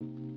I'm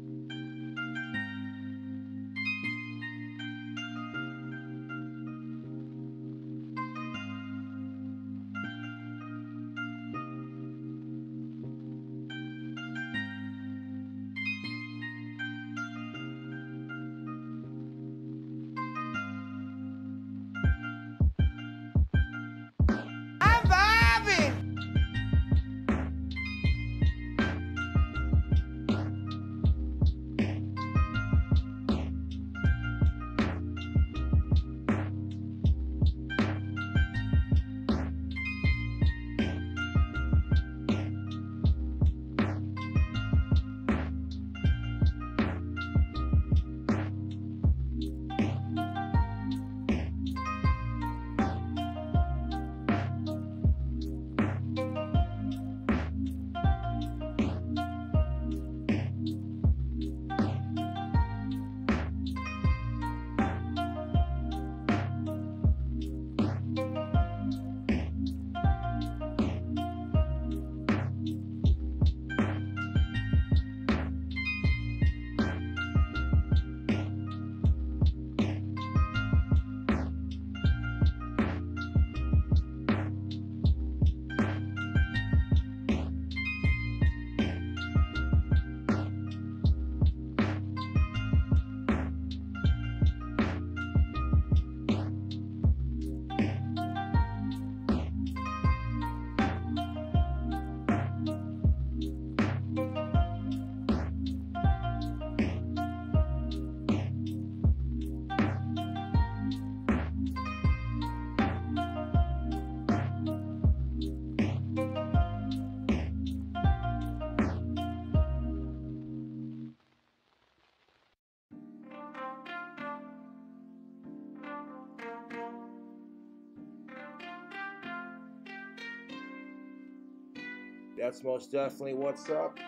That's most definitely what's up.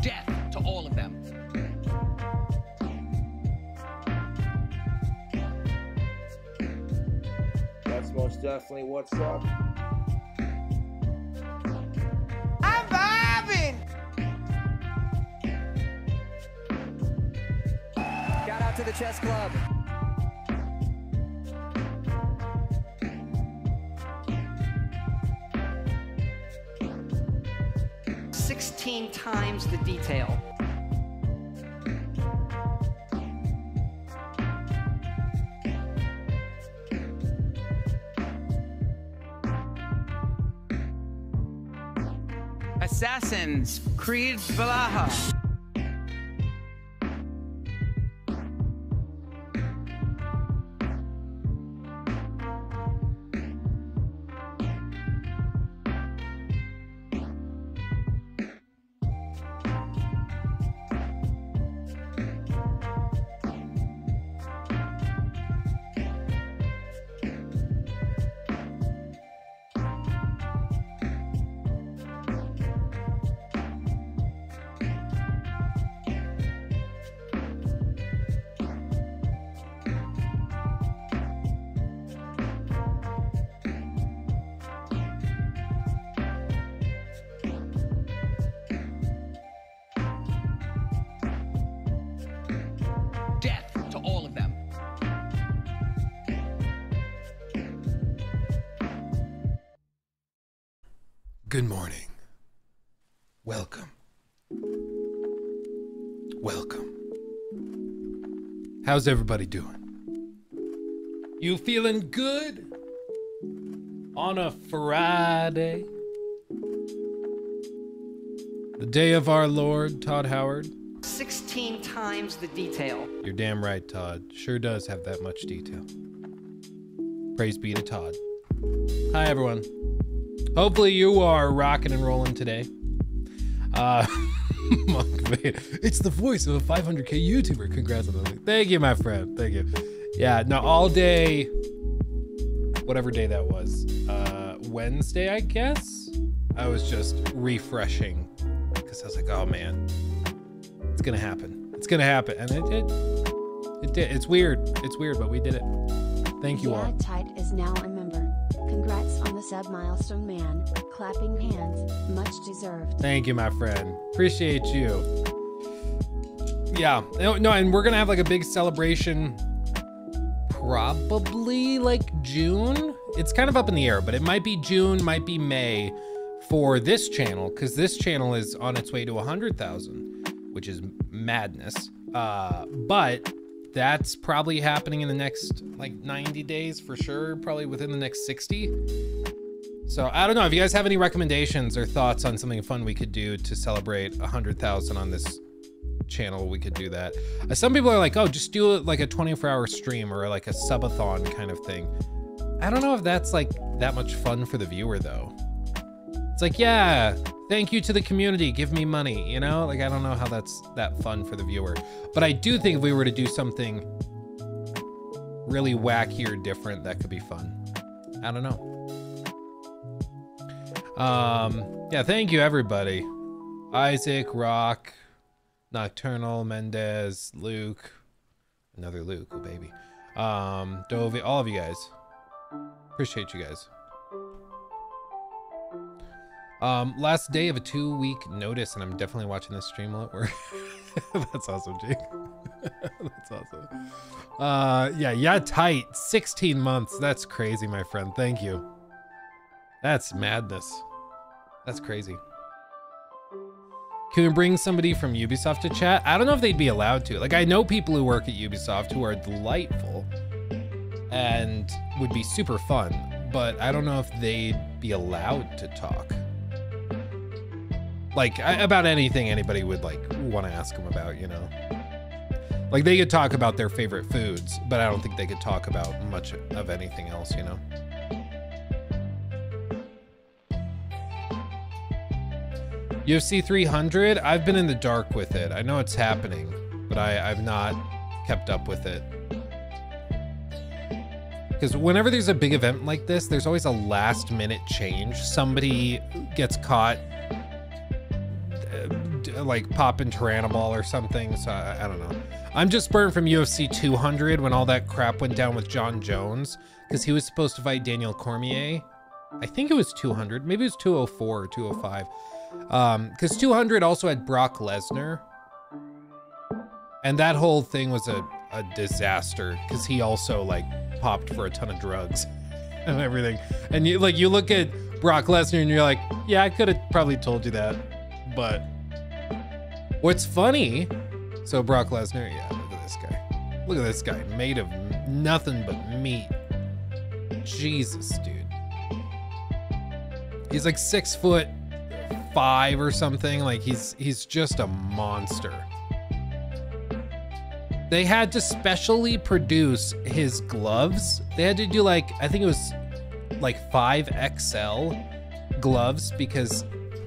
Death to all of them. That's most definitely what's up. The chess club. Sixteen times the detail. Assassins, Creed Valhalla. How's everybody doing? You feeling good? On a Friday? The day of our Lord, Todd Howard. Sixteen times the detail. You're damn right, Todd. Sure does have that much detail. Praise be to Todd. Hi, everyone. Hopefully, you are rocking and rolling today. Uh, It's the voice of a 500k YouTuber. Congrats on that. Thank you, my friend. Thank you. Yeah, no, all day, whatever day that was, uh, Wednesday, I guess. I was just refreshing because I was like, oh man, it's gonna happen. It's gonna happen, and it did. It did. It's weird. It's weird, but we did it. Thank you all. Tight is now a member. Congrats sub milestone, man. Clapping hands, much deserved. Thank you, my friend. Appreciate you. Yeah, no, no, and we're gonna have like a big celebration, probably like June. It's kind of up in the air, but it might be June, might be May for this channel because this channel is on its way to 100,000, which is madness. Uh, but that's probably happening in the next like 90 days for sure, probably within the next 60. So I don't know if you guys have any recommendations or thoughts on something fun we could do to celebrate 100,000 on this channel, we could do that. Uh, some people are like, oh, just do like a 24 hour stream or like a subathon kind of thing. I don't know if that's like that much fun for the viewer though. It's like, yeah, thank you to the community, give me money, you know? Like, I don't know how that's that fun for the viewer. But I do think if we were to do something really wacky or different, that could be fun. I don't know. Um, yeah, thank you everybody. Isaac, Rock, Nocturnal, Mendez, Luke, another Luke, oh baby. Um, Dovey, all of you guys. Appreciate you guys. Um, last day of a two week notice, and I'm definitely watching this stream while at work. That's awesome, Jake. That's awesome. Uh, yeah, yeah, tight. 16 months. That's crazy, my friend. Thank you. That's madness. That's crazy. Can we bring somebody from Ubisoft to chat? I don't know if they'd be allowed to. Like, I know people who work at Ubisoft who are delightful and would be super fun, but I don't know if they'd be allowed to talk. Like, I, about anything anybody would, like, want to ask them about, you know? Like, they could talk about their favorite foods, but I don't think they could talk about much of anything else, you know? UFC 300, I've been in the dark with it. I know it's happening, but I, I've not kept up with it. Because whenever there's a big event like this, there's always a last minute change. Somebody gets caught uh, like popping Turinabol or something. So I, I don't know. I'm just burned from UFC 200 when all that crap went down with Jon Jones because he was supposed to fight Daniel Cormier. I think it was 200. Maybe it was 204 or 205. Um, because 200 also had Brock Lesnar. And that whole thing was a, a disaster because he also like popped for a ton of drugs and everything. And you like you look at Brock Lesnar and you're like, yeah, I could have probably told you that. But what's funny, so Brock Lesnar, yeah, look at this guy. Look at this guy, made of nothing but meat. Jesus, dude. He's like six foot five or something. Like he's he's just a monster. They had to specially produce his gloves. They had to do like I think it was like 5XL gloves because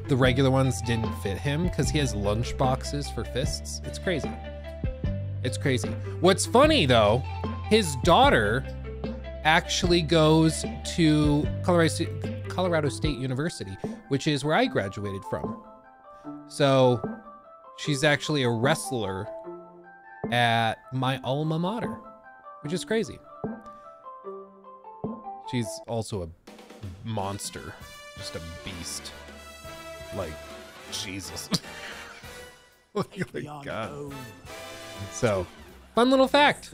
the regular ones didn't fit him because he has lunch boxes for fists. It's crazy. It's crazy. What's funny though, his daughter actually goes to Colorado, Colorado State University, which is where I graduated from. So she's actually a wrestler at my alma mater, which is crazy. She's also a monster, just a beast. Like, Jesus. oh my God. So, fun little fact.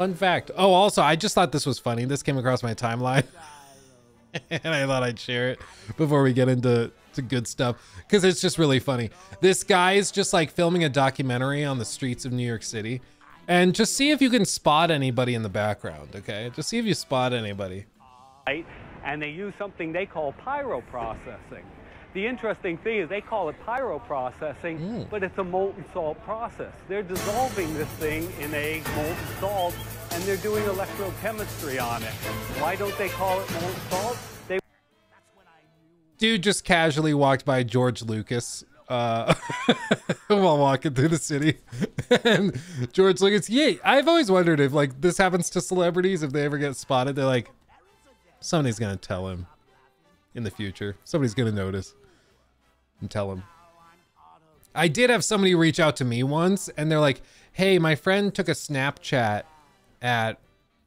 Fun fact. Oh, also, I just thought this was funny. This came across my timeline. and I thought I'd share it before we get into to good stuff because it's just really funny. This guy is just like filming a documentary on the streets of New York City. And just see if you can spot anybody in the background, okay? Just see if you spot anybody. And they use something they call pyroprocessing. The interesting thing is they call it pyroprocessing, but it's a molten salt process. They're dissolving this thing in a molten salt and they're doing electrochemistry on it. Why don't they call it molten salt? They Dude just casually walked by George Lucas uh, while walking through the city. and George Lucas, yeah, I've always wondered if like this happens to celebrities, if they ever get spotted, they're like, somebody's gonna tell him in the future. Somebody's gonna notice and tell him. I did have somebody reach out to me once and they're like, hey, my friend took a Snapchat at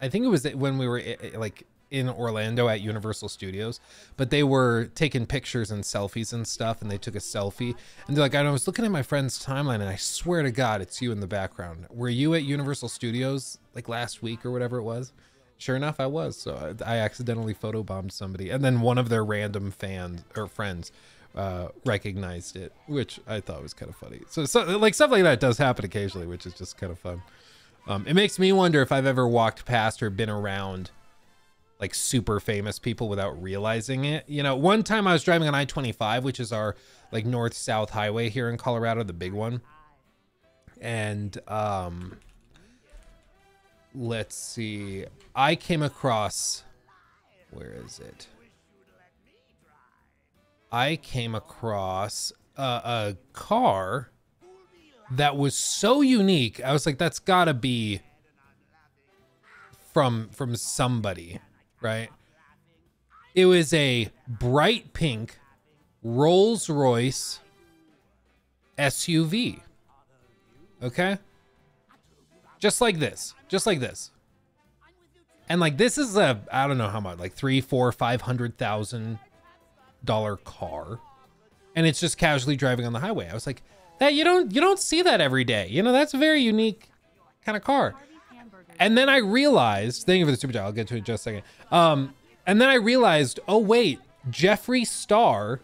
I think it was when we were i- i- like in Orlando at Universal Studios, but they were taking pictures and selfies and stuff, and they took a selfie, and they're like, I was looking at my friend's timeline, and I swear to God, it's you in the background. Were you at Universal Studios like last week or whatever it was? Sure enough, I was. So I, I accidentally photobombed somebody, and then one of their random fans or friends uh, recognized it, which I thought was kind of funny. So, so like stuff like that does happen occasionally, which is just kind of fun. Um, it makes me wonder if I've ever walked past or been around like super famous people without realizing it. You know, one time I was driving on I-25, which is our like north south highway here in Colorado, the big one. And um let's see. I came across where is it? I came across a, a car that was so unique. I was like, that's gotta be from from somebody, right? It was a bright pink Rolls Royce SUV. Okay? Just like this. Just like this. And like this is a I don't know how much, like three, four, five hundred thousand dollar car. And it's just casually driving on the highway. I was like, that you don't you don't see that every day. You know, that's a very unique kind of car. And then I realized, thank you for the super chat. I'll get to it in just a second. Um, and then I realized, oh wait, Jeffree Star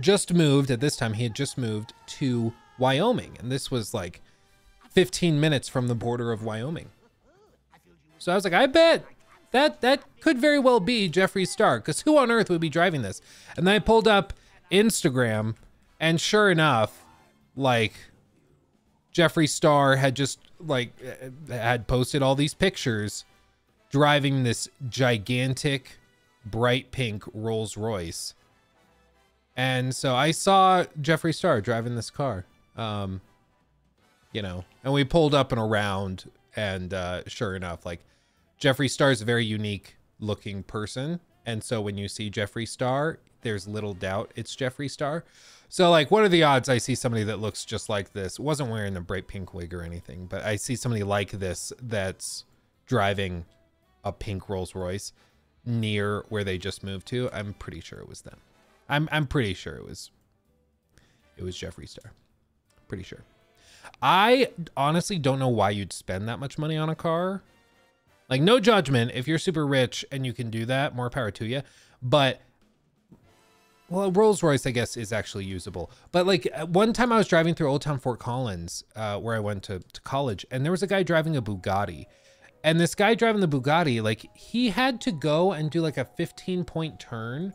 just moved. At this time, he had just moved to Wyoming, and this was like 15 minutes from the border of Wyoming. So I was like, I bet that that could very well be Jeffree Star, because who on earth would be driving this? And then I pulled up Instagram, and sure enough, like Jeffree Star had just like uh, had posted all these pictures driving this gigantic bright pink Rolls Royce. And so I saw Jeffree Star driving this car. Um you know, and we pulled up and around and uh sure enough like Jeffree Star is a very unique looking person and so when you see Jeffree Star there's little doubt it's Jeffree Star. So like what are the odds I see somebody that looks just like this wasn't wearing a bright pink wig or anything but I see somebody like this that's driving a pink Rolls Royce near where they just moved to I'm pretty sure it was them. I'm I'm pretty sure it was it was Jeffree Star. Pretty sure. I honestly don't know why you'd spend that much money on a car. Like, no judgment. If you're super rich and you can do that, more power to you. But, well, Rolls Royce, I guess, is actually usable. But, like, one time I was driving through Old Town Fort Collins, uh, where I went to, to college, and there was a guy driving a Bugatti. And this guy driving the Bugatti, like, he had to go and do like a 15 point turn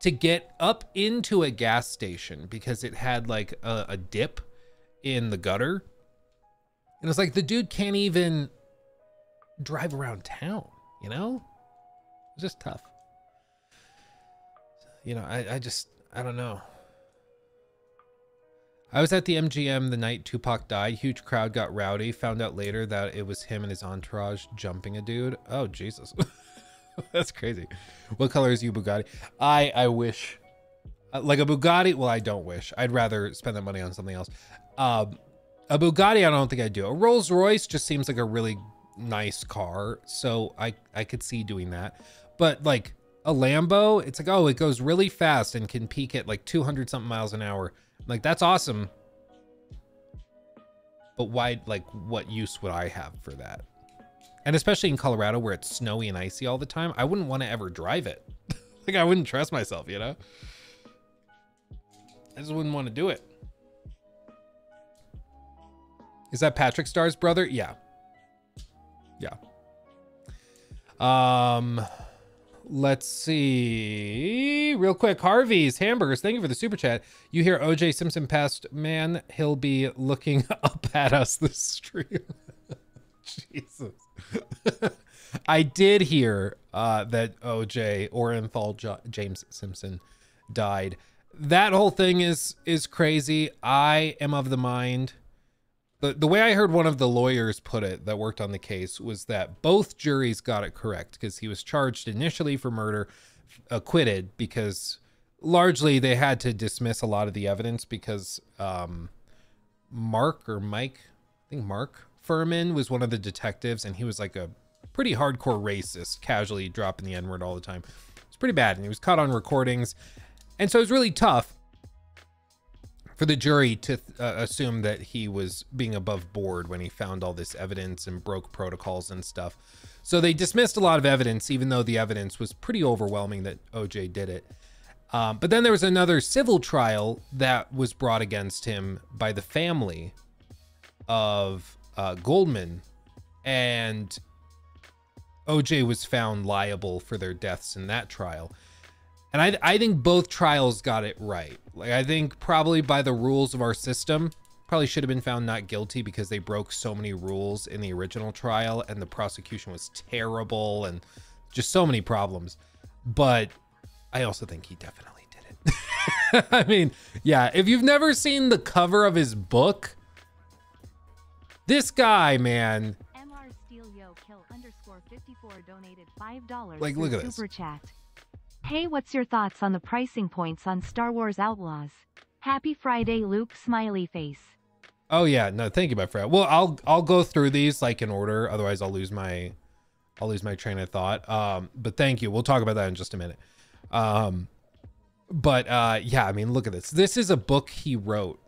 to get up into a gas station because it had like a, a dip in the gutter. And it's like the dude can't even drive around town, you know? It's just tough. You know, I, I just, I don't know. I was at the MGM the night Tupac died. Huge crowd got rowdy. Found out later that it was him and his entourage jumping a dude. Oh, Jesus. That's crazy. What color is you Bugatti? I I wish uh, like a Bugatti. Well, I don't wish. I'd rather spend that money on something else. Um, a Bugatti, I don't think I'd do. A Rolls Royce just seems like a really nice car, so I I could see doing that. But like a Lambo, it's like oh, it goes really fast and can peak at like 200 something miles an hour. Like that's awesome. But why? Like, what use would I have for that? And especially in Colorado where it's snowy and icy all the time, I wouldn't want to ever drive it. like I wouldn't trust myself, you know? I just wouldn't want to do it. Is that Patrick Starr's brother? Yeah. Yeah. Um let's see. Real quick, Harvey's hamburgers. Thank you for the super chat. You hear OJ Simpson passed, man, he'll be looking up at us this stream. Jesus. I did hear uh, that OJ Orenthal jo- James Simpson died. That whole thing is is crazy. I am of the mind. The, the way I heard one of the lawyers put it that worked on the case was that both juries got it correct because he was charged initially for murder, acquitted because largely they had to dismiss a lot of the evidence because um, Mark or Mike, I think Mark Fuhrman was one of the detectives, and he was like a pretty hardcore racist, casually dropping the N word all the time. It's pretty bad, and he was caught on recordings, and so it was really tough for the jury to uh, assume that he was being above board when he found all this evidence and broke protocols and stuff. So they dismissed a lot of evidence, even though the evidence was pretty overwhelming that OJ did it. Um, but then there was another civil trial that was brought against him by the family of uh, Goldman, and OJ was found liable for their deaths in that trial. And I, I think both trials got it right. Like, I think probably by the rules of our system, probably should have been found not guilty because they broke so many rules in the original trial and the prosecution was terrible and just so many problems. But I also think he definitely did it. I mean, yeah, if you've never seen the cover of his book, this guy, man, MR Steel Yo Kill underscore 54 donated $5 Like, look at this. Super Chat. Hey, what's your thoughts on the pricing points on Star Wars Outlaws? Happy Friday, Luke smiley face. Oh yeah, no, thank you, my friend. Well, I'll I'll go through these like in order, otherwise I'll lose my I'll lose my train of thought. Um, but thank you. We'll talk about that in just a minute. Um, but uh, yeah, I mean, look at this. This is a book he wrote,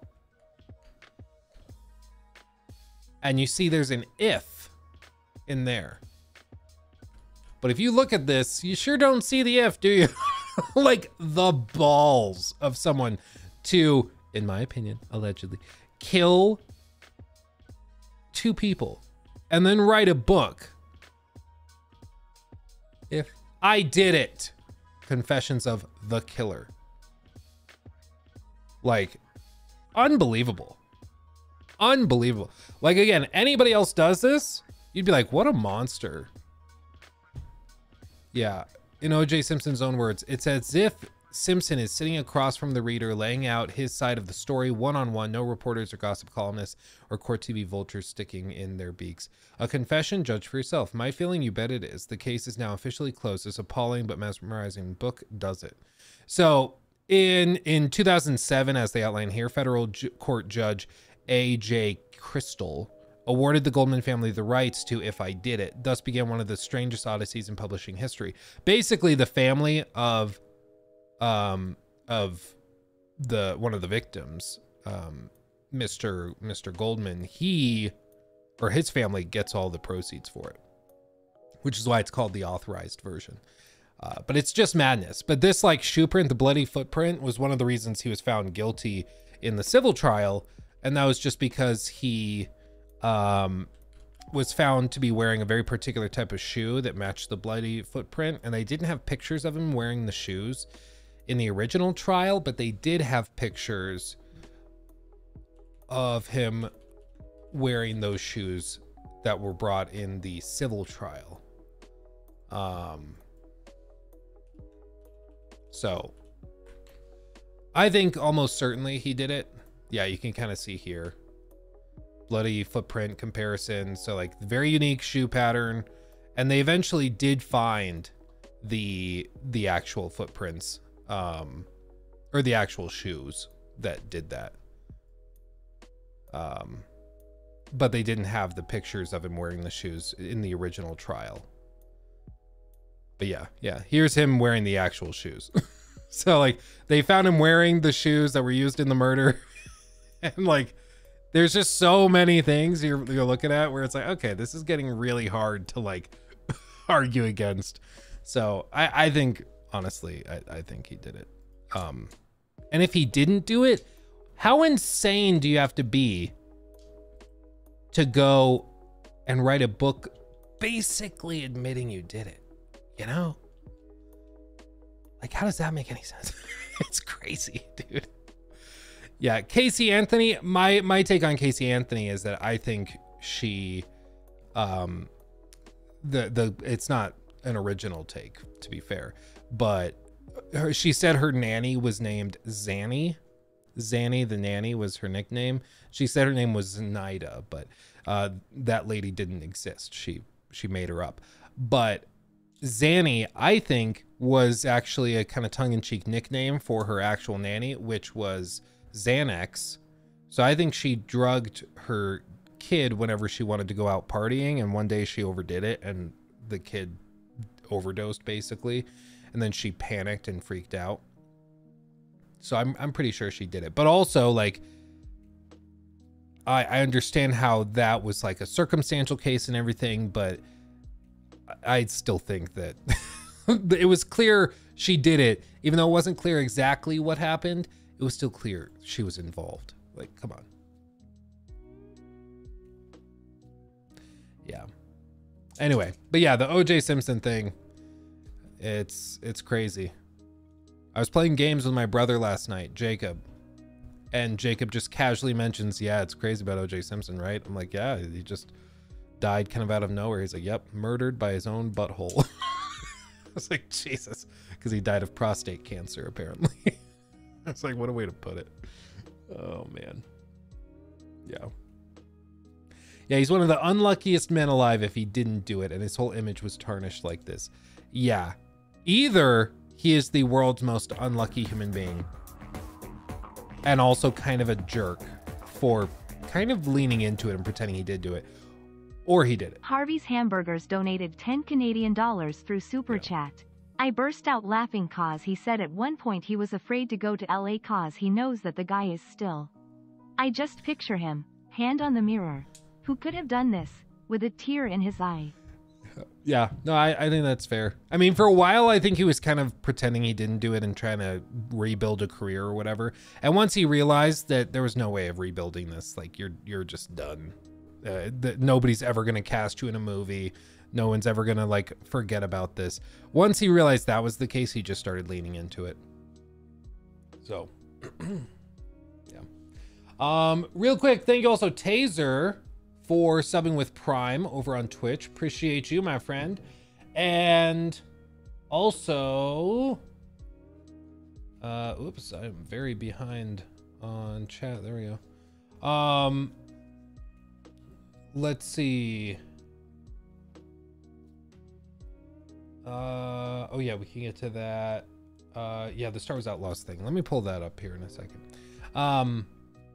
and you see there's an if in there. But if you look at this, you sure don't see the if, do you? like the balls of someone to, in my opinion, allegedly kill two people and then write a book. If I did it, Confessions of the Killer. Like, unbelievable. Unbelievable. Like, again, anybody else does this, you'd be like, what a monster. Yeah. In OJ Simpson's own words, it's as if Simpson is sitting across from the reader, laying out his side of the story one on one, no reporters or gossip columnists or court TV vultures sticking in their beaks. A confession, judge for yourself. My feeling, you bet it is. The case is now officially closed. This appalling but mesmerizing book does it. So, in in 2007, as they outline here, federal ju- court judge A.J. Cristol awarded the Goldman family the rights to If I Did It. Thus began one of the strangest odysseys in publishing history. Basically, the family of um of the one of the victims, um Mr. Mr. Goldman, he or his family gets all the proceeds for it. Which is why it's called the authorized version. Uh, but it's just madness. But this like shoe print, the bloody footprint, was one of the reasons he was found guilty in the civil trial, and that was just because he um, was found to be wearing a very particular type of shoe that matched the bloody footprint, and they didn't have pictures of him wearing the shoes in the original trial, but they did have pictures of him wearing those shoes that were brought in the civil trial. Um, so I think almost certainly he did it. Yeah, you can kind of see here bloody footprint comparison. So like very unique shoe pattern, and they eventually did find the the actual footprints, um, or the actual shoes that did that. Um, but they didn't have the pictures of him wearing the shoes in the original trial. But yeah, yeah, here's him wearing the actual shoes. so like they found him wearing the shoes that were used in the murder, and like there's just so many things you're, you're looking at where it's like okay this is getting really hard to like argue against. So i i think honestly i, I think he did it. Um and if he didn't do it how insane do you have to be to go and write a book basically admitting you did it you know? Like how does that make any sense? It's crazy dude yeah, Casey Anthony. My my take on Casey Anthony is that I think she, um, the the it's not an original take to be fair, but her, she said her nanny was named Zanny. Zanny the nanny was her nickname. She said her name was Zenaida, but uh, that lady didn't exist. She she made her up. But Zanny, I think, was actually a kind of tongue-in-cheek nickname for her actual nanny, which was Xanax. So I think she drugged her kid whenever she wanted to go out partying, and one day she overdid it, and the kid overdosed basically, and then she panicked and freaked out. So I'm I'm pretty sure she did it. But also like I I understand how that was like a circumstantial case and everything, but I I still think that it was clear she did it, even though it wasn't clear exactly what happened. It was still clear she was involved. Like, come on. Yeah. Anyway, but yeah, the OJ Simpson thing, it's it's crazy. I was playing games with my brother last night, Jacob, and Jacob just casually mentions, "Yeah, it's crazy about OJ Simpson, right?" I'm like, "Yeah, he just died kind of out of nowhere." He's like, "Yep, murdered by his own butthole." I was like, "Jesus," because he died of prostate cancer apparently. I was like, "What a way to put it." Oh man. Yeah. Yeah, he's one of the unluckiest men alive if he didn't do it, and his whole image was tarnished like this. Yeah. Either he is the world's most unlucky human being, and also kind of a jerk for kind of leaning into it and pretending he did do it, or he did it. Harvey's Hamburgers donated 10 Canadian dollars through Super Chat. I burst out laughing cause he said at one point he was afraid to go to LA cause he knows that the guy is still. I just picture him, hand on the mirror. Who could have done this, with a tear in his eye? Yeah, no, I, I think that's fair. I mean, for a while, I think he was kind of pretending he didn't do it and trying to rebuild a career or whatever. And once he realized that there was no way of rebuilding this, like you're you're just done. Uh, that nobody's ever gonna cast you in a movie. No one's ever gonna like forget about this. Once he realized that was the case, he just started leaning into it. So, yeah. Um, real quick, thank you also Taser for subbing with Prime over on Twitch. Appreciate you, my friend. And also, uh, oops, I'm very behind on chat. There we go. Um, let's see. Uh, oh yeah, we can get to that. Uh, yeah, the Star Wars Outlaws thing. Let me pull that up here in a second. Um,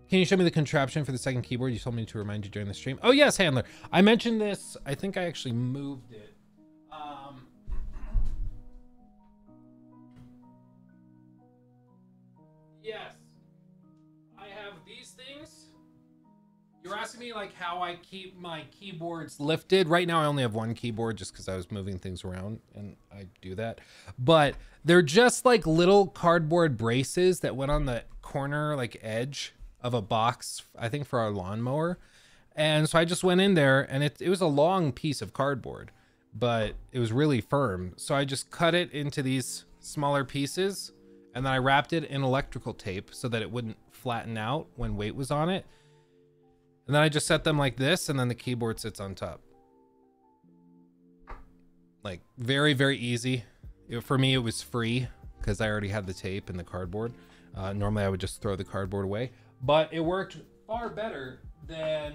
can you show me the contraption for the second keyboard? You told me to remind you during the stream. Oh yes, Handler. I mentioned this. I think I actually moved it. You're asking me like how I keep my keyboards lifted. Right now I only have one keyboard just because I was moving things around and I do that. But they're just like little cardboard braces that went on the corner like edge of a box, I think for our lawnmower. And so I just went in there and it, it was a long piece of cardboard, but it was really firm. So I just cut it into these smaller pieces and then I wrapped it in electrical tape so that it wouldn't flatten out when weight was on it. And then I just set them like this and then the keyboard sits on top. Like very, very easy. It- for me, it was free because I already had the tape and the cardboard. Uh, normally I would just throw the cardboard away but it worked far better than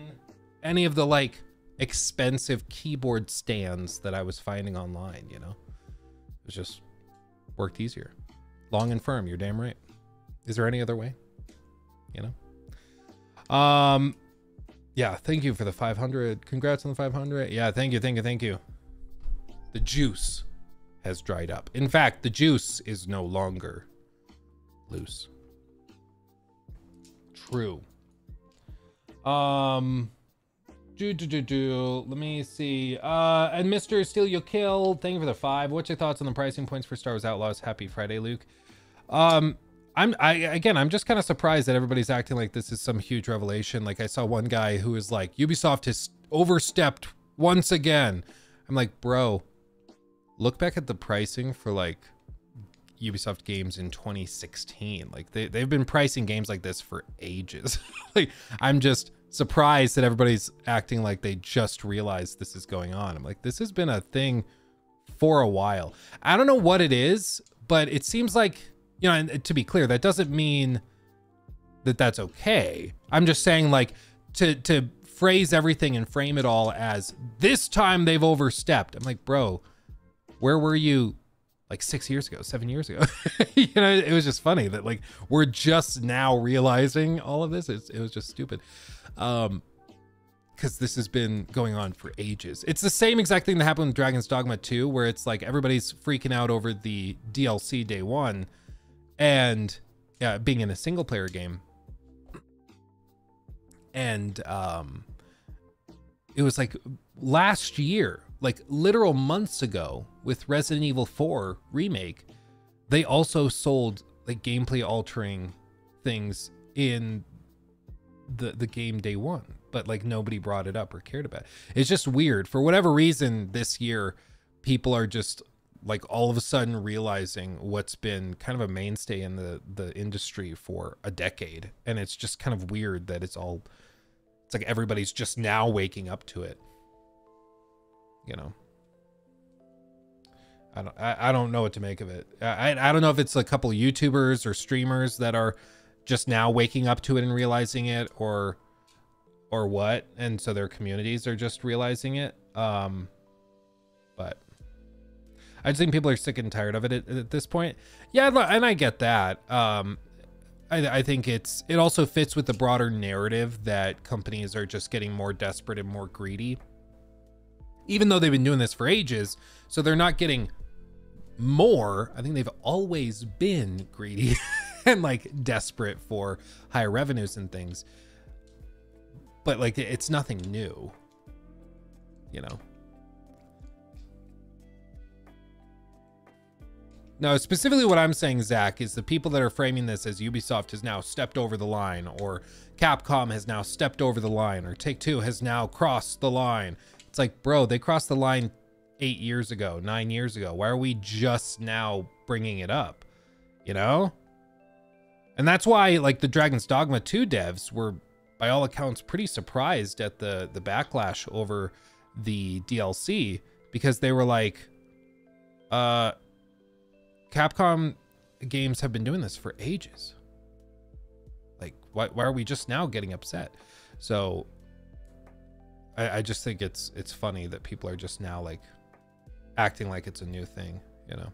any of the like expensive keyboard stands that I was finding online, you know? It just worked easier. Long and firm, you're damn right. Is there any other way? You know? Um yeah, thank you for the 500. Congrats on the 500. Yeah, thank you, thank you, thank you. The juice has dried up. In fact, the juice is no longer loose. True. Um, do do do do. Let me see. Uh, and Mr. Steal You'll Kill, thank you for the five. What's your thoughts on the pricing points for Star Wars Outlaws? Happy Friday, Luke. Um, I'm I again, I'm just kind of surprised that everybody's acting like this is some huge revelation. Like I saw one guy who was like, Ubisoft has overstepped once again. I'm like, bro, look back at the pricing for like Ubisoft games in 2016. Like they, they've been pricing games like this for ages. like I'm just surprised that everybody's acting like they just realized this is going on. I'm like, this has been a thing for a while. I don't know what it is, but it seems like, you know, and to be clear, that doesn't mean that that's okay. I'm just saying like to, to phrase everything and frame it all as this time they've overstepped. I'm like, bro, where were you like six years ago, seven years ago. you know, it was just funny that like we're just now realizing all of this. It's, it was just stupid. Um, because this has been going on for ages. It's the same exact thing that happened with Dragon's Dogma 2, where it's like everybody's freaking out over the DLC day one and yeah, being in a single player game. And um it was like last year, like literal months ago with Resident Evil 4 remake, they also sold like gameplay altering things in the the game day one but like nobody brought it up or cared about it. it's just weird for whatever reason this year people are just like all of a sudden realizing what's been kind of a mainstay in the the industry for a decade. And it's just kind of weird that it's all it's like everybody's just now waking up to it. You know? I don't I, I don't know what to make of it. I I don't know if it's a couple YouTubers or streamers that are just now waking up to it and realizing it or or what. And so their communities are just realizing it. Um i just think people are sick and tired of it at, at this point yeah and i get that um I, I think it's it also fits with the broader narrative that companies are just getting more desperate and more greedy even though they've been doing this for ages so they're not getting more i think they've always been greedy and like desperate for higher revenues and things. But like it's nothing new. You know. No, specifically what I'm saying, Zach, is the people that are framing this as Ubisoft has now stepped over the line, or Capcom has now stepped over the line, or Take Two has now crossed the line. It's like, bro, they crossed the line eight years ago, nine years ago. Why are we just now bringing it up? You know? And that's why like the Dragon's Dogma 2 devs were by all accounts pretty surprised at the the backlash over the DLC because they were like uh Capcom games have been doing this for ages. Like why why are we just now getting upset? So I, I just think it's it's funny that people are just now like acting like it's a new thing, you know.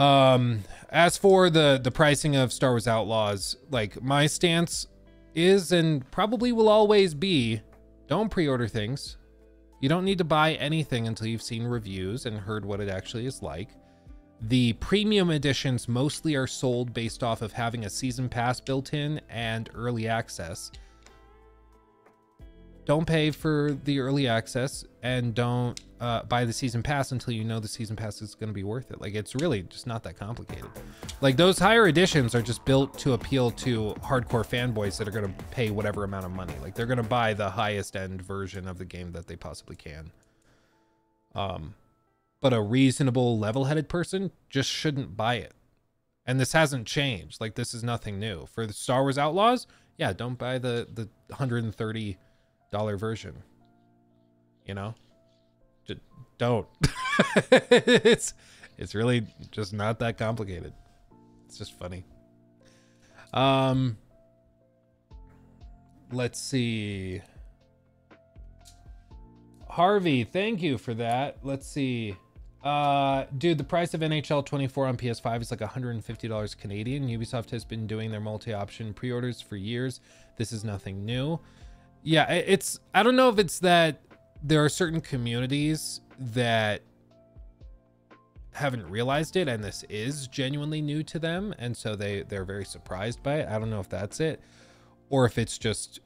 Um, as for the the pricing of Star Wars Outlaws, like my stance is and probably will always be, don't pre-order things. You don't need to buy anything until you've seen reviews and heard what it actually is like. The premium editions mostly are sold based off of having a season pass built in and early access don't pay for the early access and don't uh, buy the season pass until you know the season pass is going to be worth it. Like it's really just not that complicated. Like those higher editions are just built to appeal to hardcore fanboys that are going to pay whatever amount of money. Like they're going to buy the highest end version of the game that they possibly can. Um, but a reasonable level-headed person just shouldn't buy it. And this hasn't changed. Like this is nothing new. For the Star Wars Outlaws, yeah, don't buy the the 130 dollar version. You know, just don't. it's it's really just not that complicated. It's just funny. Um, let's see. Harvey, thank you for that. Let's see. Uh, dude, the price of NHL 24 on PS5 is like $150 Canadian. Ubisoft has been doing their multi-option pre-orders for years. This is nothing new yeah, it's I don't know if it's that there are certain communities that haven't realized it and this is genuinely new to them and so they they're very surprised by it. I don't know if that's it or if it's just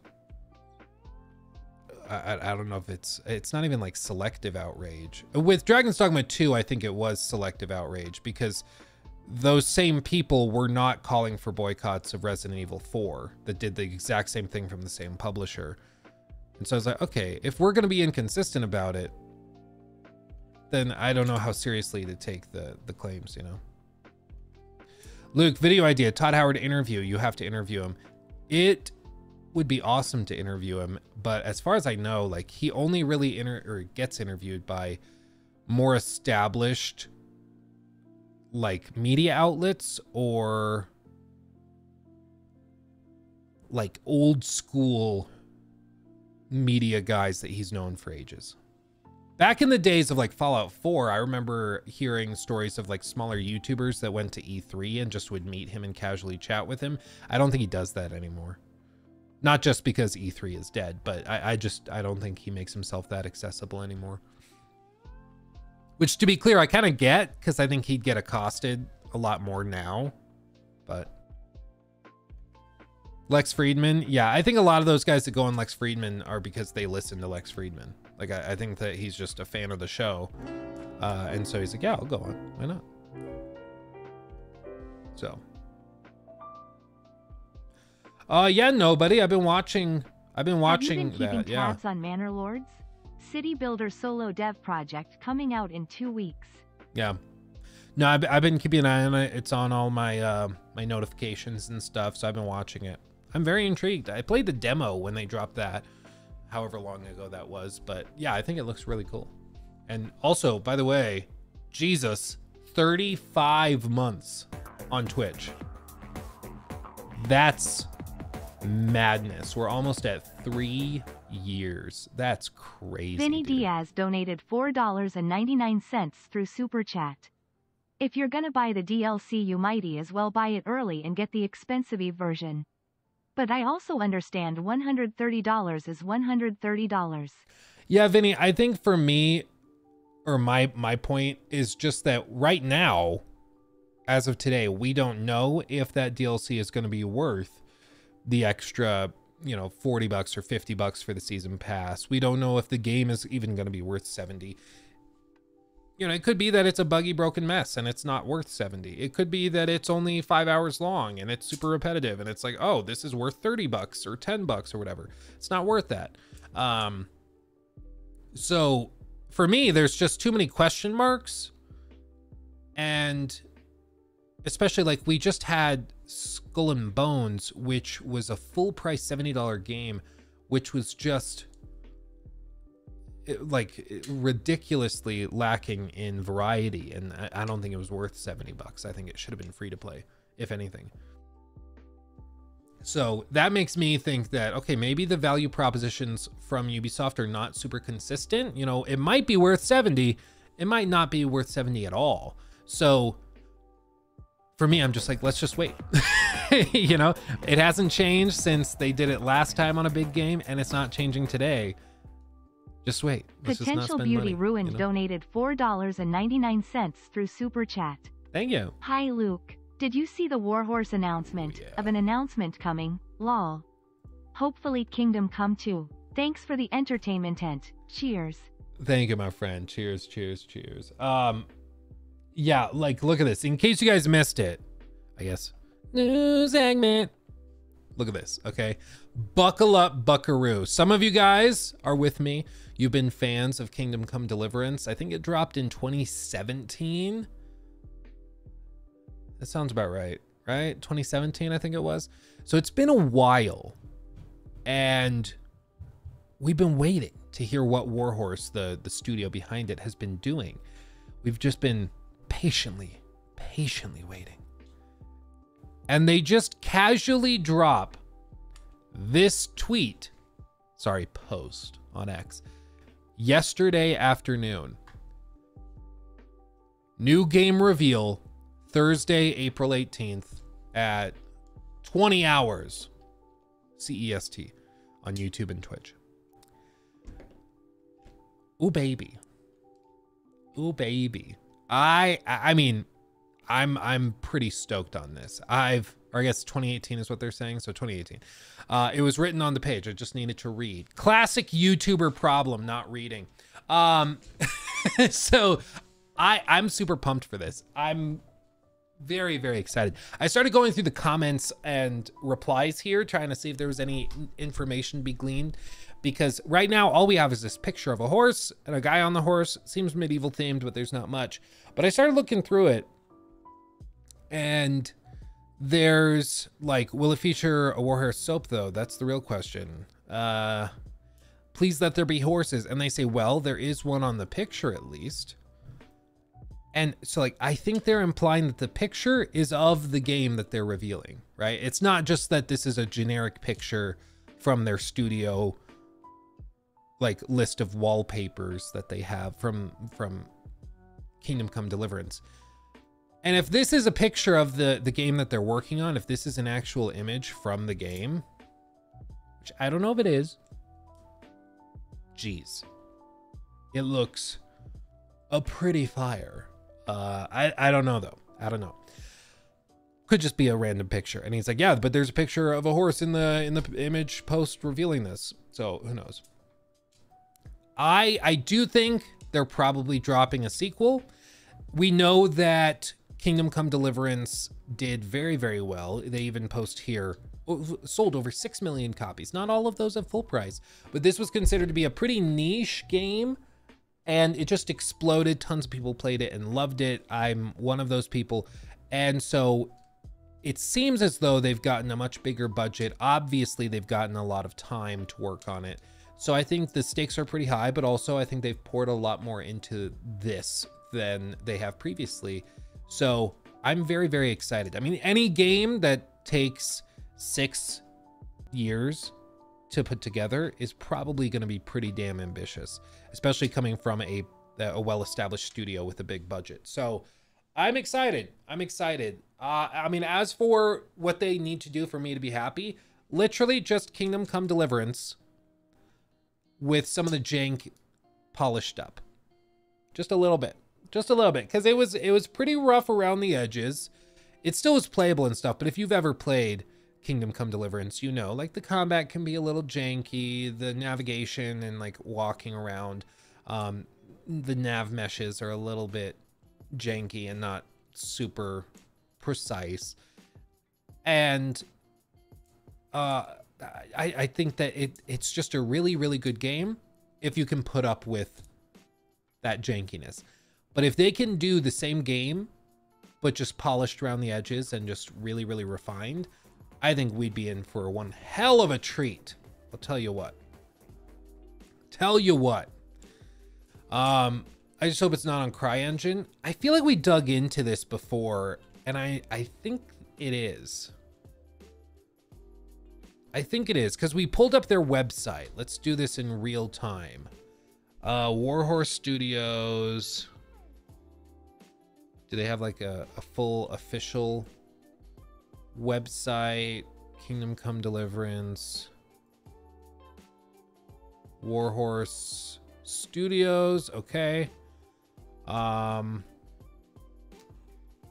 I, I don't know if it's it's not even like selective outrage. With Dragon's Dogma 2, I think it was selective outrage because those same people were not calling for boycotts of Resident Evil 4 that did the exact same thing from the same publisher. And so I was like, okay, if we're going to be inconsistent about it, then I don't know how seriously to take the, the claims, you know? Luke, video idea, Todd Howard interview. You have to interview him. It would be awesome to interview him, but as far as I know, like he only really inter or gets interviewed by more established like media outlets or like old school media guys that he's known for ages. Back in the days of like Fallout 4, I remember hearing stories of like smaller YouTubers that went to E3 and just would meet him and casually chat with him. I don't think he does that anymore. Not just because E3 is dead, but I, I just I don't think he makes himself that accessible anymore. Which, to be clear, I kind of get because I think he'd get accosted a lot more now. But Lex Fridman, yeah, I think a lot of those guys that go on Lex Fridman are because they listen to Lex Fridman. Like, I, I think that he's just a fan of the show. Uh, and so he's like, yeah, I'll go on. Why not? So. Uh, yeah, nobody. I've been watching. I've been watching Have you been keeping that. Yeah. on Manor Lords? City Builder solo dev project coming out in two weeks. Yeah. No, I've, I've been keeping an eye on it. It's on all my uh, my notifications and stuff, so I've been watching it. I'm very intrigued. I played the demo when they dropped that, however long ago that was. But yeah, I think it looks really cool. And also, by the way, Jesus, 35 months on Twitch. That's madness. We're almost at three years. That's crazy. Vinny dude. Diaz donated $4.99 through Super Chat. If you're gonna buy the DLC, you mighty as well buy it early and get the expensive version. But I also understand $130 is $130. Yeah, Vinny, I think for me, or my my point is just that right now, as of today, we don't know if that DLC is going to be worth the extra, you know, 40 bucks or 50 bucks for the season pass. We don't know if the game is even going to be worth 70. You know, it could be that it's a buggy, broken mess and it's not worth 70. It could be that it's only five hours long and it's super repetitive and it's like, oh, this is worth 30 bucks or 10 bucks or whatever. It's not worth that. Um, so for me, there's just too many question marks. And especially like we just had Skull and Bones, which was a full price $70 game, which was just like ridiculously lacking in variety. And I- don't think it was worth 70 bucks. I think it should have been free to play, if anything. So that makes me think that okay, maybe the value propositions from Ubisoft are not super consistent. You know, it might be worth 70, it might not be worth 70 at all. So for me, I'm just like, let's just wait. you know, it hasn't changed since they did it last time on a big game, and it's not changing today. Just wait. Let's just not Potential spend Beauty money, Ruined you know? donated $4.99 through Super Chat. Thank you. Hi Luke, did you see the Warhorse announcement? Yeah. Of an announcement coming, lol. Hopefully Kingdom Come too. Thanks for the entertainment tent. Cheers. Thank you, my friend. Cheers, cheers, cheers. Um, yeah, like look at this. In case you guys missed it, I guess news segment. Look at this. Okay, buckle up, Buckaroo. Some of you guys are with me. You've been fans of Kingdom Come Deliverance. I think it dropped in 2017. That sounds about right, right? 2017, I think it was. So it's been a while, and we've been waiting to hear what Warhorse, the the studio behind it, has been doing. We've just been patiently, patiently waiting. And they just casually drop this tweet, sorry, post on X, yesterday afternoon. New game reveal Thursday, April 18th at 20 hours CEST on YouTube and Twitch. Ooh, baby. Ooh, baby. I I mean, I'm I'm pretty stoked on this. I've or I guess 2018 is what they're saying. So 2018. Uh, it was written on the page. I just needed to read. Classic YouTuber problem, not reading. Um, so I I'm super pumped for this. I'm very very excited. I started going through the comments and replies here, trying to see if there was any information to be gleaned. Because right now all we have is this picture of a horse and a guy on the horse. Seems medieval themed, but there's not much. But I started looking through it, and there's like, will it feature a warhorse soap though? That's the real question. Uh, please let there be horses, and they say, well, there is one on the picture at least. And so, like, I think they're implying that the picture is of the game that they're revealing, right? It's not just that this is a generic picture from their studio, like list of wallpapers that they have from from Kingdom Come Deliverance. And if this is a picture of the the game that they're working on, if this is an actual image from the game, which I don't know if it is. Jeez. It looks a pretty fire. Uh, I, I don't know though. I don't know. Could just be a random picture. And he's like, yeah, but there's a picture of a horse in the in the image post revealing this. So who knows? I I do think they're probably dropping a sequel. We know that Kingdom Come Deliverance did very very well. They even post here sold over 6 million copies. Not all of those at full price, but this was considered to be a pretty niche game and it just exploded. Tons of people played it and loved it. I'm one of those people. And so it seems as though they've gotten a much bigger budget. Obviously, they've gotten a lot of time to work on it. So I think the stakes are pretty high, but also I think they've poured a lot more into this than they have previously. So I'm very, very excited. I mean, any game that takes six years to put together is probably going to be pretty damn ambitious, especially coming from a, a well-established studio with a big budget. So I'm excited. I'm excited. Uh, I mean, as for what they need to do for me to be happy, literally just Kingdom Come Deliverance with some of the jank polished up. Just a little bit. Just a little bit. Because it was, it was pretty rough around the edges. It still was playable and stuff, but if you've ever played Kingdom Come Deliverance, you know, like the combat can be a little janky, the navigation and like walking around, um, the nav meshes are a little bit janky and not super precise. And uh, I, I think that it it's just a really, really good game if you can put up with that jankiness. But if they can do the same game, but just polished around the edges and just really, really refined, I think we'd be in for one hell of a treat. I'll tell you what. Tell you what. Um, I just hope it's not on CryEngine. I feel like we dug into this before, and I, I think it is. I think it is, because we pulled up their website. Let's do this in real time. Uh, Warhorse Studios. Do they have like a, a full official website? Kingdom Come Deliverance. Warhorse Studios. Okay. Um,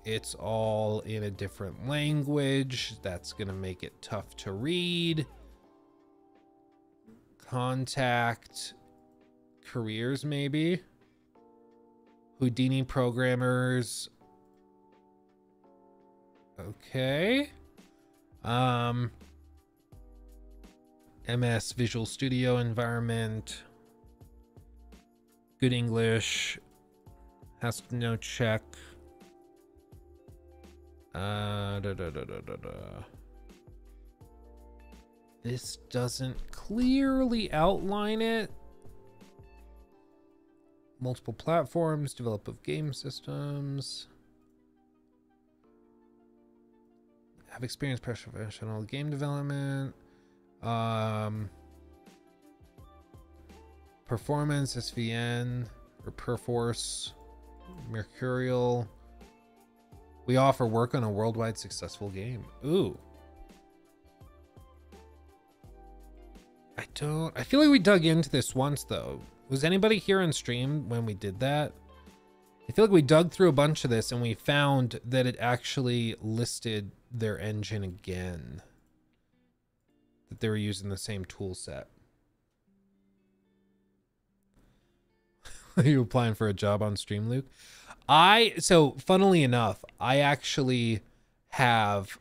it's all in a different language. That's going to make it tough to read. Contact careers, maybe. Houdini programmers. Okay. Um, MS Visual Studio environment. Good English. Has no check. Uh, da, da, da. This doesn't clearly outline it. Multiple platforms, develop of game systems. Have experience professional game development. Um, performance, SVN, or Perforce, Mercurial. We offer work on a worldwide successful game. Ooh. I don't... I feel like we dug into this once, though. Was anybody here on stream when we did that? I feel like we dug through a bunch of this and we found that it actually listed their engine again. That they were using the same tool set. Are you applying for a job on stream, Luke? I so funnily enough, I actually have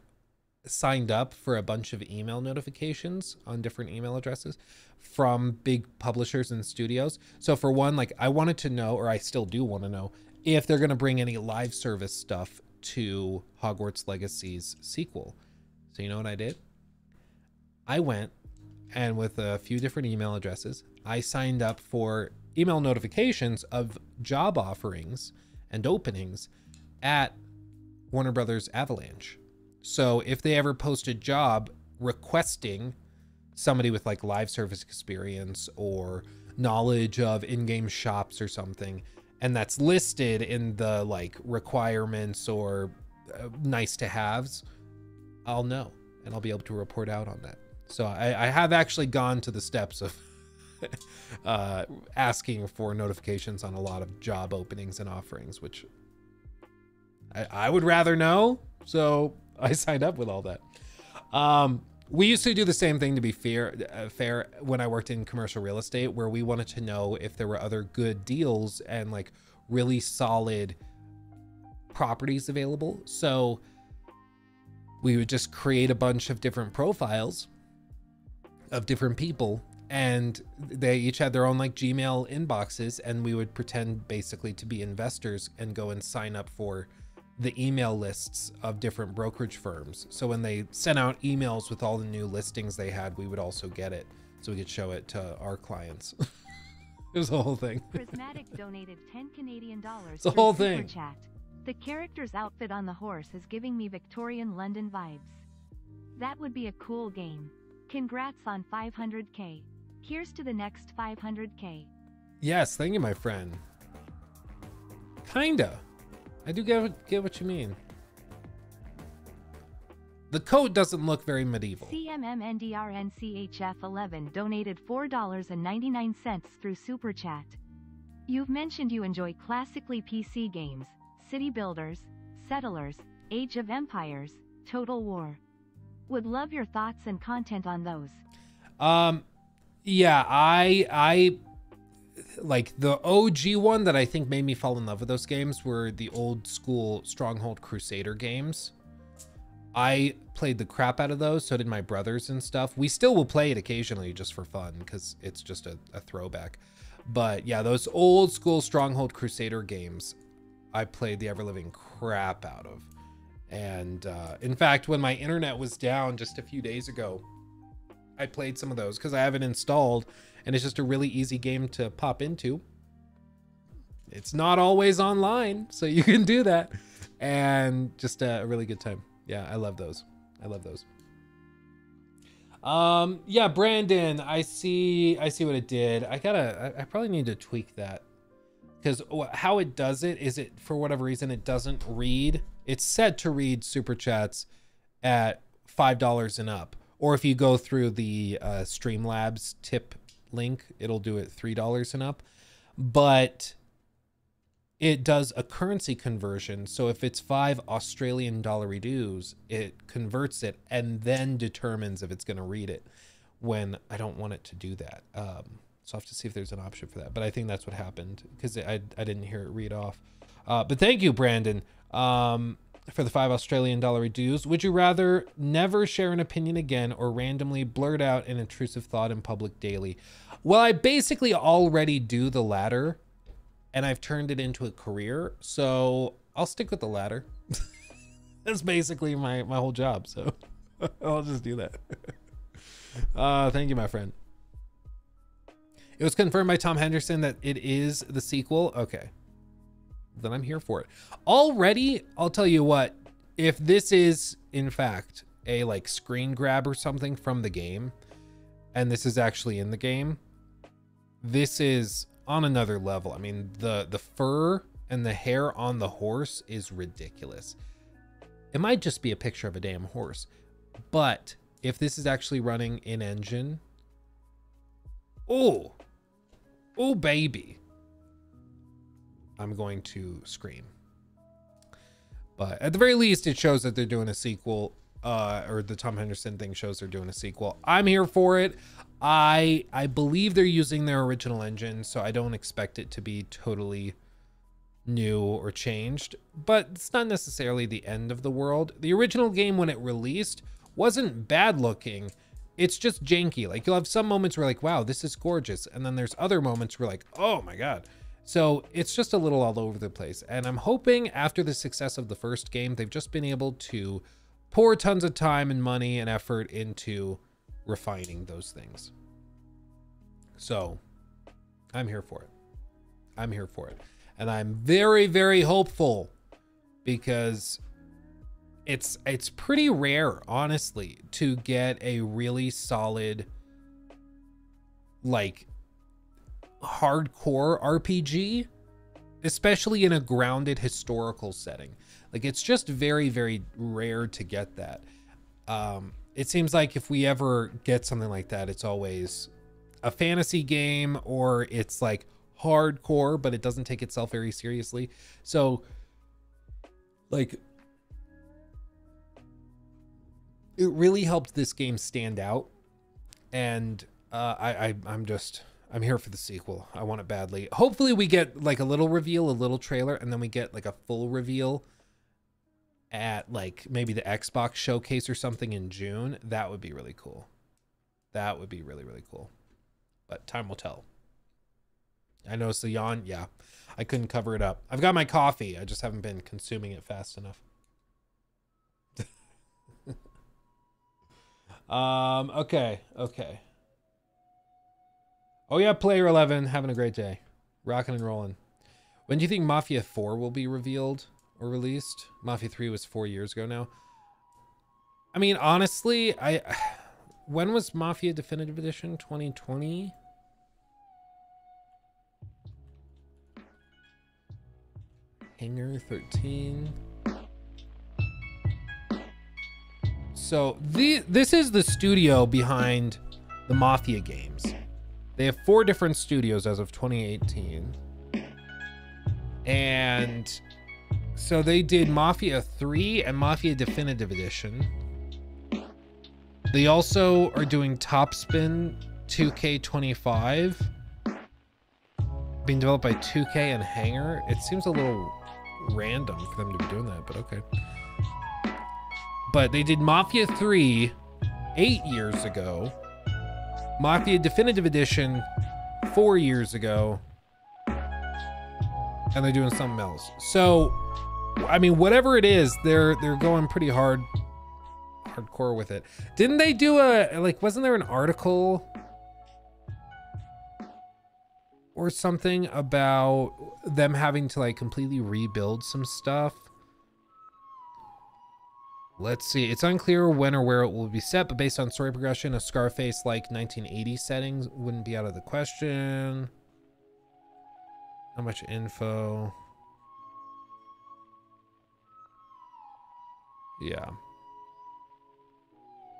signed up for a bunch of email notifications on different email addresses from big publishers and studios. So for one, like I wanted to know, or I still do want to know, if they're going to bring any live service stuff to Hogwarts Legacy's sequel. So you know what I did? I went and with a few different email addresses, I signed up for email notifications of job offerings and openings at Warner Brothers Avalanche. So if they ever post a job requesting somebody with like live service experience or knowledge of in-game shops or something, and that's listed in the like requirements or uh, nice to haves, I'll know and I'll be able to report out on that. So I, I have actually gone to the steps of uh, asking for notifications on a lot of job openings and offerings, which I, I would rather know. So I signed up with all that. Um, we used to do the same thing to be fair, uh, fair when I worked in commercial real estate, where we wanted to know if there were other good deals and like really solid properties available. So we would just create a bunch of different profiles of different people and they each had their own like Gmail inboxes and we would pretend basically to be investors and go and sign up for the email lists of different brokerage firms. So when they sent out emails with all the new listings they had, we would also get it so we could show it to our clients. it was the whole thing. Prismatic donated 10 Canadian dollars. The whole thing. Chat. The character's outfit on the horse is giving me Victorian London vibes. That would be a cool game. Congrats on 500k. Here's to the next 500k. Yes, thank you, my friend. Kinda. I do get what, get what you mean. The coat doesn't look very medieval. CMMNDRNCHF11 donated $4.99 through Super Chat. You've mentioned you enjoy classically PC games, City Builders, Settlers, Age of Empires, Total War. Would love your thoughts and content on those. Um, yeah, I I like the OG one that I think made me fall in love with those games were the old school Stronghold Crusader games. I played the crap out of those, so did my brothers and stuff. We still will play it occasionally just for fun because it's just a, a throwback. But yeah, those old school Stronghold Crusader games, I played the ever living crap out of. And uh, in fact, when my internet was down just a few days ago, I played some of those because I have it installed and it's just a really easy game to pop into. It's not always online, so you can do that. And just a really good time. Yeah, I love those. I love those. Um, yeah, Brandon, I see I see what it did. I gotta I, I probably need to tweak that. Because how it does it is it for whatever reason it doesn't read. It's set to read super chats at five dollars and up. Or if you go through the uh, Streamlabs tip link, it'll do it three dollars and up. But it does a currency conversion. So if it's five Australian dollar dues, it converts it and then determines if it's going to read it. When I don't want it to do that, um, so I have to see if there's an option for that. But I think that's what happened because I I didn't hear it read off. Uh, but thank you, Brandon. Um, for the five Australian dollar dues. Would you rather never share an opinion again or randomly blurt out an intrusive thought in public daily? Well, I basically already do the latter and I've turned it into a career. So I'll stick with the latter. That's basically my, my whole job. So I'll just do that. uh, thank you, my friend. It was confirmed by Tom Henderson that it is the sequel. Okay then I'm here for it. Already, I'll tell you what, if this is in fact a like screen grab or something from the game, and this is actually in the game, this is on another level. I mean, the the fur and the hair on the horse is ridiculous. It might just be a picture of a damn horse, but if this is actually running in engine, oh, oh baby. I'm going to scream. But at the very least, it shows that they're doing a sequel, uh, or the Tom Henderson thing shows they're doing a sequel. I'm here for it. I I believe they're using their original engine, so I don't expect it to be totally new or changed. But it's not necessarily the end of the world. The original game, when it released, wasn't bad looking. It's just janky. Like you'll have some moments where like, wow, this is gorgeous, and then there's other moments where like, oh my god. So it's just a little all over the place. And I'm hoping after the success of the first game, they've just been able to pour tons of time and money and effort into refining those things. So I'm here for it. I'm here for it. And I'm very, very hopeful because it's it's pretty rare, honestly, to get a really solid like hardcore RPG, especially in a grounded historical setting. Like it's just very, very rare to get that. Um, it seems like if we ever get something like that, it's always a fantasy game or it's like hardcore, but it doesn't take itself very seriously. So, like, it really helped this game stand out. And uh, I, I, I'm just, I'm here for the sequel. I want it badly. Hopefully, we get like a little reveal, a little trailer, and then we get like a full reveal at like maybe the Xbox showcase or something in June. That would be really cool. That would be really, really cool. But time will tell. I noticed the yawn. Yeah, I couldn't cover it up. I've got my coffee. I just haven't been consuming it fast enough. um. Okay. Okay. Oh yeah, player eleven, having a great day, rocking and rolling. When do you think Mafia Four will be revealed or released? Mafia Three was four years ago now. I mean, honestly, I when was Mafia Definitive Edition? 2020. Hangar 13. So the this is the studio behind the Mafia games. They have four different studios as of 2018. And so they did Mafia 3 and Mafia Definitive Edition. They also are doing Topspin 2K25 being developed by 2K and Hangar. It seems a little random for them to be doing that, but okay. But they did Mafia 3 eight years ago, Mafia Definitive Edition four years ago, and they're doing something else. So, I mean, whatever it is, they're they're going pretty hard, hardcore with it. Didn't they do a like? Wasn't there an article? or something about them having to like completely rebuild some stuff. Let's see. It's unclear when or where it will be set, but based on story progression, a Scarface like 1980 settings wouldn't be out of the question. How much info? Yeah.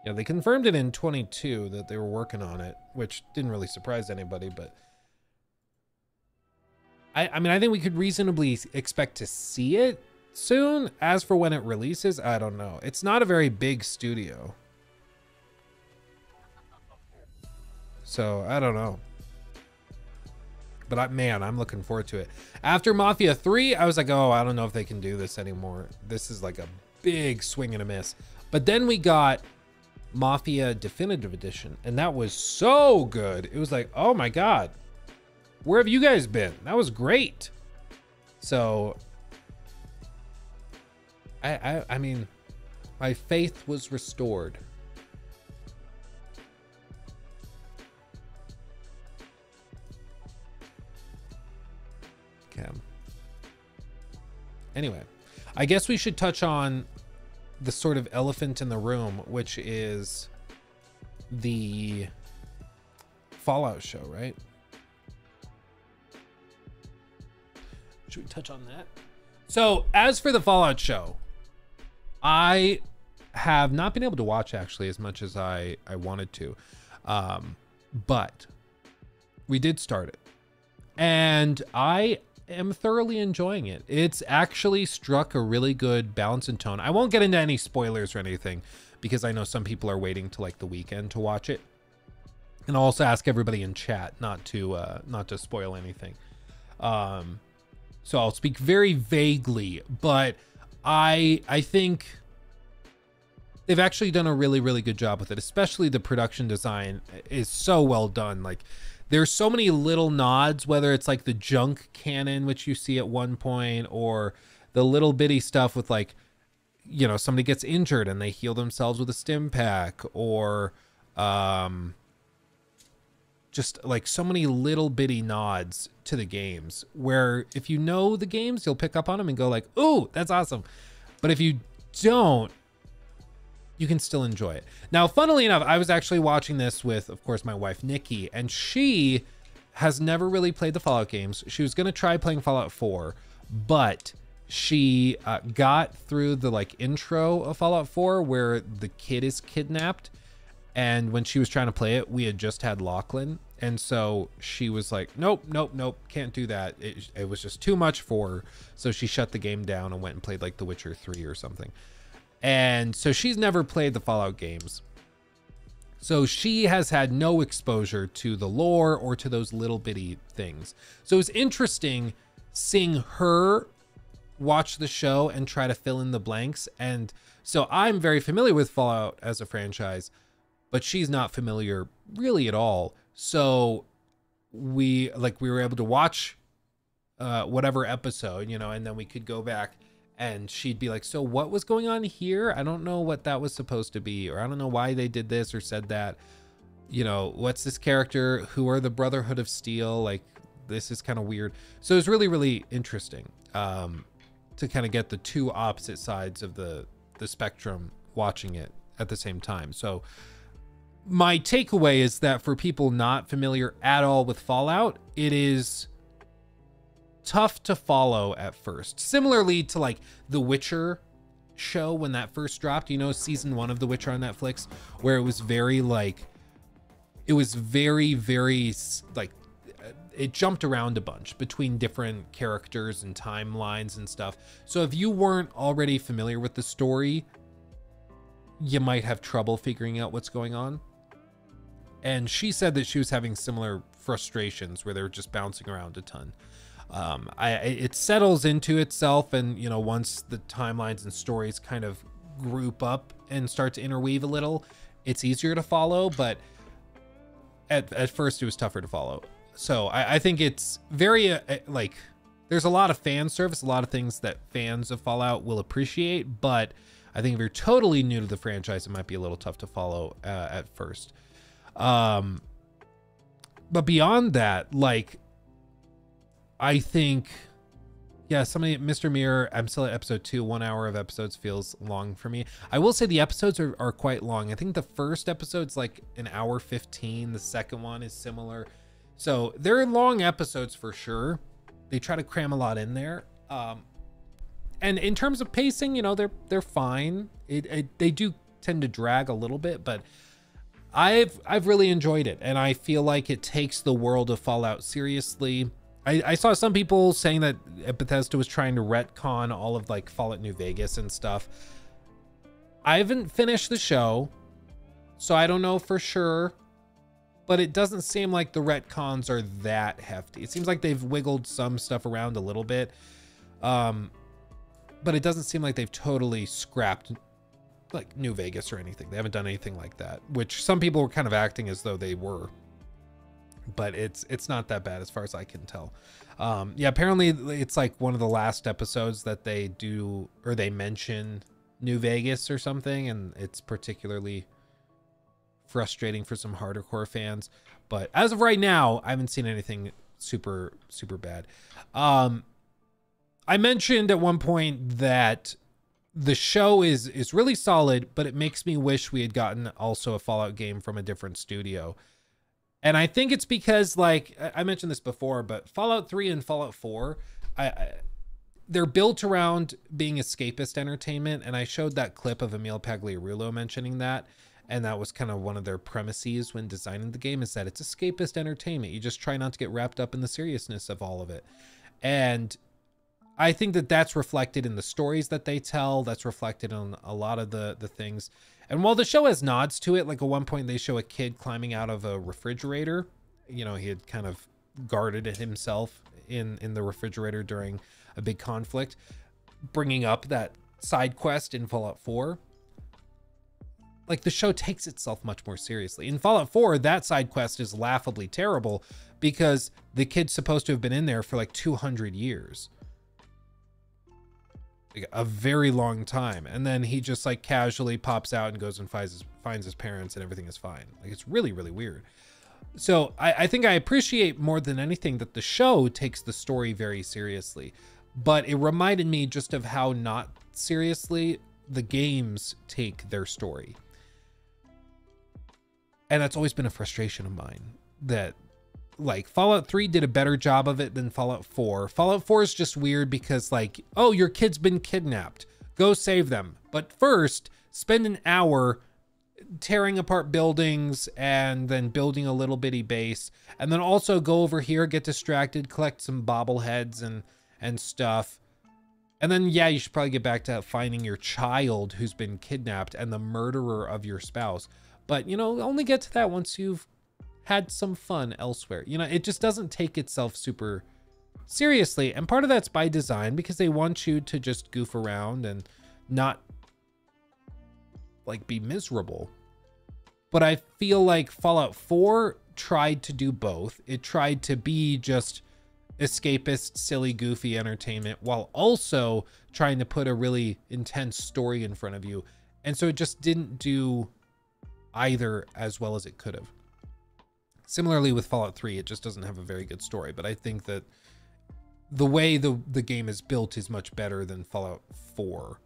Yeah, they confirmed it in 22 that they were working on it, which didn't really surprise anybody, but I, I mean, I think we could reasonably expect to see it soon. As for when it releases, I don't know. It's not a very big studio. So, I don't know. But I, man, I'm looking forward to it. After Mafia 3, I was like, oh, I don't know if they can do this anymore. This is like a big swing and a miss. But then we got Mafia Definitive Edition, and that was so good. It was like, oh my God, where have you guys been? That was great. So, I, I, I mean, my faith was restored. Okay. Anyway, I guess we should touch on the sort of elephant in the room, which is the Fallout show, right? Should we touch on that? So, as for the Fallout show, I have not been able to watch actually as much as I I wanted to, um, but we did start it, and I am thoroughly enjoying it. It's actually struck a really good balance and tone. I won't get into any spoilers or anything because I know some people are waiting to like the weekend to watch it. And I'll also ask everybody in chat not to uh, not to spoil anything. Um, so I'll speak very vaguely, but I I think they've actually done a really really good job with it. Especially the production design is so well done. Like there's so many little nods, whether it's like the junk cannon which you see at one point, or the little bitty stuff with like you know somebody gets injured and they heal themselves with a Stimpak, or um just like so many little bitty nods to the games where if you know the games you'll pick up on them and go like oh that's awesome but if you don't you can still enjoy it now funnily enough i was actually watching this with of course my wife nikki and she has never really played the fallout games she was to try playing fallout 4 but she uh, got through the like intro of Fallout 4 where the kid is kidnapped. And when she was trying to play it, we had just had Lachlan. And so she was like, nope, nope, nope, can't do that. It, it was just too much for her. So she shut the game down and went and played like The Witcher 3 or something. And so she's never played the Fallout games. So she has had no exposure to the lore or to those little bitty things. So it's interesting seeing her watch the show and try to fill in the blanks. And so I'm very familiar with Fallout as a franchise, but she's not familiar really at all. So we like we were able to watch uh whatever episode, you know, and then we could go back and she'd be like, "So what was going on here? I don't know what that was supposed to be or I don't know why they did this or said that." You know, what's this character? Who are the Brotherhood of Steel? Like this is kind of weird. So it's really really interesting. Um to kind of get the two opposite sides of the the spectrum watching it at the same time. So my takeaway is that for people not familiar at all with Fallout, it is tough to follow at first. Similarly to like The Witcher show when that first dropped, you know, season 1 of The Witcher on Netflix where it was very like it was very very like uh, it jumped around a bunch between different characters and timelines and stuff. So if you weren't already familiar with the story, you might have trouble figuring out what's going on. And she said that she was having similar frustrations where they were just bouncing around a ton. Um, I, it settles into itself, and you know, once the timelines and stories kind of group up and start to interweave a little, it's easier to follow. But at at first, it was tougher to follow so I, I think it's very uh, uh, like there's a lot of fan service, a lot of things that fans of Fallout will appreciate, but I think if you're totally new to the franchise, it might be a little tough to follow uh, at first. Um, but beyond that, like, I think, yeah, somebody, Mr. Mirror, I'm still at episode two. One hour of episodes feels long for me. I will say the episodes are, are quite long. I think the first episode's like an hour 15. The second one is similar. So they're long episodes for sure. They try to cram a lot in there. Um, and in terms of pacing, you know, they're they're fine. It, it, they do tend to drag a little bit, but I've I've really enjoyed it, and I feel like it takes the world of Fallout seriously. I, I saw some people saying that Bethesda was trying to retcon all of like Fallout New Vegas and stuff. I haven't finished the show, so I don't know for sure but it doesn't seem like the retcons are that hefty. It seems like they've wiggled some stuff around a little bit. Um, but it doesn't seem like they've totally scrapped like New Vegas or anything. They haven't done anything like that, which some people were kind of acting as though they were. But it's it's not that bad as far as I can tell. Um, yeah, apparently it's like one of the last episodes that they do or they mention New Vegas or something, and it's particularly frustrating for some hardcore fans. But as of right now, I haven't seen anything super super bad. Um, I mentioned at one point that the show is is really solid, but it makes me wish we had gotten also a Fallout game from a different studio. And I think it's because like I mentioned this before, but Fallout 3 and Fallout 4, I, I they're built around being escapist entertainment, and I showed that clip of Emil Pagliarulo mentioning that and that was kind of one of their premises when designing the game is that it's escapist entertainment you just try not to get wrapped up in the seriousness of all of it and i think that that's reflected in the stories that they tell that's reflected in a lot of the the things and while the show has nods to it like at one point they show a kid climbing out of a refrigerator you know he had kind of guarded himself in in the refrigerator during a big conflict bringing up that side quest in fallout 4 like the show takes itself much more seriously. In Fallout 4, that side quest is laughably terrible because the kid's supposed to have been in there for like 200 years. A very long time. And then he just like casually pops out and goes and finds his, finds his parents and everything is fine. Like it's really, really weird. So I, I think I appreciate more than anything that the show takes the story very seriously. But it reminded me just of how not seriously the games take their story and that's always been a frustration of mine that like Fallout 3 did a better job of it than Fallout 4. Fallout 4 is just weird because like, oh, your kid's been kidnapped. Go save them. But first, spend an hour tearing apart buildings and then building a little bitty base and then also go over here get distracted collect some bobbleheads and and stuff and then yeah you should probably get back to finding your child who's been kidnapped and the murderer of your spouse but you know only get to that once you've had some fun elsewhere you know it just doesn't take itself super seriously and part of that's by design because they want you to just goof around and not like be miserable. But I feel like Fallout 4 tried to do both. It tried to be just escapist, silly, goofy entertainment while also trying to put a really intense story in front of you. And so it just didn't do either as well as it could have. Similarly with Fallout 3, it just doesn't have a very good story, but I think that the way the the game is built is much better than Fallout 4.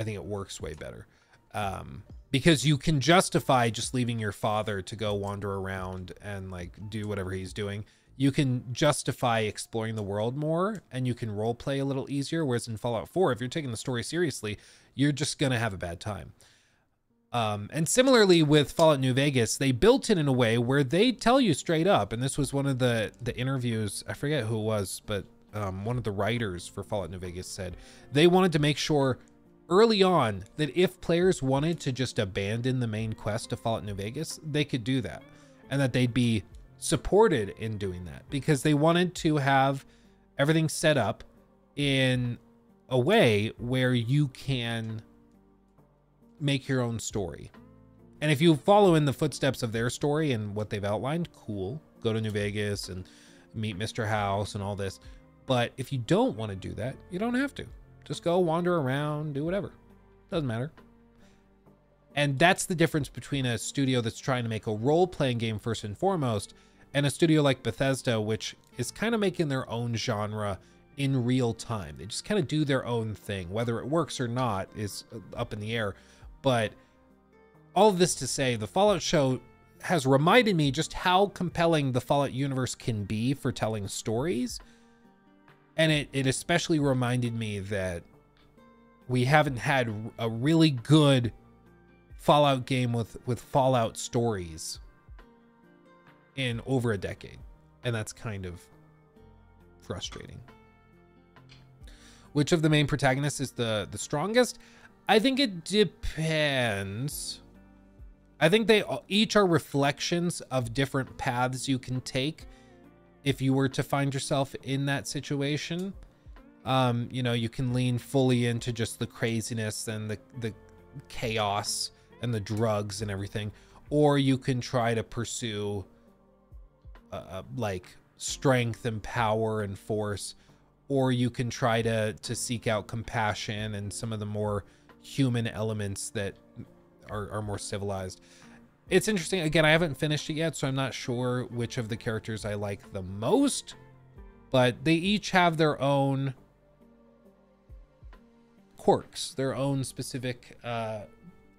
I think it works way better um, because you can justify just leaving your father to go wander around and like do whatever he's doing. You can justify exploring the world more and you can role play a little easier. Whereas in Fallout 4, if you're taking the story seriously, you're just going to have a bad time. Um, and similarly with Fallout New Vegas, they built it in a way where they tell you straight up, and this was one of the the interviews. I forget who it was, but um, one of the writers for Fallout New Vegas said they wanted to make sure early on that if players wanted to just abandon the main quest to Fallout New Vegas, they could do that. And that they'd be supported in doing that because they wanted to have everything set up in a way where you can make your own story. And if you follow in the footsteps of their story and what they've outlined, cool. Go to New Vegas and meet Mr. House and all this. But if you don't want to do that, you don't have to. Just go wander around, do whatever. Doesn't matter. And that's the difference between a studio that's trying to make a role playing game first and foremost, and a studio like Bethesda, which is kind of making their own genre in real time. They just kind of do their own thing. Whether it works or not is up in the air. But all of this to say, the Fallout show has reminded me just how compelling the Fallout universe can be for telling stories and it, it especially reminded me that we haven't had a really good Fallout game with, with Fallout stories in over a decade. And that's kind of frustrating. Which of the main protagonists is the, the strongest? I think it depends. I think they each are reflections of different paths you can take if you were to find yourself in that situation. Um, you know, you can lean fully into just the craziness and the, the chaos and the drugs and everything, or you can try to pursue uh, uh, like strength and power and force, or you can try to to seek out compassion and some of the more human elements that are, are more civilized it's interesting. Again, I haven't finished it yet, so I'm not sure which of the characters I like the most. But they each have their own quirks, their own specific uh,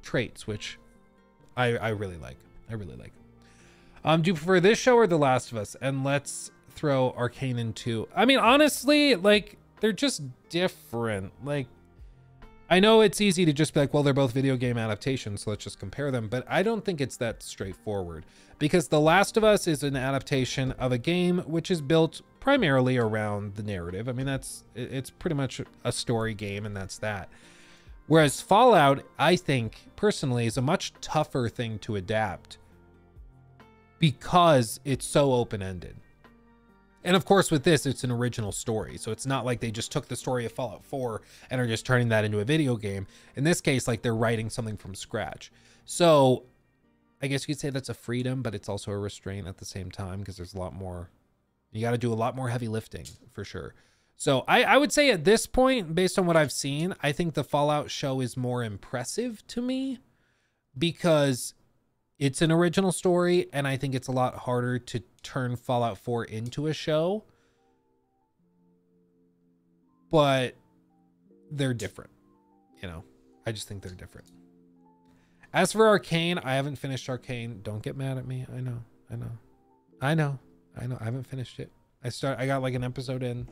traits, which I, I really like. I really like. Um, do you prefer this show or The Last of Us? And let's throw Arcane into. I mean, honestly, like they're just different. Like I know it's easy to just be like, well, they're both video game adaptations, so let's just compare them. But I don't think it's that straightforward because The Last of Us is an adaptation of a game which is built primarily around the narrative. I mean, that's it's pretty much a story game, and that's that. Whereas Fallout, I think personally, is a much tougher thing to adapt because it's so open ended. And of course, with this, it's an original story. So it's not like they just took the story of Fallout 4 and are just turning that into a video game. In this case, like they're writing something from scratch. So I guess you could say that's a freedom, but it's also a restraint at the same time because there's a lot more. You got to do a lot more heavy lifting for sure. So I, I would say at this point, based on what I've seen, I think the Fallout show is more impressive to me because it's an original story, and I think it's a lot harder to turn Fallout 4 into a show. But they're different. You know, I just think they're different. As for Arcane, I haven't finished Arcane. Don't get mad at me. I know. I know. I know. I know I haven't finished it. I start I got like an episode in and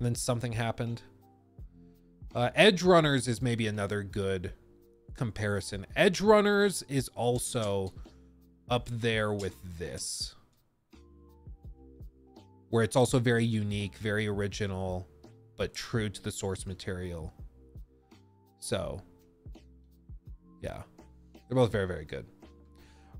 then something happened. Uh Edgerunners is maybe another good comparison. Edgerunners is also up there with this. Where it's also very unique, very original, but true to the source material. So, yeah. They're both very, very good.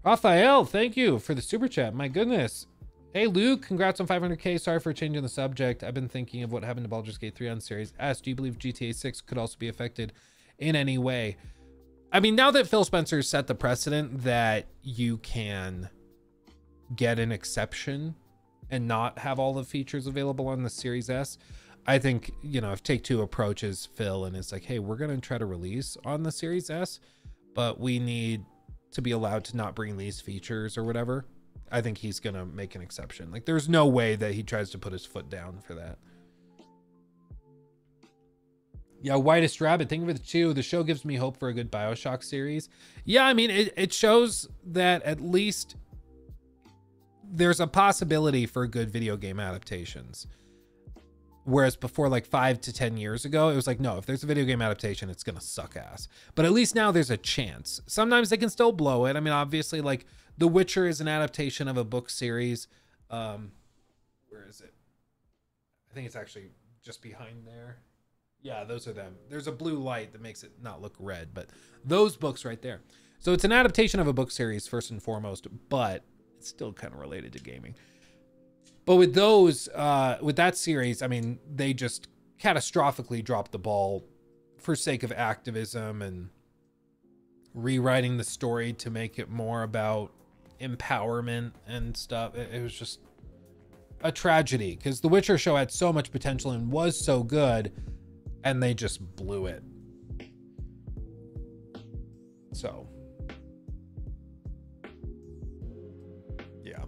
Raphael, thank you for the super chat. My goodness. Hey, Luke, congrats on 500k. Sorry for changing the subject. I've been thinking of what happened to Baldur's Gate 3 on Series S. Do you believe GTA 6 could also be affected in any way? I mean, now that Phil Spencer set the precedent that you can get an exception and not have all the features available on the Series S, I think, you know, if Take Two approaches Phil and it's like, hey, we're going to try to release on the Series S, but we need to be allowed to not bring these features or whatever, I think he's going to make an exception. Like, there's no way that he tries to put his foot down for that. Yeah, Whitest Rabbit, thank you for the two. The show gives me hope for a good Bioshock series. Yeah, I mean, it, it shows that at least there's a possibility for good video game adaptations. Whereas before, like five to 10 years ago, it was like, no, if there's a video game adaptation, it's going to suck ass. But at least now there's a chance. Sometimes they can still blow it. I mean, obviously, like The Witcher is an adaptation of a book series. Um, where is it? I think it's actually just behind there. Yeah, those are them. There's a blue light that makes it not look red, but those books right there. So it's an adaptation of a book series, first and foremost, but it's still kind of related to gaming. But with those, uh, with that series, I mean, they just catastrophically dropped the ball for sake of activism and rewriting the story to make it more about empowerment and stuff. It, it was just a tragedy because The Witcher show had so much potential and was so good, and they just blew it. So, yeah.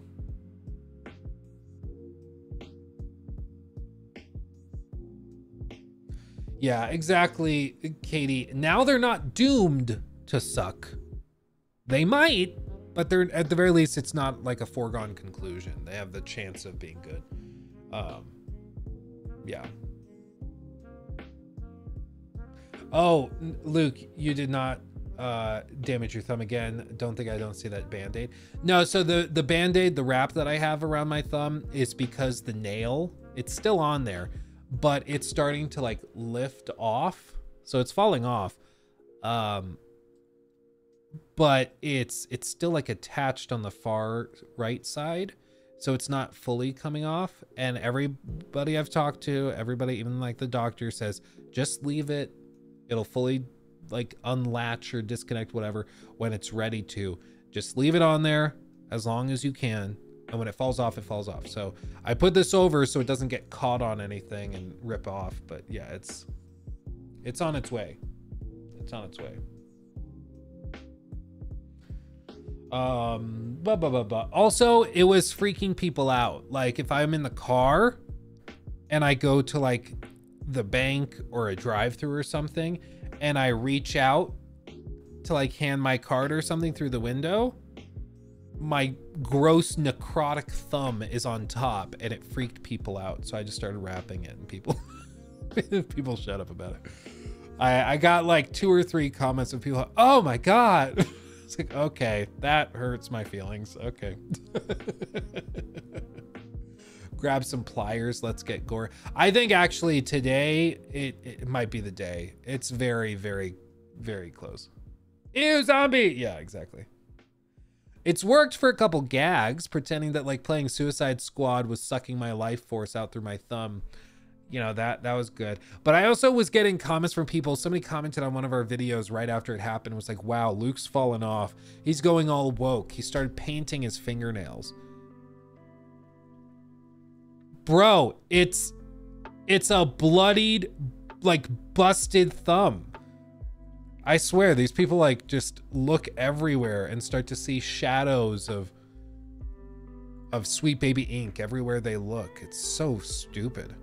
Yeah, exactly, Katie. Now they're not doomed to suck. They might, but they're at the very least it's not like a foregone conclusion. They have the chance of being good. Um yeah. Oh, Luke, you did not uh damage your thumb again. Don't think I don't see that band-aid. No, so the the band-aid, the wrap that I have around my thumb is because the nail, it's still on there, but it's starting to like lift off. So it's falling off. Um but it's it's still like attached on the far right side so it's not fully coming off and everybody i've talked to everybody even like the doctor says just leave it it'll fully like unlatch or disconnect whatever when it's ready to. Just leave it on there as long as you can and when it falls off it falls off. So i put this over so it doesn't get caught on anything and rip off but yeah it's it's on its way. It's on its way. Um blah, blah, blah, blah. also it was freaking people out. Like if i'm in the car and i go to like the bank or a drive-through or something and i reach out to like hand my card or something through the window my gross necrotic thumb is on top and it freaked people out so i just started wrapping it and people people shut up about it i i got like two or three comments of people oh my god it's like, okay, that hurts my feelings. Okay. Grab some pliers. Let's get gore. I think actually today it, it might be the day. It's very, very, very close. Ew, zombie. Yeah, exactly. It's worked for a couple gags, pretending that like playing Suicide Squad was sucking my life force out through my thumb you know that that was good but i also was getting comments from people somebody commented on one of our videos right after it happened was like wow luke's fallen off he's going all woke he started painting his fingernails bro it's it's a bloodied like busted thumb i swear these people like just look everywhere and start to see shadows of of Sweet Baby Inc everywhere they look it's so stupid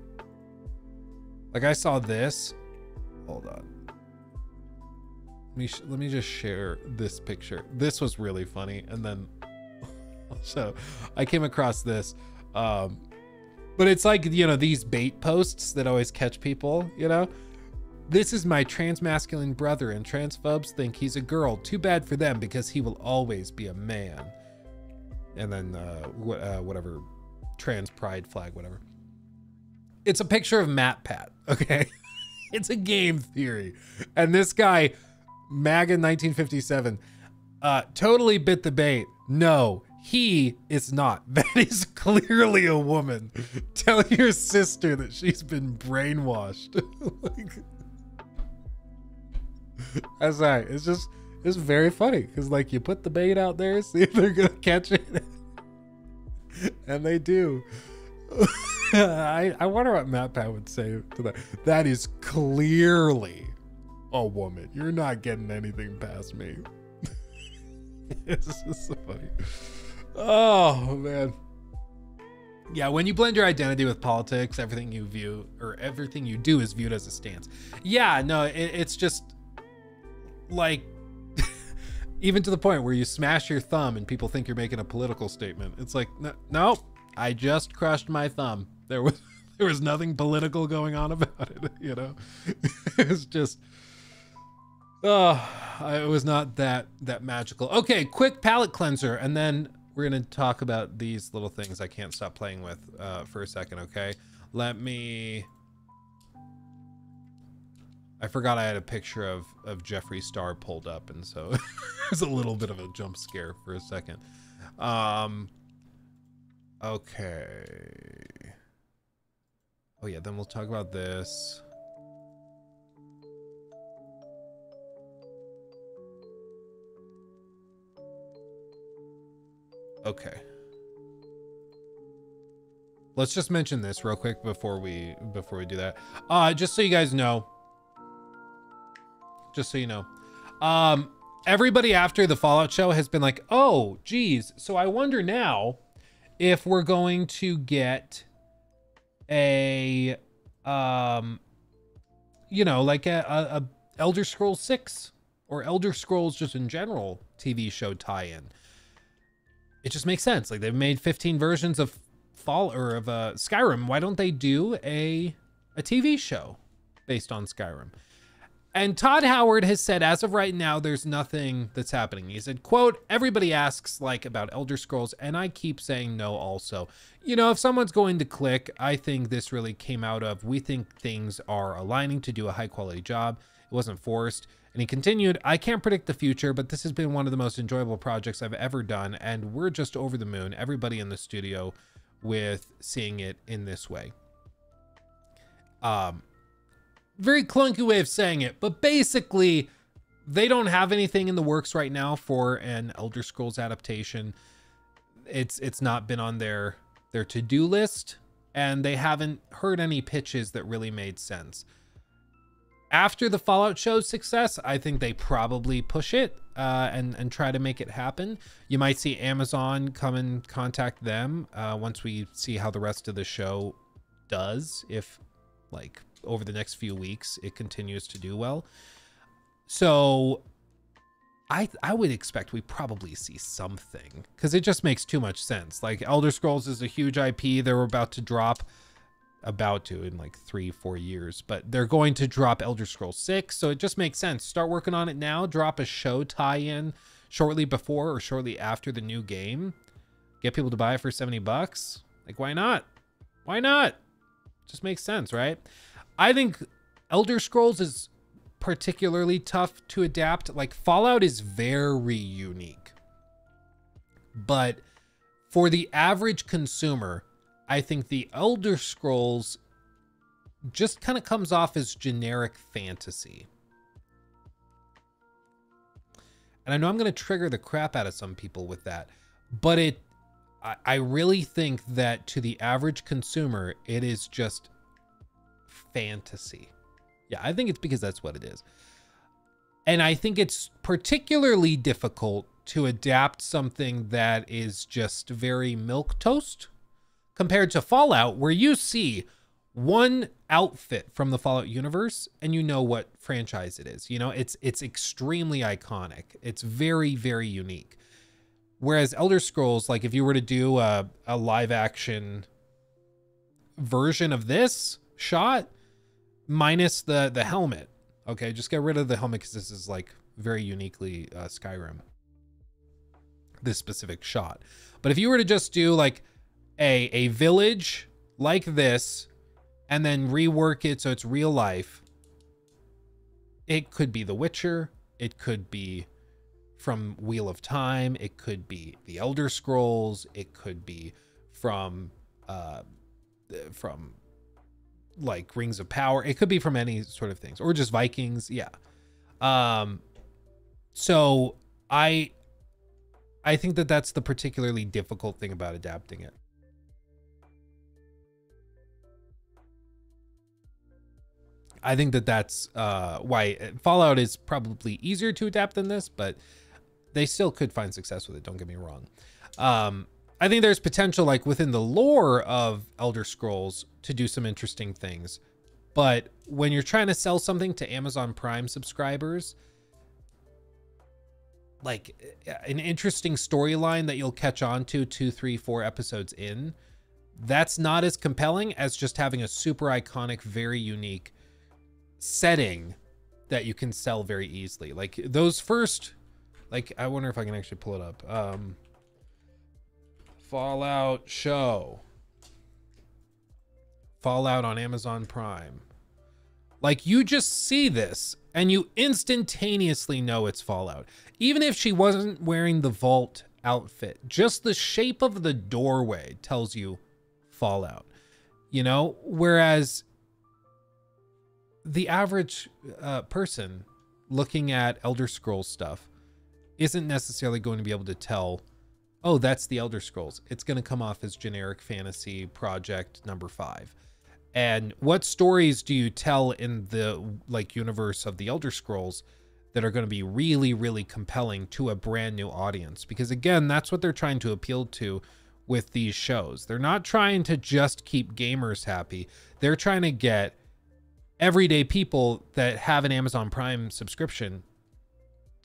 like I saw this. Hold on. Let me let me just share this picture. This was really funny, and then so I came across this. Um, but it's like, you know, these bait posts that always catch people, you know? This is my transmasculine brother, and transphobes think he's a girl. Too bad for them because he will always be a man. And then, uh, wh- uh, whatever, trans pride flag, whatever. It's a picture of MatPat, okay? it's a game theory. And this guy, MAGA 1957, uh, totally bit the bait. No, he is not. That is clearly a woman. Tell your sister that she's been brainwashed. like, that's right. It's just it's very funny because like you put the bait out there, see if they're gonna catch it, and they do. I I wonder what MatPat would say to that. That is clearly a woman. You're not getting anything past me. it's just so funny. Oh man. Yeah, when you blend your identity with politics, everything you view or everything you do is viewed as a stance. Yeah, no, it, it's just like even to the point where you smash your thumb and people think you're making a political statement. It's like, no, no I just crushed my thumb. There was there was nothing political going on about it, you know. it's just oh, it was not that that magical. Okay, quick palate cleanser and then we're going to talk about these little things I can't stop playing with uh, for a second, okay? Let me I forgot I had a picture of of Jeffree Star pulled up, and so it was a little bit of a jump scare for a second. Um, okay. Oh yeah, then we'll talk about this. Okay. Let's just mention this real quick before we before we do that. Uh just so you guys know, just so you know. Um, everybody after the Fallout show has been like, oh, geez. So I wonder now if we're going to get a, um, you know, like a, a, a Elder Scrolls 6 or Elder Scrolls just in general TV show tie-in. It just makes sense. Like they've made 15 versions of Fall or of uh, Skyrim. Why don't they do a a TV show based on Skyrim? And Todd Howard has said, as of right now, there's nothing that's happening. He said, quote, everybody asks like about Elder Scrolls, and I keep saying no also. You know, if someone's going to click, I think this really came out of, we think things are aligning to do a high quality job. It wasn't forced. And he continued, I can't predict the future, but this has been one of the most enjoyable projects I've ever done, and we're just over the moon, everybody in the studio, with seeing it in this way. Um, very clunky way of saying it, but basically, they don't have anything in the works right now for an Elder Scrolls adaptation. It's it's not been on their their to-do list, and they haven't heard any pitches that really made sense. After the Fallout show's success, I think they probably push it uh, and and try to make it happen. You might see Amazon come and contact them uh, once we see how the rest of the show does. If like over the next few weeks it continues to do well. So I I would expect we probably see something because it just makes too much sense. Like Elder Scrolls is a huge IP. They're about to drop about to in like three, four years, but they're going to drop Elder Scrolls 6. So it just makes sense. Start working on it now, drop a show tie in shortly before or shortly after the new game. Get people to buy it for 70 bucks. Like, why not? Why not? Just makes sense, right? I think Elder Scrolls is particularly tough to adapt. Like, Fallout is very unique. But for the average consumer, I think the Elder Scrolls just kind of comes off as generic fantasy. And I know I'm going to trigger the crap out of some people with that, but it, I, I really think that to the average consumer, it is just fantasy. Yeah, I think it's because that's what it is. And I think it's particularly difficult to adapt something that is just very milk toast compared to Fallout, where you see one outfit from the Fallout universe and you know what franchise it is. You know, it's it's extremely iconic. It's very very unique. Whereas Elder Scrolls, like if you were to do a, a live action version of this shot minus the the helmet. Okay, just get rid of the helmet because this is like very uniquely uh, Skyrim. This specific shot. But if you were to just do like a a village like this and then rework it so it's real life, it could be The Witcher, it could be from Wheel of Time, it could be The Elder Scrolls, it could be from uh from like Rings of Power. It could be from any sort of things or just Vikings, yeah. Um so I I think that that's the particularly difficult thing about adapting it. I think that that's uh, why Fallout is probably easier to adapt than this, but they still could find success with it. Don't get me wrong. Um, I think there's potential, like within the lore of Elder Scrolls, to do some interesting things. But when you're trying to sell something to Amazon Prime subscribers, like an interesting storyline that you'll catch on to two, three, four episodes in, that's not as compelling as just having a super iconic, very unique setting that you can sell very easily. Like those first, like I wonder if I can actually pull it up. Um, Fallout show. Fallout on Amazon Prime. Like you just see this and you instantaneously know it's Fallout. Even if she wasn't wearing the vault outfit, just the shape of the doorway tells you Fallout. You know, whereas the average uh, person looking at Elder Scrolls stuff isn't necessarily going to be able to tell, oh, that's the Elder Scrolls. It's going to come off as generic fantasy project number five. And what stories do you tell in the like universe of the Elder Scrolls that are going to be really, really compelling to a brand new audience? Because again, that's what they're trying to appeal to with these shows. They're not trying to just keep gamers happy. They're trying to get everyday people that have an Amazon Prime subscription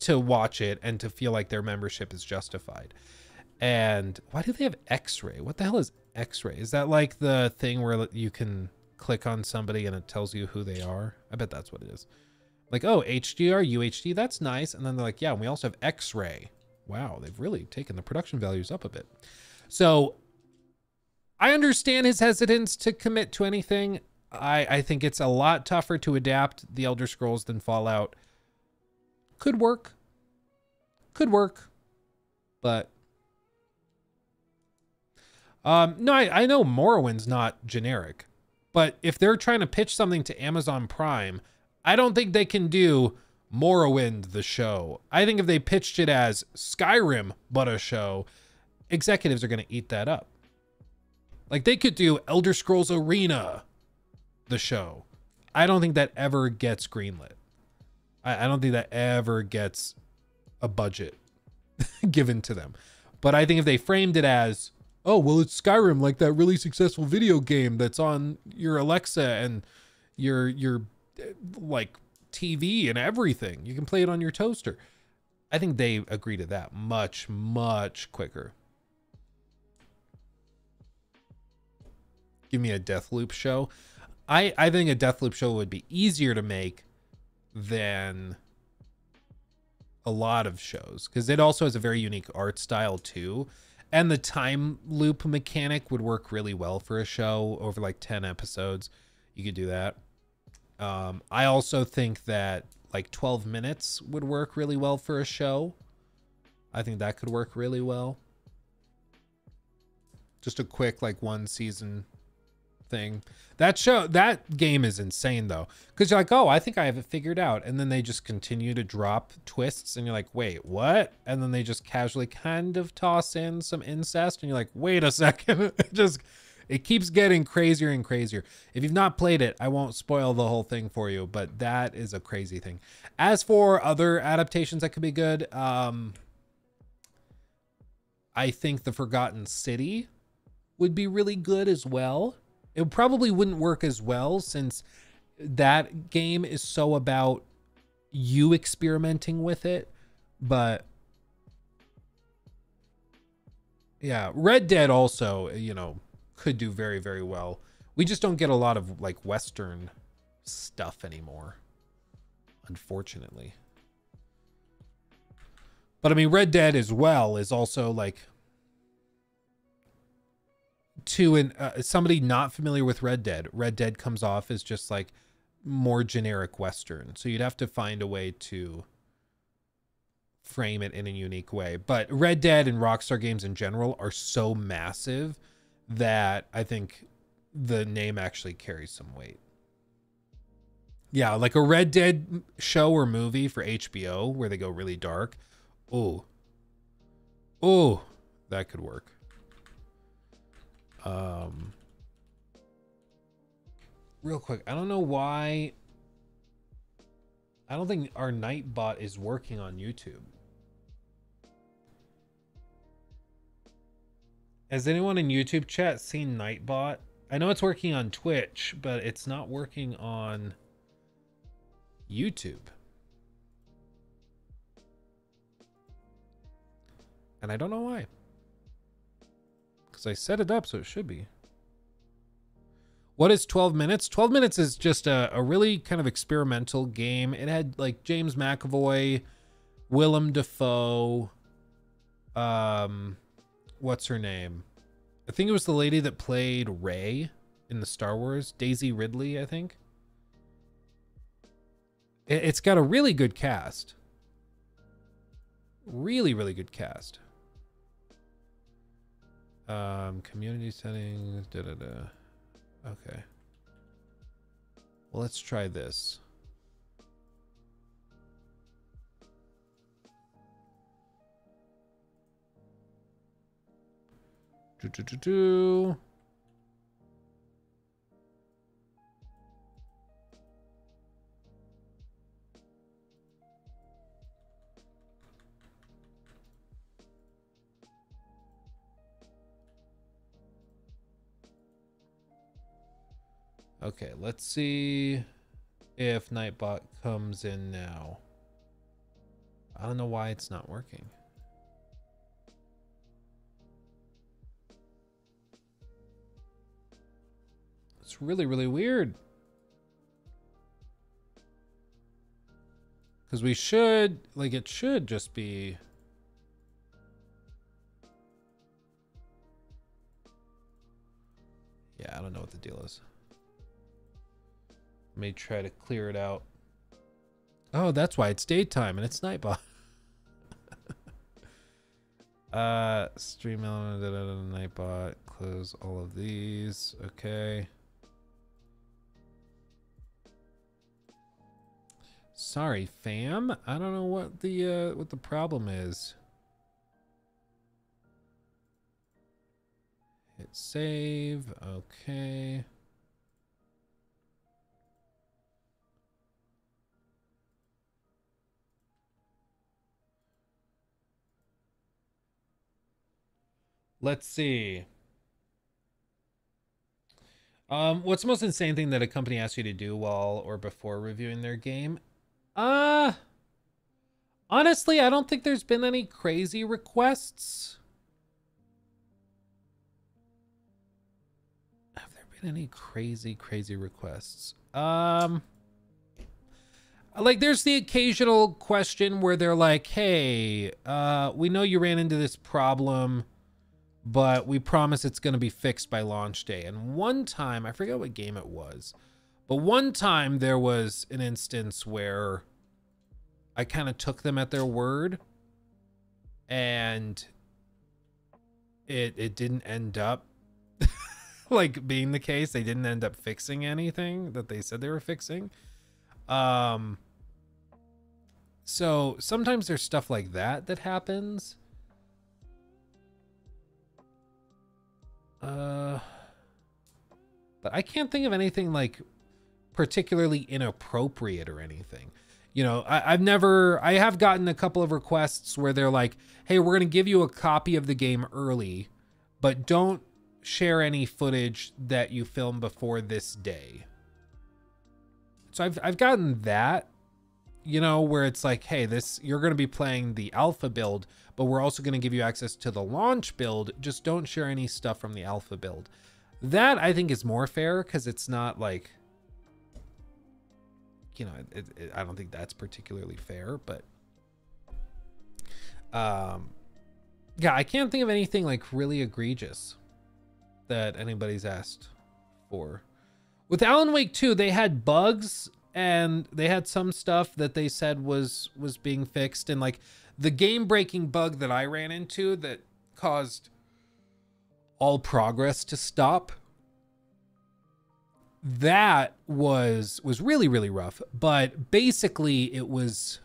to watch it and to feel like their membership is justified. And why do they have X-ray? What the hell is X-ray? Is that like the thing where you can click on somebody and it tells you who they are? I bet that's what it is. Like, oh, HDR, UHD, that's nice. And then they're like, yeah, we also have X-ray. Wow, they've really taken the production values up a bit. So I understand his hesitance to commit to anything. I, I think it's a lot tougher to adapt the Elder Scrolls than Fallout. Could work. Could work. But um, no, I, I know Morrowind's not generic, but if they're trying to pitch something to Amazon Prime, I don't think they can do Morrowind the show. I think if they pitched it as Skyrim but a show, executives are going to eat that up. Like they could do Elder Scrolls Arena the show. I don't think that ever gets greenlit. I, I don't think that ever gets a budget given to them. But I think if they framed it as, oh, well, it's Skyrim, like that really successful video game that's on your Alexa and your your uh, like TV and everything. You can play it on your toaster. I think they agree to that much, much quicker. Give me a Deathloop show. I I think a Deathloop show would be easier to make than a lot of shows because it also has a very unique art style too. And the time loop mechanic would work really well for a show over like 10 episodes. You could do that. Um, I also think that like 12 minutes would work really well for a show. I think that could work really well. Just a quick like one season thing. That show, that game is insane though, because you're like, oh, I think I have it figured out, and then they just continue to drop twists, and you're like, wait, what? And then they just casually kind of toss in some incest, and you're like, wait a second, it just it keeps getting crazier and crazier. If you've not played it, I won't spoil the whole thing for you, but that is a crazy thing. As for other adaptations that could be good, um, I think The Forgotten City would be really good as well. It probably wouldn't work as well since that game is so about you experimenting with it, but yeah, Red Dead also, you know, could do very very well We just don't get a lot of like Western stuff anymore, unfortunately. But I mean, Red Dead as well is also like to an uh, somebody not familiar with Red Dead. Red Dead comes off as just like more generic Western, so you'd have to find a way to frame it in a unique way. But Red Dead and Rockstar games in general are so massive that I think the name actually carries some weight. Yeah, like a Red Dead show or movie for HBO where they go really dark. Oh. Oh, that could work. Um Real quick, I don't know why I don't think our Nightbot is working on YouTube. Has anyone in YouTube chat seen Nightbot? I know it's working on Twitch, but it's not working on YouTube. And I don't know why. Because I set it up so it should be. What is 12 minutes? 12 minutes is just a, a really kind of experimental game. It had like James McAvoy, Willem Dafoe, um, what's her name? I think it was the lady that played Rey in the Star Wars, Daisy Ridley, I think. It, it's got a really good cast. Really, really good cast. Um, community settings, da da da. Okay. Well, let's try this. Do, do, do, do. Okay, let's see if Nightbot comes in now. I don't know why it's not working. It's really, really weird. Because we should, like, it should just be... Yeah, I don't know what the deal is. Let me try to clear it out. Oh, that's why it's daytime and it's nightbot. uh, stream element, da, da, da, nightbot. Close all of these. Okay. Sorry, fam. I don't know what the uh, what the problem is. Hit save. Okay. Let's see. Um, what's the most insane thing that a company asks you to do while or before reviewing their game? Uh, honestly, I don't think there's been any crazy requests. Have there been any crazy, crazy requests? Um, like there's the occasional question where they're like, hey, uh, we know you ran into this problem but we promise it's going to be fixed by launch day. And one time, I forget what game it was, but one time there was an instance where I kind of took them at their word and it it didn't end up like being the case. They didn't end up fixing anything that they said they were fixing. Um so sometimes there's stuff like that that happens Uh, but I can't think of anything like particularly inappropriate or anything. You know, I, have never, I have gotten a couple of requests where they're like, hey, we're going to give you a copy of the game early, but don't share any footage that you film before this day. So I've, I've gotten that, you know, where it's like, hey, this, you're going to be playing the alpha build, but we're also going to give you access to the launch build. Just don't share any stuff from the alpha build. That I think is more fair because it's not like, you know, it, it, I don't think that's particularly fair, but um, yeah, I can't think of anything like really egregious that anybody's asked for. With Alan Wake 2, they had bugs and they had some stuff that they said was was being fixed and like the game breaking bug that I ran into that caused all progress to stop that was was really really rough. But basically it was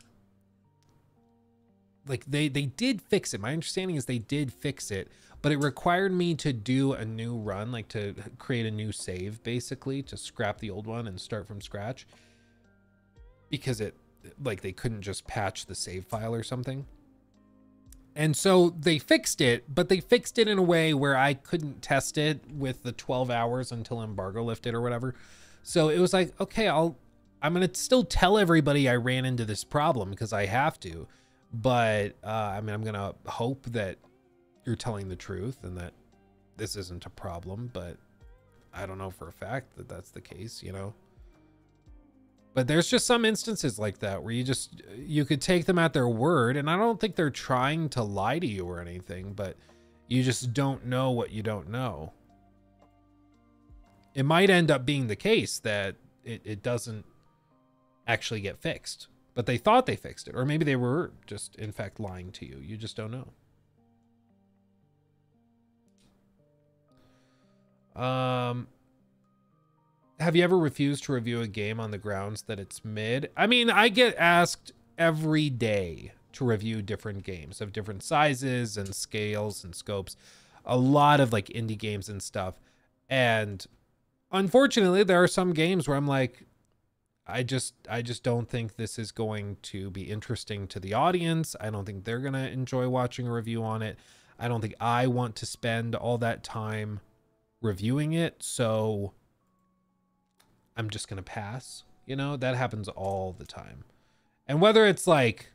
like they they did fix it. My understanding is they did fix it but it required me to do a new run like to create a new save basically to scrap the old one and start from scratch because it like they couldn't just patch the save file or something and so they fixed it, but they fixed it in a way where I couldn't test it with the 12 hours until embargo lifted or whatever. So it was like, okay, I'll I'm going to still tell everybody I ran into this problem because I have to. But uh, I mean, I'm going to hope that you're telling the truth and that this isn't a problem, but I don't know for a fact that that's the case, you know. But there's just some instances like that where you just you could take them at their word and I don't think they're trying to lie to you or anything, but you just don't know what you don't know. It might end up being the case that it, it doesn't actually get fixed, but they thought they fixed it. Or maybe they were just, in fact, lying to you. You just don't know. Um, have you ever refused to review a game on the grounds that it's mid? I mean, I get asked every day to review different games of different sizes and scales and scopes. A lot of like indie games and stuff. And unfortunately, there are some games where I'm like I just I just don't think this is going to be interesting to the audience. I don't think they're going to enjoy watching a review on it. I don't think I want to spend all that time reviewing it. So I'm just going to pass. You know, that happens all the time. And whether it's like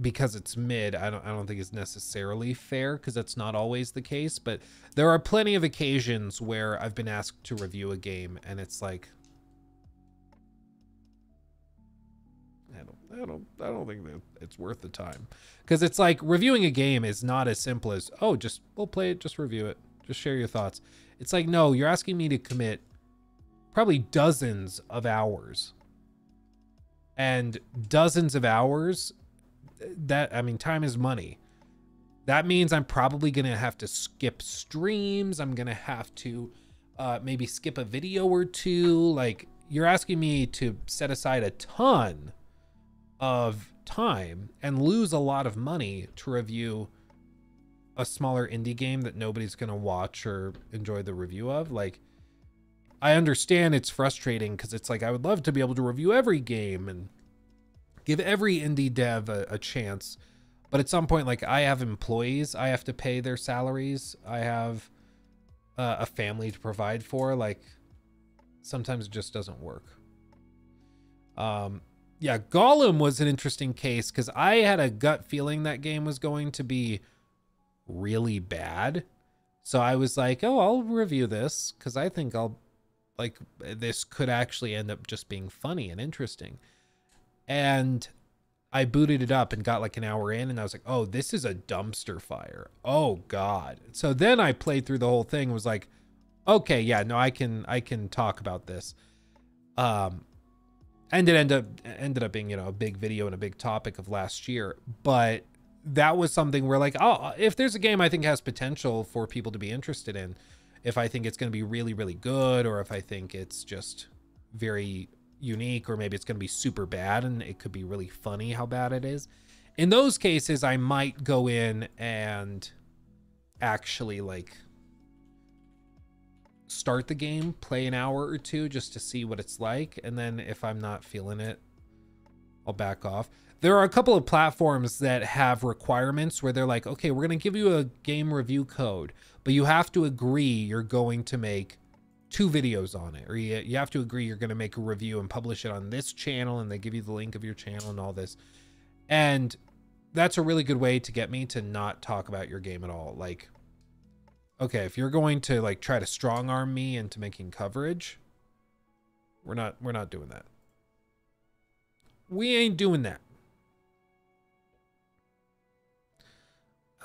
because it's mid, I don't I don't think is necessarily fair because that's not always the case, but there are plenty of occasions where I've been asked to review a game and it's like I don't I don't I don't think that it's worth the time. Cuz it's like reviewing a game is not as simple as, "Oh, just we'll play it, just review it, just share your thoughts." It's like, "No, you're asking me to commit probably dozens of hours. And dozens of hours that i mean time is money. That means i'm probably gonna have to skip streams. I'm gonna have to uh, maybe skip a video or two. Like you're asking me to set aside a ton of time and lose a lot of money to review a smaller indie game that nobody's gonna watch or enjoy the review of. Like I understand it's frustrating because it's like I would love to be able to review every game and give every indie dev a, a, chance. But at some point, like I have employees, I have to pay their salaries. I have uh, a family to provide for. Like sometimes it just doesn't work. Um, yeah, Gollum was an interesting case because I had a gut feeling that game was going to be really bad. So I was like, oh, I'll review this because I think I'll like this could actually end up just being funny and interesting. And I booted it up and got like an hour in and I was like, "Oh, this is a dumpster fire. Oh god." So then I played through the whole thing was like, "Okay, yeah, no, I can I can talk about this." Um and it ended up ended up being, you know, a big video and a big topic of last year, but that was something where like, "Oh, if there's a game I think has potential for people to be interested in, if I think it's going to be really, really good, or if I think it's just very unique, or maybe it's going to be super bad and it could be really funny how bad it is. In those cases, I might go in and actually like start the game, play an hour or two just to see what it's like. And then if I'm not feeling it, I'll back off. There are a couple of platforms that have requirements where they're like, okay, we're going to give you a game review code, but you have to agree you're going to make two videos on it or you, you have to agree you're going to make a review and publish it on this channel and they give you the link of your channel and all this and that's a really good way to get me to not talk about your game at all like okay, if you're going to like try to strong arm me into making coverage, we're not we're not doing that. We ain't doing that.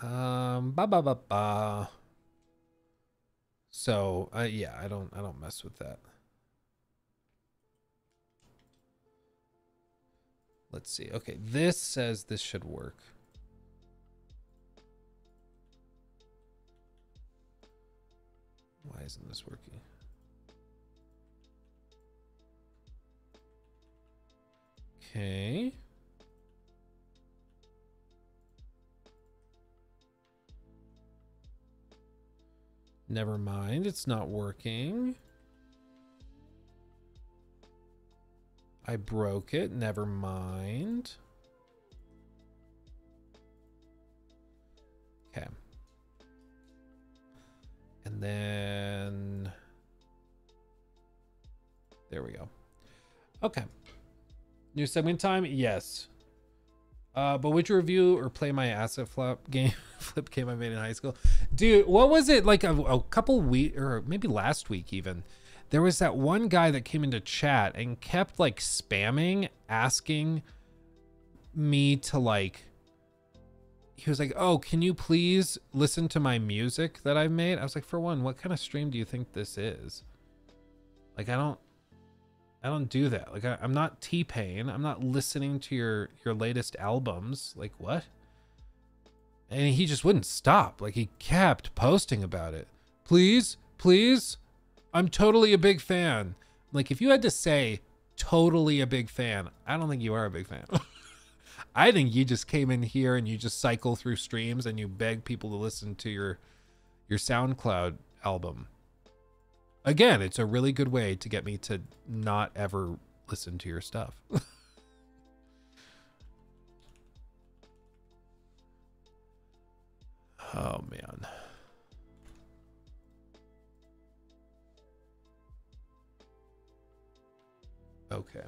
Um ba ba ba ba. So, uh, yeah, I don't I don't mess with that. Let's see. Okay, this says this should work. Why isn't this working? Okay. Never mind, it's not working. I broke it, never mind. Okay. And then there we go. Okay. New segment time? Yes. Uh, but which review or play my asset flop game flip game I made in high school? Dude, what was it like a, a couple week or maybe last week even? There was that one guy that came into chat and kept like spamming, asking me to like he was like, "Oh, can you please listen to my music that I've made?" I was like, "For one, what kind of stream do you think this is?" Like, I don't, I don't do that. Like, I, I'm not T Pain. I'm not listening to your your latest albums. Like, what? And he just wouldn't stop. Like, he kept posting about it. Please, please, I'm totally a big fan. Like, if you had to say totally a big fan, I don't think you are a big fan. I think you just came in here and you just cycle through streams and you beg people to listen to your your SoundCloud album. Again, it's a really good way to get me to not ever listen to your stuff. oh man. Okay.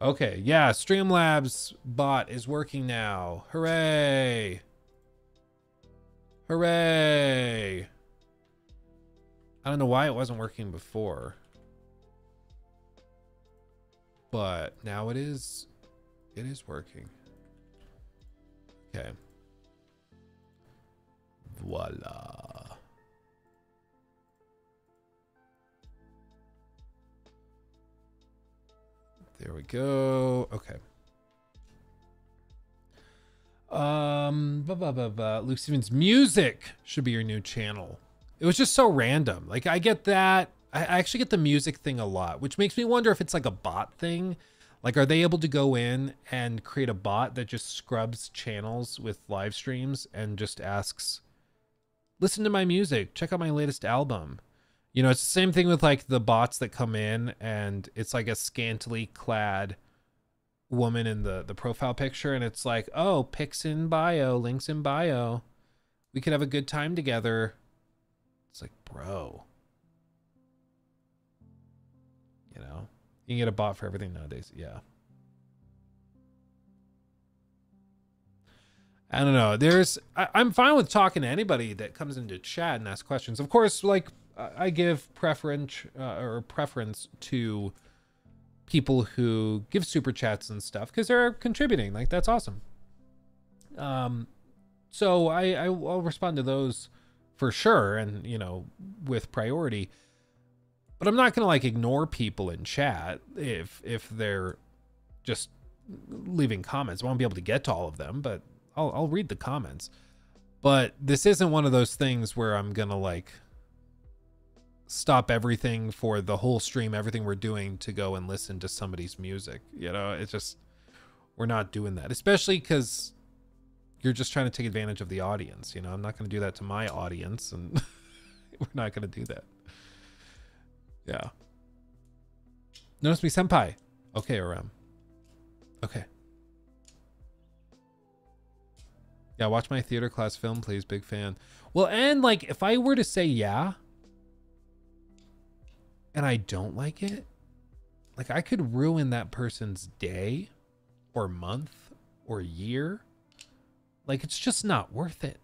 Okay, yeah, Streamlabs bot is working now. Hooray! Hooray! I don't know why it wasn't working before. But now it is it is working. Okay. Voila. There we go. Okay. Um, blah, blah, blah, blah. Luke Stephens music should be your new channel. It was just so random. Like I get that. I actually get the music thing a lot, which makes me wonder if it's like a bot thing. Like, are they able to go in and create a bot that just scrubs channels with live streams and just asks, listen to my music, check out my latest album? You know, it's the same thing with like the bots that come in and it's like a scantily clad woman in the the profile picture and it's like, "Oh, pics in bio, links in bio. We could have a good time together." It's like, "Bro." You know, you can get a bot for everything nowadays. Yeah. I don't know. There's, I, I'm fine with talking to anybody that comes into chat and asks questions. Of course, like I give preference uh, or preference to people who give super chats and stuff because they're contributing. Like that's awesome. Um, so I, I will respond to those for sure, and you know with priority. But I'm not gonna like ignore people in chat if if they're just leaving comments. I won't be able to get to all of them, but I'll I'll read the comments. But this isn't one of those things where I'm gonna like stop everything for the whole stream, everything we're doing to go and listen to somebody's music. You know, it's just we're not doing that, especially because you're just trying to take advantage of the audience. You know, I'm not going to do that to my audience, and we're not going to do that. Yeah. Notice me, senpai. Okay, Aram. Okay. Yeah, watch my theater class film, please. Big fan. Well, and like, if I were to say yeah, and I don't like it, like I could ruin that person's day or month or year. Like it's just not worth it.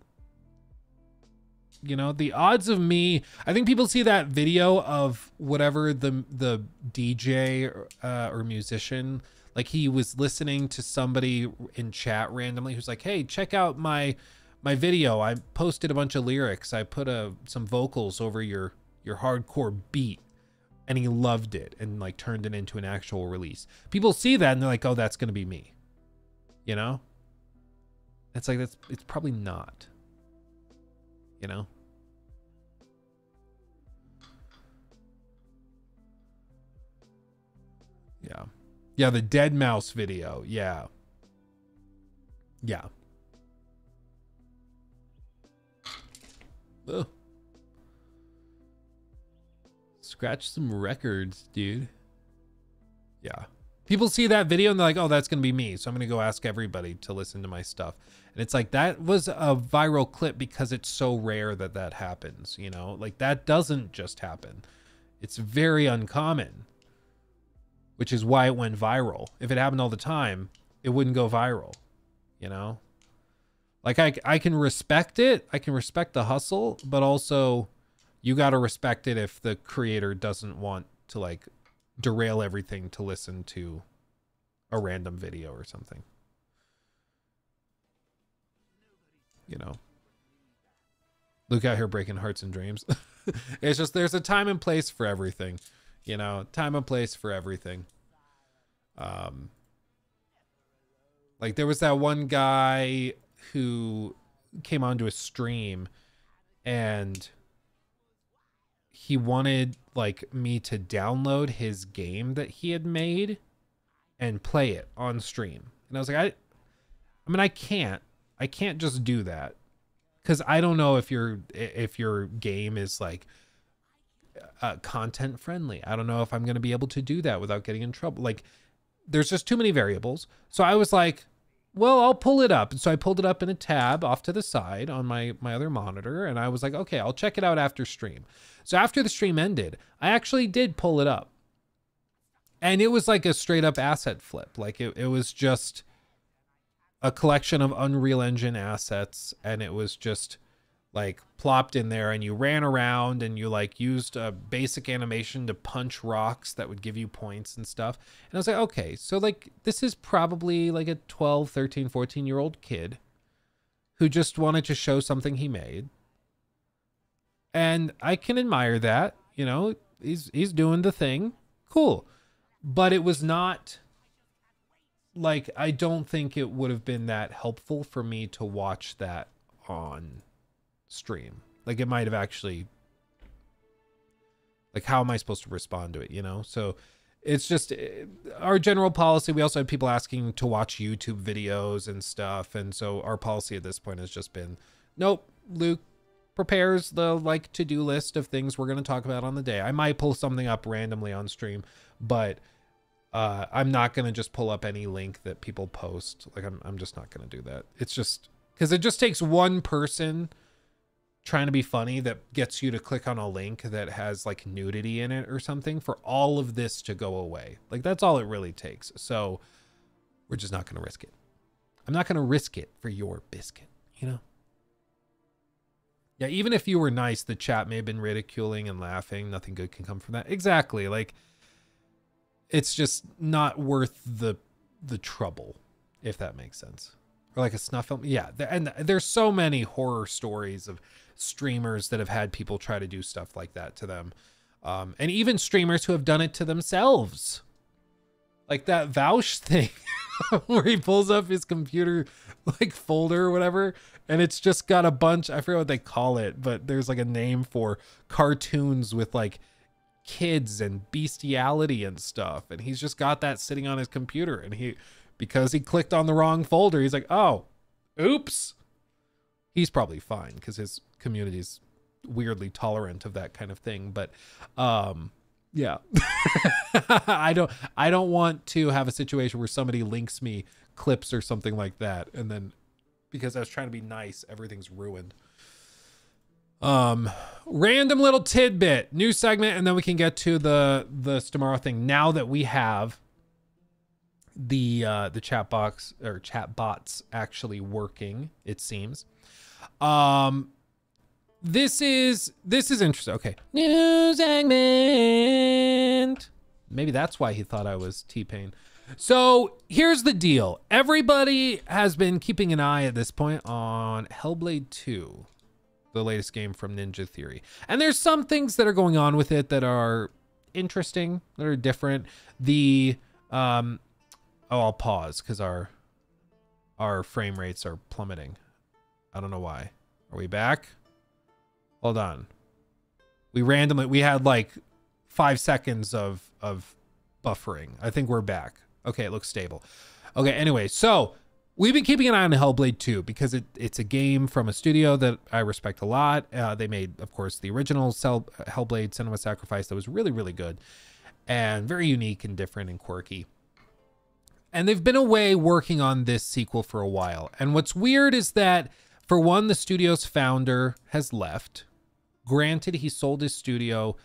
You know, the odds of me, I think people see that video of whatever the the DJ uh, or musician, like he was listening to somebody in chat randomly who's like, "Hey, check out my my video. I posted a bunch of lyrics. I put a some vocals over your your hardcore beat." And he loved it and like turned it into an actual release. People see that and they're like, "Oh, that's going to be me." You know? It's like that's it's probably not. You know? Yeah. Yeah, the dead mouse video. Yeah. Yeah. Ugh. Scratch some records, dude. Yeah. People see that video and they're like, oh, that's going to be me. So I'm going to go ask everybody to listen to my stuff. And it's like, that was a viral clip because it's so rare that that happens. You know, like that doesn't just happen. It's very uncommon, which is why it went viral. If it happened all the time, it wouldn't go viral, you know? Like I, I can respect it. I can respect the hustle, but also you got to respect it if the creator doesn't want to like derail everything to listen to a random video or something. You know. Luke out here breaking hearts and dreams. it's just there's a time and place for everything. You know, time and place for everything. Um like there was that one guy who came onto a stream and he wanted like me to download his game that he had made and play it on stream. And I was like, I I mean I can't. I can't just do that. Cuz I don't know if your if your game is like uh, content friendly. I don't know if I'm going to be able to do that without getting in trouble. Like there's just too many variables. So I was like, well, I'll pull it up. And so I pulled it up in a tab off to the side on my my other monitor and I was like, okay, I'll check it out after stream. So after the stream ended, I actually did pull it up. And it was like a straight up asset flip. Like it, it was just a collection of Unreal Engine assets and it was just like plopped in there and you ran around and you like used a basic animation to punch rocks that would give you points and stuff. And I was like, okay, so like this is probably like a 12, 13, 14 year old kid who just wanted to show something he made. And I can admire that, you know, he's he's doing the thing. Cool. But it was not like I don't think it would have been that helpful for me to watch that on stream. Like it might have actually like how am I supposed to respond to it, you know? So it's just eh, our general policy. We also had people asking to watch YouTube videos and stuff, and so our policy at this point has just been nope, Luke prepares the like to-do list of things we're going to talk about on the day. I might pull something up randomly on stream, but uh, I'm not going to just pull up any link that people post. Like I'm I'm just not going to do that. It's just cuz it just takes one person trying to be funny that gets you to click on a link that has like nudity in it or something for all of this to go away. Like that's all it really takes. So we're just not going to risk it. I'm not going to risk it for your biscuit, you know? Yeah, even if you were nice, the chat may have been ridiculing and laughing. Nothing good can come from that. Exactly. Like it's just not worth the the trouble, if that makes sense. Or like a snuff film. Yeah, and there's so many horror stories of streamers that have had people try to do stuff like that to them. Um, and even streamers who have done it to themselves. Like that Vaush thing where he pulls up his computer like folder or whatever and it's just got a bunch I forget what they call it, but there's like a name for cartoons with like kids and bestiality and stuff and he's just got that sitting on his computer and he because he clicked on the wrong folder, he's like, "Oh, oops." He's probably fine cuz his community's weirdly tolerant of that kind of thing, but um yeah. I don't I don't want to have a situation where somebody links me clips or something like that and then because I was trying to be nice, everything's ruined. Um random little tidbit, new segment and then we can get to the the Stamaro thing now that we have the uh the chat box or chat bots actually working, it seems. Um this is this is interesting. Okay, news segment. Maybe that's why he thought I was T Pain. So here's the deal. Everybody has been keeping an eye at this point on Hellblade 2, the latest game from Ninja Theory. And there's some things that are going on with it that are interesting, that are different. The um oh, I'll pause cuz our our frame rates are plummeting. I don't know why. Are we back? Hold on. We randomly we had like 5 seconds of of buffering. I think we're back. Okay, it looks stable. Okay, anyway, so we've been keeping an eye on Hellblade 2 because it, it's a game from a studio that I respect a lot. Uh, they made, of course, the original Cell, Hellblade Senua's Sacrifice that was really, really good and very unique and different and quirky. And they've been away working on this sequel for a while. And what's weird is that, for one, the studio's founder has left. Granted, he sold his studio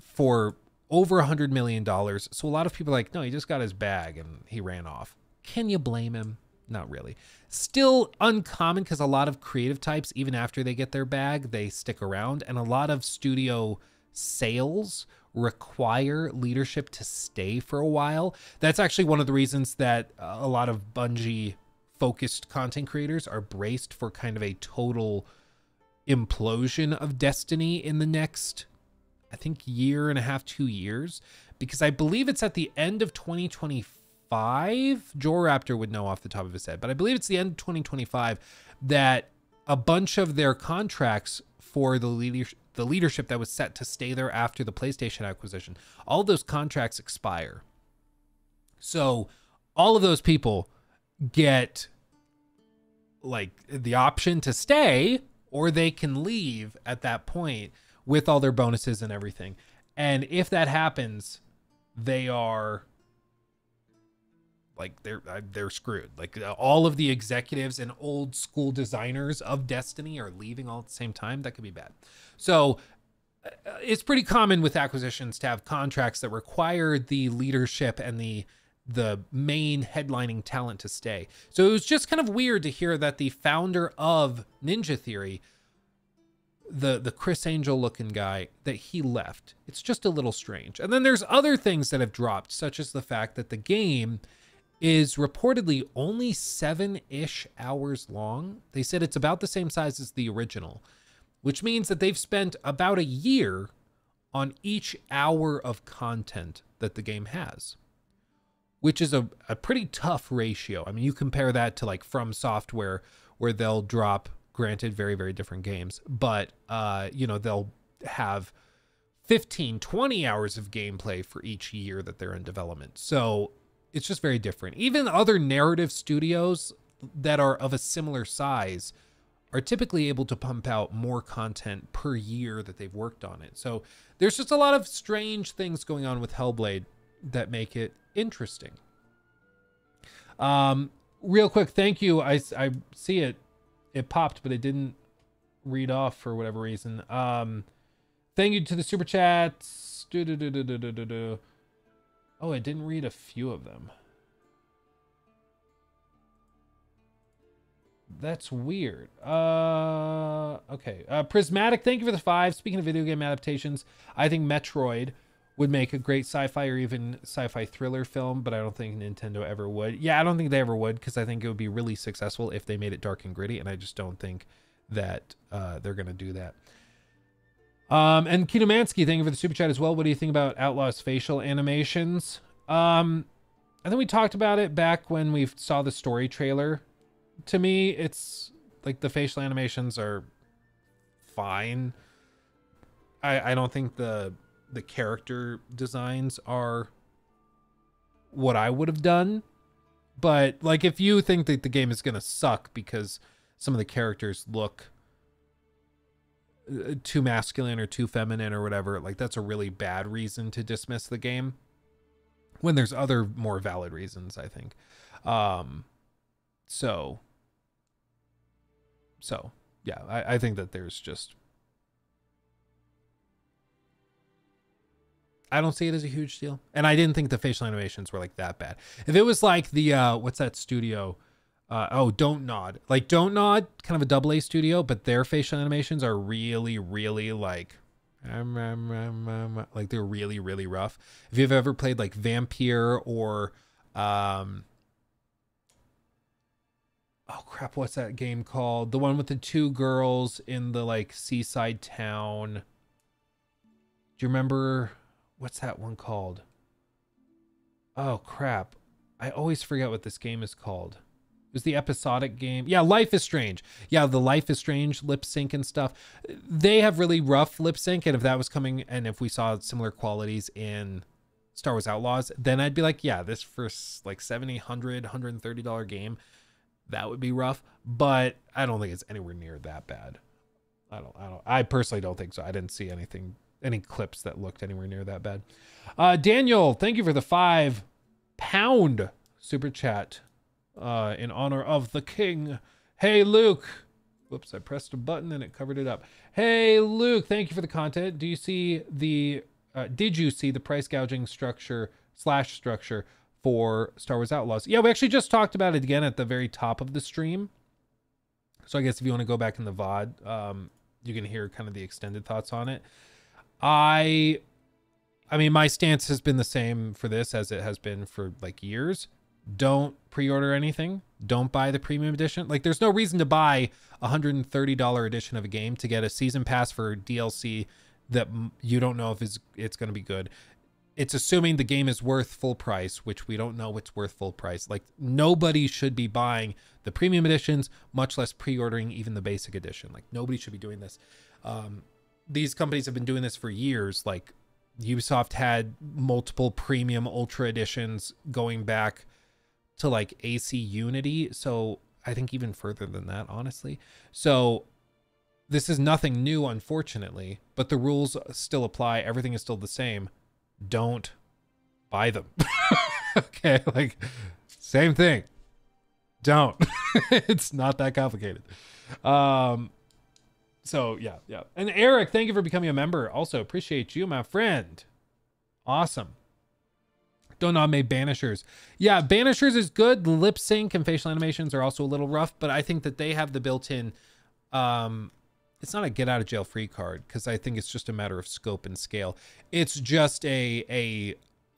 for over a hundred million dollars. So a lot of people are like, no, he just got his bag and he ran off. Can you blame him? Not really. Still uncommon because a lot of creative types, even after they get their bag, they stick around. And a lot of studio sales require leadership to stay for a while. That's actually one of the reasons that uh, a lot of Bungie focused content creators are braced for kind of a total implosion of Destiny in the next I think year and a half, two years, because I believe it's at the end of 2025. Jorraptor would know off the top of his head, but I believe it's the end of 2025 that a bunch of their contracts for the leadership the leadership that was set to stay there after the PlayStation acquisition, all those contracts expire. So all of those people get like the option to stay or they can leave at that point with all their bonuses and everything. And if that happens, they are like they're uh, they're screwed. Like uh, all of the executives and old school designers of Destiny are leaving all at the same time. That could be bad. So uh, it's pretty common with acquisitions to have contracts that require the leadership and the the main headlining talent to stay. So it was just kind of weird to hear that the founder of Ninja Theory the the Criss Angel looking guy that he left. It's just a little strange. And then there's other things that have dropped, such as the fact that the game is reportedly only seven-ish hours long. They said it's about the same size as the original, which means that they've spent about a year on each hour of content that the game has. Which is a, a pretty tough ratio. I mean, you compare that to like From Software, where they'll drop granted very very different games but uh you know they'll have 15 20 hours of gameplay for each year that they're in development. So it's just very different. Even other narrative studios that are of a similar size are typically able to pump out more content per year that they've worked on it. So there's just a lot of strange things going on with hellblade that make it interesting um real quick thank you i i see it it popped, but it didn't read off for whatever reason. Um, thank you to the super chats. Do, do, do, do, do, do, do. Oh, it didn't read a few of them. That's weird. Uh, okay. Uh, Prismatic, thank you for the five. Speaking of video game adaptations, I think Metroid would make a great sci-fi or even sci-fi thriller film, but I don't think Nintendo ever would. Yeah, I don't think they ever would because I think it would be really successful if they made it dark and gritty, and I just don't think that uh, they're gonna do that. Um, and Kinomansky, thank you for the super chat as well. What do you think about Outlaw's facial animations? Um, I think we talked about it back when we saw the story trailer. To me, it's like the facial animations are fine. I I don't think the the character designs are what I would have done. But like if you think that the game is going to suck because some of the characters look uh, too masculine or too feminine or whatever, like that's a really bad reason to dismiss the game. When there's other more valid reasons, I think. Um so so yeah, I, I think that there's just I don't see it as a huge deal. And I didn't think the facial animations were like that bad. If it was like the uh what's that studio Uh, oh, Don't Nod. Like Don't Nod, kind of a double A studio, but their facial animations are really, really like, um, um, um, um, like they're really, really rough. If you've ever played like Vampire or, um, oh crap, what's that game called? The one with the two girls in the like seaside town. Do you remember what's that one called? Oh crap. I always forget what this game is called. It was the episodic game. Yeah, Life is Strange. Yeah, the Life is Strange lip sync and stuff. They have really rough lip sync. And if that was coming and if we saw similar qualities in Star Wars Outlaws, then I'd be like, yeah, this for like 70, 100, 130 dollar game, that would be rough. But I don't think it's anywhere near that bad. I don't, I don't, I personally don't think so. I didn't see anything, any clips that looked anywhere near that bad. Uh, Daniel, thank you for the five pound super chat uh, in honor of the king. Hey, Luke. Whoops, I pressed a button and it covered it up. Hey, Luke, thank you for the content. Do you see the, uh, did you see the price gouging structure slash structure for Star Wars Outlaws? Yeah, we actually just talked about it again at the very top of the stream. So I guess if you want to go back in the VOD, um, you can hear kind of the extended thoughts on it. I I mean, my stance has been the same for this as it has been for like years. Don't pre-order anything. Don't buy the premium edition. Like, there's no reason to buy a $130 edition of a game to get a season pass for DLC that you don't know if it's, it's going to be good. It's assuming the game is worth full price, which we don't know what's worth full price. Like, nobody should be buying the premium editions, much less pre-ordering even the basic edition. Like, nobody should be doing this. Um, these companies have been doing this for years. Like, Ubisoft had multiple premium ultra editions going back to like AC Unity. So I think even further than that, honestly. So this is nothing new, unfortunately, but the rules still apply. Everything is still the same. Don't buy them. okay, like same thing. Don't. it's not that complicated. Um so yeah, yeah. And Eric, thank you for becoming a member. Also appreciate you, my friend. Awesome. Don't Nod made Banishers. Yeah, Banishers is good. Lip sync and facial animations are also a little rough, but I think that they have the built-in. Um, it's not a get out of jail free card because I think it's just a matter of scope and scale. It's just a a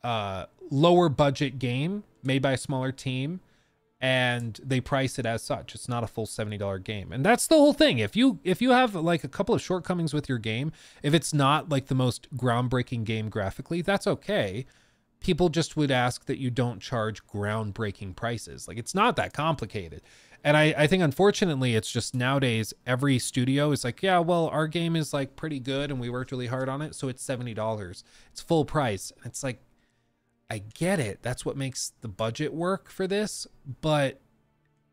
uh, lower budget game made by a smaller team and they price it as such. It's not a full $70 game. And that's the whole thing. If you if you have like a couple of shortcomings with your game, if it's not like the most groundbreaking game graphically, that's okay. People just would ask that you don't charge groundbreaking prices. Like it's not that complicated. And I, I think unfortunately it's just nowadays every studio is like, yeah, well, our game is like pretty good and we worked really hard on it, so it's $70. It's full price. And it's like I get it. That's what makes the budget work for this. But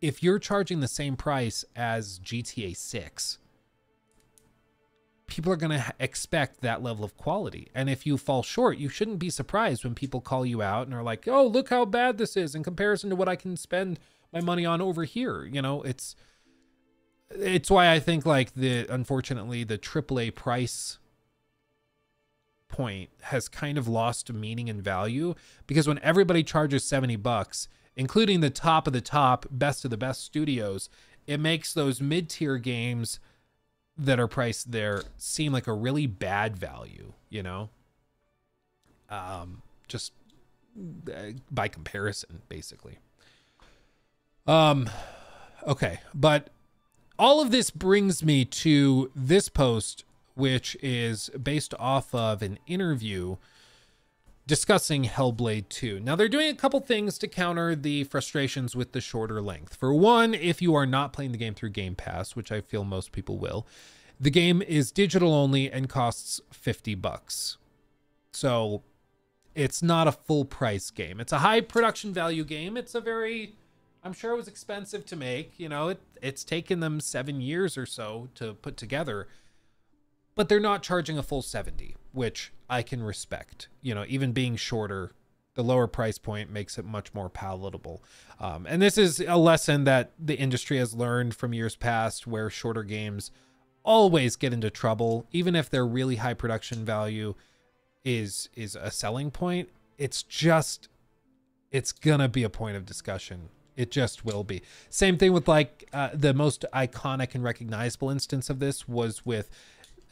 if you're charging the same price as GTA 6, people are going to expect that level of quality. And if you fall short, you shouldn't be surprised when people call you out and are like, oh, look how bad this is in comparison to what I can spend my money on over here. You know, it's. It's why I think like the unfortunately the AAA price point has kind of lost meaning and value because when everybody charges 70 bucks, including the top of the top, best of the best studios, it makes those mid-tier games that are priced there seem like a really bad value, you know? Um just uh, by comparison basically. Um okay, but all of this brings me to this post which is based off of an interview discussing Hellblade 2. Now, they're doing a couple things to counter the frustrations with the shorter length. For one, if you are not playing the game through Game Pass, which I feel most people will, the game is digital only and costs 50 bucks. So, it's not a full price game. It's a high production value game. It's a very I'm sure it was expensive to make, you know, it it's taken them 7 years or so to put together but they're not charging a full 70 which i can respect. You know even being shorter the lower price point makes it much more palatable. Um, and this is a lesson that the industry has learned from years past where shorter games always get into trouble. Even if their really high production value is is a selling point it's just it's gonna be a point of discussion. It just will be. Same thing with like uh, the most iconic and recognizable instance of this was with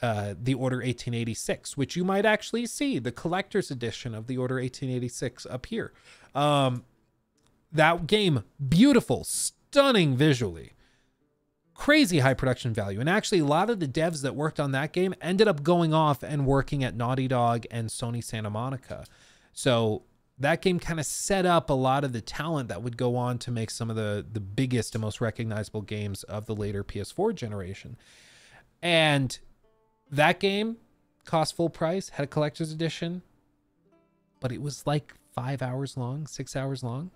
uh, the Order 1886, which you might actually see the collector's edition of the Order 1886 up here. Um, that game, beautiful, stunning visually, crazy high production value. And actually, a lot of the devs that worked on that game ended up going off and working at Naughty Dog and Sony Santa Monica. So that game kind of set up a lot of the talent that would go on to make some of the the biggest and most recognizable games of the later PS4 generation. And that game cost full price, had a collector's edition, but it was like 5 hours long, 6 hours long.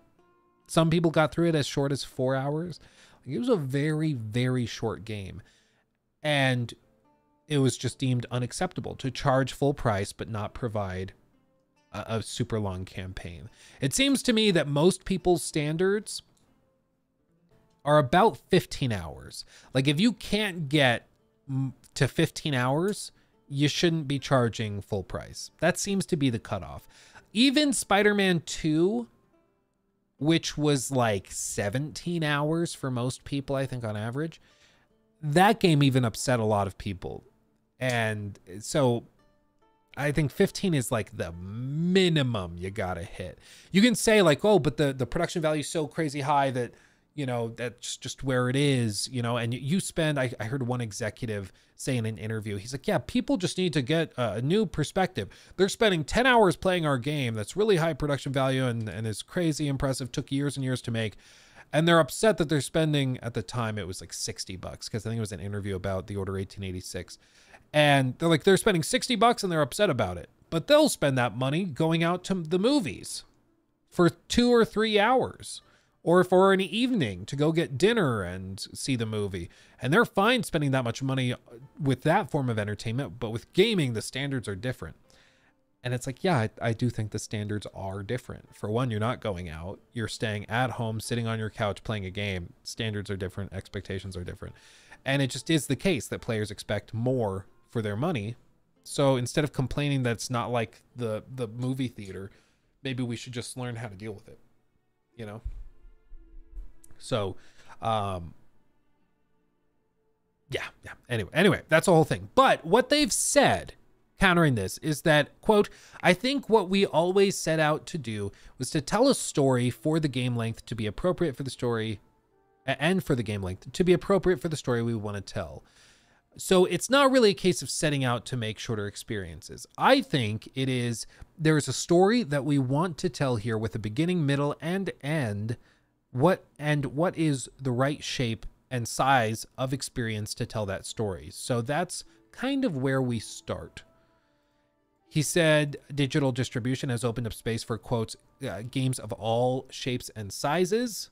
Some people got through it as short as 4 hours. It was a very very short game. And it was just deemed unacceptable to charge full price but not provide a, a super long campaign. It seems to me that most people's standards are about 15 hours. Like if you can't get to 15 hours, you shouldn't be charging full price. That seems to be the cutoff. Even Spider-Man 2 which was like 17 hours for most people, I think on average. That game even upset a lot of people. And so I think 15 is like the minimum you gotta hit. You can say like, oh, but the the production value is so crazy high that you know that's just where it is, you know. And you spend. I, I heard one executive say in an interview, he's like, yeah, people just need to get a new perspective. They're spending 10 hours playing our game that's really high production value and and is crazy impressive. Took years and years to make. And they're upset that they're spending at the time it was like 60 bucks because I think it was an interview about the Order 1886 and they're like they're spending 60 bucks and they're upset about it but they'll spend that money going out to the movies for two or three hours or for an evening to go get dinner and see the movie and they're fine spending that much money with that form of entertainment but with gaming the standards are different and it's like yeah I, I do think the standards are different for one you're not going out you're staying at home sitting on your couch playing a game standards are different expectations are different and it just is the case that players expect more for their money. So instead of complaining that it's not like the the movie theater, maybe we should just learn how to deal with it. You know? So um yeah, yeah. Anyway, anyway, that's the whole thing. But what they've said countering this is that quote i think what we always set out to do was to tell a story for the game length to be appropriate for the story and for the game length to be appropriate for the story we want to tell so it's not really a case of setting out to make shorter experiences. I think it is there is a story that we want to tell here with a beginning, middle, and end. What and what is the right shape and size of experience to tell that story. So that's kind of where we start. He said digital distribution has opened up space for quotes uh, games of all shapes and sizes.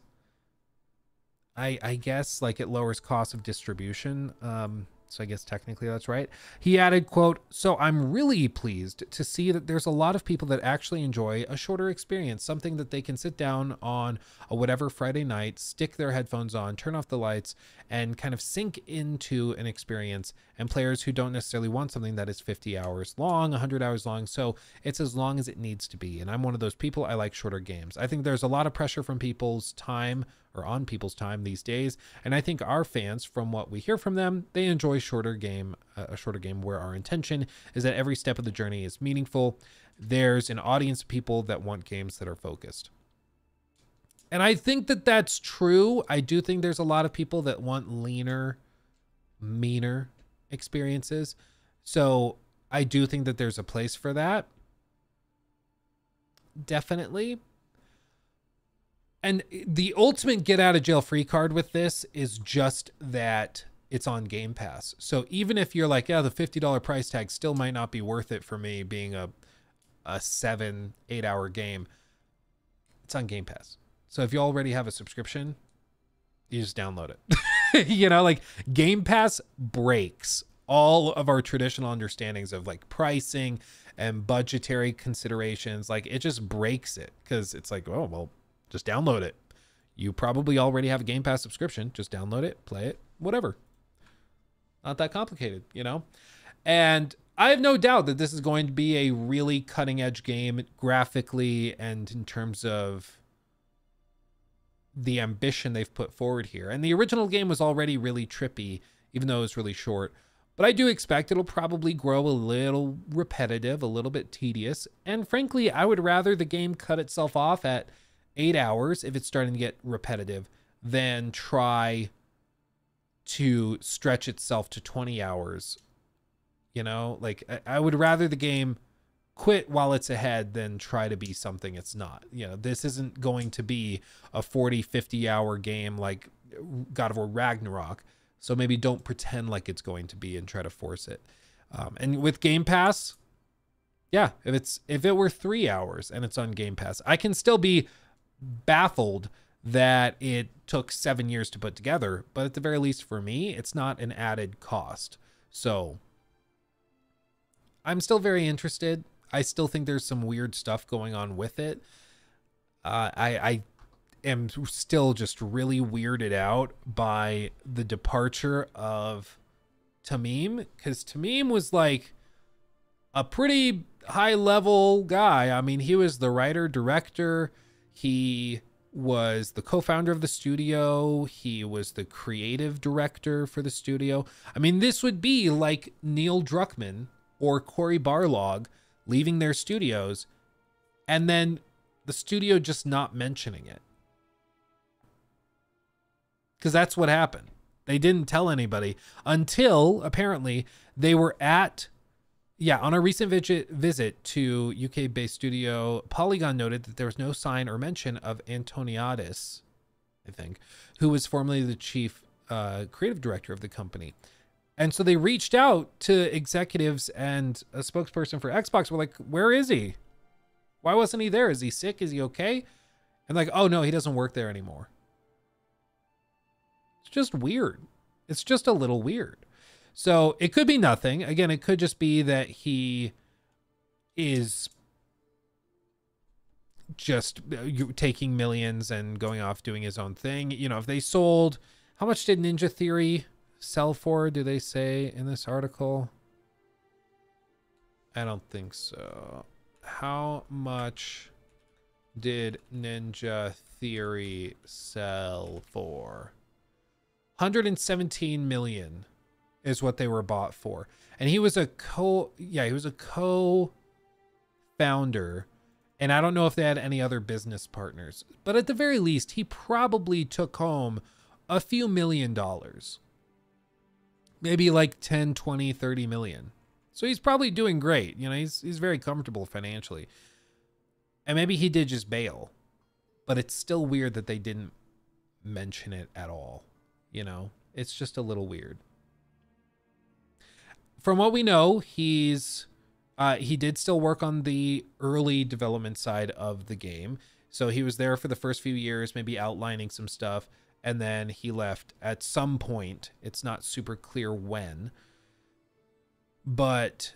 I I guess like it lowers cost of distribution. Um, so I guess technically that's right. He added, quote, So I'm really pleased to see that there's a lot of people that actually enjoy a shorter experience, something that they can sit down on a whatever Friday night, stick their headphones on, turn off the lights, and kind of sink into an experience. And players who don't necessarily want something that is 50 hours long, 100 hours long. So it's as long as it needs to be. And I'm one of those people, I like shorter games. I think there's a lot of pressure from people's time or on people's time these days. And I think our fans, from what we hear from them, they enjoy shorter game, uh, a shorter game where our intention is that every step of the journey is meaningful. There's an audience of people that want games that are focused. And I think that that's true. I do think there's a lot of people that want leaner, meaner experiences. So I do think that there's a place for that. Definitely. And the ultimate get out of jail free card with this is just that it's on Game Pass. So even if you're like, yeah, the $50 price tag still might not be worth it for me being a a 7 8 hour game, it's on Game Pass. So if you already have a subscription, you just download it. you know, like Game Pass breaks all of our traditional understandings of like pricing and budgetary considerations. Like it just breaks it because it's like, oh, well, just download it. You probably already have a Game Pass subscription. Just download it, play it, whatever. Not that complicated, you know? And I have no doubt that this is going to be a really cutting edge game graphically and in terms of the ambition they've put forward here. And the original game was already really trippy, even though it was really short. But I do expect it'll probably grow a little repetitive, a little bit tedious. And frankly, I would rather the game cut itself off at eight hours if it's starting to get repetitive than try to stretch itself to 20 hours. You know, like I, I would rather the game quit while it's ahead than try to be something it's not. You know, this isn't going to be a 40, 50 hour game like God of War Ragnarok. So maybe don't pretend like it's going to be and try to force it. Um, and with Game Pass, yeah, if it's if it were three hours and it's on Game Pass, I can still be baffled that it took seven years to put together. But at the very least, for me, it's not an added cost. So I'm still very interested. I still think there's some weird stuff going on with it. Uh, I, I am still just really weirded out by the departure of Tameem because Tameem was like a pretty high level guy. I mean, he was the writer, director, he was the co-founder of the studio, he was the creative director for the studio. I mean, this would be like Neil Druckmann or Cory Barlog leaving their studios and then the studio just not mentioning it. Because that's what happened. They didn't tell anybody until apparently they were at, yeah, on a recent visit, visit to UK based studio. Polygon noted that there was no sign or mention of Antoniades, I think, who was formerly the chief uh, creative director of the company. And so they reached out to executives and a spokesperson for Xbox. Were like, where is he? Why wasn't he there? Is he sick? Is he okay? And like, oh no, he doesn't work there anymore. It's just weird. It's just a little weird. So it could be nothing. Again, it could just be that he is just uh, taking millions and going off doing his own thing. You know, if they sold, how much did Ninja Theory sell for? Do they say in this article? I don't think so. How much did Ninja Theory sell for? 117 million is what they were bought for. And he was a co yeah, he was a co-founder and I don't know if they had any other business partners, but at the very least he probably took home a few million dollars. Maybe like 10, 20, 30 million. So he's probably doing great. You know, he's he's very comfortable financially. And maybe he did just bail. But it's still weird that they didn't mention it at all. You know, it's just a little weird. From what we know, he's uh, he did still work on the early development side of the game. So he was there for the first few years, maybe outlining some stuff, and then he left at some point. It's not super clear when, but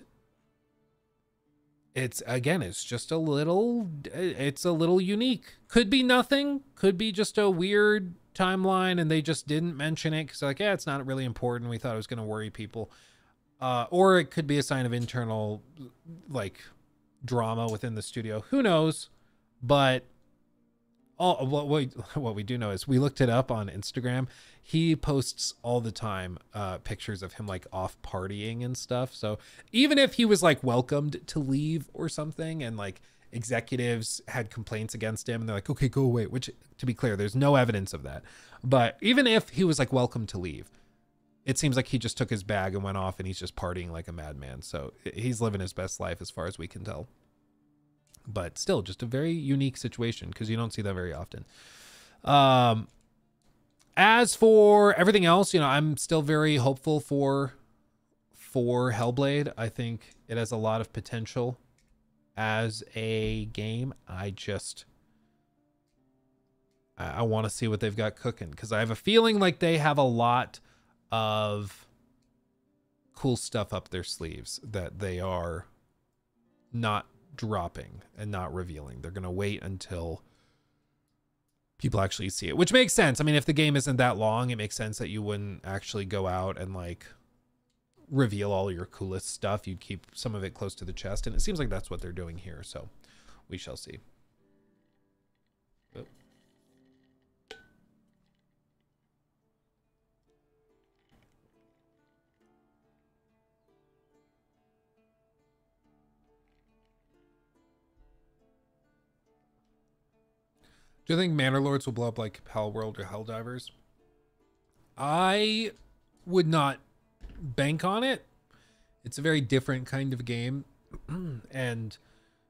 it's again it's just a little it's a little unique. Could be nothing could be just a weird timeline and they just didn't mention it because like yeah it's not really important. We thought it was going to worry people. Uh, or it could be a sign of internal like drama within the studio. Who knows? But all what we what we do know is we looked it up on Instagram. He posts all the time uh, pictures of him like off partying and stuff. So even if he was like welcomed to leave or something, and like executives had complaints against him, and they're like, okay, go away. Which to be clear, there's no evidence of that. But even if he was like welcome to leave, it seems like he just took his bag and went off, and he's just partying like a madman. So he's living his best life as far as we can tell but still just a very unique situation because you don't see that very often. Um, as for everything else, you know, I'm still very hopeful for for Hellblade. I think it has a lot of potential as a game. I just I, I want to see what they've got cooking because I have a feeling like they have a lot of cool stuff up their sleeves that they are not dropping and not revealing. They're going to wait until people actually see it, which makes sense. I mean, if the game isn't that long, it makes sense that you wouldn't actually go out and like reveal all your coolest stuff. You'd keep some of it close to the chest, and it seems like that's what they're doing here. So we shall see. Do you think Manor Lords will blow up like Hell World or Helldivers? I would not bank on it. It's a very different kind of game. and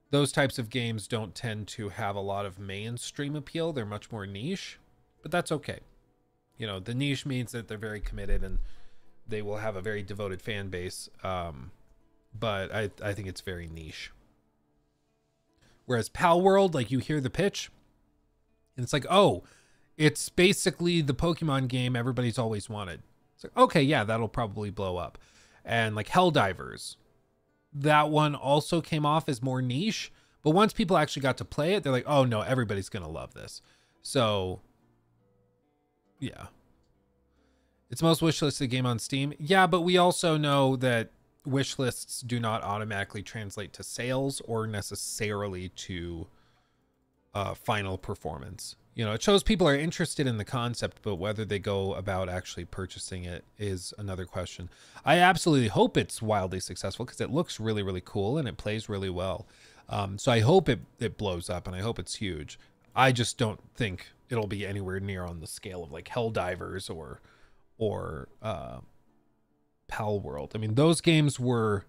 those types of games don't tend to have a lot of mainstream appeal. They're much more niche, but that's okay. You know, the niche means that they're very committed and they will have a very devoted fan base. Um, but I, I think it's very niche. Whereas Palworld, like you hear the pitch, and it's like, oh, it's basically the Pokemon game everybody's always wanted. It's like, okay, yeah, that'll probably blow up. And like Helldivers, that one also came off as more niche. But once people actually got to play it, they're like, oh no, everybody's going to love this. So, yeah. It's most wishlisted game on Steam. Yeah, but we also know that wish lists do not automatically translate to sales or necessarily to uh, final performance. You know, it shows people are interested in the concept, but whether they go about actually purchasing it is another question. I absolutely hope it's wildly successful because it looks really, really cool and it plays really well. Um, so I hope it, it blows up and I hope it's huge. I just don't think it'll be anywhere near on the scale of like Helldivers or or uh, Palworld. I mean, those games were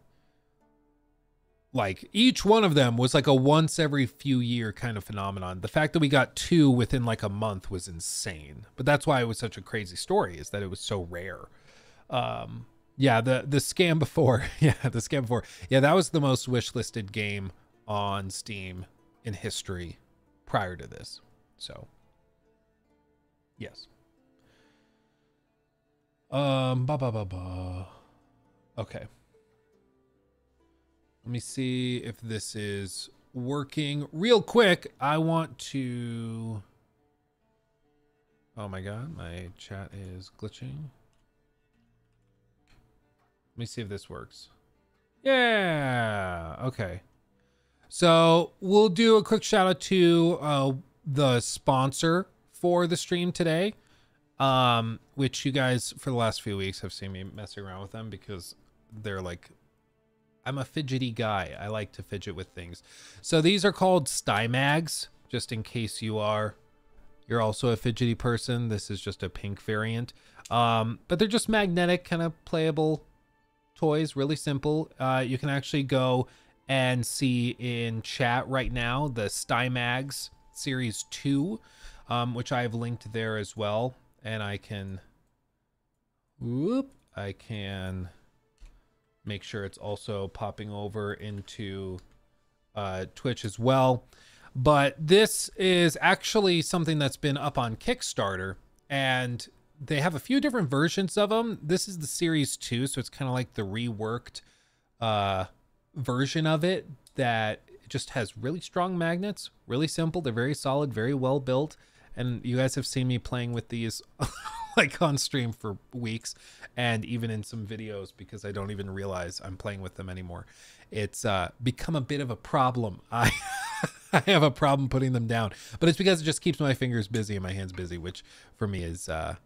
like each one of them was like a once every few year kind of phenomenon. The fact that we got two within like a month was insane. But that's why it was such a crazy story is that it was so rare. Um yeah, the the scam before. Yeah, the scam before. Yeah, that was the most wishlisted game on Steam in history prior to this. So yes. Um ba ba ba ba. Okay. Let me see if this is working real quick. I want to. Oh my god, my chat is glitching. Let me see if this works. Yeah. Okay. So we'll do a quick shout out to uh, the sponsor for the stream today, um, which you guys for the last few weeks have seen me messing around with them because they're like I'm a fidgety guy. I like to fidget with things. So these are called Stymags, just in case you are you're also a fidgety person. This is just a pink variant. Um, but they're just magnetic, kind of playable toys, really simple. Uh, you can actually go and see in chat right now the Stymags Series 2, um, which I've linked there as well. And I can, whoop, I can make sure it's also popping over into uh, Twitch as well. But this is actually something that's been up on Kickstarter, and they have a few different versions of them. This is the Series 2, so it's kind of like the reworked uh, version of it that just has really strong magnets, really simple. They're very solid, very well built. And you guys have seen me playing with these like on stream for weeks and even in some videos because I don't even realize I'm playing with them anymore. It's uh, become a bit of a problem. I I have a problem putting them down, but it's because it just keeps my fingers busy and my hands busy, which for me is uh,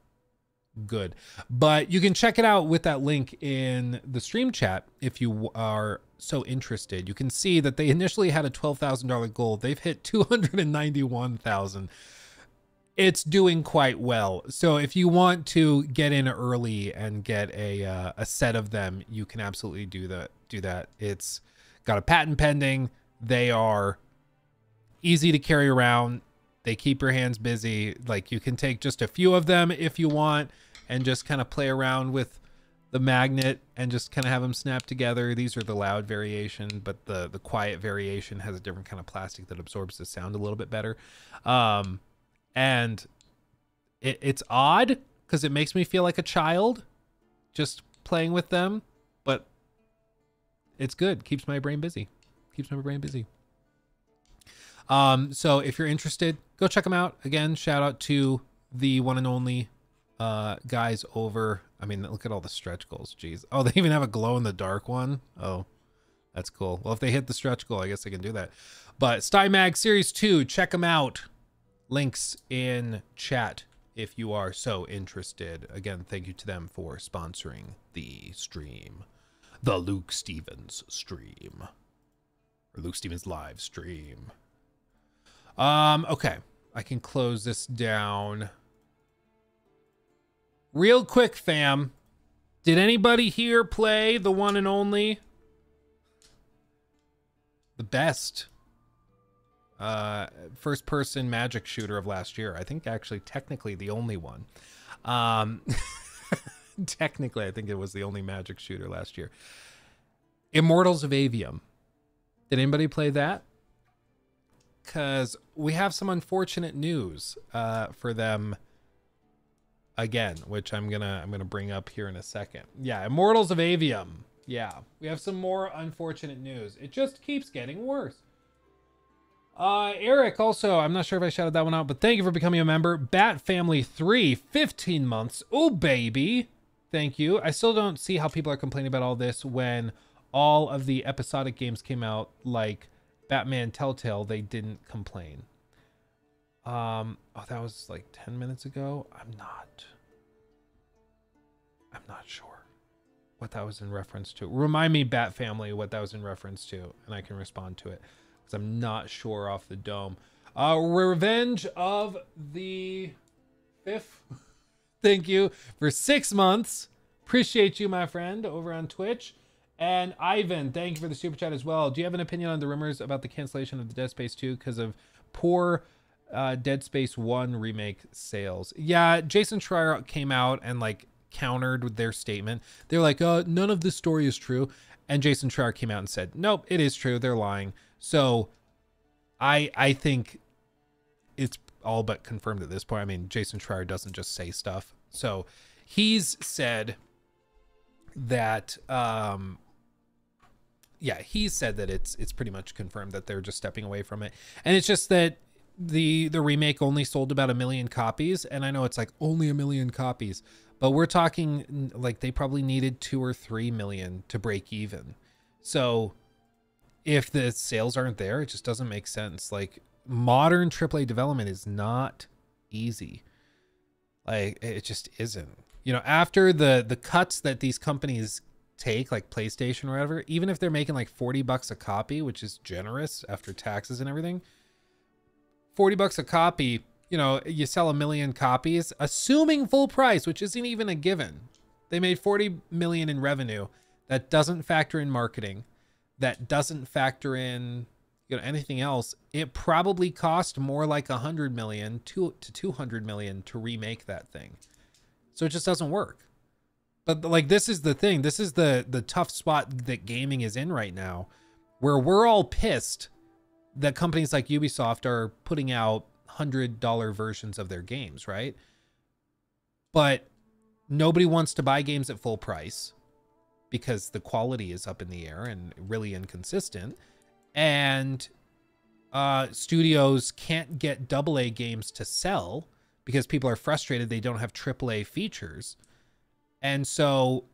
good. But you can check it out with that link in the stream chat if you are so interested. You can see that they initially had a $12,000 goal. They've hit 291,000 it's doing quite well. So if you want to get in early and get a uh, a set of them, you can absolutely do that. Do that. It's got a patent pending. They are easy to carry around. They keep your hands busy. Like you can take just a few of them if you want and just kind of play around with the magnet and just kind of have them snap together. These are the loud variation, but the the quiet variation has a different kind of plastic that absorbs the sound a little bit better. Um, and it, it's odd because it makes me feel like a child just playing with them but it's good. Keeps my brain busy. Keeps my brain busy. Um so if you're interested go check them out. Again shout out to the one and only uh guys over i mean look at all the stretch goals. Jeez. Oh they even have a glow in the dark one. Oh that's cool. Well if they hit the stretch goal i guess they can do that. But stymag series 2 check them out links in chat if you are so interested. Again, thank you to them for sponsoring the stream, the Luke Stephens stream, or Luke Stephens live stream. Um, okay. I can close this down. Real quick, fam. Did anybody here play the one and only? The best uh, first person magic shooter of last year. I think actually technically the only one. Um, technically, I think it was the only magic shooter last year. Immortals of Aveum. Did anybody play that? Because we have some unfortunate news uh, for them again, which I'm gonna I'm gonna bring up here in a second. Yeah, Immortals of Aveum. Yeah, we have some more unfortunate news. It just keeps getting worse. Uh, Eric, also, I'm not sure if I shouted that one out, but thank you for becoming a member. Bat Family 3, 15 months. Oh, baby. Thank you. I still don't see how people are complaining about all this when all of the episodic games came out, like Batman Telltale, they didn't complain. Um, oh, that was like 10 minutes ago. I'm not. I'm not sure what that was in reference to. Remind me, Bat Family, what that was in reference to, and I can respond to it because I'm not sure off the dome. Uh, Revenge of the Fifth. Thank you for six months. Appreciate you, my friend, over on Twitch. And Ivan, thank you for the super chat as well. Do you have an opinion on the rumors about the cancellation of the Dead Space 2 because of poor uh, Dead Space 1 remake sales? Yeah, Jason Schreier came out and like countered with their statement. They're like, uh, none of this story is true. And Jason Schreier came out and said, nope, it is true. They're lying. So I I think it's all but confirmed at this point. I mean, Jason Schreier doesn't just say stuff. So he's said that um yeah, he said that it's it's pretty much confirmed that they're just stepping away from it. And it's just that the the remake only sold about a million copies and I know it's like only a million copies, but we're talking like they probably needed 2 or 3 million to break even. So if the sales aren't there, it just doesn't make sense. Like modern AAA development is not easy. Like it just isn't. You know, after the the cuts that these companies take, like PlayStation or whatever, even if they're making like 40 bucks a copy, which is generous after taxes and everything, 40 bucks a copy, you know, you sell a million copies, assuming full price, which isn't even a given. They made 40 million in revenue. That doesn't factor in marketing that doesn't factor in you know anything else it probably cost more like a hundred million to to 200 million to remake that thing. So it just doesn't work. But like this is the thing. This is the the tough spot that gaming is in right now where we're all pissed that companies like ubisoft are putting out hundred dollar versions of their games right? But nobody wants to buy games at full price because the quality is up in the air and really inconsistent. And uh, studios can't get AA games to sell because people are frustrated they don't have AAA features. And so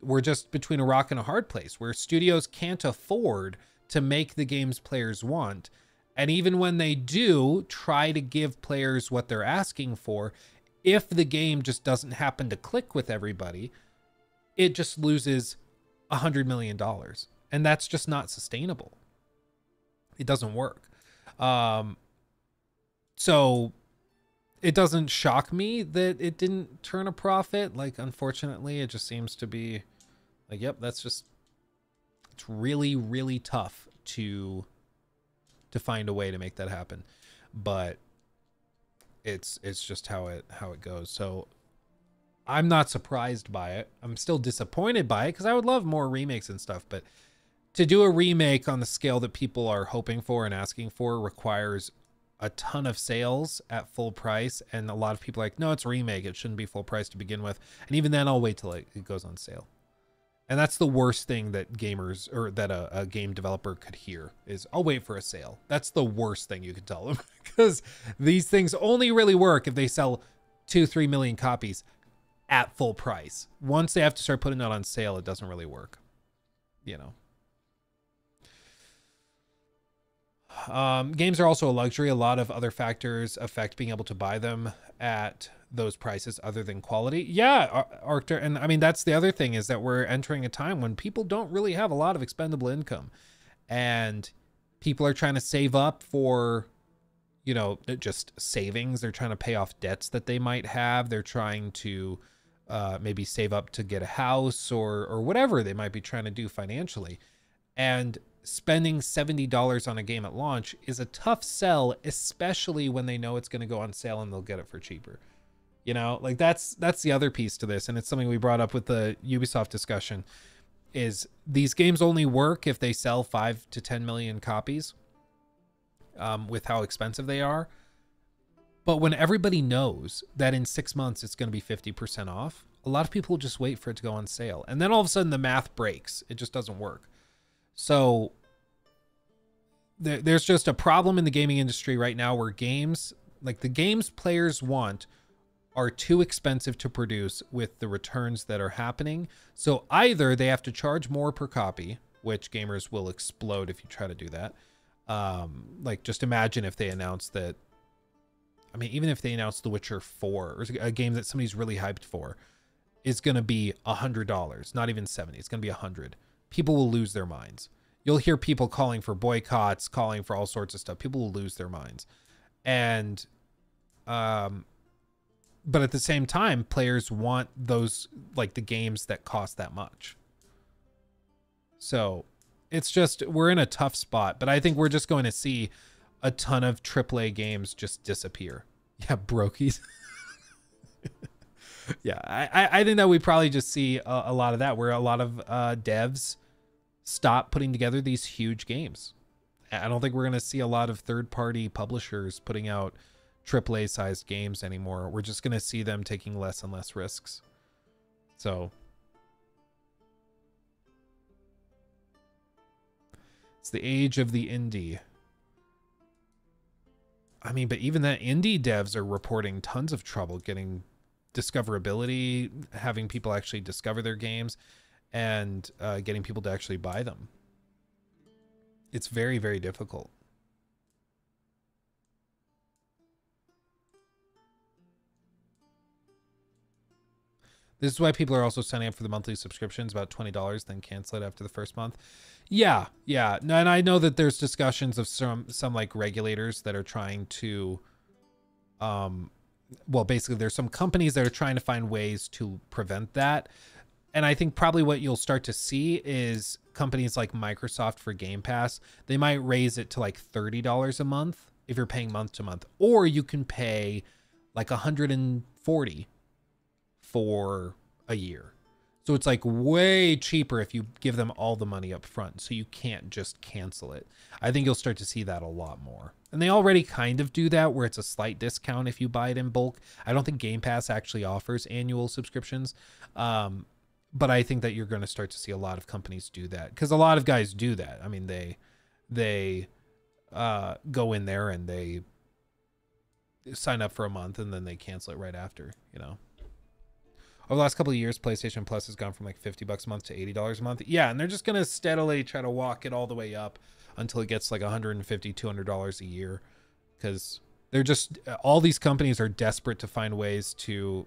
we're just between a rock and a hard place where studios can't afford to make the games players want. And even when they do try to give players what they're asking for, if the game just doesn't happen to click with everybody, it just loses a hundred million dollars and that's just not sustainable. It doesn't work. Um so it doesn't shock me that it didn't turn a profit. Like unfortunately it just seems to be like yep that's just it's really really tough to to find a way to make that happen. But it's it's just how it how it goes. So I'm not surprised by it. I'm still disappointed by it because I would love more remakes and stuff. But to do a remake on the scale that people are hoping for and asking for requires a ton of sales at full price. And a lot of people are like, no, it's a remake. It shouldn't be full price to begin with. And even then, I'll wait till it, it goes on sale. And that's the worst thing that gamers or that a, a, game developer could hear is I'll wait for a sale. That's the worst thing you could tell them because these things only really work if they sell two, three million copies at full price. Once they have to start putting it on sale, it doesn't really work. You know. Um, games are also a luxury. A lot of other factors affect being able to buy them at those prices other than quality. Yeah, Arctur, and I mean that's the other thing is that we're entering a time when people don't really have a lot of expendable income, and people are trying to save up for you know, just savings. They're trying to pay off debts that they might have. They're trying to uh, maybe save up to get a house or or whatever they might be trying to do financially. And spending $70 on a game at launch is a tough sell, especially when they know it's going to go on sale and they'll get it for cheaper. You know, like that's that's the other piece to this, and it's something we brought up with the Ubisoft discussion. Is these games only work if they sell five to ten million copies? Um, with how expensive they are. But when everybody knows that in six months it's going to be 50% off, a lot of people just wait for it to go on sale. And then all of a sudden the math breaks. It just doesn't work. So there, there's just a problem in the gaming industry right now where games, like the games players want, are too expensive to produce with the returns that are happening. So either they have to charge more per copy, which gamers will explode if you try to do that. Um, like just imagine if they announced that. I mean, even if they announce The Witcher 4 or a game that somebody's really hyped for, is going to be a hundred dollars, not even 70. It's going to be a hundred. People will lose their minds. You'll hear people calling for boycotts, calling for all sorts of stuff. People will lose their minds. And, um, but at the same time, players want those, like the games that cost that much. So it's just we're in a tough spot, but I think we're just going to see a ton of AAA games just disappear. Yeah, brokies. yeah, I, I think that we probably just see a, a lot of that where a lot of uh, devs stop putting together these huge games. I don't think we're going to see a lot of third party publishers putting out AAA sized games anymore. We're just going to see them taking less and less risks. So It's the age of the indie. I mean, but even that indie devs are reporting tons of trouble getting discoverability, having people actually discover their games, and uh, getting people to actually buy them. It's very, very difficult. This is why people are also signing up for the monthly subscriptions, about $20, then cancel it after the first month. Yeah, yeah. And I know that there's discussions of some some like regulators that are trying to um well, basically there's some companies that are trying to find ways to prevent that. And I think probably what you'll start to see is companies like Microsoft for Game Pass, they might raise it to like $30 a month if you're paying month to month, or you can pay like 140 for a year. So it's like way cheaper if you give them all the money up front. So you can't just cancel it. I think you'll start to see that a lot more. And they already kind of do that where it's a slight discount if you buy it in bulk. I don't think Game Pass actually offers annual subscriptions. Um, but I think that you're going to start to see a lot of companies do that because a lot of guys do that. I mean, they they uh, go in there and they sign up for a month and then they cancel it right after, you know over the last couple of years, PlayStation Plus has gone from like 50 bucks a month to $80 a month. Yeah, and they're just going to steadily try to walk it all the way up until it gets like 150 $200 a year. Because they're just uh, all these companies are desperate to find ways to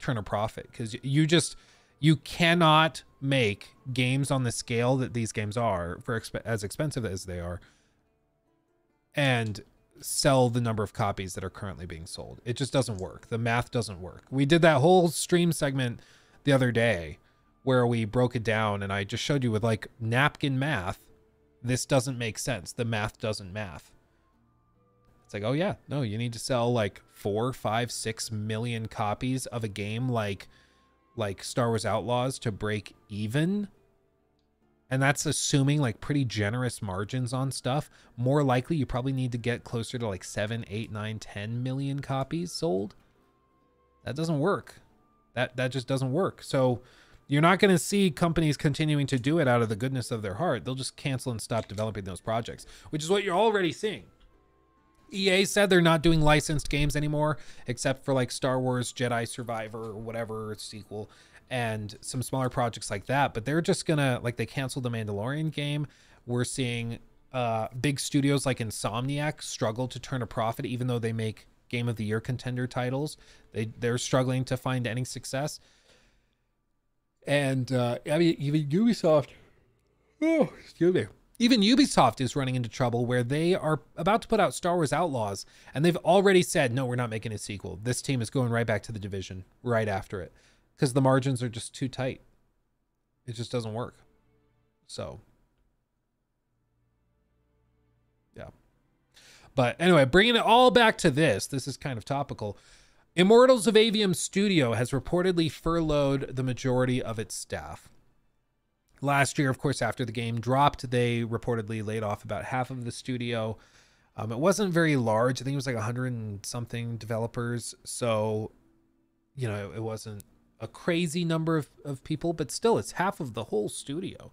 turn a profit. Because you just you cannot make games on the scale that these games are for exp- as expensive as they are. And sell the number of copies that are currently being sold. It just doesn't work. The math doesn't work. We did that whole stream segment the other day where we broke it down and I just showed you with like napkin math, this doesn't make sense. The math doesn't math. It's like, oh yeah, no, you need to sell like four, five, six million copies of a game like like Star Wars Outlaws to break even and that's assuming like pretty generous margins on stuff more likely you probably need to get closer to like 7 8 9 10 million copies sold. That doesn't work. That that just doesn't work. So you're not going to see companies continuing to do it out of the goodness of their heart. They'll just cancel and stop developing those projects which is what you're already seeing. EA said they're not doing licensed games anymore, except for like Star Wars Jedi Survivor or whatever sequel and some smaller projects like that. But they're just gonna like they canceled the Mandalorian game. We're seeing uh, big studios like Insomniac struggle to turn a profit, even though they make Game of the Year contender titles. They they're struggling to find any success. And uh, I mean, even Ubisoft. Oh, excuse me. even Ubisoft is running into trouble where they are about to put out Star Wars Outlaws and they've already said, no, we're not making a sequel. This team is going right back to the division right after it because the margins are just too tight. It just doesn't work. So, yeah. But anyway, bringing it all back to this, this is kind of topical. Immortals of Aveum Studio has reportedly furloughed the majority of its staff. Last year, of course, after the game dropped, they reportedly laid off about half of the studio. Um, it wasn't very large. I think it was like 100 and something developers. So, you know, it wasn't a crazy number of, of people, but still, it's half of the whole studio.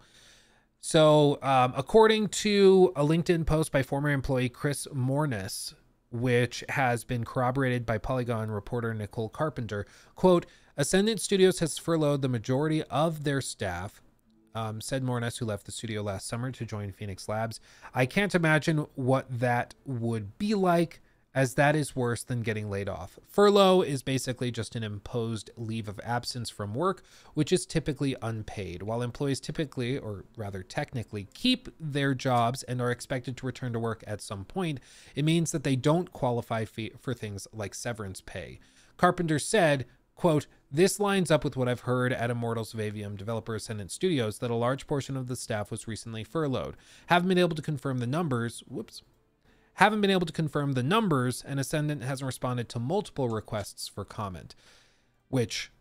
So, um, according to a LinkedIn post by former employee Chris Mornes, which has been corroborated by Polygon reporter Nicole Carpenter, quote, Ascendant Studios has furloughed the majority of their staff um, said Mornes, who left the studio last summer to join Phoenix Labs. I can't imagine what that would be like, as that is worse than getting laid off. Furlough is basically just an imposed leave of absence from work, which is typically unpaid. While employees typically, or rather technically, keep their jobs and are expected to return to work at some point, it means that they don't qualify for things like severance pay. Carpenter said, quote, this lines up with what I've heard at Immortals of Aveum developer Ascendant Studios that a large portion of the staff was recently furloughed. Haven't been able to confirm the numbers. Whoops. Haven't been able to confirm the numbers, and Ascendant hasn't responded to multiple requests for comment. Which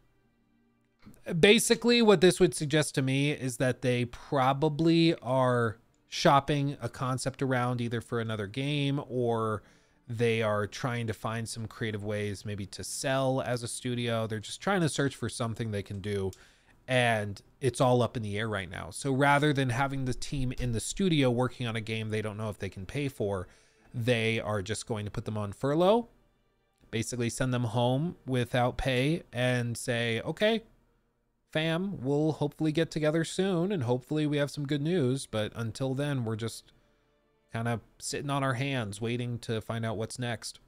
basically, what this would suggest to me is that they probably are shopping a concept around either for another game or they are trying to find some creative ways maybe to sell as a studio. They're just trying to search for something they can do. And it's all up in the air right now. So rather than having the team in the studio working on a game they don't know if they can pay for, they are just going to put them on furlough, basically send them home without pay and say, okay, fam, we'll hopefully get together soon and hopefully we have some good news. But until then, we're just kind of sitting on our hands waiting to find out what's next.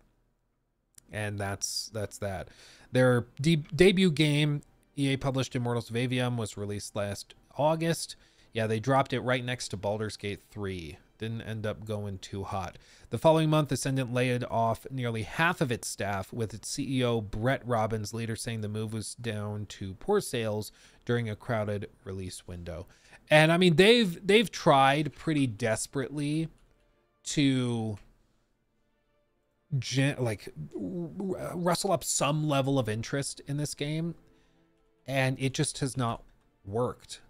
And that's that's that. Their de- debut game ea published immortals of Aveum was released last august. Yeah they dropped it right next to baldur's gate 3 didn't end up going too hot. The following month ascendant laid off nearly half of its staff with its ceo brett robbins later saying the move was down to poor sales during a crowded release window. And i mean they've they've tried pretty desperately to gen- like rustle up some level of interest in this game and it just has not worked.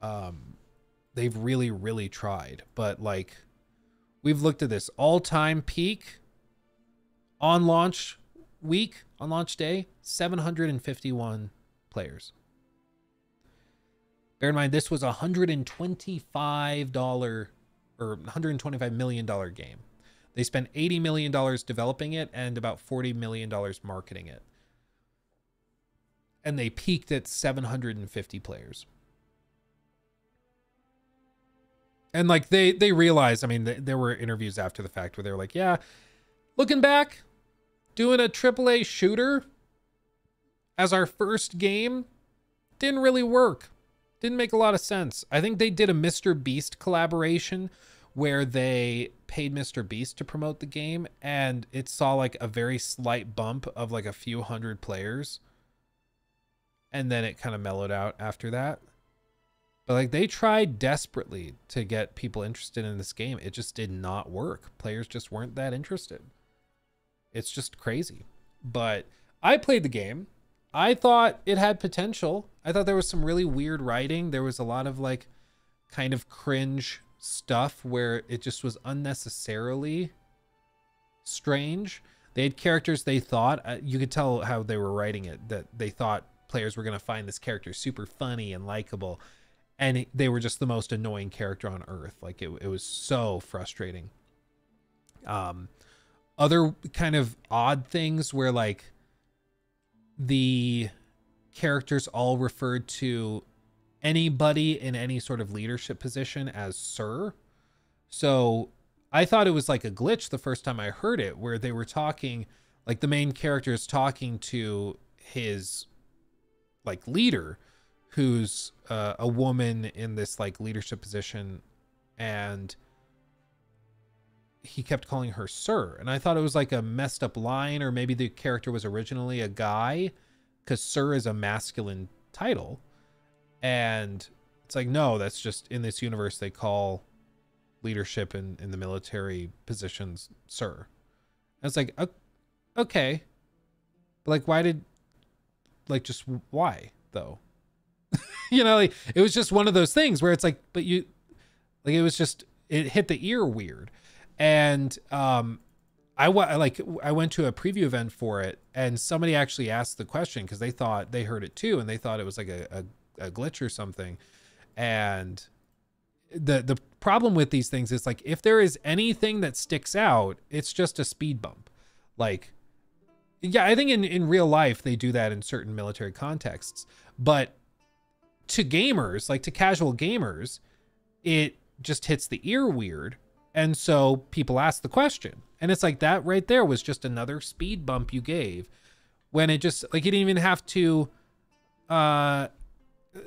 Um they've really really tried but like we've looked at this all-time peak on launch week on launch day 751 players bear in mind this was a $125 or 125 million dollar game. They spent 80 million dollars developing it and about 40 million dollars marketing it. And they peaked at 750 players. And like they they realized, I mean, th- there were interviews after the fact where they were like, "Yeah, looking back, doing a AAA shooter as our first game didn't really work. Didn't make a lot of sense. I think they did a Mr. Beast collaboration where they paid Mr. Beast to promote the game and it saw like a very slight bump of like a few hundred players. And then it kind of mellowed out after that. But like they tried desperately to get people interested in this game. It just did not work. Players just weren't that interested. It's just crazy. But I played the game. I thought it had potential. I thought there was some really weird writing. There was a lot of like kind of cringe stuff where it just was unnecessarily strange. They had characters they thought, uh, you could tell how they were writing it, that they thought players were going to find this character super funny and likable. And they were just the most annoying character on earth. Like it, it was so frustrating. Um, other kind of odd things where like the characters all referred to anybody in any sort of leadership position as sir. So I thought it was like a glitch the first time I heard it, where they were talking, like the main character is talking to his like leader, who's uh, a woman in this like leadership position, and he kept calling her sir. And i thought it was like a messed up line or maybe the character was originally a guy because sir is a masculine title. And it's like no that's just in this universe they call leadership in, in the military positions sir. And it's like okay. Like why did like just why though you know like it was just one of those things where it's like but you like it was just it hit the ear weird. And um i wa- like i went to a preview event for it and somebody actually asked the question because they thought they heard it too and they thought it was like a, a, a glitch or something. And the the problem with these things is like if there is anything that sticks out it's just a speed bump. Like yeah i think in in real life they do that in certain military contexts but to gamers like to casual gamers it just hits the ear weird. And so people ask the question. And it's like that right there was just another speed bump you gave when it just like you didn't even have to uh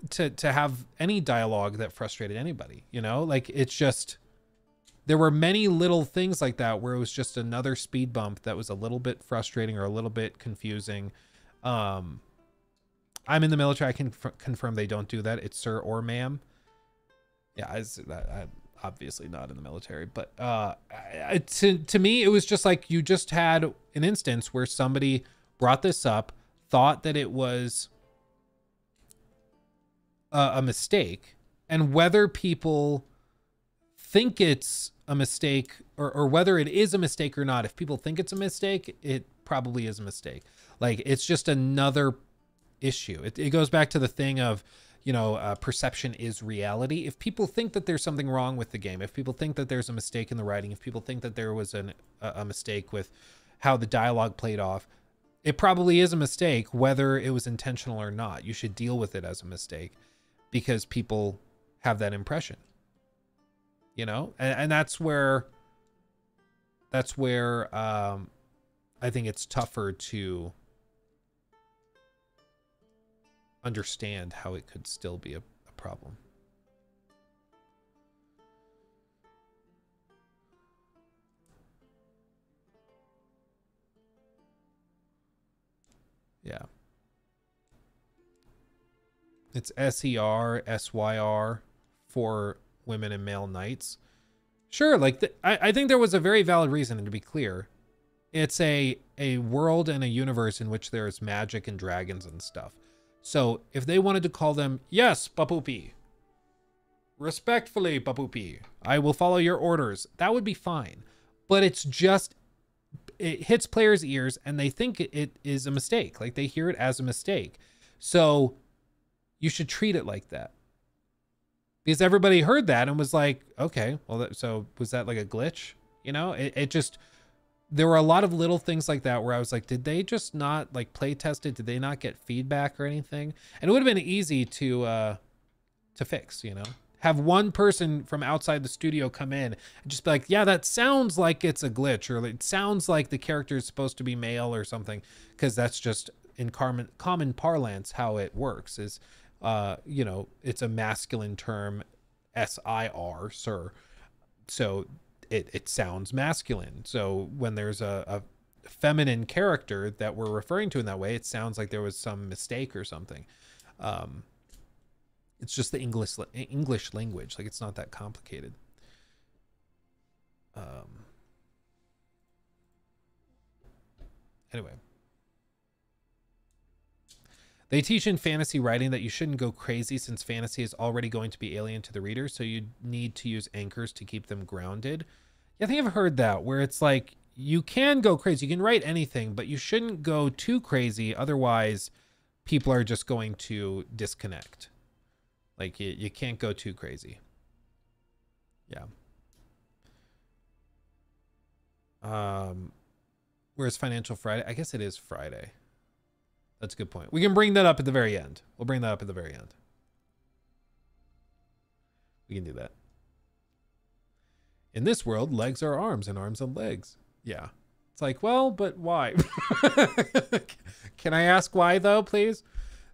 to to have any dialogue that frustrated anybody you know? Like it's just there were many little things like that where it was just another speed bump that was a little bit frustrating or a little bit confusing. Um i'm in the military i can conf- confirm they don't do that. It's sir or ma'am. Yeah I, I, obviously not in the military but uh I, to, to me it was just like you just had an instance where somebody brought this up thought that it was a, a mistake and whether people think it's a mistake or, or whether it is a mistake or not if people think it's a mistake it probably is a mistake. Like it's just another issue. It, it goes back to the thing of you know uh, perception is reality. If people think that there's something wrong with the game if people think that there's a mistake in the writing if people think that there was an, a, a mistake with how the dialogue played off it probably is a mistake whether it was intentional or not. You should deal with it as a mistake because people have that impression you know? And, and that's where that's where um i think it's tougher to understand how it could still be a, a problem yeah it's S-E-R, S-Y-R for women and male knights. Sure, like the, I, I think there was a very valid reason, and to be clear, it's a a world and a universe in which there is magic and dragons and stuff. So if they wanted to call them, yes, Papupi, respectfully, Papupi, I will follow your orders, that would be fine. But it's just it hits players' ears and they think it, is a mistake. Like they hear it as a mistake. So you should treat it like that because everybody heard that and was like okay well that, so was that like a glitch you know it, it just there were a lot of little things like that where i was like did they just not like play test it? Did they not get feedback or anything? And it would have been easy to uh to fix you know? Have one person from outside the studio come in and just be like yeah that sounds like it's a glitch or it sounds like the character is supposed to be male or something. Because that's just in common common parlance how it works is uh, you know, it's a masculine term, S I R, sir. So it, it sounds masculine. So when there's a, a feminine character that we're referring to in that way, it sounds like there was some mistake or something. Um, it's just the English English language. Like it's not that complicated. Um, anyway. They teach in fantasy writing that you shouldn't go crazy since fantasy is already going to be alien to the reader, so you need to use anchors to keep them grounded. Yeah, I think I've heard that where it's like you can go crazy, you can write anything, but you shouldn't go too crazy, otherwise people are just going to disconnect. Like you, you can't go too crazy. Yeah. Um where's Financial Friday? I guess it is Friday. That's a good point. We can bring that up at the very end. We'll bring that up at the very end. We can do that. In this world, legs are arms and arms and legs. Yeah. It's like, well, but why? can I ask why though, please?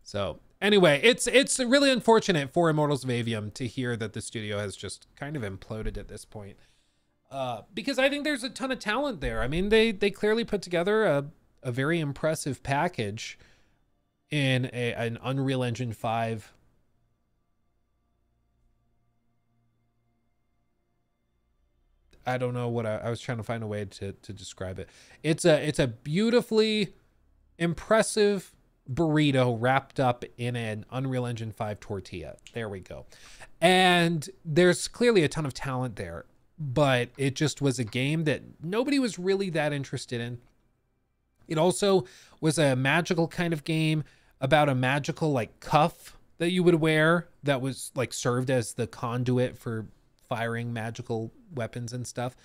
So Anyway, it's it's really unfortunate for Immortals of Aveum to hear that the studio has just kind of imploded at this point. Uh, because I think there's a ton of talent there. I mean, they they clearly put together a a very impressive package in a, an Unreal Engine 5 I don't know what I, I was trying to find a way to to describe it. It's a it's a beautifully impressive burrito wrapped up in an Unreal Engine 5 tortilla. There we go. And there's clearly a ton of talent there, but it just was a game that nobody was really that interested in. It also was a magical kind of game about a magical like cuff that you would wear that was like served as the conduit for firing magical weapons and stuff.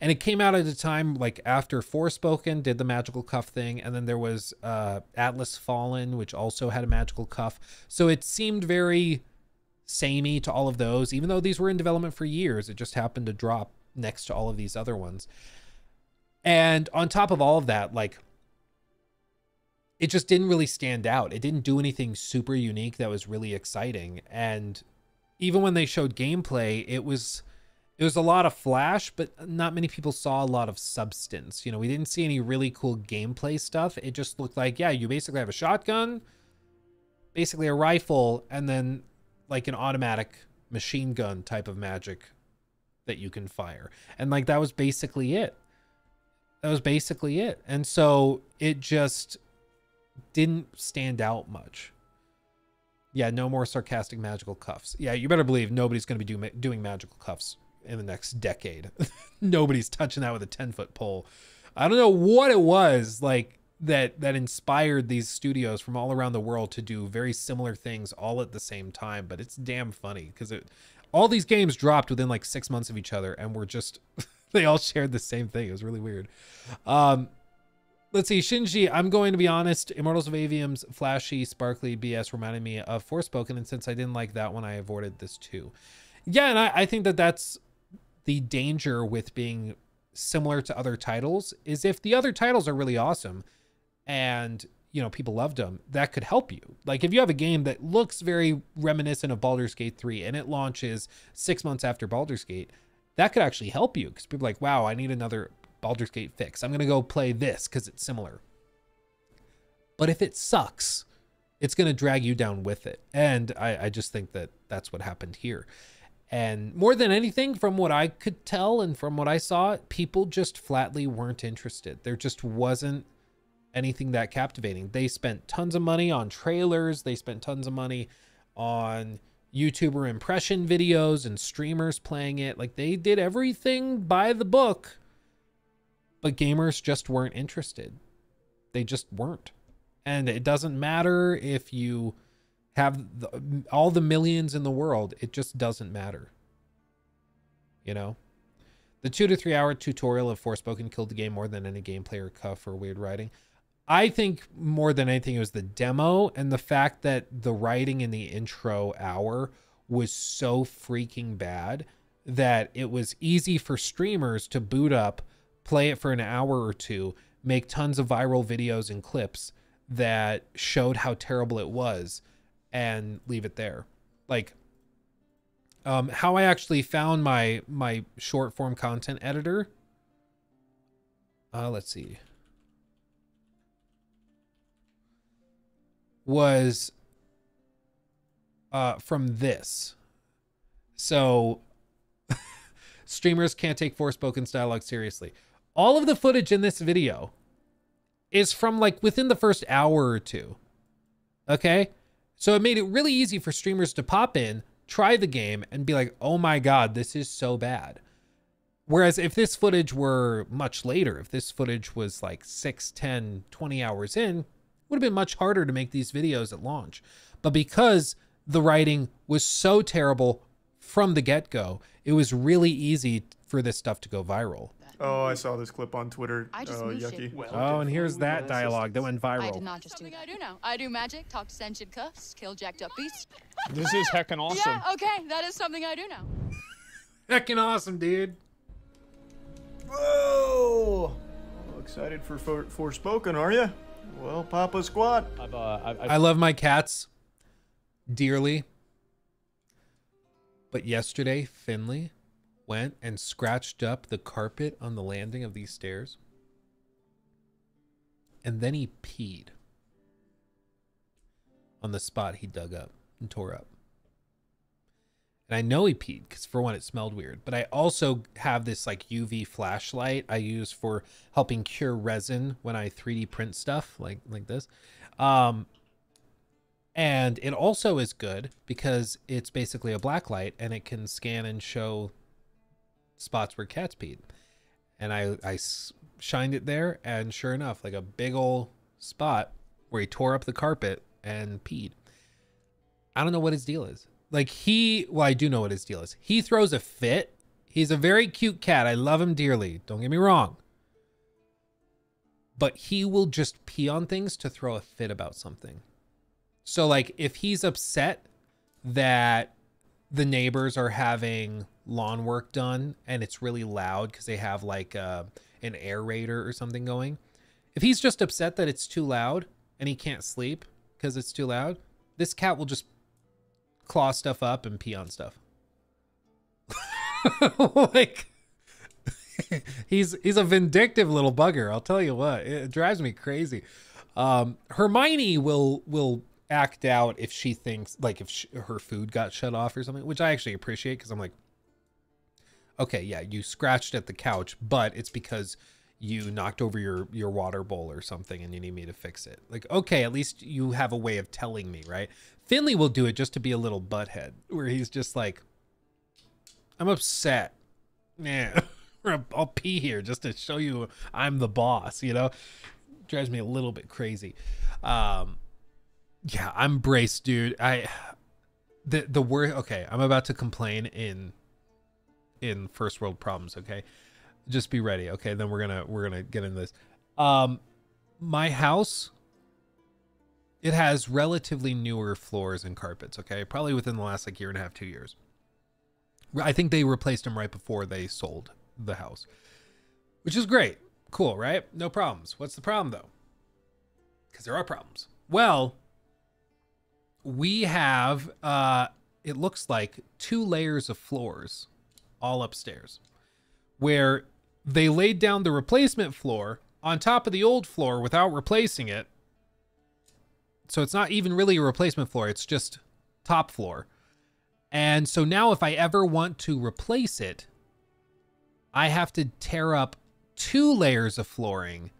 And it came out at a time like after Forspoken did the magical cuff thing, and then there was uh, Atlas Fallen, which also had a magical cuff. So it seemed very samey to all of those, even though these were in development for years. It just happened to drop next to all of these other ones. And on top of all of that, like it just didn't really stand out. It didn't do anything super unique that was really exciting. And even when they showed gameplay, it was it was a lot of flash, but not many people saw a lot of substance. You know, we didn't see any really cool gameplay stuff. It just looked like, yeah, you basically have a shotgun, basically a rifle, and then like an automatic machine gun type of magic that you can fire. And like that was basically it. That was basically it. And so it just didn't stand out much. Yeah, no more sarcastic magical cuffs. Yeah, you better believe nobody's going to be do, doing magical cuffs in the next decade. Nobody's touching that with a 10 foot pole. I don't know what it was like that that inspired these studios from all around the world to do very similar things all at the same time, but it's damn funny because it all these games dropped within like 6 months of each other and were just they all shared the same thing. It was really weird. Um let's see, Shinji, I'm going to be honest, Immortals of Aveum's flashy, sparkly BS reminded me of Forspoken, and since I didn't like that one, I avoided this too. Yeah, and I, I think that that's the danger with being similar to other titles is if the other titles are really awesome and you know people loved them that could help you like if you have a game that looks very reminiscent of Baldur's Gate 3 and it launches 6 months after Baldur's Gate that could actually help you cuz people are like wow I need another Baldur's Gate fix I'm going to go play this cuz it's similar but if it sucks it's going to drag you down with it and I, I just think that that's what happened here and more than anything, from what I could tell and from what I saw, people just flatly weren't interested. There just wasn't anything that captivating. They spent tons of money on trailers, they spent tons of money on YouTuber impression videos and streamers playing it. Like they did everything by the book, but gamers just weren't interested. They just weren't. And it doesn't matter if you have the, all the millions in the world. It just doesn't matter. You know? The two to three hour tutorial of Forspoken killed the game more than any gameplay or cuff or weird writing. I think more than anything, it was the demo and the fact that the writing in the intro hour was so freaking bad that it was easy for streamers to boot up, play it for an hour or two, make tons of viral videos and clips that showed how terrible it was and leave it there. Like um, how I actually found my my short form content editor. Uh, let's see. Was uh, from this. So streamers can't take Forspoken's dialogue seriously. All of the footage in this video is from like within the first hour or two. Okay? So it made it really easy for streamers to pop in, try the game, and be like, oh my God, this is so bad. Whereas if this footage were much later, if this footage was like 6, 10, 20 hours in, it would have been much harder to make these videos at launch. But because the writing was so terrible from the get go, it was really easy for this stuff to go viral. Oh, I saw this clip on Twitter. I just oh, yucky. it. Oh, and here's that dialogue that went viral. I viral. did not just do Something that. I do now. I do magic, talk to sentient cuffs, kill jacked up beasts. This is heckin' awesome. Yeah, okay, that is something I do now. Heckin' awesome, dude. Whoa! All excited for for Forspoken, are you? Well, Papa Squat. I've, uh, I've, I love my cats. dearly. But yesterday, Finley went and scratched up the carpet on the landing of these stairs. And then he peed on the spot he dug up and tore up. And I know he peed because, for one, it smelled weird. But I also have this like UV flashlight I use for helping cure resin when I 3D print stuff like like this. Um, and it also is good because it's basically a black light and it can scan and show spots where cats peed. And I, I shined it there, and sure enough, like a big old spot where he tore up the carpet and peed. I don't know what his deal is. Like he, well, I do know what his deal is. He throws a fit. He's a very cute cat. I love him dearly. Don't get me wrong. But he will just pee on things to throw a fit about something. So like if he's upset that the neighbors are having lawn work done and it's really loud because they have like uh, an aerator or something going. If he's just upset that it's too loud and he can't sleep because it's too loud, this cat will just claw stuff up and pee on stuff. like he's he's a vindictive little bugger. I'll tell you what, it drives me crazy. Um, Hermione will will act out if she thinks like if she, her food got shut off or something, which I actually appreciate because I'm like, okay, yeah, you scratched at the couch, but it's because you knocked over your your water bowl or something and you need me to fix it. Like, okay, at least you have a way of telling me, right? Finley will do it just to be a little butthead, where he's just like, I'm upset. Yeah, I'll pee here just to show you I'm the boss, you know? Drives me a little bit crazy. Um, yeah, I'm braced, dude. I the the word okay, I'm about to complain in in first world problems, okay? Just be ready, okay? Then we're to we're to get into this. Um my house it has relatively newer floors and carpets, okay? Probably within the last like year and a half, 2 years. I think they replaced them right before they sold the house. Which is great. Cool, right? No problems. What's the problem though? Cuz there are problems. Well, we have uh it looks like two layers of floors all upstairs where they laid down the replacement floor on top of the old floor without replacing it so it's not even really a replacement floor it's just top floor and so now if i ever want to replace it i have to tear up two layers of flooring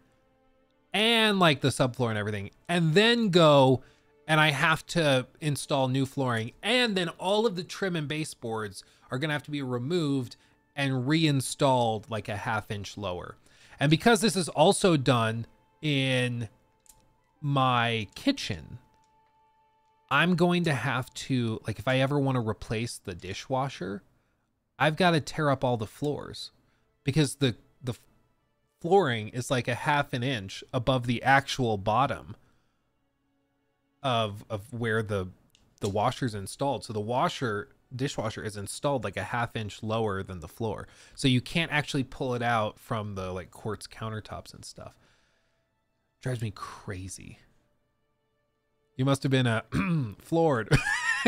and like the subfloor and everything and then go and I have to install new flooring. And then all of the trim and baseboards are going to have to be removed and reinstalled like a half inch lower. And because this is also done in my kitchen, I'm going to have to, like, if I ever want to replace the dishwasher, I've got to tear up all the floors because the, the flooring is like a half an inch above the actual bottom of of where the the washer's installed. So the washer dishwasher is installed like a half inch lower than the floor. So you can't actually pull it out from the like quartz countertops and stuff. Drives me crazy. You must have been uh, floored.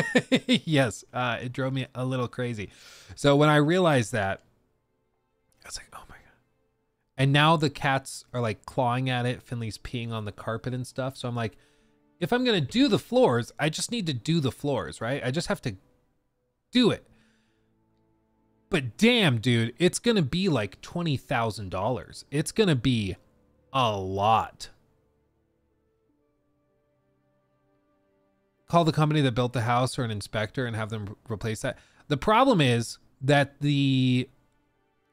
yes, uh, it drove me a little crazy. So when I realized that, I was like, oh my God. And now the cats are like clawing at it. Finley's peeing on the carpet and stuff. So I'm like, if I'm going to do the floors, I just need to do the floors, right? I just have to do it. But damn, dude, it's going to be like $20,000. It's going to be a lot. Call the company that built the house or an inspector and have them replace that. The problem is that the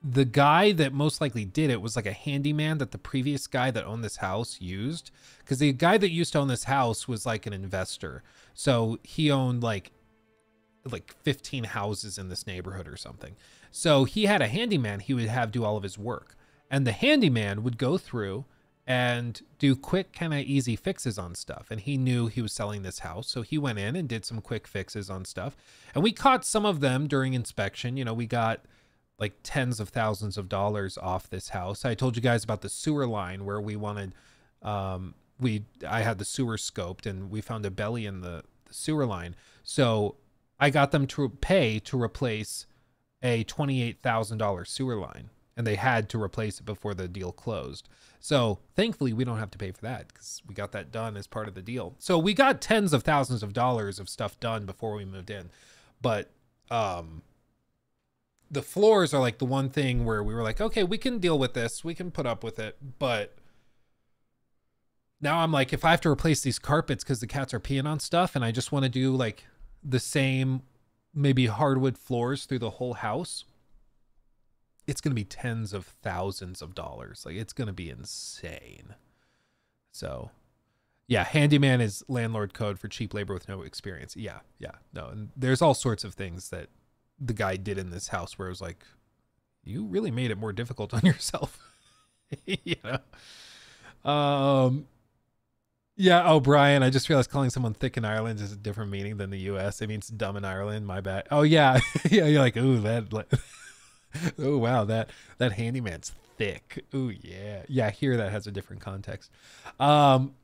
the guy that most likely did it was like a handyman that the previous guy that owned this house used because the guy that used to own this house was like an investor so he owned like like 15 houses in this neighborhood or something. So he had a handyman he would have do all of his work. And the handyman would go through and do quick kind of easy fixes on stuff. And he knew he was selling this house. So he went in and did some quick fixes on stuff. And we caught some of them during inspection. You know we got like tens of thousands of dollars off this house. I told you guys about the sewer line where we wanted um we I had the sewer scoped and we found a belly in the, the sewer line. So I got them to pay to replace a $28,000 sewer line and they had to replace it before the deal closed. So thankfully, we don't have to pay for that because we got that done as part of the deal. So we got tens of thousands of dollars of stuff done before we moved in. But um, the floors are like the one thing where we were like, okay, we can deal with this, we can put up with it. But now I'm like, if I have to replace these carpets because the cats are peeing on stuff and I just want to do like the same maybe hardwood floors through the whole house it's going to be tens of thousands of dollars. Like it's going to be insane. So, yeah, handyman is landlord code for cheap labor with no experience. Yeah, yeah, no, and there's all sorts of things that the guy did in this house where it was like, you really made it more difficult on yourself. you know. Um. Yeah. Oh, Brian, I just realized calling someone thick in Ireland is a different meaning than the U.S. It means dumb in Ireland. My bad. Oh yeah, yeah. You're like, ooh, that. oh wow, that that handyman's thick. Oh yeah, yeah. Here that has a different context. Um,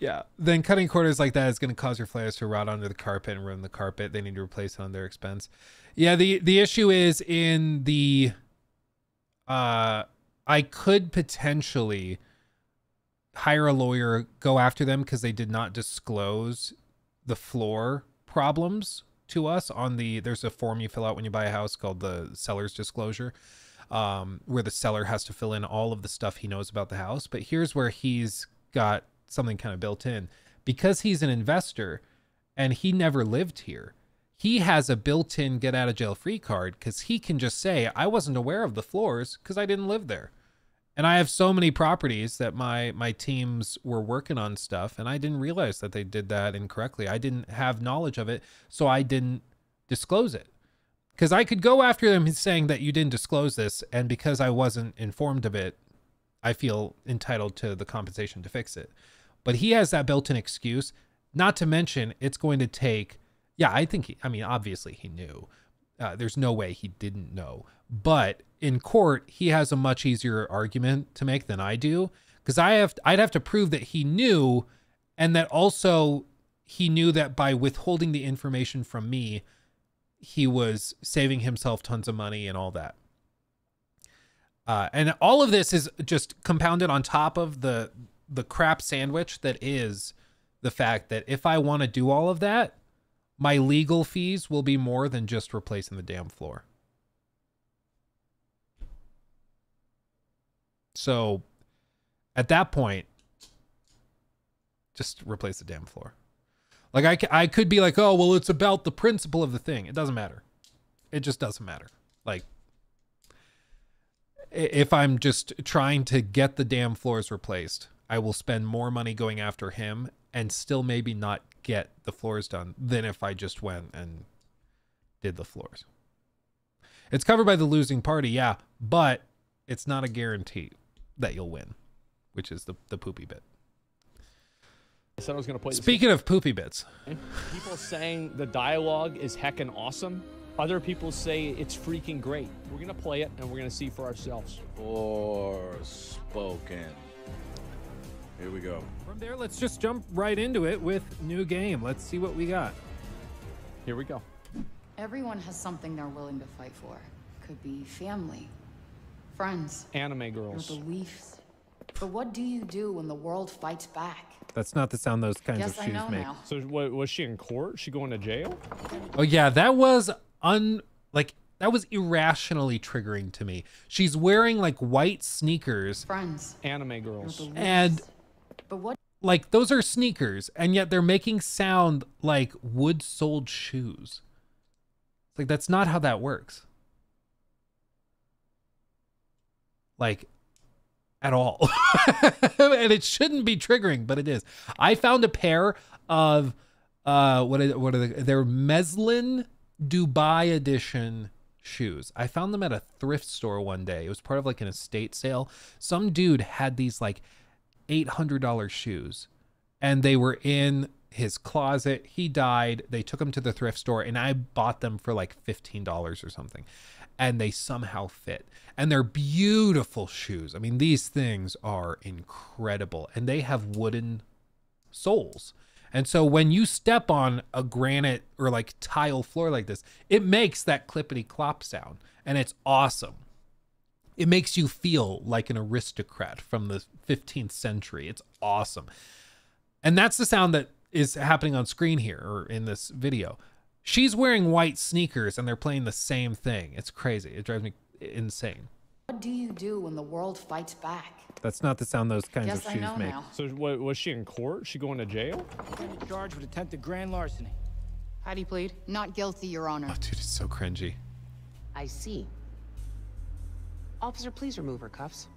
yeah. Then cutting corners like that is going to cause your flares to rot under the carpet and ruin the carpet. They need to replace it on their expense. Yeah. The the issue is in the. Uh, I could potentially hire a lawyer, go after them because they did not disclose the floor problems to us on the there's a form you fill out when you buy a house called the seller's disclosure um, where the seller has to fill in all of the stuff he knows about the house. But here's where he's got something kind of built in. Because he's an investor and he never lived here he has a built-in get out of jail free card because he can just say i wasn't aware of the floors because i didn't live there and I have so many properties that my my teams were working on stuff and I didn't realize that they did that incorrectly. I didn't have knowledge of it, so I didn't disclose it. Cuz I could go after them saying that you didn't disclose this and because I wasn't informed of it, I feel entitled to the compensation to fix it. But he has that built-in excuse, not to mention it's going to take yeah, I think he, I mean obviously he knew. Uh, there's no way he didn't know. But in court, he has a much easier argument to make than I do because I have I'd have to prove that he knew and that also he knew that by withholding the information from me, he was saving himself tons of money and all that. Uh, and all of this is just compounded on top of the the crap sandwich that is the fact that if I want to do all of that, my legal fees will be more than just replacing the damn floor. So at that point, just replace the damn floor. Like I, I could be like, oh, well, it's about the principle of the thing. It doesn't matter. It just doesn't matter. Like if I'm just trying to get the damn floors replaced, I will spend more money going after him and still maybe not get the floors done than if I just went and did the floors. It's covered by the losing party, yeah, but it's not a guarantee that you'll win, which is the the poopy bit. I said I was going to play. Speaking of poopy bits, people saying the dialogue is heckin' awesome. Other people say it's freaking great. We're going to play it and we're going to see for ourselves. Or spoken. Here we go. From there, let's just jump right into it with new game. Let's see what we got. Here we go. Everyone has something they're willing to fight for. Could be family, friends, anime girls, your beliefs. But what do you do when the world fights back? That's not the sound those kinds Guess of shoes I know make. now. So what, was she in court? She going to jail? Oh yeah, that was un like that was irrationally triggering to me. She's wearing like white sneakers Friends, anime girls, and But what like those are sneakers and yet they're making sound like wood soled shoes. It's like that's not how that works. Like at all. and it shouldn't be triggering, but it is. I found a pair of uh what are, what are they? They're Meslin Dubai edition shoes. I found them at a thrift store one day. It was part of like an estate sale. Some dude had these like $800 shoes and they were in his closet. He died. They took them to the thrift store and I bought them for like $15 or something. And they somehow fit. And they're beautiful shoes. I mean, these things are incredible and they have wooden soles. And so when you step on a granite or like tile floor like this, it makes that clippity clop sound and it's awesome. It makes you feel like an aristocrat from the 15th century. It's awesome. And that's the sound that is happening on screen here or in this video. She's wearing white sneakers and they're playing the same thing. It's crazy. It drives me insane. What do you do when the world fights back? That's not the sound those kinds Guess of I shoes know make. now. So what, was she in court? She going to jail? Charged with attempted grand larceny. How'd he plead? Not guilty, Your Honor. Oh, dude, it's so cringy. I see. Officer, please remove her cuffs.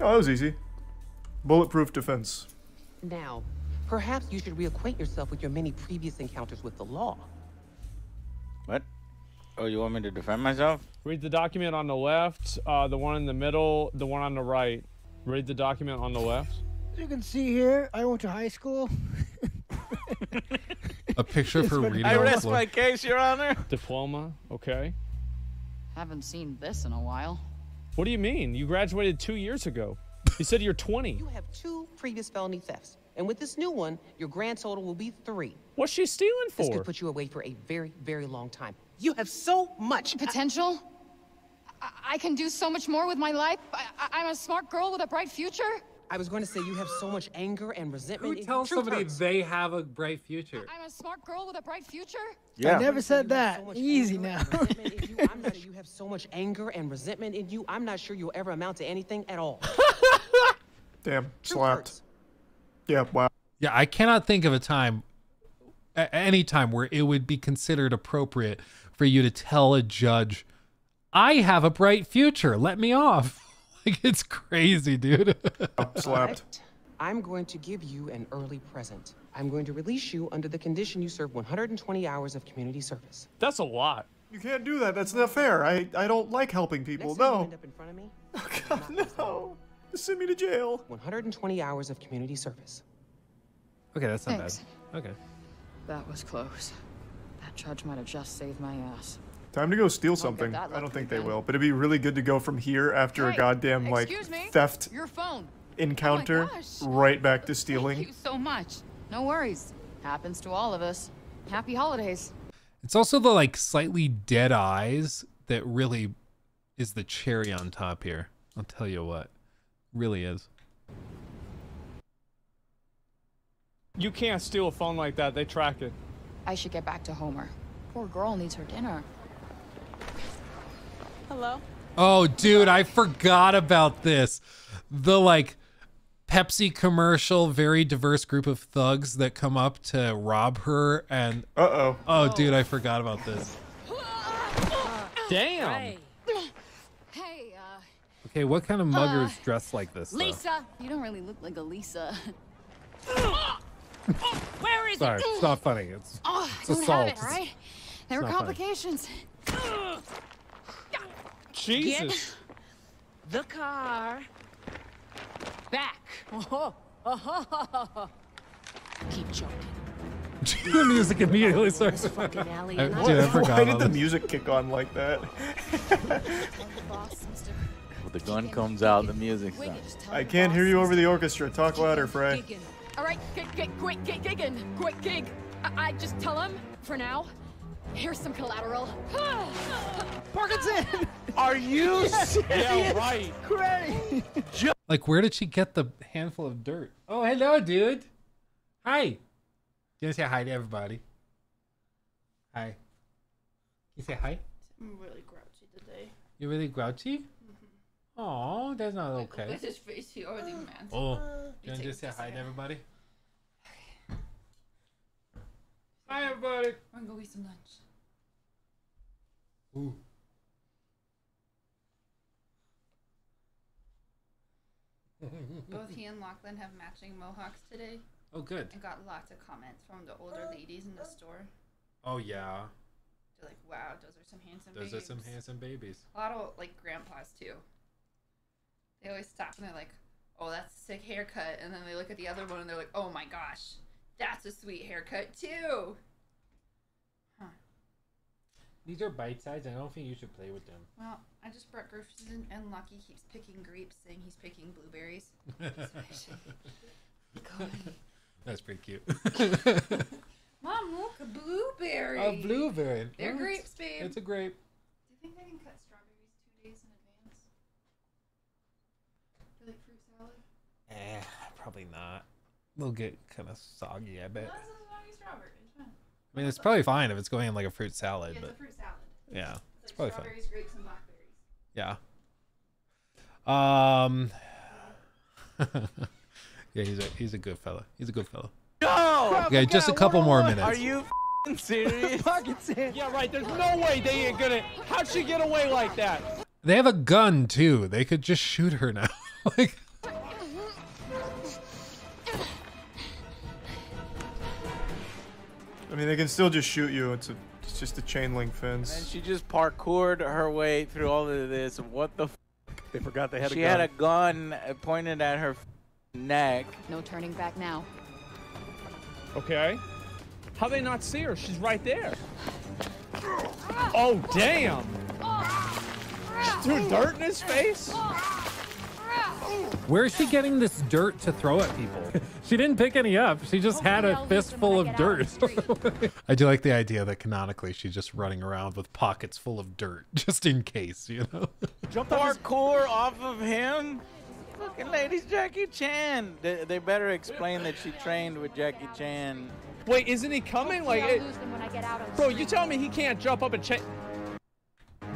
Oh, that was easy. Bulletproof defense. Now, perhaps you should reacquaint yourself with your many previous encounters with the law. What? Oh, you want me to defend myself? Read the document on the left, uh, the one in the middle, the one on the right. Read the document on the left. As you can see here, I went to high school. A picture of her reading I on rest my case, Your Honor. Diploma, okay. Haven't seen this in a while. What do you mean? You graduated two years ago. You said you're 20. You have two previous felony thefts. And with this new one, your grand total will be three. What's she stealing for? This could put you away for a very, very long time. You have so much Potential? I, I can do so much more with my life. I, I, I'm a smart girl with a bright future. I was going to say you have so much anger and resentment. Who tells somebody hurts. they have a bright future? I'm a smart girl with a bright future. I never said that. so Easy now. and you. I'm not sure you have so much anger and resentment in you. I'm not sure you'll ever amount to anything at all. Damn, Truth slapped. hurts. Yeah, wow. Yeah, I cannot think of a time, a- any time where it would be considered appropriate for you to tell a judge, "I have a bright future. Let me off." like it's crazy, dude. Slapped. I'm going to give you an early present. I'm going to release you under the condition you serve 120 hours of community service. That's a lot. You can't do that. That's not fair. I, I don't like helping people. Next time you end up in front of me, oh, no. Just send me to jail. 120 hours of community service. okay, that's not Thanks. bad. Okay. That was close. That judge might have just saved my ass. Time to go steal something. I don't lucky think they will, but it'd be really good to go from here after a goddamn like me? theft Your phone. encounter oh gosh. right back to stealing. Thank you so much. No worries. Happens to all of us. Happy holidays. It's also the like slightly dead eyes that really is the cherry on top here. I'll tell you what, really is. You can't steal a phone like that. They track it. I should get back to Homer. Poor girl needs her dinner. Hello? Oh, dude, I forgot about this. The like Pepsi commercial, very diverse group of thugs that come up to rob her and Uh oh. Oh, dude, I forgot about this. Damn. Hey, uh, Okay, what kind of muggers uh, dress like this? Though? Lisa. You don't really look like a Lisa. Where is Sorry, it? it's not funny. It's Oh, It's don't assault. have it, right? There were not funny. complications. Jesus. The car. Back. Oh, oh, Keep joking. the music immediately starts. Fucking alley. I- dude, I I- forgot Why did the music kick on like that? The boss seems to When the gun comes out, the music stops. I can't hear you over the orchestra. Talk louder, Frey. All right, gig, gig, quick, gig, gigging. Quick gig. I, I just tell him for now. Here's some collateral. Parkinson! Are you? serious? yeah, right. Great! Like, where did she get the handful of dirt? Oh, hello, dude. Hi. You want to say hi to everybody? Hi. You say hi? I'm really grouchy today. You're really grouchy? Oh, that's not okay. With his face, he already uh, mad. Oh, You you want to just say hi to again. everybody? Hi, everybody. I'm gonna go eat some lunch. Ooh. Both he and Lachlan have matching mohawks today. Oh, good. I got lots of comments from the older ladies in the store. Oh, yeah. They're like, "Wow, those are some handsome babies. Those babes." are some handsome babies. A lot of like grandpas too. They always stop and they're like, "Oh, that's a sick haircut," and then they look at the other one and they're like, "Oh my gosh, that's a sweet haircut too." Huh. These are bite sized. I don't think you should play with them. Well, I just brought groceries in, and Lucky keeps picking grapes, saying he's picking blueberries. So I should be going. That's pretty cute. Mom, look, a blueberry. A blueberry. They're Oh, grapes, babe. It's a grape. Do you think they can cut strawberries two days in advance? For like fruit salad? Eh, probably not. They'll get kind of soggy, I bet. No, soggy strawberry. I mean, it's probably fine if it's going in like a fruit salad, Yeah, it's but a fruit salad. yeah, It's it's like probably fine. strawberries, grapes, and blackberries. Yeah. Um. yeah, he's a he's a good fella. He's a good fella. Go! Okay, just a couple more minutes. Are you f***ing serious? Yeah, right. There's no way they ain't gonna. How'd she get away like that? They have a gun too. They could just shoot her now. like, I mean, they can still just shoot you. It's a, it's just a chain link fence. And she just parkoured her way through all of this. What the? F- They forgot they had she a gun. had a gun uh, pointed at her f- neck. No turning back now. Okay. How they not see her? She's right there. Oh damn! She threw dirt in his face. Where is she getting this dirt to throw at people? she didn't pick any up. She just had a fistful of dirt. I do like the idea that canonically she's just running around with pockets full of dirt, just in case, you know. Jump Parkour off of him. Fucking ladies, Jackie Chan. They, they better explain that she trained with Jackie Chan. Wait, isn't he coming? Like, it, bro, you tell me he can't jump up and check?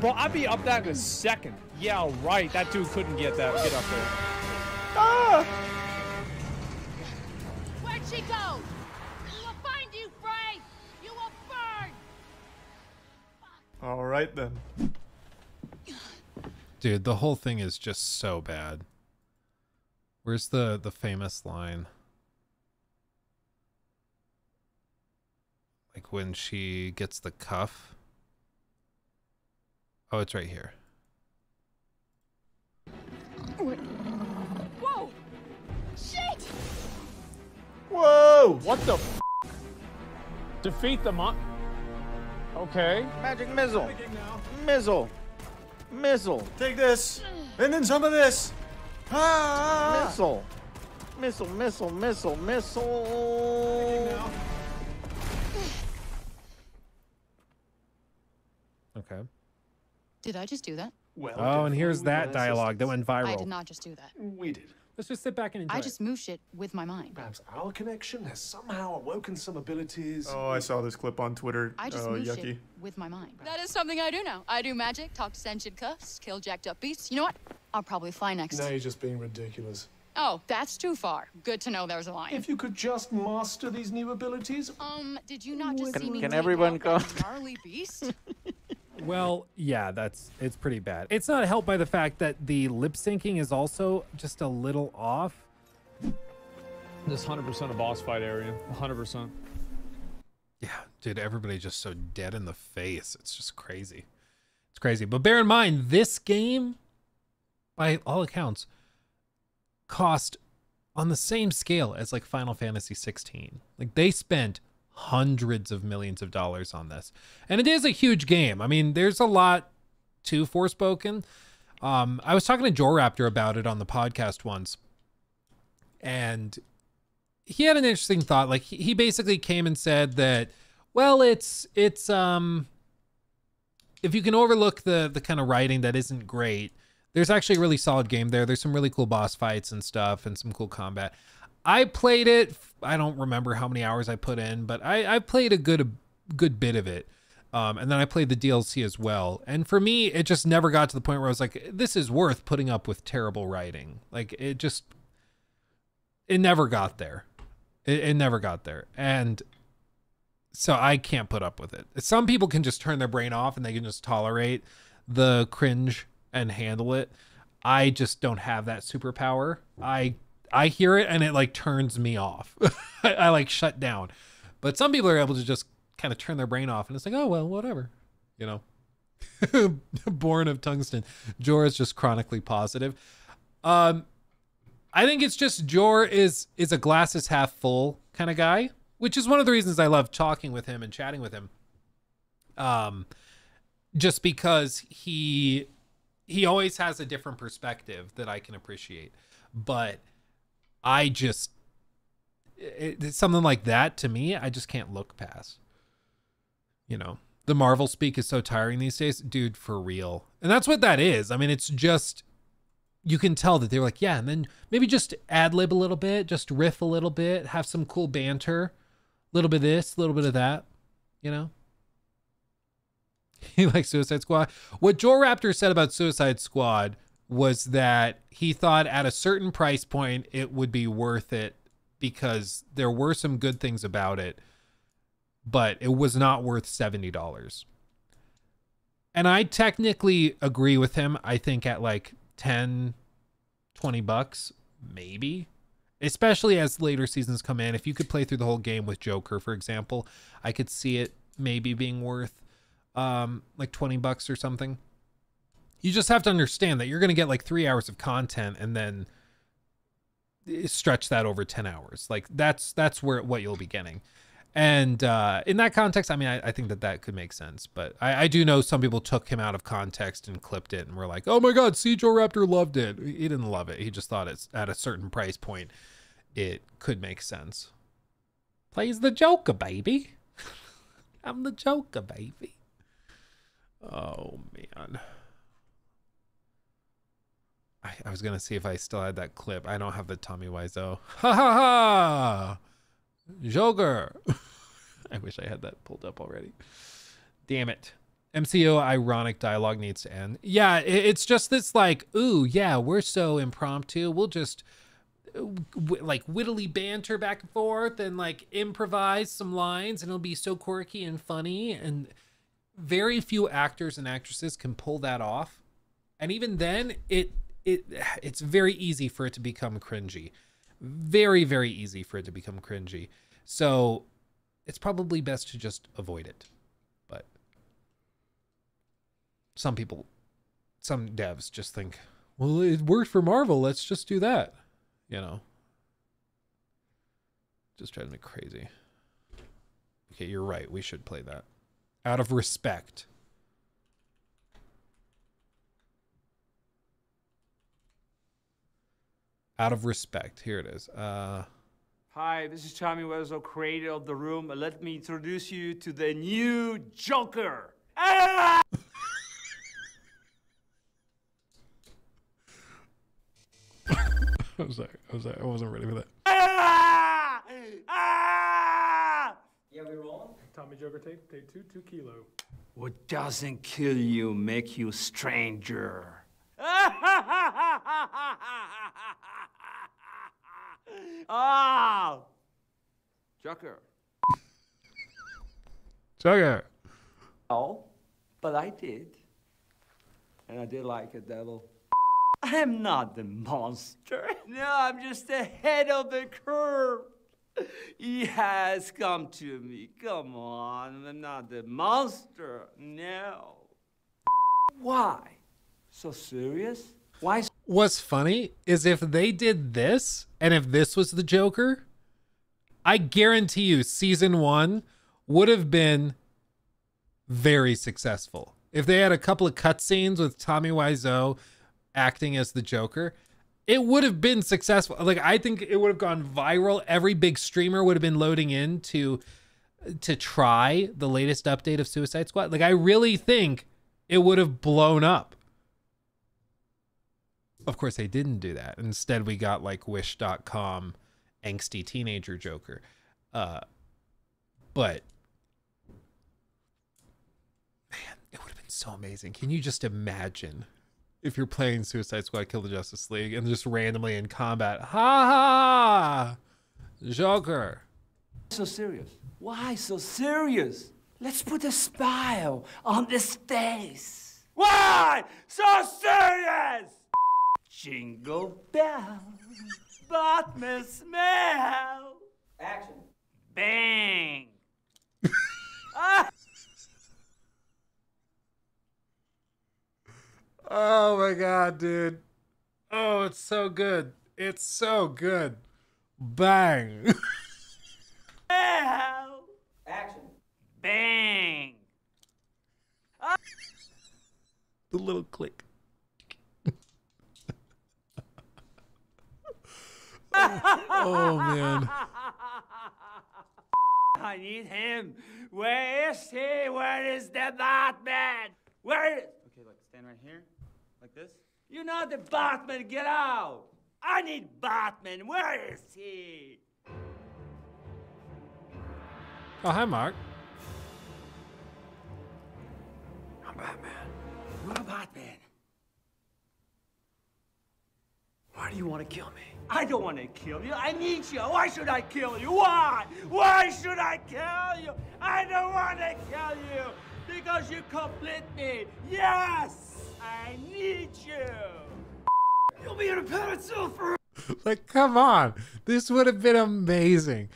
Bro, I'd be up that in a second. Yeah, right. That dude couldn't get that. Get up there. Ah! Where'd she go? We will find you, Frey! You will burn! All right then. Dude, the whole thing is just so bad. Where's the the famous line? Like when she gets the cuff. Oh, it's right here. Whoa! Shit! Whoa! What the? F- Defeat the mon. Okay. Magic missile. Missile. Missile. Take this, and then some of this. Ah! Missile. Missile, missile, missile, missile. Okay. Did I just do that? Well. oh, and here's that dialogue that went viral. I did not just do that. We did. Let's just sit back and enjoy I just move shit with my mind. Perhaps our connection has somehow awoken some abilities. Oh, I saw this clip on Twitter. I just oh, move yucky. shit with my mind. That is something I do now. I do magic, talk to sentient cuffs, kill jacked up beasts. You know what? I'll probably fly next. Now you're just being ridiculous. Oh, that's too far. Good to know there's a line. If you could just master these new abilities. Um, did you not just Can- see me can everyone go- that gnarly beast? Well, yeah, that's it's pretty bad. It's not helped by the fact that the lip syncing is also just a little off. This 100% a boss fight area. 100%. Yeah, dude, everybody just so dead in the face. It's just crazy. It's crazy. But bear in mind, this game, by all accounts, cost on the same scale as like Final Fantasy 16. Like they spent hundreds of millions of dollars on this. And it is a huge game. I mean, there's a lot to Forspoken. Um, I was talking to Jorraptor about it on the podcast once. And he had an interesting thought. Like he, he basically came and said that, well, it's it's um if you can overlook the the kind of writing that isn't great, there's actually a really solid game there. There's some really cool boss fights and stuff and some cool combat. I played it. I don't remember how many hours I put in, but I, I played a good a good bit of it. Um, and then I played the DLC as well. And for me, it just never got to the point where I was like, this is worth putting up with terrible writing. Like it just it never got there. It, it never got there. And so I can't put up with it. Some people can just turn their brain off and they can just tolerate the cringe and handle it. I just don't have that superpower. I I hear it and it like turns me off. I, I like shut down. But some people are able to just kind of turn their brain off and it's like, oh well, whatever. You know. Born of tungsten. Jor is just chronically positive. Um I think it's just Jor is is a glasses half full kind of guy, which is one of the reasons I love talking with him and chatting with him. Um, just because he he always has a different perspective that I can appreciate, but I just it, it's something like that to me, I just can't look past. You know, the Marvel speak is so tiring these days, dude, for real. And that's what that is. I mean, it's just you can tell that they're like, yeah, and then maybe just ad lib a little bit, just riff a little bit, have some cool banter, a little bit of this, a little bit of that, you know. He likes Suicide Squad. What Jorraptor said about Suicide Squad was that he thought at a certain price point it would be worth it because there were some good things about it, but it was not worth $70. And I technically agree with him. I think at like 10, 20 bucks, maybe. Especially as later seasons come in. If you could play through the whole game with Joker, for example, I could see it maybe being worth um like 20 bucks or something. You just have to understand that you're going to get like 3 hours of content and then stretch that over 10 hours. Like that's that's where what you'll be getting. And uh, in that context, I mean, I, I, think that that could make sense. But I, I, do know some people took him out of context and clipped it and were like, "Oh my God, see, Raptor loved it." He didn't love it. He just thought it's at a certain price point, it could make sense. Plays the Joker, baby. I'm the Joker, baby. Oh man. I, I was gonna see if I still had that clip. I don't have the Tommy Wiseau. Ha ha ha! Joker. I wish I had that pulled up already. Damn it. MCO ironic dialogue needs to end. Yeah, it's just this like, ooh, yeah, we're so impromptu. We'll just like wittily banter back and forth and like improvise some lines and it'll be so quirky and funny and very few actors and actresses can pull that off. And even then it it it's very easy for it to become cringy. Very very easy for it to become cringy. So it's probably best to just avoid it. But some people, some devs just think, well, it worked for Marvel. Let's just do that. You know, just driving me crazy. Okay, you're right. We should play that out of respect. Out of respect. Here it is. Uh, Hi, this is Tommy Wiseau, creator of The Room. Let me introduce you to the new Joker. Ah! I'm sorry. I'm sorry. I wasn't ready for that. Ah! Ah! Yeah, we rolling? Tommy Joker tape, tape two, two kilo. What doesn't kill you make you stranger. Ah! Joker. Joker. Oh, but I did. And I did like it, devil. I am not the monster. No, I'm just the head of the curve. He has come to me. Come on, I'm not the monster. No. Why? So serious? Why? What's funny is if they did this and if this was the Joker, I guarantee you season one would have been very successful. If they had a couple of cutscenes with Tommy Wiseau acting as the Joker, it would have been successful. Like I think it would have gone viral. Every big streamer would have been loading in to to try the latest update of Suicide Squad. Like I really think it would have blown up. Of course they didn't do that. Instead we got like wish.com angsty teenager Joker. Uh but man, it would have been so amazing. Can you just imagine if you're playing Suicide Squad Kill the Justice League and just randomly in combat, ha ha, Joker. So serious. Why so serious? Let's put a smile on this face. Why so serious? Jingle bell, Batman smell. Action. Bang. ah! Oh my god, dude. Oh, it's so good. It's so good. Bang. Bell. Action. Bang. Ah! the little click. Oh, oh man. I need him. Where is he? Where is the Batman? Where is... Okay, like stand right here, like this. You're not the Batman. Get out. I need Batman. Where is he? Oh, hi, Mark. I'm Batman. I'm Batman. Why do you want to kill me? I don't want to kill you. I need you. Why should I kill you? Why? Why should I kill you? I don't want to kill you because you complete me. Yes, I need you. You'll be in a pencil for. like, come on. This would have been amazing.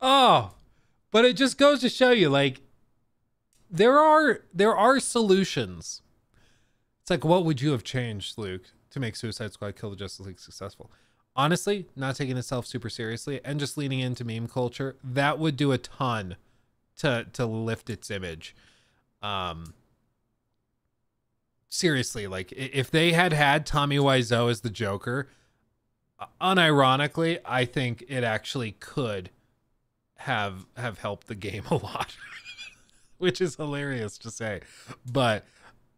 Oh, but it just goes to show you, like, there are there are solutions. It's like, what would you have changed, Luke, to make Suicide Squad Kill the Justice League successful? Honestly, not taking itself super seriously and just leaning into meme culture, that would do a ton to to lift its image. Um seriously, like if they had had Tommy Wiseau as the Joker, uh, unironically, I think it actually could have have helped the game a lot, which is hilarious to say, but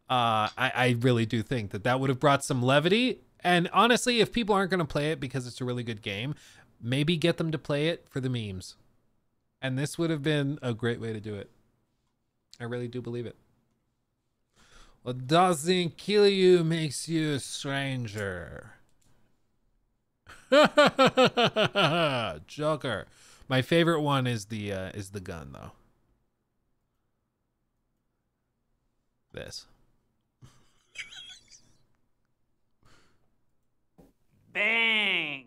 uh, I, I really do think that that would have brought some levity. And honestly, if people aren't going to play it because it's a really good game, maybe get them to play it for the memes. And this would have been a great way to do it. I really do believe it. What doesn't kill you makes you a stranger. Joker. My favorite one is the uh, is the gun though. This. Bang.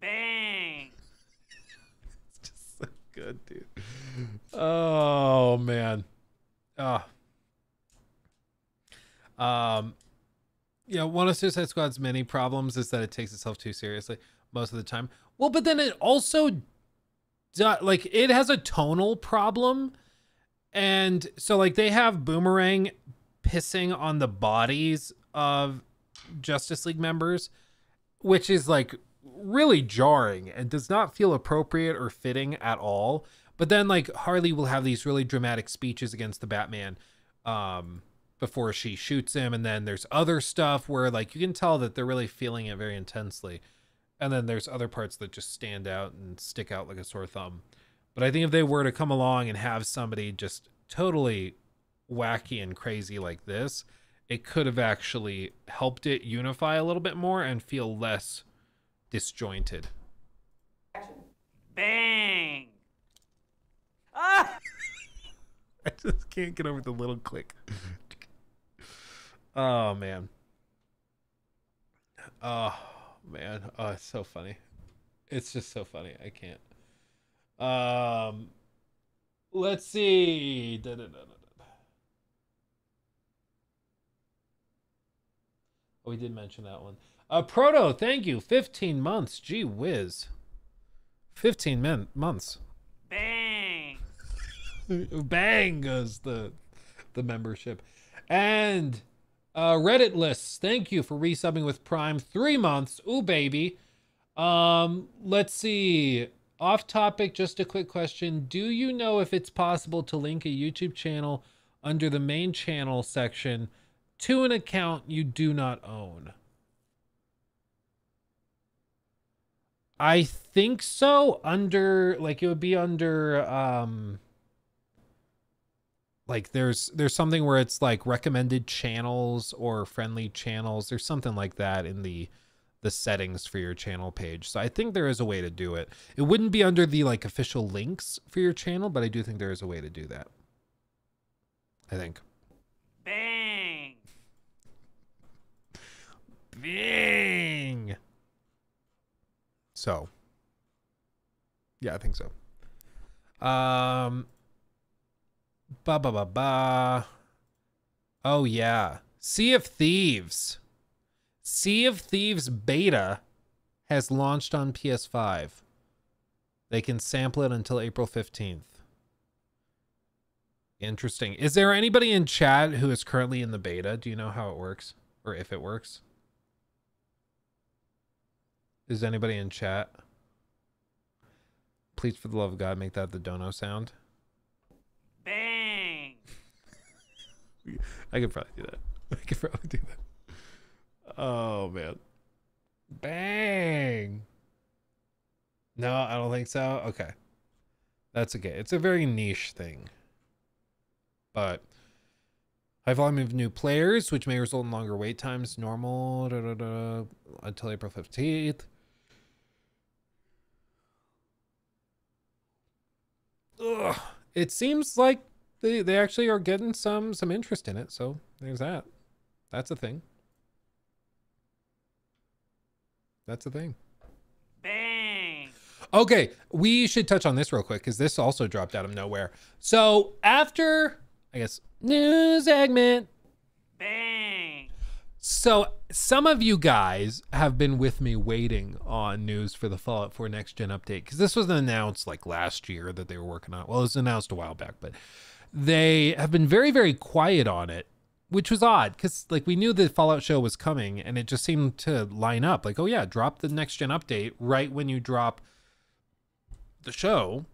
Bang. It's just so good dude. Oh man. Oh. Um yeah, one of Suicide Squad's many problems is that it takes itself too seriously most of the time. Well, but then it also like it has a tonal problem. And so like they have Boomerang pissing on the bodies of Justice League members, which is like really jarring and does not feel appropriate or fitting at all. But then like Harley will have these really dramatic speeches against the Batman um before she shoots him and then there's other stuff where like you can tell that they're really feeling it very intensely. And then there's other parts that just stand out and stick out like a sore thumb. But I think if they were to come along and have somebody just totally wacky and crazy like this, it could have actually helped it unify a little bit more and feel less disjointed. Bang. Ah. I just can't get over the little click. Oh man. Oh man. Oh, it's so funny. It's just so funny. I can't. Um let's see. Da-da-da-da-da. Oh, we did mention that one. Uh Proto, thank you. 15 months. Gee whiz. 15 min- months. Bang. Bang goes the the membership. And uh Reddit lists, thank you for resubbing with Prime. Three months. Ooh, baby. Um, let's see. Off topic, just a quick question. Do you know if it's possible to link a YouTube channel under the main channel section to an account you do not own? I think so. Under like it would be under um like there's there's something where it's like recommended channels or friendly channels there's something like that in the the settings for your channel page so i think there is a way to do it it wouldn't be under the like official links for your channel but i do think there is a way to do that i think Bang. Bing. So, yeah, I think so. Um, ba ba ba ba. Oh yeah, Sea of Thieves. Sea of Thieves beta has launched on PS5. They can sample it until April 15th. Interesting. Is there anybody in chat who is currently in the beta? Do you know how it works or if it works? Is anybody in chat? Please, for the love of God, make that the dono sound. Bang! I could probably do that. I could probably do that. Oh man. Bang. No, I don't think so. Okay. That's okay. It's a very niche thing. But high volume of new players, which may result in longer wait times, normal da, da, da, until April 15th. Ugh. It seems like they, they actually are getting some some interest in it, so there's that. That's a thing. That's a thing. Bang! Okay, we should touch on this real quick because this also dropped out of nowhere. So after, I guess, news segment. Bang! So some of you guys have been with me waiting on news for the Fallout 4 Next Gen update because this was announced like last year that they were working on. Well, it was announced a while back, but they have been very, very quiet on it, which was odd because like we knew the Fallout show was coming and it just seemed to line up. Like, oh yeah, drop the Next Gen update right when you drop the show,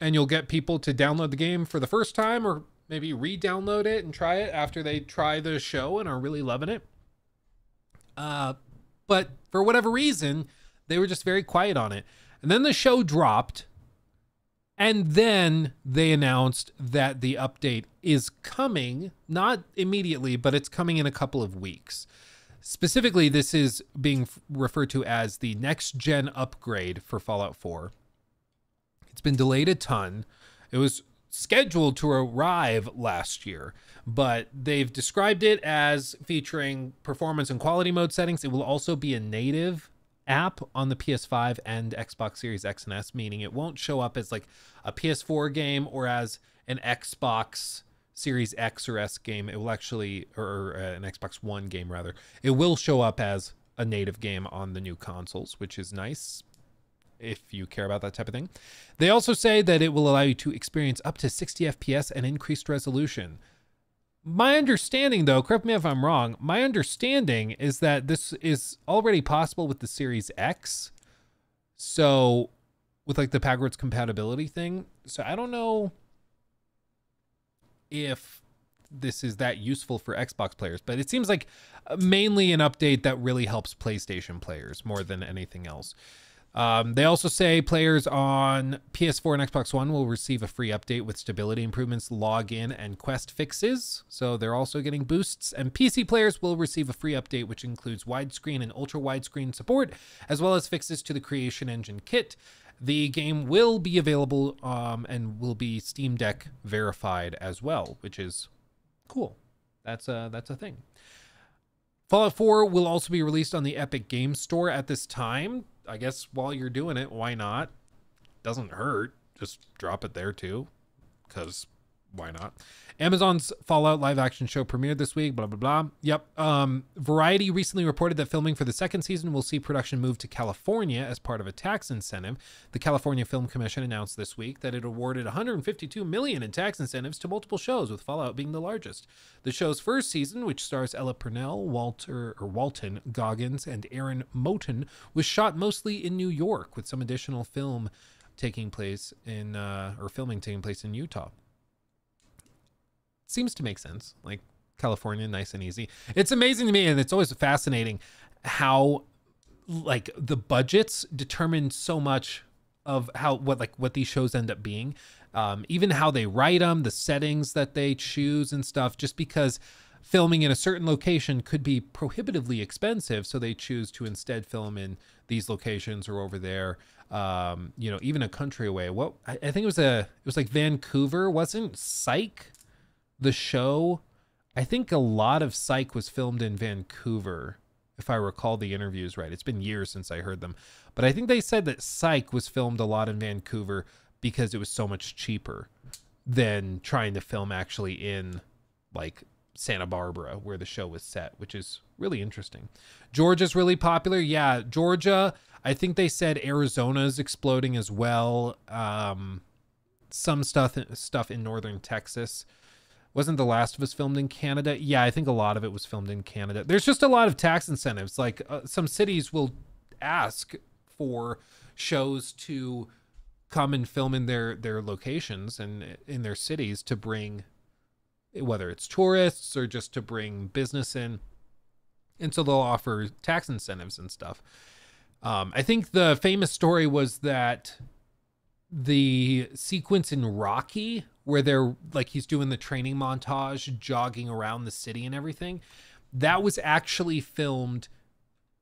and you'll get people to download the game for the first time or maybe re-download it and try it after they try the show and are really loving it. Uh, but for whatever reason, they were just very quiet on it. And then the show dropped, and then they announced that the update is coming, not immediately, but it's coming in a couple of weeks. Specifically, this is being referred to as the next gen upgrade for Fallout 4. It's been delayed a ton. It was scheduled to arrive last year, but they've described it as featuring performance and quality mode settings. It will also be a native app on the PS5 and Xbox Series X and S, meaning it won't show up as like a PS4 game or as an Xbox Series X or S game. It will actually, or uh, an Xbox One game rather, it will show up as a native game on the new consoles, which is nice if you care about that type of thing. They also say that it will allow you to experience up to 60 FPS and increased resolution. My understanding, though, correct me if I'm wrong, my understanding is that this is already possible with the Series X. So, with like the backwards compatibility thing. So, I don't know if this is that useful for Xbox players, but it seems like mainly an update that really helps PlayStation players more than anything else. Um, they also say players on PS4 and Xbox One will receive a free update with stability improvements, login, and quest fixes. So they're also getting boosts. And PC players will receive a free update, which includes widescreen and ultra widescreen support, as well as fixes to the Creation Engine kit. The game will be available um, and will be Steam Deck verified as well, which is cool. That's a that's a thing. Fallout 4 will also be released on the Epic Games Store at this time. I guess while you're doing it, why not? Doesn't hurt. Just drop it there too. Because why not? Amazon's Fallout live action show premiered this week, blah, blah, blah. Yep. Um, Variety recently reported that filming for the second season will see production move to California as part of a tax incentive. The California Film Commission announced this week that it awarded 152 million in tax incentives to multiple shows, with Fallout being the largest. The show's first season, which stars Ella Purnell, Walter or Walton Goggins, and Aaron Moten, was shot mostly in New York, with some additional film taking place in uh, or filming taking place in Utah seems to make sense. Like California, nice and easy. It's amazing to me, and it's always fascinating how like the budgets determine so much of how what like what these shows end up being. Um, even how they write them, the settings that they choose and stuff. Just because filming in a certain location could be prohibitively expensive, so they choose to instead film in these locations or over there. Um, you know, even a country away. What I, I think it was a it was like Vancouver, wasn't Psych? The show, I think a lot of Psych was filmed in Vancouver, if I recall the interviews right. It's been years since I heard them. But I think they said that Psych was filmed a lot in Vancouver because it was so much cheaper than trying to film actually in like Santa Barbara where the show was set, which is really interesting. Georgia's really popular. Yeah, Georgia. I think they said Arizona's exploding as well. Um, some stuff stuff in northern Texas. Wasn't The Last of Us filmed in Canada? Yeah, I think a lot of it was filmed in Canada. There's just a lot of tax incentives. Like uh, some cities will ask for shows to come and film in their their locations and in their cities to bring whether it's tourists or just to bring business in and so they'll offer tax incentives and stuff um, i think the famous story was that the sequence in rocky where they're like he's doing the training montage jogging around the city and everything that was actually filmed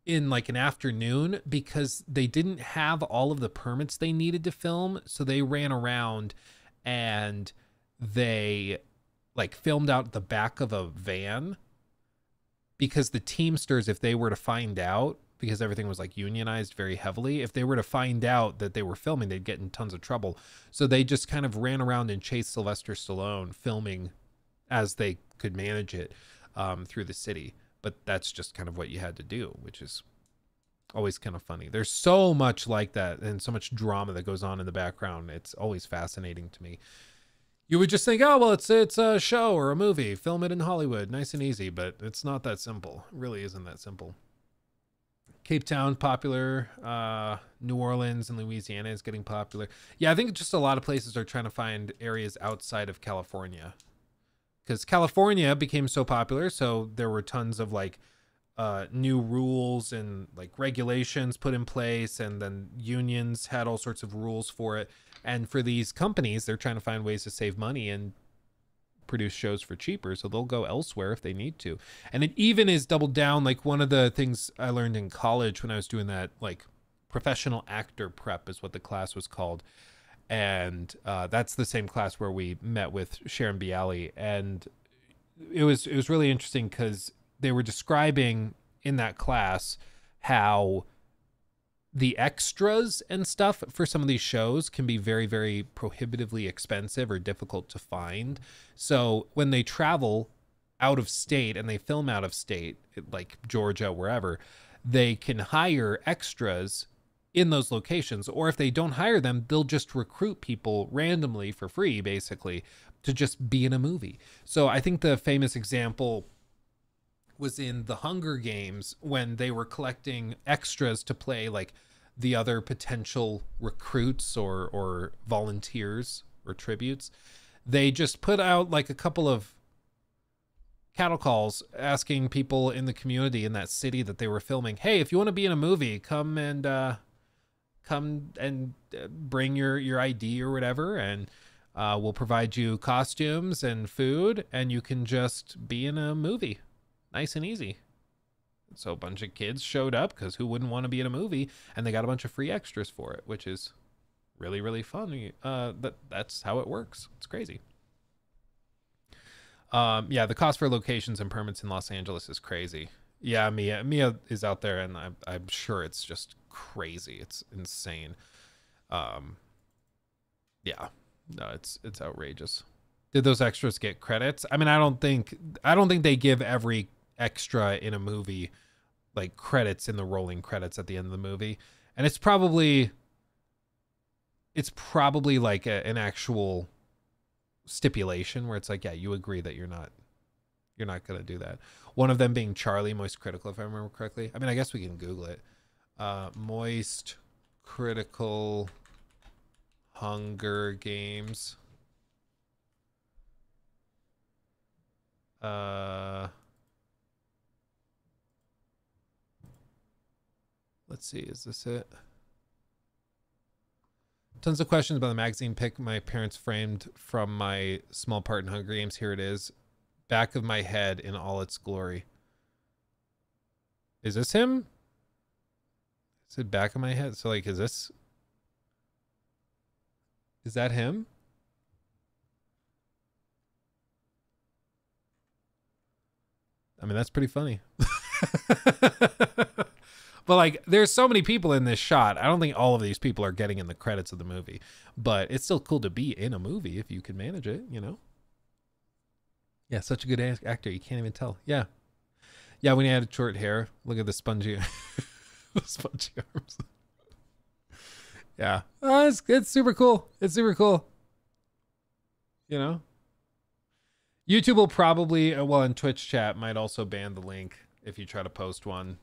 in like an afternoon because they didn't have all of the permits they needed to film. So they ran around and they like filmed out the back of a van because the teamsters if they were to find out because everything was like unionized very heavily. If they were to find out that they were filming they'd get in tons of trouble. So they just kind of ran around and chased sylvester stallone filming as they could manage it um, through the city. But that's just kind of what you had to do which is always kind of funny. There's so much like that and so much drama that goes on in the background. It's always fascinating to me. You would just think oh well it's it's a show or a movie. Film it in hollywood. Nice and easy. But it's not that simple. It really isn't that simple Cape Town popular, uh, New Orleans and Louisiana is getting popular. Yeah, I think just a lot of places are trying to find areas outside of California. Cuz California became so popular, so there were tons of like uh, new rules and like regulations put in place and then unions had all sorts of rules for it. And for these companies, they're trying to find ways to save money and produce shows for cheaper so they'll go elsewhere if they need to. And it even is doubled down like one of the things i learned in college when i was doing that like professional actor prep is what the class was called. And uh, that's the same class where we met with sharon bialy. And it was it was really interesting because they were describing in that class how the extras and stuff for some of these shows can be very very prohibitively expensive or difficult to find. So when they travel out of state and they film out of state like georgia wherever they can hire extras in those locations or if they don't hire them they'll just recruit people randomly for free basically to just be in a movie. So i think the famous example was in the Hunger Games when they were collecting extras to play like the other potential recruits or or volunteers or tributes. They just put out like a couple of cattle calls asking people in the community in that city that they were filming, "Hey, if you want to be in a movie, come and uh come and uh, bring your your ID or whatever and uh, we'll provide you costumes and food and you can just be in a movie nice and easy. So a bunch of kids showed up because who wouldn't want to be in a movie, and they got a bunch of free extras for it, which is really really funny. Uh, that that's how it works. It's crazy. Um, yeah, the cost for locations and permits in Los Angeles is crazy. Yeah, Mia Mia is out there, and I'm I'm sure it's just crazy. It's insane. Um, yeah, no, it's it's outrageous. Did those extras get credits? I mean, I don't think I don't think they give every extra in a movie like credits in the rolling credits at the end of the movie. And it's probably it's probably like a, an actual stipulation where it's like yeah you agree that you're not you're not to do that. One of them being charlie moist critical if i remember correctly. I mean i guess we can google it. Uh moist critical hunger games. Uh Let's see, is this it? Tons of questions about the magazine pic my parents framed from my small part in Hunger Games. Here it is. Back of my head in all its glory. Is this him? Is it back of my head? So like, is this, is that him? I mean, that's pretty funny. But like, there's so many people in this shot. I don't think all of these people are getting in the credits of the movie. But it's still cool to be in a movie if you can manage it, you know? Yeah, such a good actor. You can't even tell. Yeah. Yeah, when he had short hair. Look at the spongy, the spongy arms. yeah. Oh, it's, it's super cool. It's super cool. You know? YouTube will probably, uh, well, in Twitch chat might also ban the link if you try to post one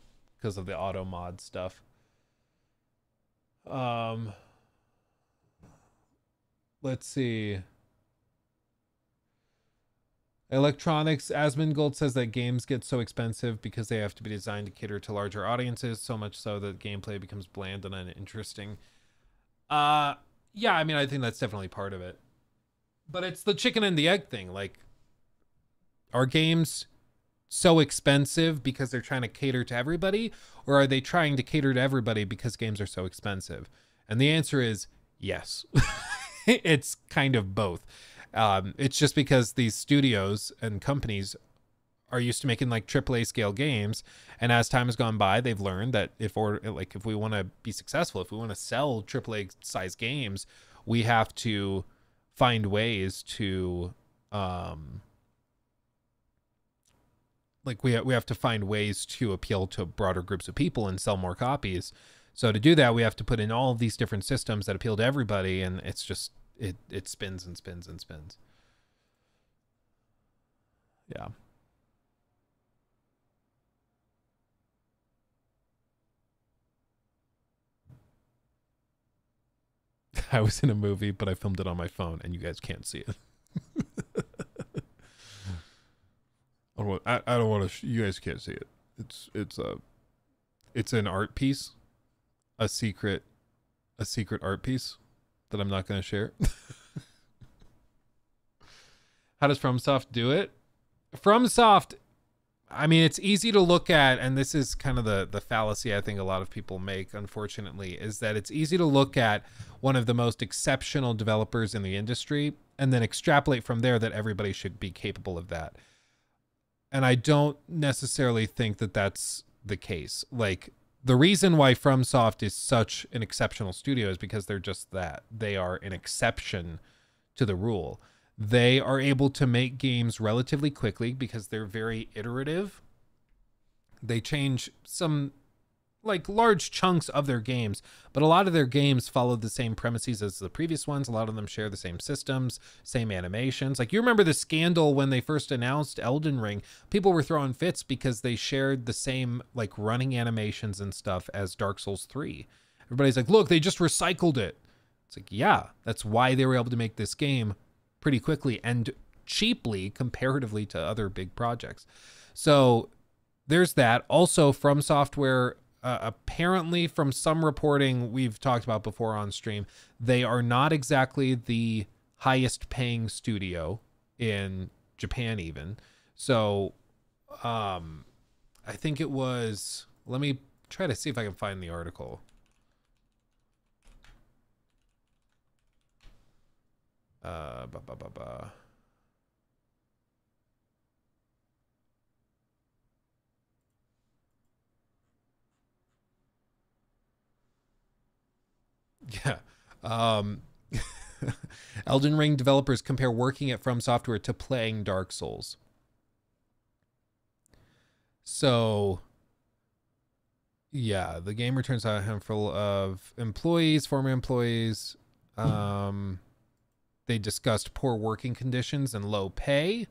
because of the auto mod stuff. Um, let's see. Electronics, Asmongold says that games get so expensive because they have to be designed to cater to larger audiences, so much so that gameplay becomes bland and uninteresting. Uh, yeah, I mean, I think that's definitely part of it. But it's the chicken and the egg thing. Like, are games so expensive because they're trying to cater to everybody, or are they trying to cater to everybody because games are so expensive? And the answer is yes. it's kind of both. Um, it's just because these studios and companies are used to making like AAA scale games, and as time has gone by, they've learned that if or like if we want to be successful, if we want to sell AAA size games, we have to find ways to um like we we have to find ways to appeal to broader groups of people and sell more copies. So to do that, we have to put in all of these different systems that appeal to everybody, and it's just it it spins and spins and spins. Yeah. I was in a movie, but I filmed it on my phone, and you guys can't see it. I don't want. I, I don't want to. you guys can't see it. It's it's a. It's an art piece, a secret, a secret art piece that I'm not going to share. How does FromSoft do it? FromSoft, I mean, it's easy to look at, and this is kind of the the fallacy I think a lot of people make, unfortunately, is that it's easy to look at one of the most exceptional developers in the industry and then extrapolate from there that everybody should be capable of that. And I don't necessarily think that that's the case. Like the reason why FromSoft is such an exceptional studio is because they're just that. They are an exception to the rule. They are able to make games relatively quickly because they're very iterative. They change some like large chunks of their games, but a lot of their games follow the same premises as the previous ones. A lot of them share the same systems, same animations. Like you remember the scandal when they first announced Elden Ring, people were throwing fits because they shared the same like running animations and stuff as Dark Souls 3. Everybody's like, "Look, they just recycled it." It's like, "Yeah, that's why they were able to make this game pretty quickly and cheaply comparatively to other big projects." So, there's that. Also, From Software uh, apparently from some reporting we've talked about before on stream they are not exactly the highest paying studio in japan even. So um i think it was let me try to see if i can find the article. Uh Yeah. Um, Elden Ring developers compare working at From Software to playing Dark Souls. So, yeah, the game returns a handful of employees, former employees. Um, they discussed poor working conditions and low pay.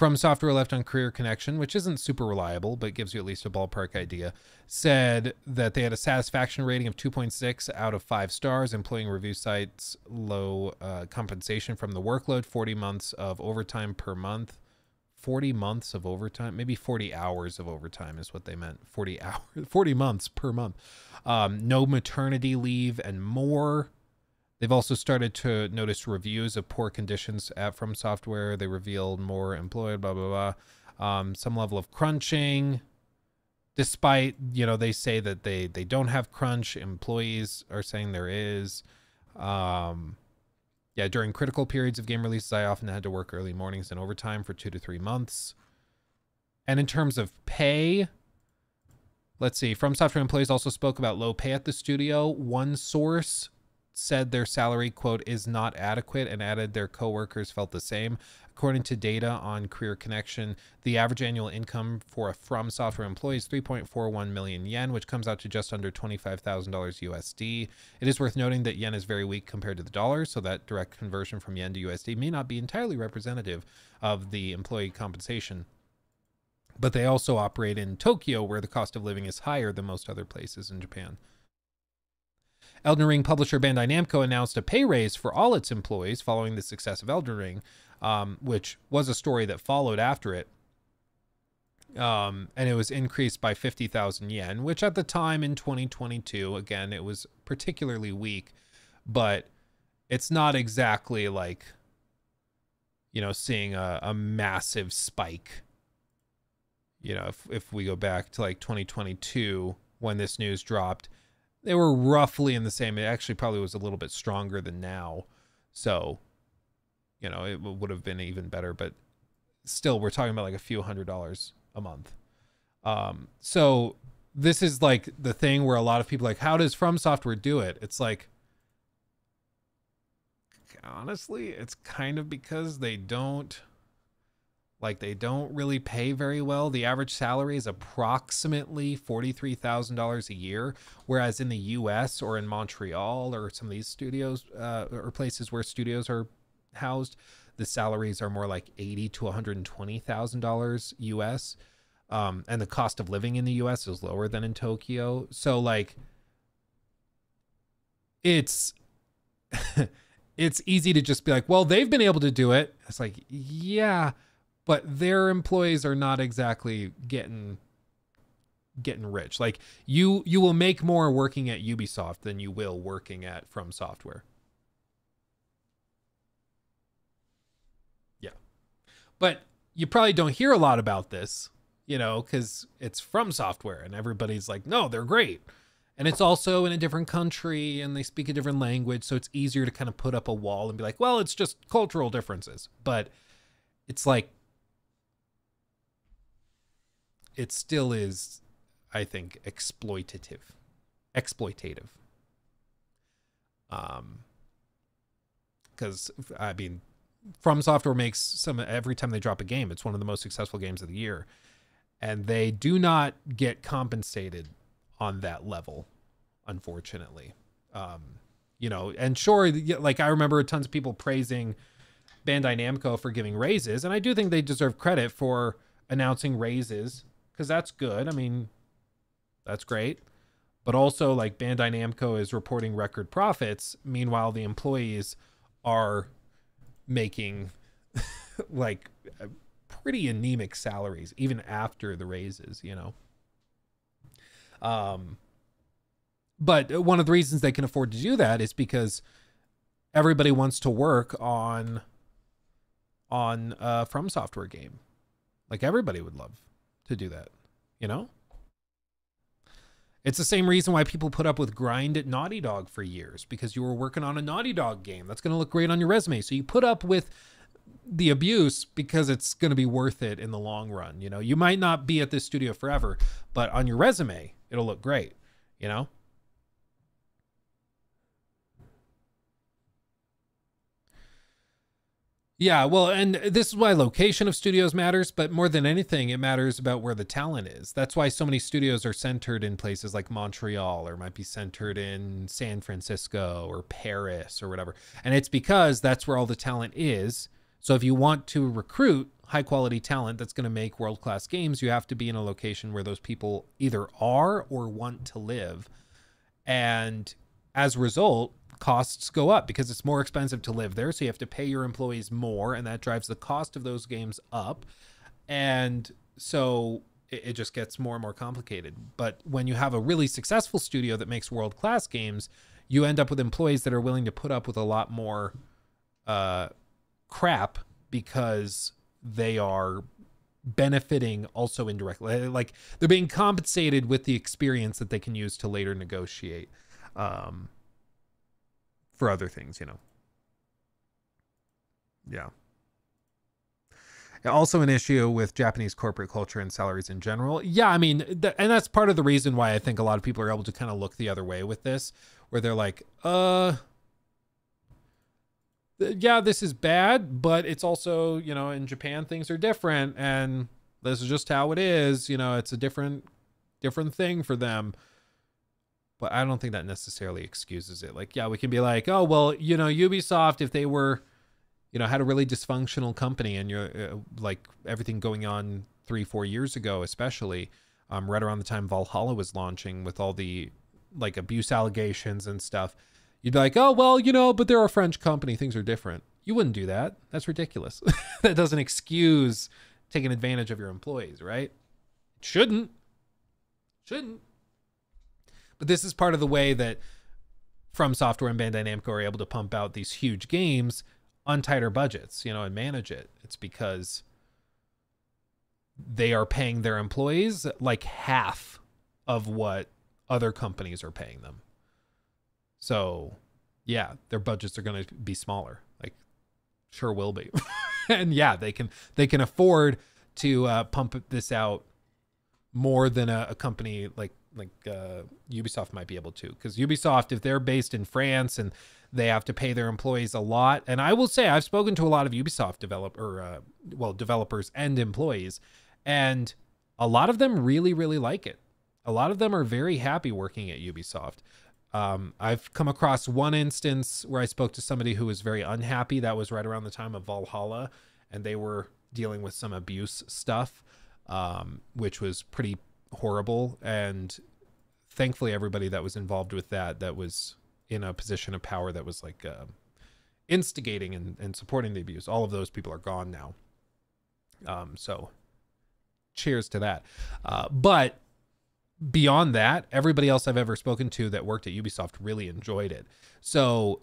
From Software Left on Career Connection, which isn't super reliable, but gives you at least a ballpark idea, said that they had a satisfaction rating of 2.6 out of 5 stars, employing review sites low uh, compensation from the workload, 40 months of overtime per month. 40 months of overtime, maybe 40 hours of overtime is what they meant. 40 hours, 40 months per month. Um, no maternity leave and more. They've also started to notice reviews of poor conditions at From Software. They revealed more employed, blah, blah, blah. Um, some level of crunching. Despite, you know, they say that they, they don't have crunch. Employees are saying there is. Um, yeah, during critical periods of game releases, I often had to work early mornings and overtime for two to three months. And in terms of pay, let's see. From Software employees also spoke about low pay at the studio. One source said their salary quote is not adequate and added their coworkers felt the same. According to data on Career Connection, the average annual income for a From Software employee is 3.41 million yen, which comes out to just under $25,000 USD. It is worth noting that yen is very weak compared to the dollar, so that direct conversion from yen to USD may not be entirely representative of the employee compensation. But they also operate in Tokyo, where the cost of living is higher than most other places in Japan. Elden Ring publisher Bandai Namco announced a pay raise for all its employees following the success of Elden Ring, um, which was a story that followed after it. Um, and it was increased by 50,000 yen, which at the time in 2022, again, it was particularly weak, but it's not exactly like, you know, seeing a, a massive spike. You know, if, if we go back to like 2022 when this news dropped, they were roughly in the same. It actually probably was a little bit stronger than now. So, you know, it would have been even better, but still, we're talking about like a few hundred dollars a month. Um, so this is like the thing where a lot of people like, how does From Software do it? It's like, honestly, it's kind of because they don't like they don't really pay very well. The average salary is approximately $43,000 a year, whereas in the US or in Montreal or some of these studios uh, or places where studios are housed, the salaries are more like 80 to $120,000 US. Um, and the cost of living in the US is lower than in Tokyo. So like it's it's easy to just be like, well, they've been able to do it. It's like, yeah, but their employees are not exactly getting getting rich. Like you you will make more working at Ubisoft than you will working at From Software. Yeah. But you probably don't hear a lot about this, you know, cuz it's From Software and everybody's like, "No, they're great." And it's also in a different country and they speak a different language, so it's easier to kind of put up a wall and be like, "Well, it's just cultural differences." But it's like it still is, I think, exploitative, exploitative. Um, because I mean, From Software makes some every time they drop a game, it's one of the most successful games of the year, and they do not get compensated on that level, unfortunately. Um, you know, and sure, like I remember tons of people praising Bandai Namco for giving raises, and I do think they deserve credit for announcing raises because that's good. I mean, that's great. But also, like Bandai Namco is reporting record profits. Meanwhile, the employees are making like pretty anemic salaries even after the raises, you know. Um, but one of the reasons they can afford to do that is because everybody wants to work on on a From Software game. Like everybody would love to do that, you know? It's the same reason why people put up with grind at Naughty Dog for years because you were working on a Naughty Dog game. That's going to look great on your resume. So you put up with the abuse because it's going to be worth it in the long run. You know, you might not be at this studio forever, but on your resume, it'll look great, you know? Yeah, well, and this is why location of studios matters, but more than anything, it matters about where the talent is. That's why so many studios are centered in places like Montreal or might be centered in San Francisco or Paris or whatever. And it's because that's where all the talent is. So if you want to recruit high quality talent that's going to make world class games, you have to be in a location where those people either are or want to live. And as a result, costs go up because it's more expensive to live there. So you have to pay your employees more, and that drives the cost of those games up. And so it, it just gets more and more complicated. But when you have a really successful studio that makes world class games, you end up with employees that are willing to put up with a lot more uh, crap because they are benefiting also indirectly. Like they're being compensated with the experience that they can use to later negotiate. Um, for other things, you know. Yeah. Also, an issue with Japanese corporate culture and salaries in general. Yeah, I mean, th- and that's part of the reason why I think a lot of people are able to kind of look the other way with this, where they're like, uh, yeah, this is bad, but it's also, you know, in Japan things are different, and this is just how it is. You know, it's a different, different thing for them but I don't think that necessarily excuses it. Like, yeah, we can be like, oh, well, you know, Ubisoft, if they were, you know, had a really dysfunctional company and you're uh, like everything going on three, four years ago, especially um, right around the time Valhalla was launching with all the like abuse allegations and stuff, you'd be like, oh, well, you know, but they're a French company. Things are different. You wouldn't do that. That's ridiculous. that doesn't excuse taking advantage of your employees, right? Shouldn't. Shouldn't. But this is part of the way that From Software and Bandai Namco are able to pump out these huge games on tighter budgets, you know, and manage it. It's because they are paying their employees like half of what other companies are paying them. So, yeah, their budgets are going to be smaller. Like sure will be. and yeah, they can they can afford to uh, pump this out more than a, a company like like uh, Ubisoft might be able to. Because Ubisoft, if they're based in France and they have to pay their employees a lot, and I will say I've spoken to a lot of Ubisoft developer, uh, well, developers and employees, and a lot of them really really like it. A lot of them are very happy working at Ubisoft. Um, I've come across one instance where I spoke to somebody who was very unhappy. That was right around the time of Valhalla, and they were dealing with some abuse stuff, um, which was pretty horrible. And thankfully, everybody that was involved with that, that was in a position of power, that was like uh, instigating and, and supporting the abuse, all of those people are gone now. Um, so, cheers to that. Uh, but beyond that, everybody else I've ever spoken to that worked at Ubisoft really enjoyed it. So,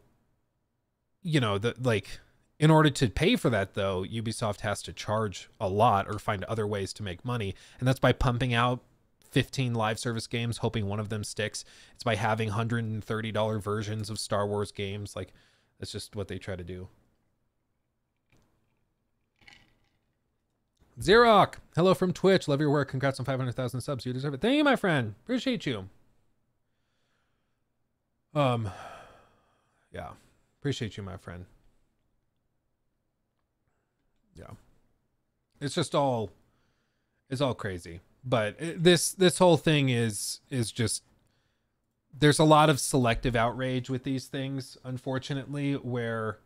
you know, the like in order to pay for that though, Ubisoft has to charge a lot or find other ways to make money, and that's by pumping out 15 live service games hoping one of them sticks. It's by having $130 versions of Star Wars games like that's just what they try to do. Xerox, hello from Twitch. Love your work. Congrats on 500,000 subs. You deserve it. Thank you, my friend. Appreciate you. Um, yeah, appreciate you, my friend. Yeah, it's just all, it's all crazy. But this this whole thing is is just there's a lot of selective outrage with these things, unfortunately, where,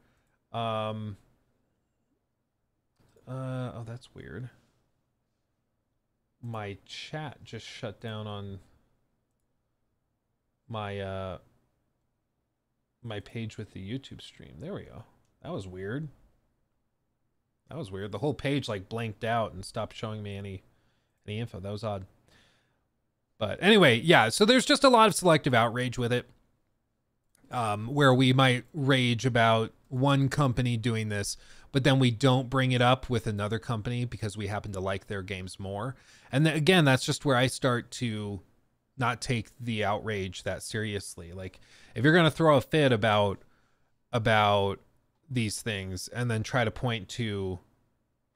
um, uh, oh, that's weird. My chat just shut down on my uh my page with the YouTube stream. There we go. That was weird. That was weird. The whole page like blanked out and stopped showing me any any info. That was odd. But anyway, yeah, so there's just a lot of selective outrage with it. Um, where we might rage about one company doing this, but then we don't bring it up with another company because we happen to like their games more. And then, again, that's just where I start to not take the outrage that seriously. Like if you're going to throw a fit about about these things and then try to point to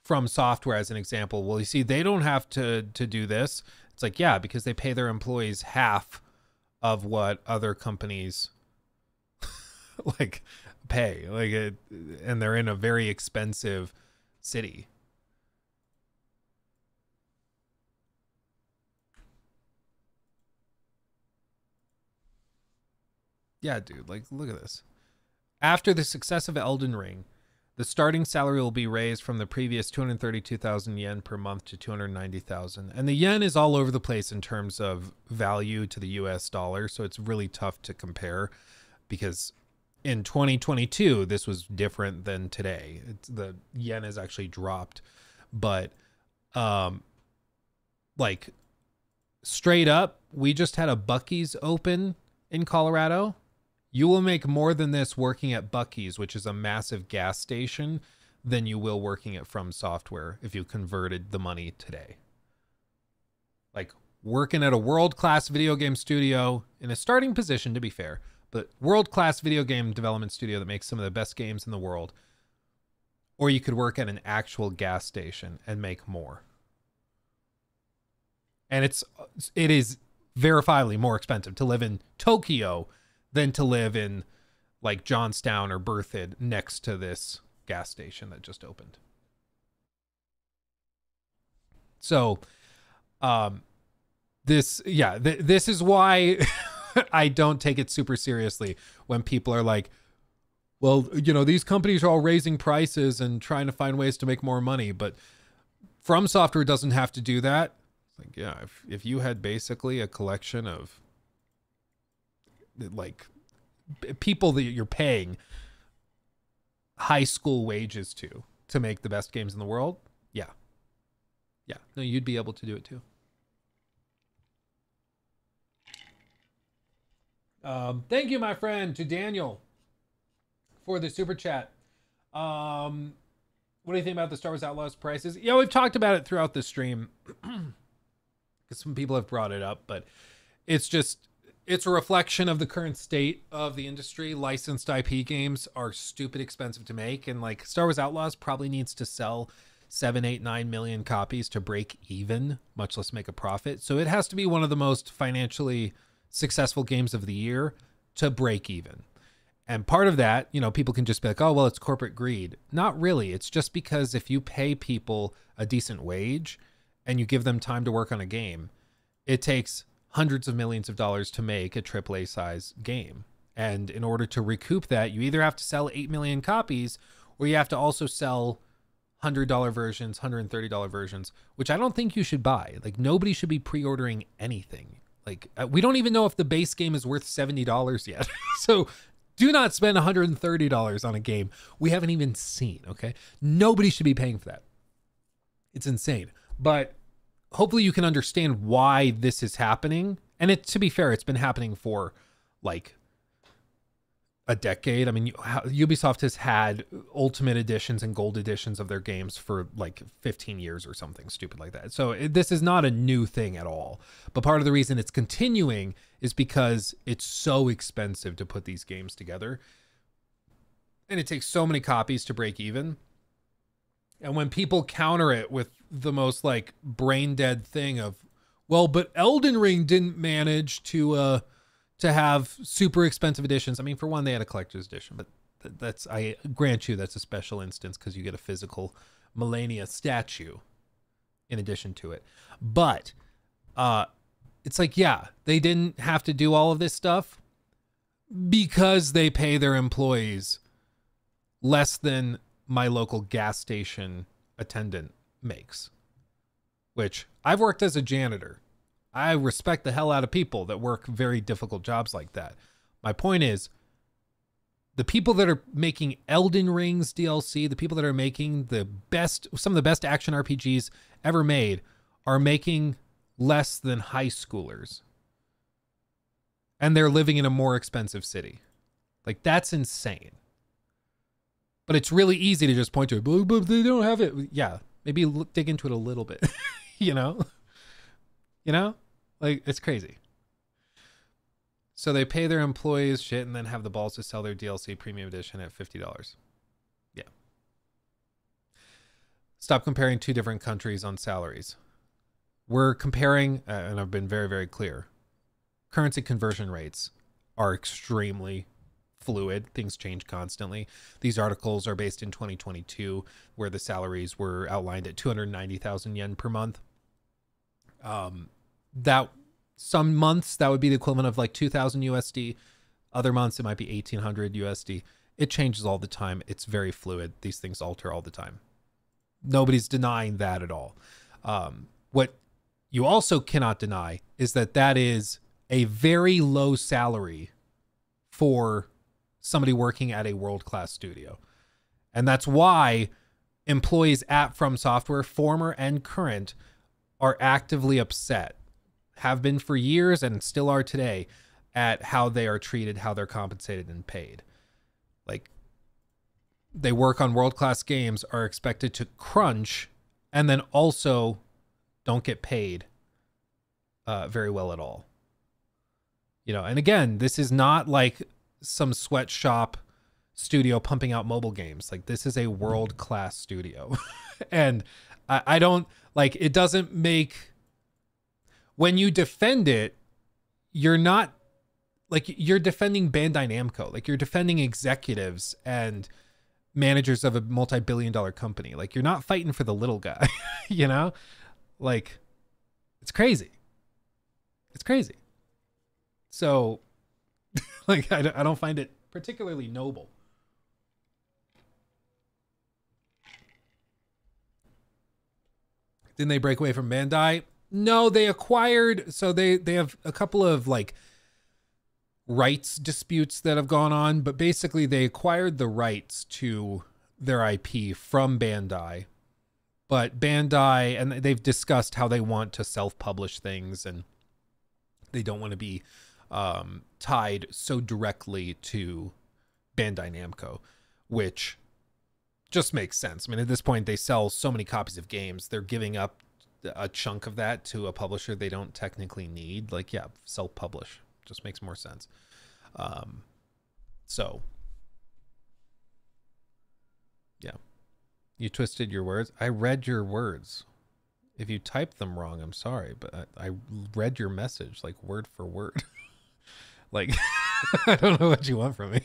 from software as an example, well, you see they don't have to to do this. It's like, yeah, because they pay their employees half of what other companies like pay. Like it and they're in a very expensive city. Yeah dude like look at this. After the success of elden ring the starting salary will be raised from the previous 232,000 yen per month to 290,000. And the yen is all over the place in terms of value to the US dollar, so it's really tough to compare because in 2022 this was different than today. It's, the yen has actually dropped, but um like straight up, we just had a Buc-ee's open in Colorado you will make more than this working at Buc-ee's, which is a massive gas station, than you will working at From Software if you converted the money today. Like working at a world class video game studio in a starting position, to be fair, but world class video game development studio that makes some of the best games in the world. Or you could work at an actual gas station and make more. And it's it is verifiably more expensive to live in Tokyo than to live in like Johnstown or Berthoud next to this gas station that just opened. So, um, this, yeah, th- this is why I don't take it super seriously when people are like, well, you know, these companies are all raising prices and trying to find ways to make more money, but From Software doesn't have to do that. Like, yeah, if, if you had basically a collection of like people that you're paying high school wages to to make the best games in the world, yeah. Yeah. No, you'd be able to do it too. Um, thank you, my friend, to Daniel for the super chat. Um, what do you think about the Star Wars Outlaws prices? Yeah, we've talked about it throughout the stream because some people have brought it up, but it's just it's a reflection of the current state of the industry. Licensed IP games are stupid expensive to make, and like Star Wars Outlaws probably needs to sell seven, eight, nine million copies to break even, much less make a profit. So it has to be one of the most financially successful games of the year to break even. And part of that, you know, people can just be like, oh, well, it's corporate greed. Not really. It's just because if you pay people a decent wage and you give them time to work on a game, it takes hundreds of millions of dollars to make a AAA size game. And in order to recoup that, you either have to sell 8 million copies or you have to also sell $100 versions, $130 versions, which I don't think you should buy. Like, nobody should be pre ordering anything. Like, uh, we don't even know if the base game is worth $70 yet. so, do not spend $130 on a game we haven't even seen, okay? Nobody should be paying for that. It's insane. But hopefully you can understand why this is happening. And it to be fair, it's been happening for like a decade. I mean, Ubisoft has had ultimate editions and gold editions of their games for like 15 years or something stupid like that. So it, this is not a new thing at all. But part of the reason it's continuing is because it's so expensive to put these games together. And it takes so many copies to break even. And when people counter it with the most like brain dead thing of, well, but Elden Ring didn't manage to uh to have super expensive editions. I mean, for one, they had a collector's edition, but th- that's I grant you that's a special instance because you get a physical Malenia statue in addition to it. But uh, it's like, yeah, they didn't have to do all of this stuff because they pay their employees less than my local gas station attendant makes. Which I've worked as a janitor. I respect the hell out of people that work very difficult jobs like that. My point is, the people that are making Elden Rings DLC, the people that are making the best, some of the best action RPGs ever made, are making less than high schoolers. And they're living in a more expensive city. Like, that's insane. But it's really easy to just point to it, but, they don't have it. Yeah, maybe look, dig into it a little bit, you know? You know? Like it's crazy. So they pay their employees shit and then have the balls to sell their DLC premium edition at fifty dollars. Yeah. Stop comparing two different countries on salaries. We're comparing, uh, and I've been very, very clear. Currency conversion rates are extremely fluid. Things change constantly. These articles are based in 2022, where the salaries were outlined at 290,000 yen per month. Um, that some months that would be the equivalent of like 2000 USD. Other months it might be 1800 USD. It changes all the time. It's very fluid. These things alter all the time. Nobody's denying that at all. Um, what you also cannot deny is that that is a very low salary for somebody working at a world class studio. And that's why employees at From Software, former and current, are actively upset have been for years and still are today at how they are treated, how they're compensated and paid. Like they work on world class games, are expected to crunch, and then also don't get paid uh, very well at all. You know, and again, this is not like some sweatshop studio pumping out mobile games. Like this is a world class studio, and I, I don't like it. Doesn't make when you defend it, you're not like you're defending Bandai Namco, like you're defending executives and managers of a multi-billion dollar company. Like you're not fighting for the little guy, you know? Like it's crazy. It's crazy. So like I, I don't find it particularly noble. Didn't they break away from Bandai? No, they acquired. So they they have a couple of like rights disputes that have gone on, but basically they acquired the rights to their IP from Bandai. But Bandai and they've discussed how they want to self-publish things and they don't want to be um, tied so directly to Bandai Namco, which just makes sense. I mean, at this point, they sell so many copies of games, they're giving up a chunk of that to a publisher they don't technically need. Like, yeah, self publish just makes more sense. Um, so, yeah, you twisted your words. I read your words. If you typed them wrong, I'm sorry, but I, I read your message like word for word. like, I don't know what you want from me.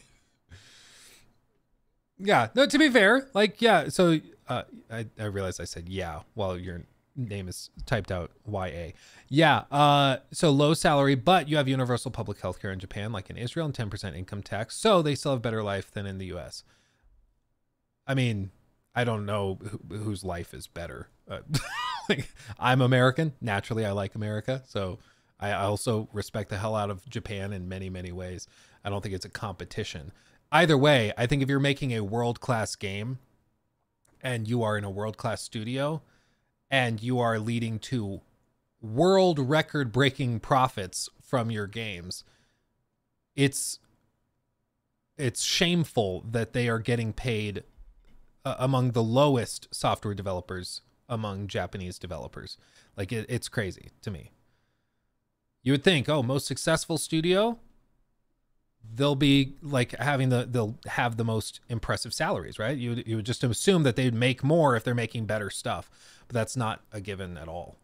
Yeah, no, to be fair, like, yeah, so uh, I, I realized I said yeah while your name is typed out YA. Yeah, uh, so low salary, but you have universal public health care in Japan, like in Israel, and 10% income tax. So they still have better life than in the US. I mean, I don't know who, whose life is better. Uh, like, I'm American. Naturally, I like America. So I also respect the hell out of Japan in many, many ways. I don't think it's a competition either way, I think if you're making a world class game and you are in a world class studio and you are leading to world record breaking profits from your games, it's it's shameful that they are getting paid uh, among the lowest software developers among Japanese developers. Like it, it's crazy to me. You would think, oh, most successful studio, they'll be like having the they'll have the most impressive salaries, right? You you would just assume that they'd make more if they're making better stuff, but that's not a given at all.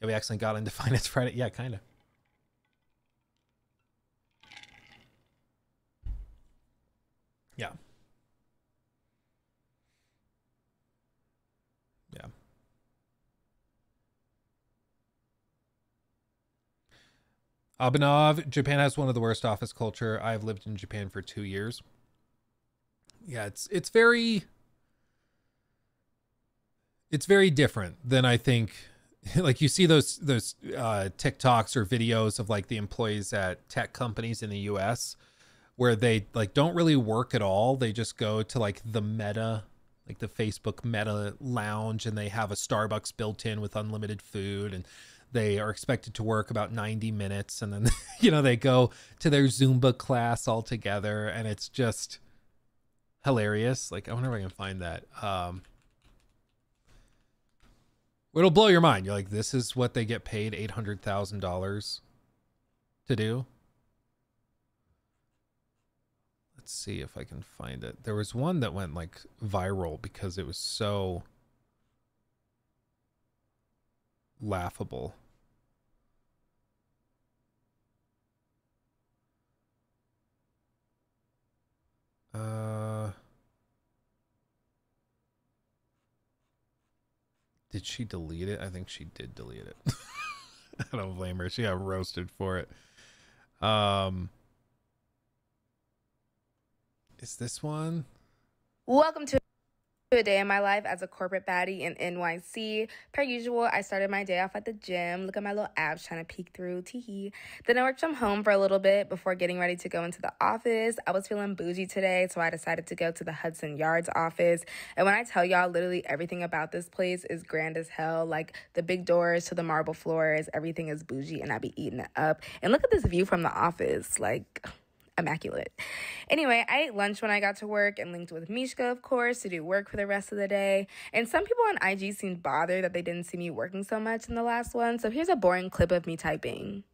Yeah, we accidentally got into Finance Friday. Yeah, kind of. Yeah. Abhinav, Japan has one of the worst office culture. I've lived in Japan for two years. Yeah, it's it's very it's very different than I think. Like you see those those uh, TikToks or videos of like the employees at tech companies in the U.S. where they like don't really work at all. They just go to like the Meta, like the Facebook Meta lounge, and they have a Starbucks built in with unlimited food and they are expected to work about 90 minutes and then you know they go to their zumba class all together and it's just hilarious. Like i wonder if i can find that um it'll blow your mind. You're like this is what they get paid $800000 to do? Let's see if i can find it. There was one that went like viral because it was so laughable. Uh, did she delete it? I think she did delete it. I don't blame her. She got roasted for it. Um, is this one? Welcome to a day in my life as a corporate baddie in NYC. Per usual, I started my day off at the gym. Look at my little abs trying to peek through. Teehee. Then I worked from home for a little bit before getting ready to go into the office. I was feeling bougie today, so I decided to go to the Hudson Yards office. And when I tell y'all, literally everything about this place is grand as hell. Like the big doors to the marble floors, everything is bougie, and I be eating it up. And look at this view from the office. Like, immaculate. Anyway, I ate lunch when I got to work and linked with Mishka, of course, to do work for the rest of the day. And some people on IG seemed bothered that they didn't see me working so much in the last one. So here's a boring clip of me typing.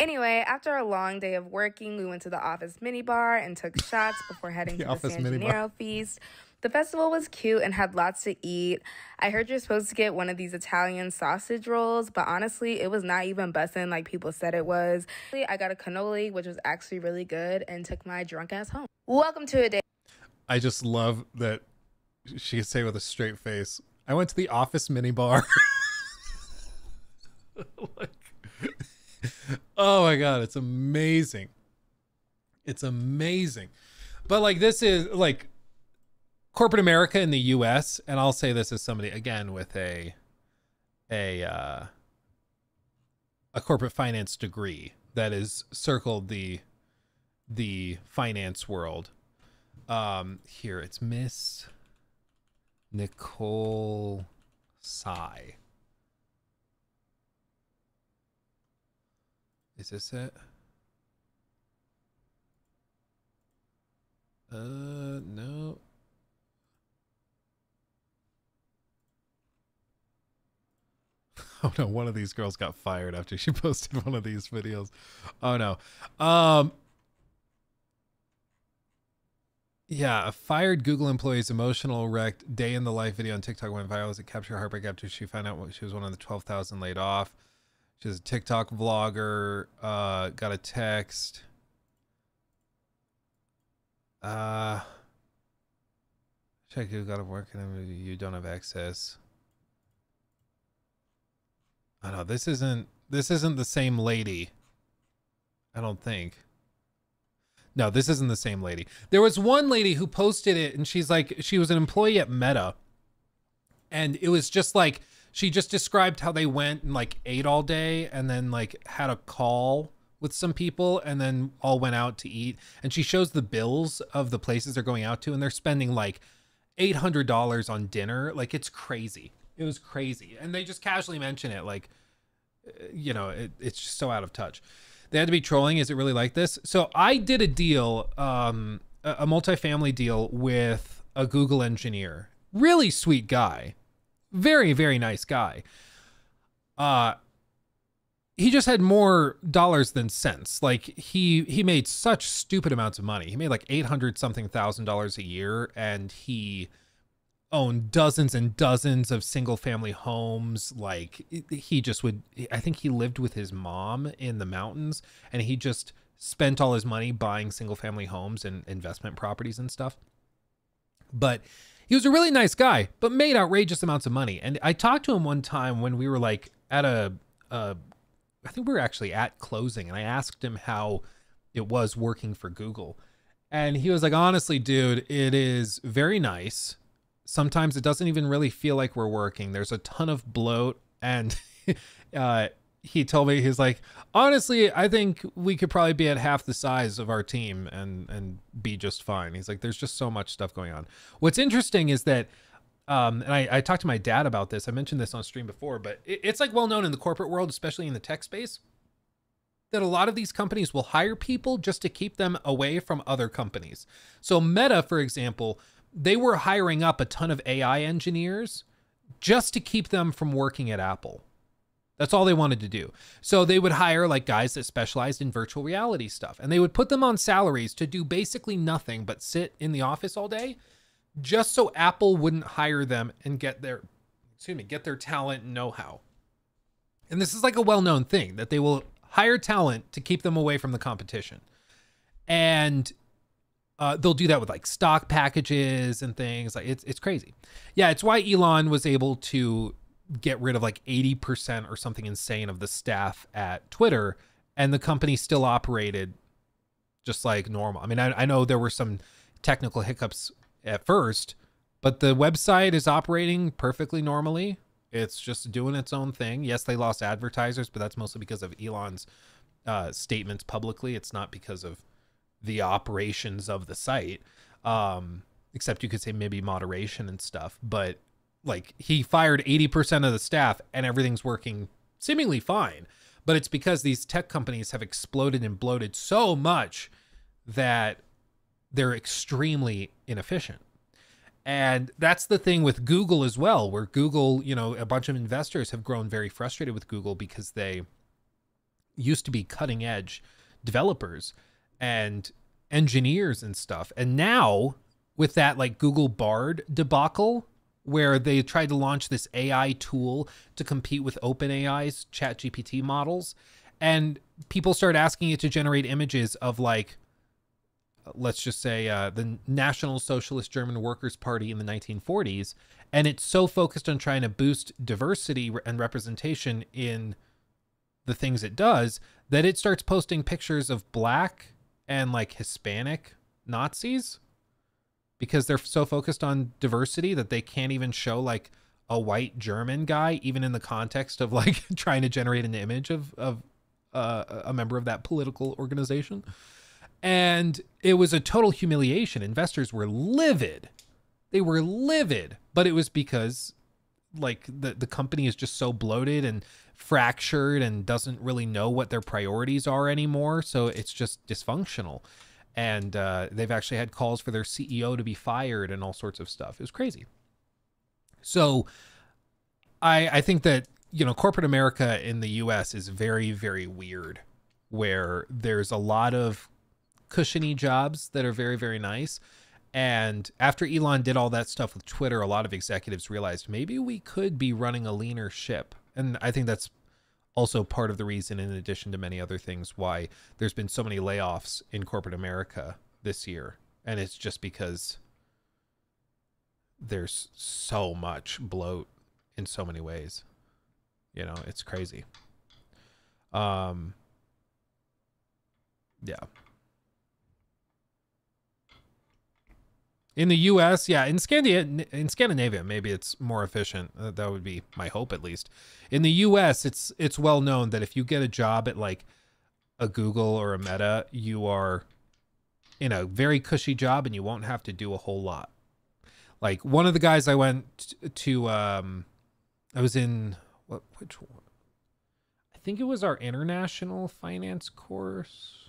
Anyway, after a long day of working, we went to the office minibar and took shots before heading The to the San. Gennaro feast. The festival was cute and had lots to eat. I heard you're supposed to get one of these Italian sausage rolls, but honestly, it was not even bussin' like people said it was. I got a cannoli, which was actually really good, and took my drunk ass home. Welcome to a day. I just love that she can say with a straight face, I went to the office minibar. like, oh my god, it's amazing. It's amazing. But like this is like corporate America in the US, and I'll say this as somebody again with a a uh a corporate finance degree that has circled the the finance world. Um, here it's Miss Nicole Sai. Is this it? Uh, no. Oh no, one of these girls got fired after she posted one of these videos. Oh no. Um Yeah, a fired Google employee's emotional wrecked day in the life video on TikTok went viral as it captured heartbreak after she found out she was one of the 12,000 laid off. She's a TikTok vlogger, uh got a text. Uh check you got to work and you don't have access. I know this isn't this isn't the same lady. I don't think. No, this isn't the same lady. There was one lady who posted it and she's like she was an employee at Meta. And it was just like she just described how they went and like ate all day and then like had a call with some people and then all went out to eat and she shows the bills of the places they're going out to and they're spending like $800 on dinner. Like it's crazy. It was crazy. And they just casually mention it like, uh, you know, it, it's just so out of touch. They had to be trolling. Is it really like this? So I did a deal, um, a, a multifamily deal with a Google engineer. Really sweet guy. Very, very nice guy. Uh, he just had more dollars than cents. Like he he made such stupid amounts of money. He made like 800 something thousand dollars a year and he owned dozens and dozens of single family homes like he just would i think he lived with his mom in the mountains and he just spent all his money buying single family homes and investment properties and stuff. But he was a really nice guy but made outrageous amounts of money. And i talked to him one time when we were like at a, a i think we were actually at closing and i asked him how it was working for google. And he was like honestly dude it is very nice sometimes it doesn't even really feel like we're working. There's a ton of bloat. And uh, he told me, he's like, honestly, I think we could probably be at half the size of our team and, and be just fine. He's like, there's just so much stuff going on. What's interesting is that, um, and I, I talked to my dad about this. I mentioned this on stream before, but it, it's like well known in the corporate world, especially in the tech space, that a lot of these companies will hire people just to keep them away from other companies. So Meta, for example, they were hiring up a ton of AI engineers just to keep them from working at Apple. That's all they wanted to do. So they would hire like guys that specialized in virtual reality stuff and they would put them on salaries to do basically nothing but sit in the office all day just so Apple wouldn't hire them and get their excuse me, get their talent and know-how. And this is like a well-known thing that they will hire talent to keep them away from the competition. And uh, they'll do that with like stock packages and things. Like it's it's crazy. Yeah, it's why Elon was able to get rid of like 80% or something insane of the staff at Twitter and the company still operated just like normal. I mean, I, I know there were some technical hiccups at first, but the website is operating perfectly normally. It's just doing its own thing. Yes, they lost advertisers, but that's mostly because of Elon's uh, statements publicly. It's not because of the operations of the site. Um, except you could say maybe moderation and stuff. But like he fired 80% of the staff and everything's working seemingly fine. But it's because these tech companies have exploded and bloated so much that they're extremely inefficient. And that's the thing with Google as well, where Google, you know, a bunch of investors have grown very frustrated with Google because they used to be cutting edge developers and engineers and stuff. And now with that like Google Bard debacle where they tried to launch this AI tool to compete with OpenAI's ChatGPT models and people start asking it to generate images of like let's just say uh, the National Socialist German Workers Party in the 1940s and it's so focused on trying to boost diversity and representation in the things it does that it starts posting pictures of black and like Hispanic Nazis because they're so focused on diversity that they can't even show like a white German guy, even in the context of like trying to generate an image of of uh, a member of that political organization. And it was a total humiliation. Investors were livid. They were livid, but it was because like the the company is just so bloated and fractured and doesn't really know what their priorities are anymore. So it's just dysfunctional. And uh, they've actually had calls for their CEO to be fired and all sorts of stuff. It was crazy. So I I think that you know corporate America in the U.S. is very very weird, where there's a lot of cushiony jobs that are very very nice. And after Elon did all that stuff with Twitter, a lot of executives realized maybe we could be running a leaner ship. And I think that's also part of the reason, in addition to many other things, why there's been so many layoffs in corporate America this year. And it's just because there's so much bloat in so many ways. You know, it's crazy. Um yeah. In the U.S., yeah, in Scandinavia, in Scandinavia, maybe it's more efficient. Uh, that would be my hope, at least. In the U.S., it's it's well known that if you get a job at like a Google or a Meta, you are in a very cushy job and you won't have to do a whole lot. Like one of the guys I went to, um, I was in what which one? I think it was our international finance course.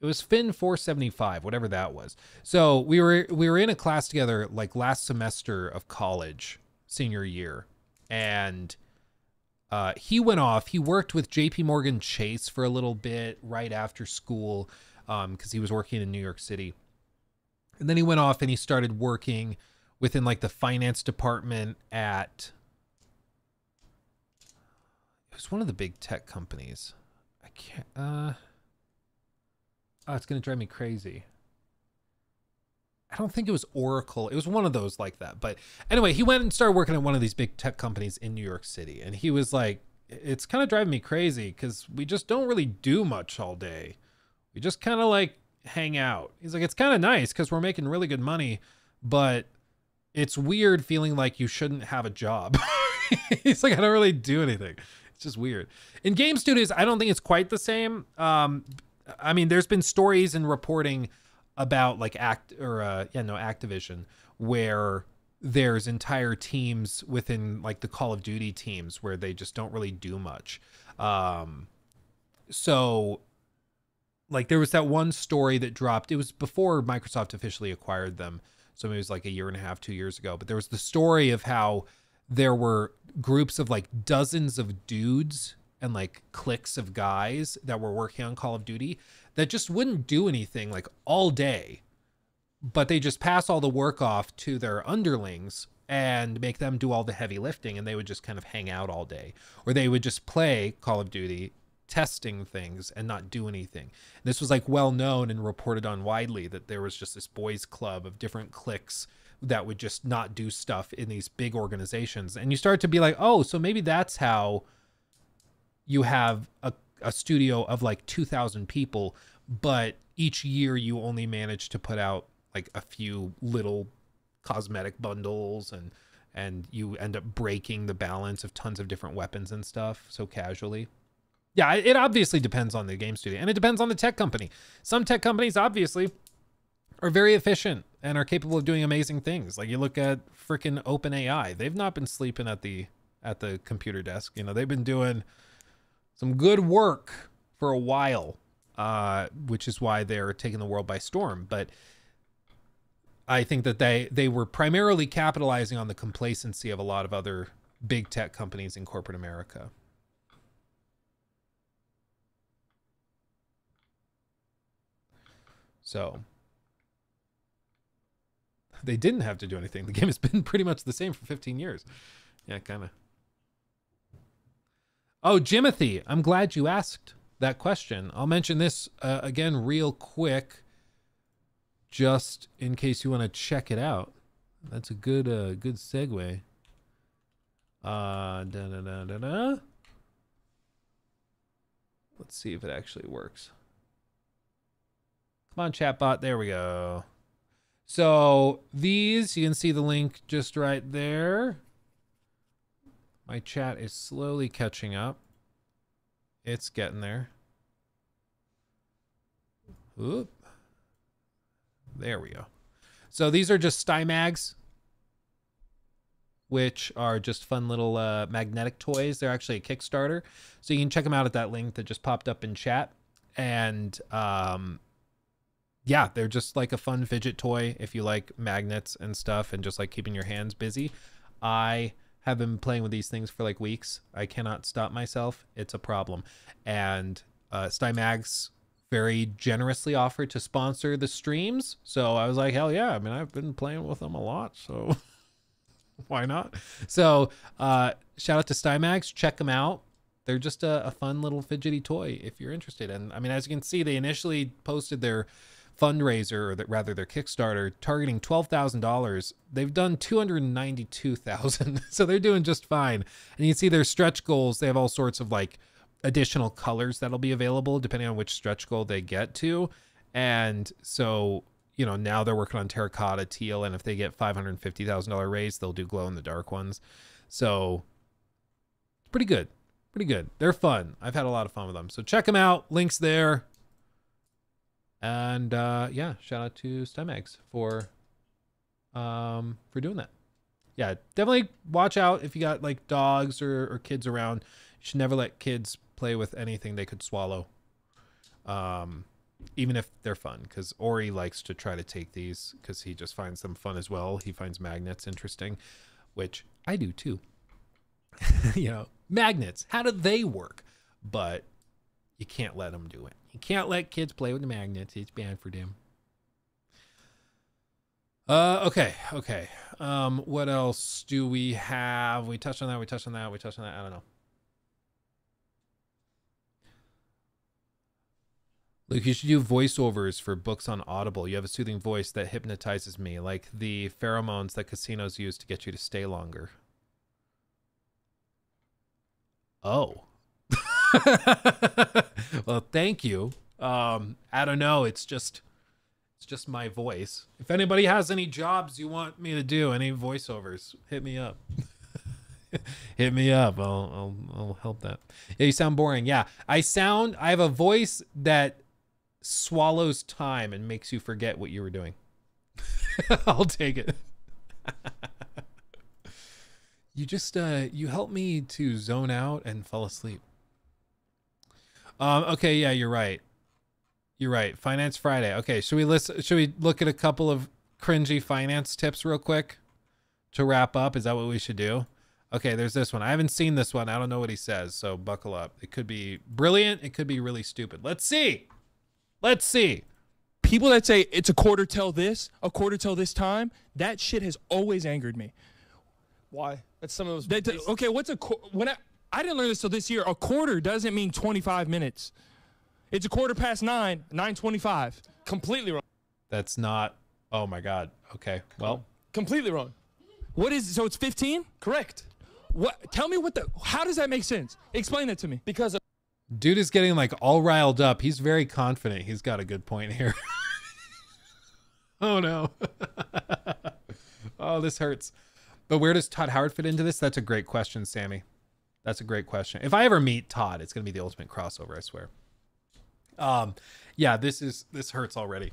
It was Fin 475, whatever that was. So we were we were in a class together like last semester of college, senior year, and uh, he went off. He worked with J.P. Morgan Chase for a little bit right after school because um, he was working in New York City, and then he went off and he started working within like the finance department at. It was one of the big tech companies. I can't. Uh, Oh, it's going to drive me crazy. I don't think it was Oracle. It was one of those like that. But anyway, he went and started working at one of these big tech companies in New York City. And he was like, it's kind of driving me crazy because we just don't really do much all day. We just kind of like hang out. He's like, it's kind of nice because we're making really good money, but it's weird feeling like you shouldn't have a job. He's like, I don't really do anything. It's just weird. In game studios, I don't think it's quite the same. Um, I mean, there's been stories and reporting about like act or uh, yeah, no, Activision, where there's entire teams within like the Call of Duty teams where they just don't really do much. Um, so like there was that one story that dropped. It was before Microsoft officially acquired them. So it was like a year and a half, two years ago. But there was the story of how there were groups of like dozens of dudes and like cliques of guys that were working on Call of Duty that just wouldn't do anything like all day, but they just pass all the work off to their underlings and make them do all the heavy lifting and they would just kind of hang out all day or they would just play Call of Duty testing things and not do anything. This was like well known and reported on widely that there was just this boys club of different cliques that would just not do stuff in these big organizations and you start to be like, "Oh, so maybe that's how you have a, a studio of like 2000 people but each year you only manage to put out like a few little cosmetic bundles and and you end up breaking the balance of tons of different weapons and stuff so casually. Yeah it obviously depends on the game studio and it depends on the tech company. Some tech companies obviously are very efficient and are capable of doing amazing things. Like you look at freaking OpenAI. They've not been sleeping at the at the computer desk. You know they've been doing some good work for a while, uh, which is why they're taking the world by storm. But I think that they they were primarily capitalizing on the complacency of a lot of other big tech companies in corporate America. So they didn't have to do anything. The game has been pretty much the same for 15 years. Yeah, kind of. Oh, Jimothy, I'm glad you asked that question. I'll mention this uh, again real quick, just in case you want to check it out. That's a good, uh, good segue. Uh, da da da da da. Let's see if it actually works. Come on, chatbot. There we go. So these, you can see the link just right there. My chat is slowly catching up. It's getting there. Oop. There we go. So these are just Stymags, which are just fun little uh, magnetic toys. They're actually a Kickstarter. So you can check them out at that link that just popped up in chat. And um, yeah, they're just like a fun fidget toy if you like magnets and stuff and just like keeping your hands busy. I have been playing with these things for like weeks. I cannot stop myself. It's a problem. And uh, Stymags very generously offered to sponsor the streams. So I was like, hell yeah. I mean, I've been playing with them a lot. So why not? So uh, shout out to Stymags. Check them out. They're just a, a fun little fidgety toy if you're interested. And I mean, as you can see, they initially posted their fundraiser, or that rather their Kickstarter, targeting twelve thousand dollars. They've done two hundred ninety-two thousand, so they're doing just fine. And you can see their stretch goals. They have all sorts of like additional colors that'll be available depending on which stretch goal they get to. And so, you know, now they're working on terracotta, teal, and if they get five hundred fifty thousand dollar raise, they'll do glow in the dark ones. So, pretty good, pretty good. They're fun. I've had a lot of fun with them. So check them out. Links there. And uh, yeah, shout out to Stymags for um for doing that. Yeah, definitely watch out if you got like dogs or, or kids around. You should never let kids play with anything they could swallow. Um even if they're fun because Ori likes to try to take these because he just finds them fun as well. He finds magnets interesting, which I do too. you know, magnets, how do they work? But you can't let them do it. You can't let kids play with the magnets. It's bad for them. Uh, okay, okay. Um, what else do we have? We touched on that. We touched on that. We touched on that. I don't know. Luke, you should do voiceovers for books on Audible. You have a soothing voice that hypnotizes me, like the pheromones that casinos use to get you to stay longer. Oh. well, thank you. Um, I don't know. It's just, it's just my voice. If anybody has any jobs you want me to do, any voiceovers, hit me up. hit me up. I'll, I'll, I'll help that. Yeah, you sound boring. Yeah, I sound. I have a voice that swallows time and makes you forget what you were doing. I'll take it. you just uh you help me to zone out and fall asleep. Um okay, yeah, you're right. You're right. Finance Friday. Okay, should we list? should we look at a couple of cringy finance tips real quick to wrap up? Is that what we should do? Okay, there's this one. I haven't seen this one. I don't know what he says, so buckle up. It could be brilliant, it could be really stupid. Let's see. Let's see. People that say it's a quarter till this, a quarter till this time, that shit has always angered me. Why? That's some of those. That, okay, what's a qu- when I I didn't learn this till this year. A quarter doesn't mean 25 minutes. It's a quarter past nine, 9:25. Completely wrong. That's not Oh my god. Okay. Well, Completely wrong. What is so? It's 15. Correct. What? Tell me what the? How does that make sense? Explain that to me. Because of dude is getting like all riled up. He's very confident. He's got a good point here. oh no. oh, this hurts. But where does Todd Howard fit into this? That's a great question, Sammy. That's a great question. If I ever meet Todd, it's gonna be the ultimate crossover, I swear. Um, yeah, this is this hurts already.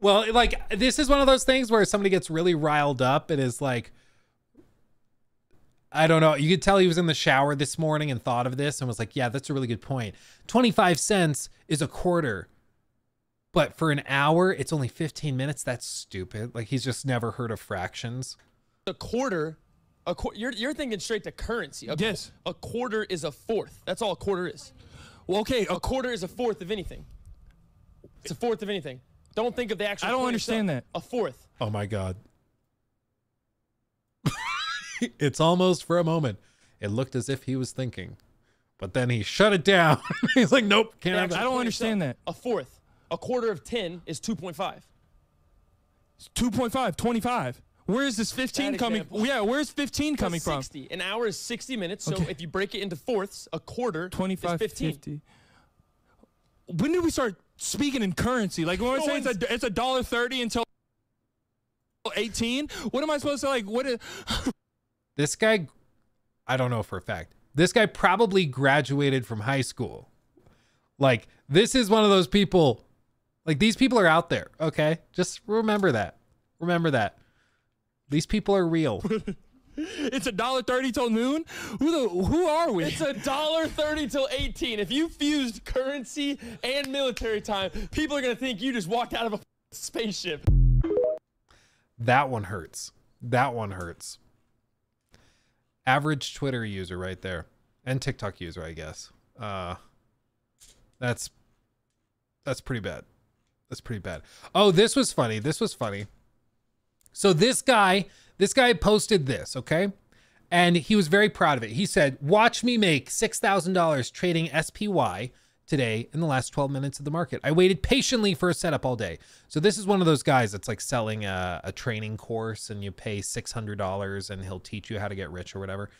Well, like this is one of those things where somebody gets really riled up and is like, I don't know. You could tell he was in the shower this morning and thought of this and was like, yeah, that's a really good point. 25 cents is a quarter. But for an hour, it's only 15 minutes. That's stupid. Like he's just never heard of fractions. a quarter, a qu- you're you're thinking straight to currency. A, qu- Yes. A quarter is a fourth. That's all a quarter is. Well, okay. A quarter is a fourth of anything. It's a fourth of anything. Don't think of the actual. I don't understand itself. A fourth. Oh my God. it's almost for a moment. It looked as if he was thinking, but then he shut it down. He's like, nope, can't have. I don't understand itself, A fourth. A quarter of ten is two point five. It's 2.5, 25. Where is this 15 Bad coming? example. Yeah, where's 15 coming from? 60. An hour is 60 minutes. So Okay. if you break it into fourths, a quarter 25, is 15. 50. When did we start speaking in currency? Like when I No say it's a, it's a dollar thirty until 18? What am I supposed to like? What? Is, This guy, I don't know for a fact. This guy probably graduated from high school. Like, this is one of those people. Like, these people are out there, okay? Just remember that. Remember that. These people are real. it's a dollar thirty till noon. Who the? Who are we? It's a dollar thirty till eighteen. If you fused currency and military time, people are gonna think you just walked out of a spaceship. That one hurts. That one hurts. Average Twitter user right there. And TikTok user, I guess. Uh that's that's pretty bad. That's pretty bad. Oh, this was funny. This was funny. So this guy, this guy posted this, okay? And he was very proud of it. He said, "Watch me make $6,000 trading SPY today in the last 12 minutes of the market. I waited patiently for a setup all day." So this is one of those guys that's like selling a, a training course and you pay $600 and he'll teach you how to get rich or whatever.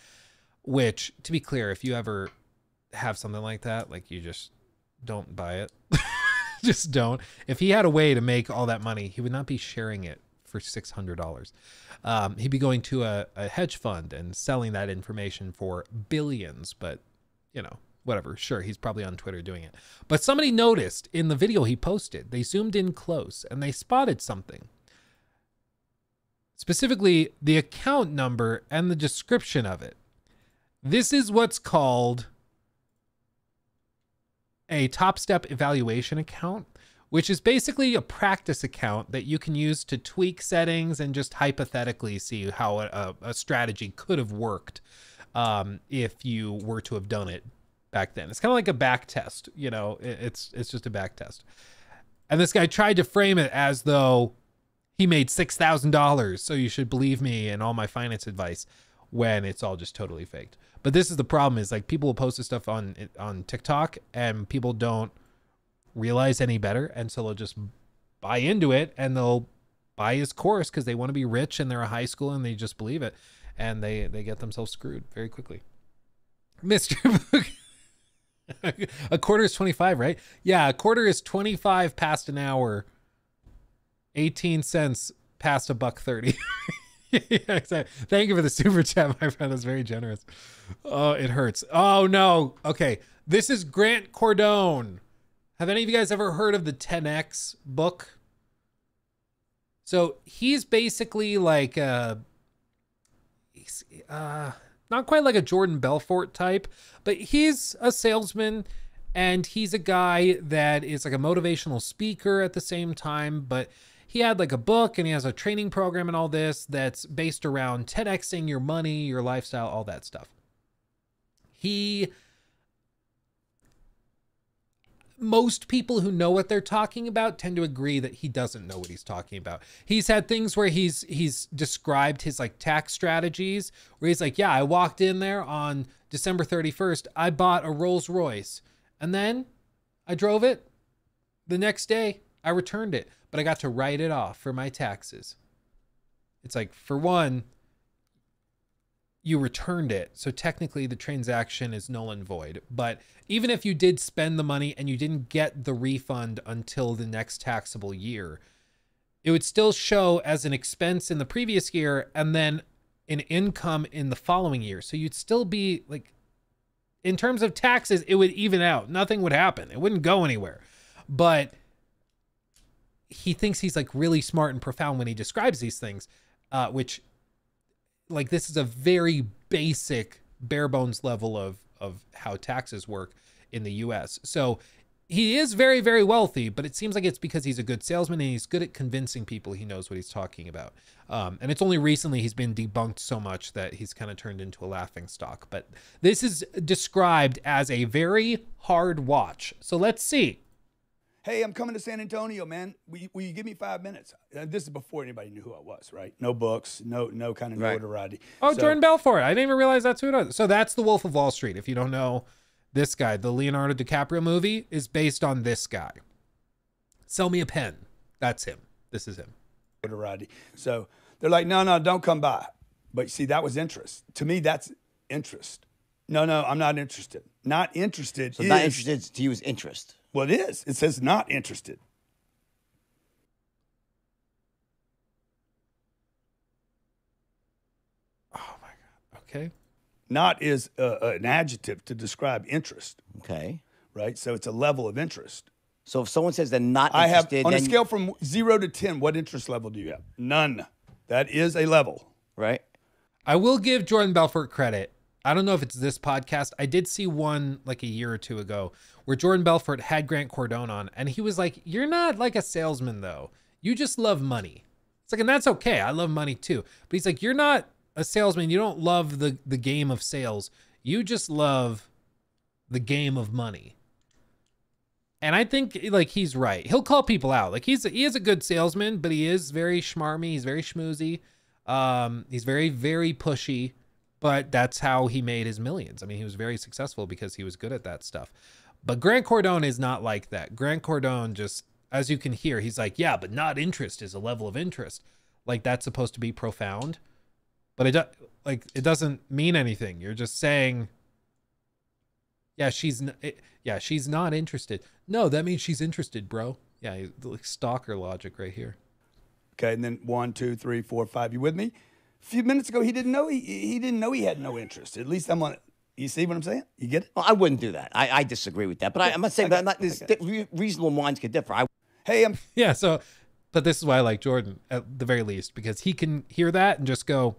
Which, to be clear, if you ever have something like that, like you just don't buy it. just don't. If he had a way to make all that money, he would not be sharing it for six hundred dollars. Um, he'd be going to a, a hedge fund and selling that information for billions. But you know, whatever. Sure, he's probably on Twitter doing it. But somebody noticed in the video he posted. They zoomed in close and they spotted something. Specifically, the account number and the description of it. This is what's called a top step evaluation account, which is basically a practice account that you can use to tweak settings and just hypothetically see how a, a strategy could have worked um, if you were to have done it back then. It's kind of like a back test, you know, it, it's it's just a back test. And this guy tried to frame it as though he made $6,000, so you should believe me and all my finance advice when it's all just totally faked. But this is the problem is like people will post this stuff on on TikTok and people don't realize any better and so they'll just buy into it and they'll buy his course because they want to be rich and they're a high school and they just believe it and they they get themselves screwed very quickly. Mr. Book a quarter is 25, right? Yeah, a quarter is 25 past an hour. 18 cents past a buck 30. yeah, exactly. Thank you for the super chat, my friend. That's very generous. Oh, it hurts. Oh no. Okay. This is Grant Cardone. Have any of you guys ever heard of the 10X book? So he's basically like uh he's uh not quite like a Jordan Belfort type, but he's a salesman and he's a guy that is like a motivational speaker at the same time, but he had like a book and he has a training program and all this that's based around 10xing your money, your lifestyle, all that stuff. He most people who know what they're talking about tend to agree that he doesn't know what he's talking about. He's had things where he's he's described his like tax strategies where he's like, "Yeah, I walked in there on December 31st. I bought a Rolls-Royce and then I drove it. The next day, I returned it, but I got to write it off for my taxes." It's like, for one, you returned it. So technically the transaction is null and void. But even if you did spend the money and you didn't get the refund until the next taxable year, it would still show as an expense in the previous year and then an income in the following year. So you'd still be like, in terms of taxes, it would even out. Nothing would happen. It wouldn't go anywhere. But he thinks he's like really smart and profound when he describes these things, uh, which like this is a very basic bare bones level of of how taxes work in the US. So he is very very wealthy, but it seems like it's because he's a good salesman and he's good at convincing people he knows what he's talking about. Um, and it's only recently he's been debunked so much that he's kind of turned into a laughing stock. But this is described as a very hard watch. So let's see. Hey, I'm coming to San Antonio, man. Will you, will you give me five minutes? Uh, this is before anybody knew who I was, right? No books, no no kind of Right. notoriety. Oh, So- Jordan Belfort. I didn't even realize that's who it was. So that's the Wolf of Wall Street. If you don't know this guy, the Leonardo DiCaprio movie is based on this guy. Sell me a pen. That's him. This is him. notoriety. So they're like, no, no, don't come by. But see, that was interest. To me, that's interest. No, no, I'm not interested. Not interested. So not interested to you is interest. Well, it is. It says not interested. Oh my God. Okay. Not is uh, uh, an adjective to describe interest. Okay. Right. So it's a level of interest. So if someone says they're not I have on a scale from zero to ten, what interest level do you have? None. That is a level. Right. I will give Jordan Belfort credit. I don't know if it's this podcast. I did see one like a year or two ago where Jordan Belfort had Grant Cardone on, and he was like, "You're not like a salesman though. You just love money." It's like, and that's okay. I love money too. But he's like, "You're not a salesman. You don't love the the game of sales. You just love the game of money." And I think like he's right. He'll call people out. Like he's he is a good salesman, but he is very schmarmy. He's very schmoozy. Um, he's very very pushy, but that's how he made his millions. I mean, he was very successful because he was good at that stuff. But Grant Cardone is not like that. Grant Cardone just, as you can hear, he's like, yeah, but not interest is a level of interest. Like that's supposed to be profound, but it like it doesn't mean anything. You're just saying, yeah, she's it, yeah, she's not interested. No, that means she's interested, bro. Yeah, like stalker logic right here. Okay, and then one, two, three, four, five. You with me? A few minutes ago, he didn't know he he didn't know he had no interest. At least I'm on. it. You see what I'm saying? You get it? Well, I wouldn't do that. I, I disagree with that. But I, I'm not saying that. I'm not, there's di- re- reasonable minds could differ. I, hey, I'm. Yeah, so, but this is why I like Jordan at the very least because he can hear that and just go,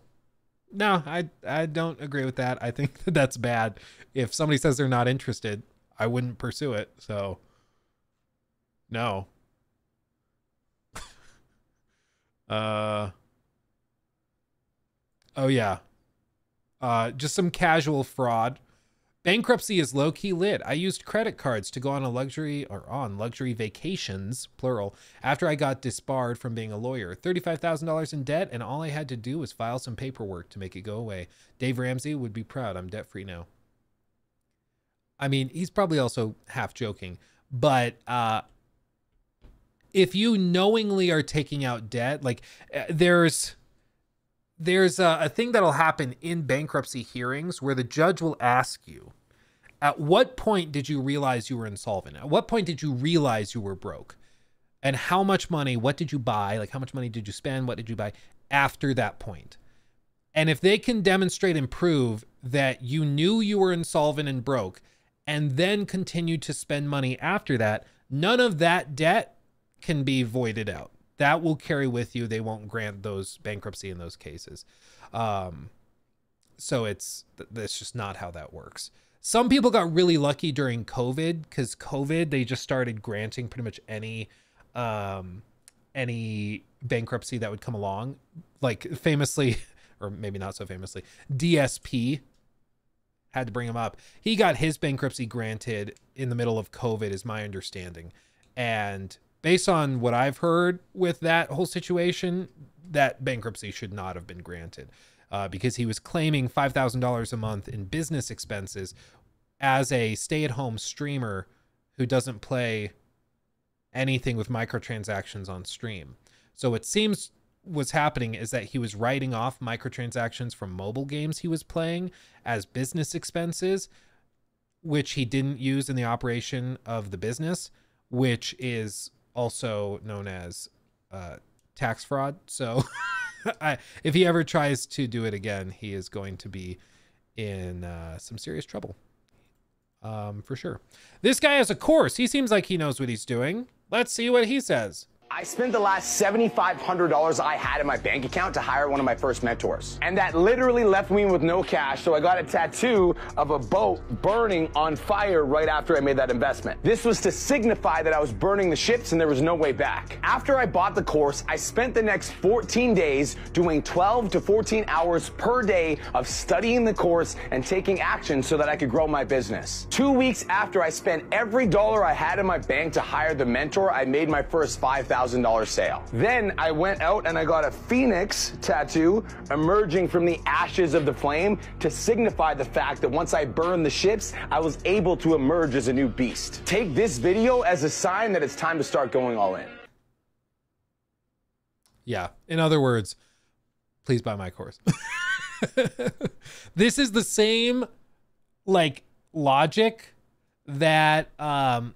"No, I I don't agree with that. I think that that's bad. If somebody says they're not interested, I wouldn't pursue it." So, no. uh. Oh yeah. Uh, just some casual fraud. Bankruptcy is low key lit. I used credit cards to go on a luxury or on luxury vacations, plural, after I got disbarred from being a lawyer. $35,000 in debt, and all I had to do was file some paperwork to make it go away. Dave Ramsey would be proud. I'm debt free now. I mean, he's probably also half joking, but uh, if you knowingly are taking out debt, like uh, there's there's a, a thing that'll happen in bankruptcy hearings where the judge will ask you, at what point did you realize you were insolvent? At what point did you realize you were broke? And how much money, what did you buy? Like, how much money did you spend? What did you buy after that point? And if they can demonstrate and prove that you knew you were insolvent and broke and then continued to spend money after that, none of that debt can be voided out that will carry with you. They won't grant those bankruptcy in those cases. Um, so it's that's just not how that works. Some people got really lucky during COVID because COVID they just started granting pretty much any um, any bankruptcy that would come along. Like famously, or maybe not so famously, DSP had to bring him up. He got his bankruptcy granted in the middle of COVID, is my understanding, and based on what I've heard with that whole situation, that bankruptcy should not have been granted uh, because he was claiming $5,000 a month in business expenses as a stay at home streamer who doesn't play anything with microtransactions on stream. So it seems what's happening is that he was writing off microtransactions from mobile games he was playing as business expenses, which he didn't use in the operation of the business, which is also known as uh, tax fraud. So I, if he ever tries to do it again, he is going to be in uh, some serious trouble. Um, for sure. This guy has a course. He seems like he knows what he's doing. Let's see what he says. I spent the last $7,500 I had in my bank account to hire one of my first mentors. And that literally left me with no cash, so I got a tattoo of a boat burning on fire right after I made that investment. This was to signify that I was burning the ships and there was no way back. After I bought the course, I spent the next 14 days doing 12 to 14 hours per day of studying the course and taking action so that I could grow my business. Two weeks after I spent every dollar I had in my bank to hire the mentor, I made my first 5000 $1,000 sale. Then I went out and I got a phoenix tattoo emerging from the ashes of the flame to signify the fact that once I burned the ships, I was able to emerge as a new beast. Take this video as a sign that it's time to start going all in. Yeah. In other words, please buy my course. this is the same like logic that um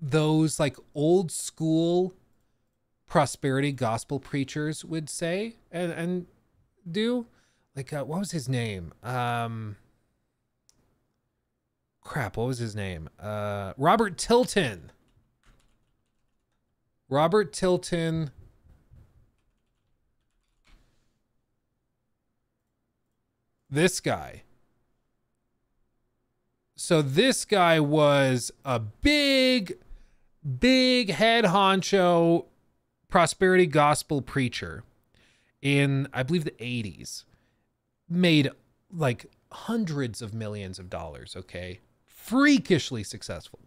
those like old school prosperity gospel preachers would say and and do like uh, what was his name? Um, crap, what was his name? Uh, Robert Tilton. Robert Tilton. This guy. So this guy was a big, big head honcho prosperity gospel preacher in, I believe, the 80s. Made like hundreds of millions of dollars, okay? Freakishly successful.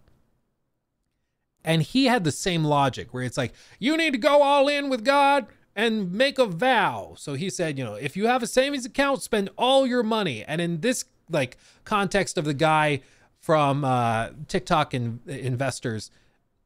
And he had the same logic where it's like, you need to go all in with God and make a vow. So he said, you know, if you have a savings account, spend all your money. And in this like context of the guy from uh, TikTok and investors,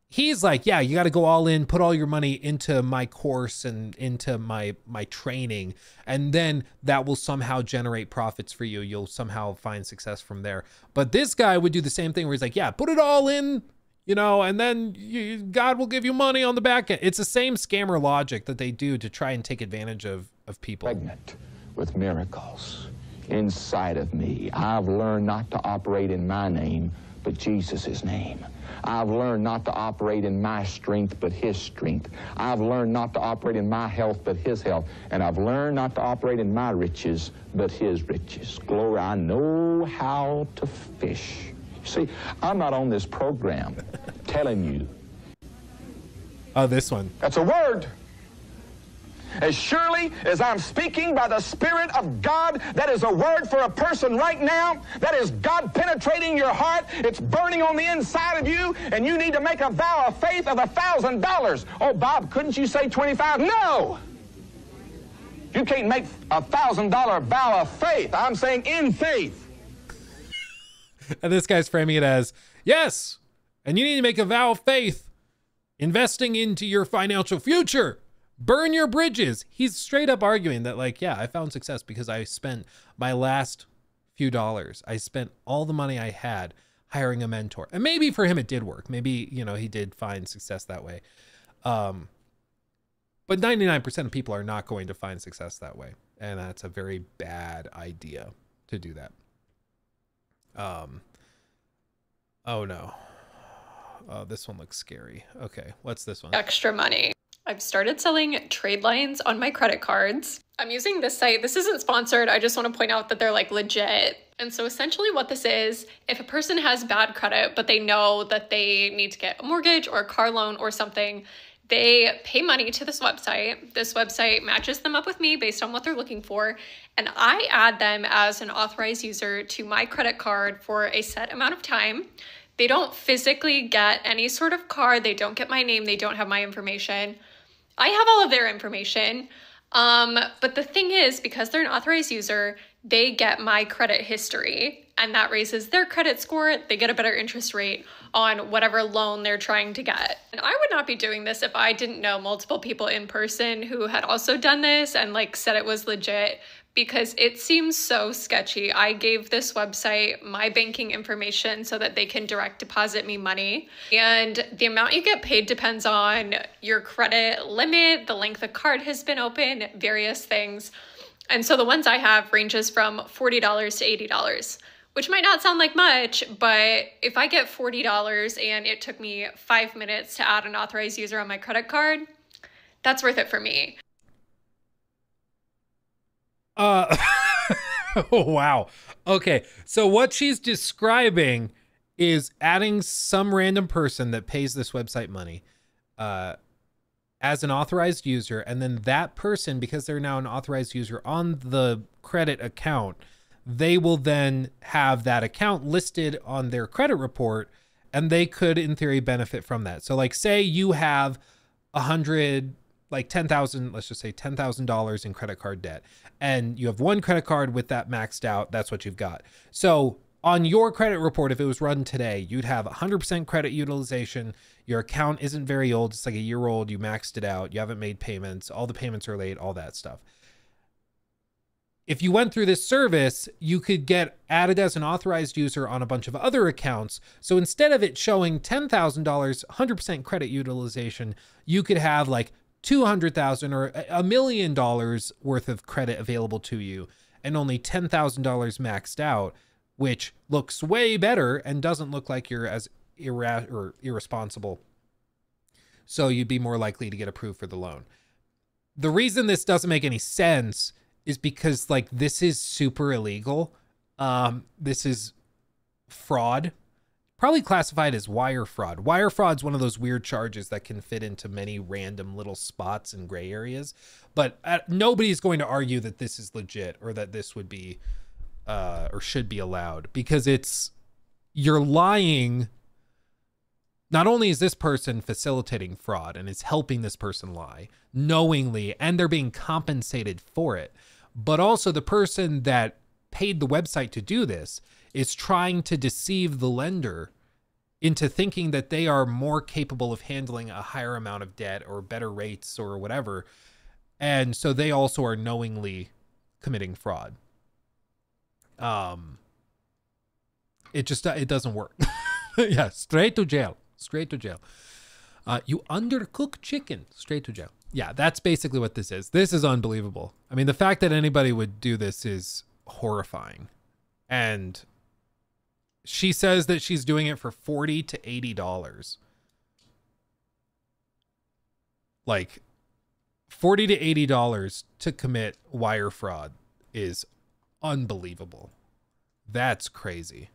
he's like, yeah, you got to go all in, put all your money into my course and into my my training, and then that will somehow generate profits for you. You'll somehow find success from there. But this guy would do the same thing where he's like, yeah, put it all in you know, and then you, God will give you money on the back end. It's the same scammer logic that they do to try and take advantage of of people. Pregnant with miracles inside of me. I've learned not to operate in my name, but Jesus' name. I've learned not to operate in my strength, but his strength. I've learned not to operate in my health, but his health. And I've learned not to operate in my riches, but his riches. Glory, I know how to fish. See, I'm not on this program telling you. Oh, this one. That's a word. As surely as I'm speaking by the Spirit of God, that is a word for a person right now. That is God penetrating your heart. It's burning on the inside of you, and you need to make a vow of faith of a thousand dollars. Oh, Bob, couldn't you say 25? No! You can't make a thousand dollar vow of faith. I'm saying in faith. And this guy's framing it as, yes, and you need to make a vow of faith, investing into your financial future. Burn your bridges. He's straight up arguing that, like, yeah, I found success because I spent my last few dollars. I spent all the money I had hiring a mentor. And maybe for him it did work. Maybe, you know, he did find success that way. Um, but 99% of people are not going to find success that way. And that's a very bad idea to do that. Um, oh no. Oh, this one looks scary. Okay, what's this one? extra money. I've started selling trade lines on my credit cards. I'm using this site. This isn't sponsored. I just want to point out that they're like legit. And so essentially what this is, if a person has bad credit, but they know that they need to get a mortgage or a car loan or something, they pay money to this website. This website matches them up with me based on what they're looking for. And I add them as an authorized user to my credit card for a set amount of time. They don't physically get any sort of card. They don't get my name. They don't have my information. I have all of their information. Um, but the thing is, because they're an authorized user, they get my credit history and that raises their credit score. They get a better interest rate on whatever loan they're trying to get. And I would not be doing this if I didn't know multiple people in person who had also done this and like said it was legit because it seems so sketchy. I gave this website my banking information so that they can direct deposit me money. And the amount you get paid depends on your credit limit, the length the card has been open, various things. And so the ones I have ranges from $40 to $80, which might not sound like much, but if I get $40 and it took me five minutes to add an authorized user on my credit card, that's worth it for me. Uh, oh, wow. Okay. So what she's describing is adding some random person that pays this website money uh, as an authorized user. And then that person, because they're now an authorized user on the credit account, they will then have that account listed on their credit report and they could in theory benefit from that. So like say you have a hundred like 10,000, let's just say $10,000 in credit card debt and you have one credit card with that maxed out, that's what you've got. So on your credit report, if it was run today, you'd have 100% credit utilization. Your account isn't very old. It's like a year old. You maxed it out. You haven't made payments. All the payments are late, all that stuff. If you went through this service, you could get added as an authorized user on a bunch of other accounts. So instead of it showing $10,000, 100% credit utilization, you could have like 200,000 or a million dollars worth of credit available to you and only $10,000 maxed out, which looks way better and doesn't look like you're as irra- or irresponsible. So you'd be more likely to get approved for the loan. The reason this doesn't make any sense is because like this is super illegal. Um, this is fraud probably classified as wire fraud. Wire fraud's one of those weird charges that can fit into many random little spots and gray areas. But uh, nobody's going to argue that this is legit or that this would be uh, or should be allowed because it's you're lying. Not only is this person facilitating fraud and is helping this person lie knowingly, and they're being compensated for it, but also the person that paid the website to do this is trying to deceive the lender into thinking that they are more capable of handling a higher amount of debt or better rates or whatever. And so they also are knowingly committing fraud. Um it just it doesn't work. yeah, straight to jail. Straight to jail. Uh, you undercook chicken, straight to jail. Yeah, that's basically what this is. This is unbelievable. I mean, the fact that anybody would do this is horrifying. And she says that she's doing it for 40 to 80 dollars. Like 40 to 80 dollars to commit wire fraud is unbelievable. That's crazy.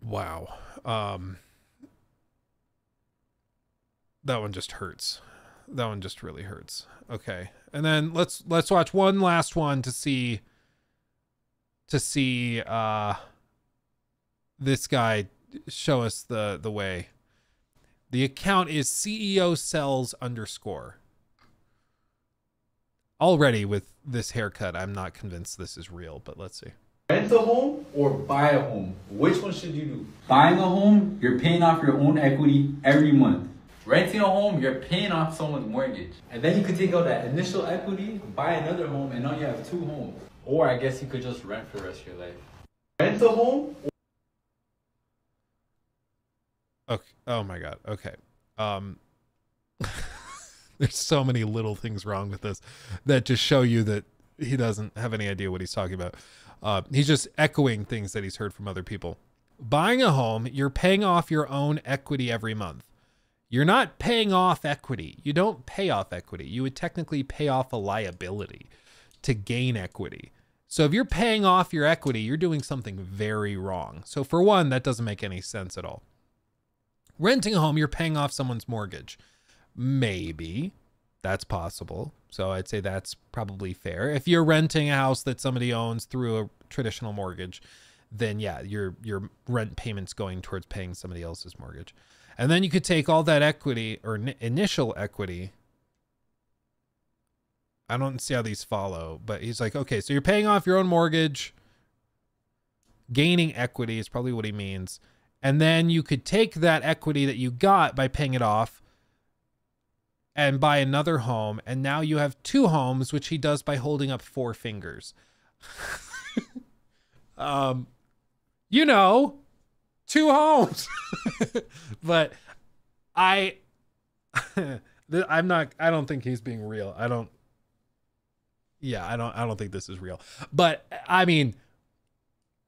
Wow. Um that one just hurts. That one just really hurts. Okay. And then let's let's watch one last one to see to see uh this guy show us the the way. The account is CEO sells underscore. Already with this haircut, I'm not convinced this is real, but let's see. Rent a home or buy a home? Which one should you do? Buying a home, you're paying off your own equity every month. Renting a home, you're paying off someone's mortgage. And then you could take out that initial equity, buy another home, and now you have two homes. Or I guess you could just rent for the rest of your life. Rent a home Okay. Oh my god. Okay. Um there's so many little things wrong with this that just show you that he doesn't have any idea what he's talking about. Uh, he's just echoing things that he's heard from other people. Buying a home, you're paying off your own equity every month. You're not paying off equity. You don't pay off equity. You would technically pay off a liability to gain equity. So if you're paying off your equity, you're doing something very wrong. So for one, that doesn't make any sense at all. Renting a home, you're paying off someone's mortgage. Maybe that's possible. So I'd say that's probably fair. If you're renting a house that somebody owns through a traditional mortgage, then yeah, your your rent payments going towards paying somebody else's mortgage. And then you could take all that equity or initial equity. I don't see how these follow, but he's like, okay, so you're paying off your own mortgage, gaining equity is probably what he means. And then you could take that equity that you got by paying it off and buy another home. And now you have two homes, which he does by holding up four fingers. um, you know, two homes. but I, I'm not, I don't think he's being real. I don't, yeah, I don't, I don't think this is real. But I mean,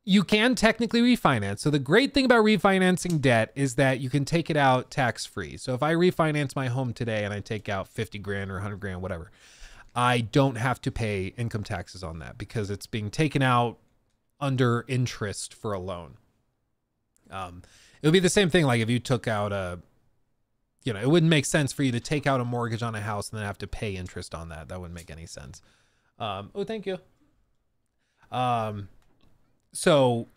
you can technically refinance. So the great thing about refinancing debt is that you can take it out tax free. So if I refinance my home today and I take out 50 grand or 100 grand, whatever, I don't have to pay income taxes on that because it's being taken out under interest for a loan. Um, it would be the same thing like if you took out a, you know, it wouldn't make sense for you to take out a mortgage on a house and then have to pay interest on that. That wouldn't make any sense. Um, oh, thank you. Um, so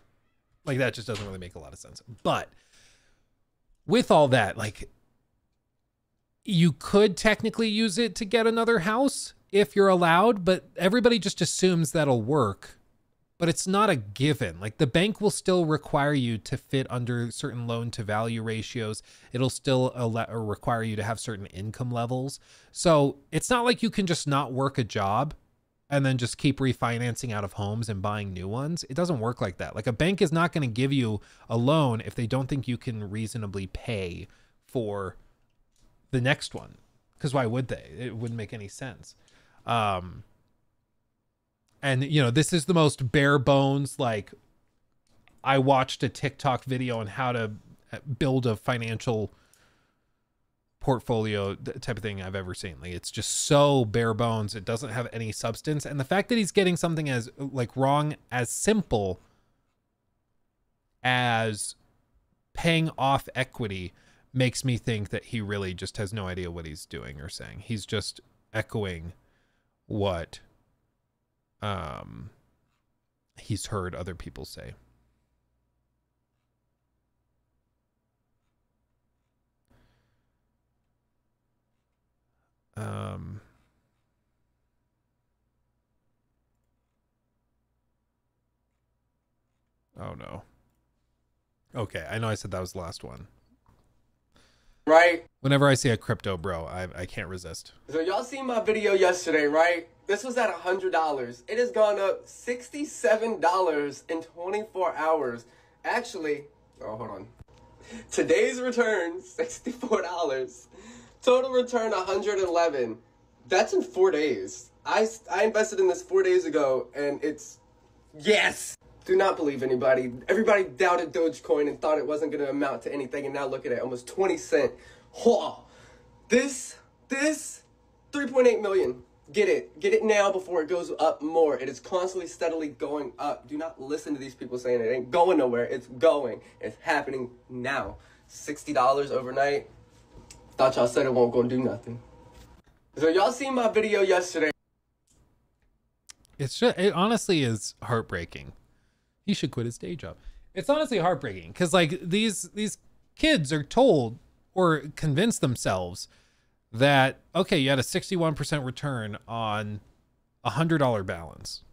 like that just doesn't really make a lot of sense. But with all that, like you could technically use it to get another house if you're allowed, but everybody just assumes that'll work. But it's not a given. Like the bank will still require you to fit under certain loan to value ratios. It'll still require you to have certain income levels. So it's not like you can just not work a job and then just keep refinancing out of homes and buying new ones. It doesn't work like that. Like a bank is not going to give you a loan if they don't think you can reasonably pay for the next one. because why would they? It wouldn't make any sense. Um, and you know, this is the most bare bones. Like, I watched a TikTok video on how to uh, build a financial portfolio type of thing I've ever seen. Like, it's just so bare bones. It doesn't have any substance, and the fact that he's getting something as like wrong as simple as paying off equity makes me think that he really just has no idea what he's doing or saying. He's just echoing what um he's heard other people say. Um Oh no. Okay, I know I said that was the last one. Right. Whenever I see a crypto bro, I I can't resist. So y'all seen my video yesterday, right? This was at a hundred dollars. It has gone up sixty-seven dollars in twenty-four hours. Actually, oh hold on. Today's return sixty-four dollars. Total return one hundred eleven. That's in four days. I I invested in this four days ago, and it's yes. Do not believe anybody. Everybody doubted Dogecoin and thought it wasn't going to amount to anything, and now look at it, almost 20 cent. This, this, 3.8 million. Get it. Get it now before it goes up more. It is constantly, steadily going up. Do not listen to these people saying it ain't going nowhere. It's going. It's happening now. $60 overnight. Thought y'all said it won't go do nothing. So y'all seen my video yesterday. It's just it honestly is heartbreaking. He should quit his day job. It's honestly heartbreaking because like these these kids are told or convince themselves that okay, you had a 61% return on a hundred dollar balance.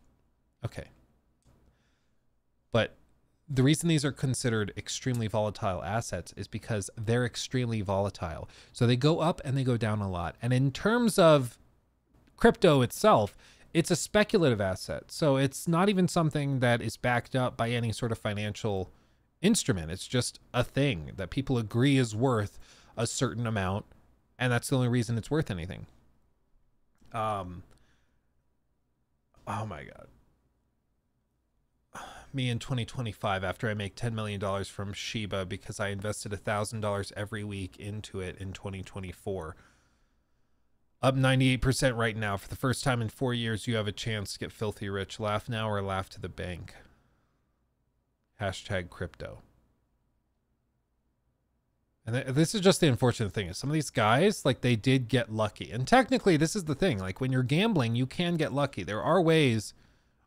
Okay. But the reason these are considered extremely volatile assets is because they're extremely volatile. So they go up and they go down a lot. And in terms of crypto itself, it's a speculative asset. So it's not even something that is backed up by any sort of financial instrument. It's just a thing that people agree is worth a certain amount, and that's the only reason it's worth anything. Um Oh my god. Me in 2025 after I make 10 million dollars from Shiba because I invested $1000 every week into it in 2024 up 98% right now. For the first time in four years, you have a chance to get filthy rich. Laugh now or laugh to the bank. Hashtag crypto. And th- this is just the unfortunate thing is some of these guys, like they did get lucky. And technically, this is the thing. Like when you're gambling, you can get lucky. There are ways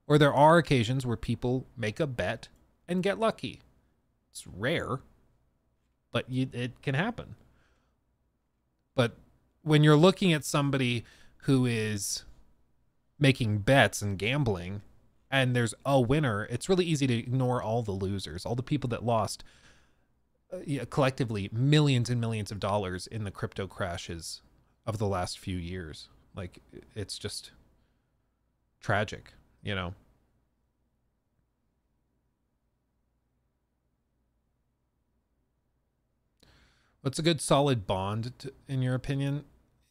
or there are occasions where people make a bet and get lucky. It's rare, but you, it can happen. But when you're looking at somebody who is making bets and gambling and there's a winner, it's really easy to ignore all the losers, all the people that lost uh, collectively millions and millions of dollars in the crypto crashes of the last few years. Like it's just tragic, you know. What's a good solid bond to, in your opinion?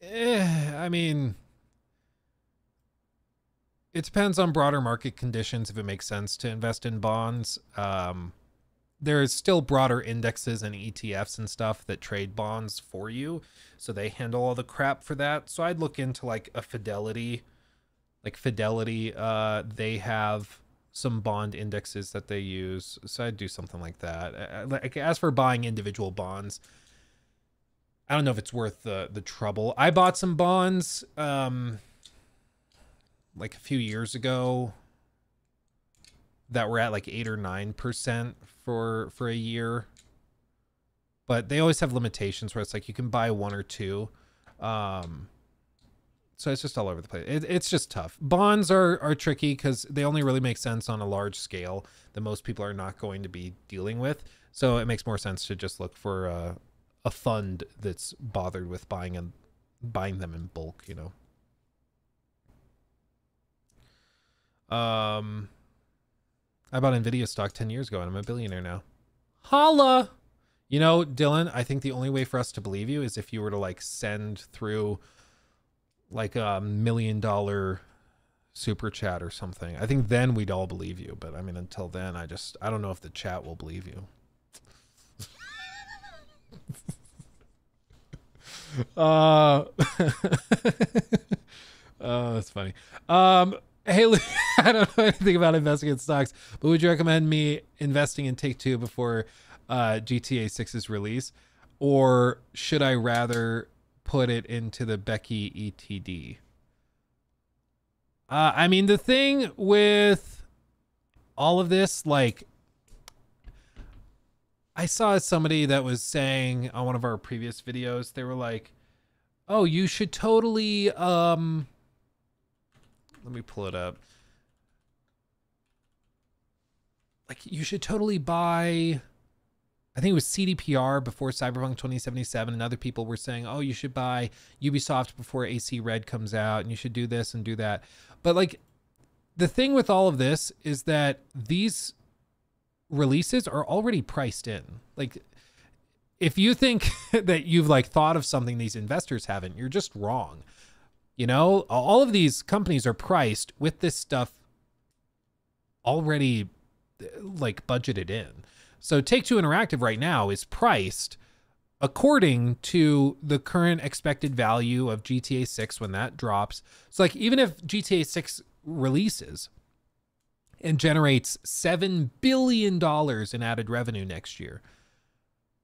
Eh, I mean, it depends on broader market conditions if it makes sense to invest in bonds. Um, there's still broader indexes and ETFs and stuff that trade bonds for you. So they handle all the crap for that. So I'd look into like a Fidelity, like Fidelity, uh, they have some bond indexes that they use. So I'd do something like that. Uh, Like as for buying individual bonds, I don't know if it's worth the the trouble. I bought some bonds um like a few years ago that were at like 8 or 9% for for a year. But they always have limitations where it's like you can buy one or two. Um so it's just all over the place. It, it's just tough. Bonds are are tricky cuz they only really make sense on a large scale that most people are not going to be dealing with. So it makes more sense to just look for uh a fund that's bothered with buying and buying them in bulk, you know. Um I bought Nvidia stock 10 years ago and I'm a billionaire now. Holla. You know, Dylan, I think the only way for us to believe you is if you were to like send through like a million dollar super chat or something. I think then we'd all believe you. But I mean, until then, I just I don't know if the chat will believe you. Uh, oh, that's funny. Um, hey, I don't know anything about investing in stocks, but would you recommend me investing in Take Two before uh, GTA 6's release, or should I rather put it into the Becky ETD? Uh, I mean, the thing with all of this, like, I saw somebody that was saying on one of our previous videos, they were like, "Oh, you should totally um let me pull it up. Like you should totally buy I think it was CDPR before Cyberpunk 2077 and other people were saying, "Oh, you should buy Ubisoft before AC Red comes out and you should do this and do that." But like the thing with all of this is that these releases are already priced in. Like if you think that you've like thought of something these investors haven't, you're just wrong. You know, all of these companies are priced with this stuff already like budgeted in. So Take Two Interactive right now is priced according to the current expected value of GTA 6 when that drops. So like even if GTA 6 releases, and generates $7 billion in added revenue next year,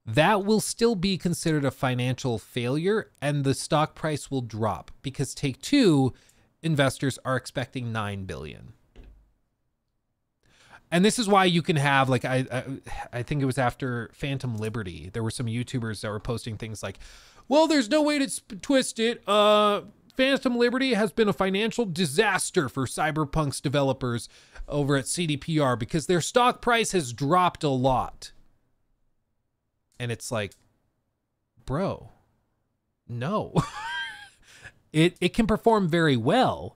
that will still be considered a financial failure and the stock price will drop because Take Two investors are expecting 9 billion. And this is why you can have like I, I I think it was after Phantom Liberty there were some YouTubers that were posting things like well there's no way to twist it uh Phantom Liberty has been a financial disaster for Cyberpunk's developers over at CDPR because their stock price has dropped a lot. And it's like, bro, no. it it can perform very well,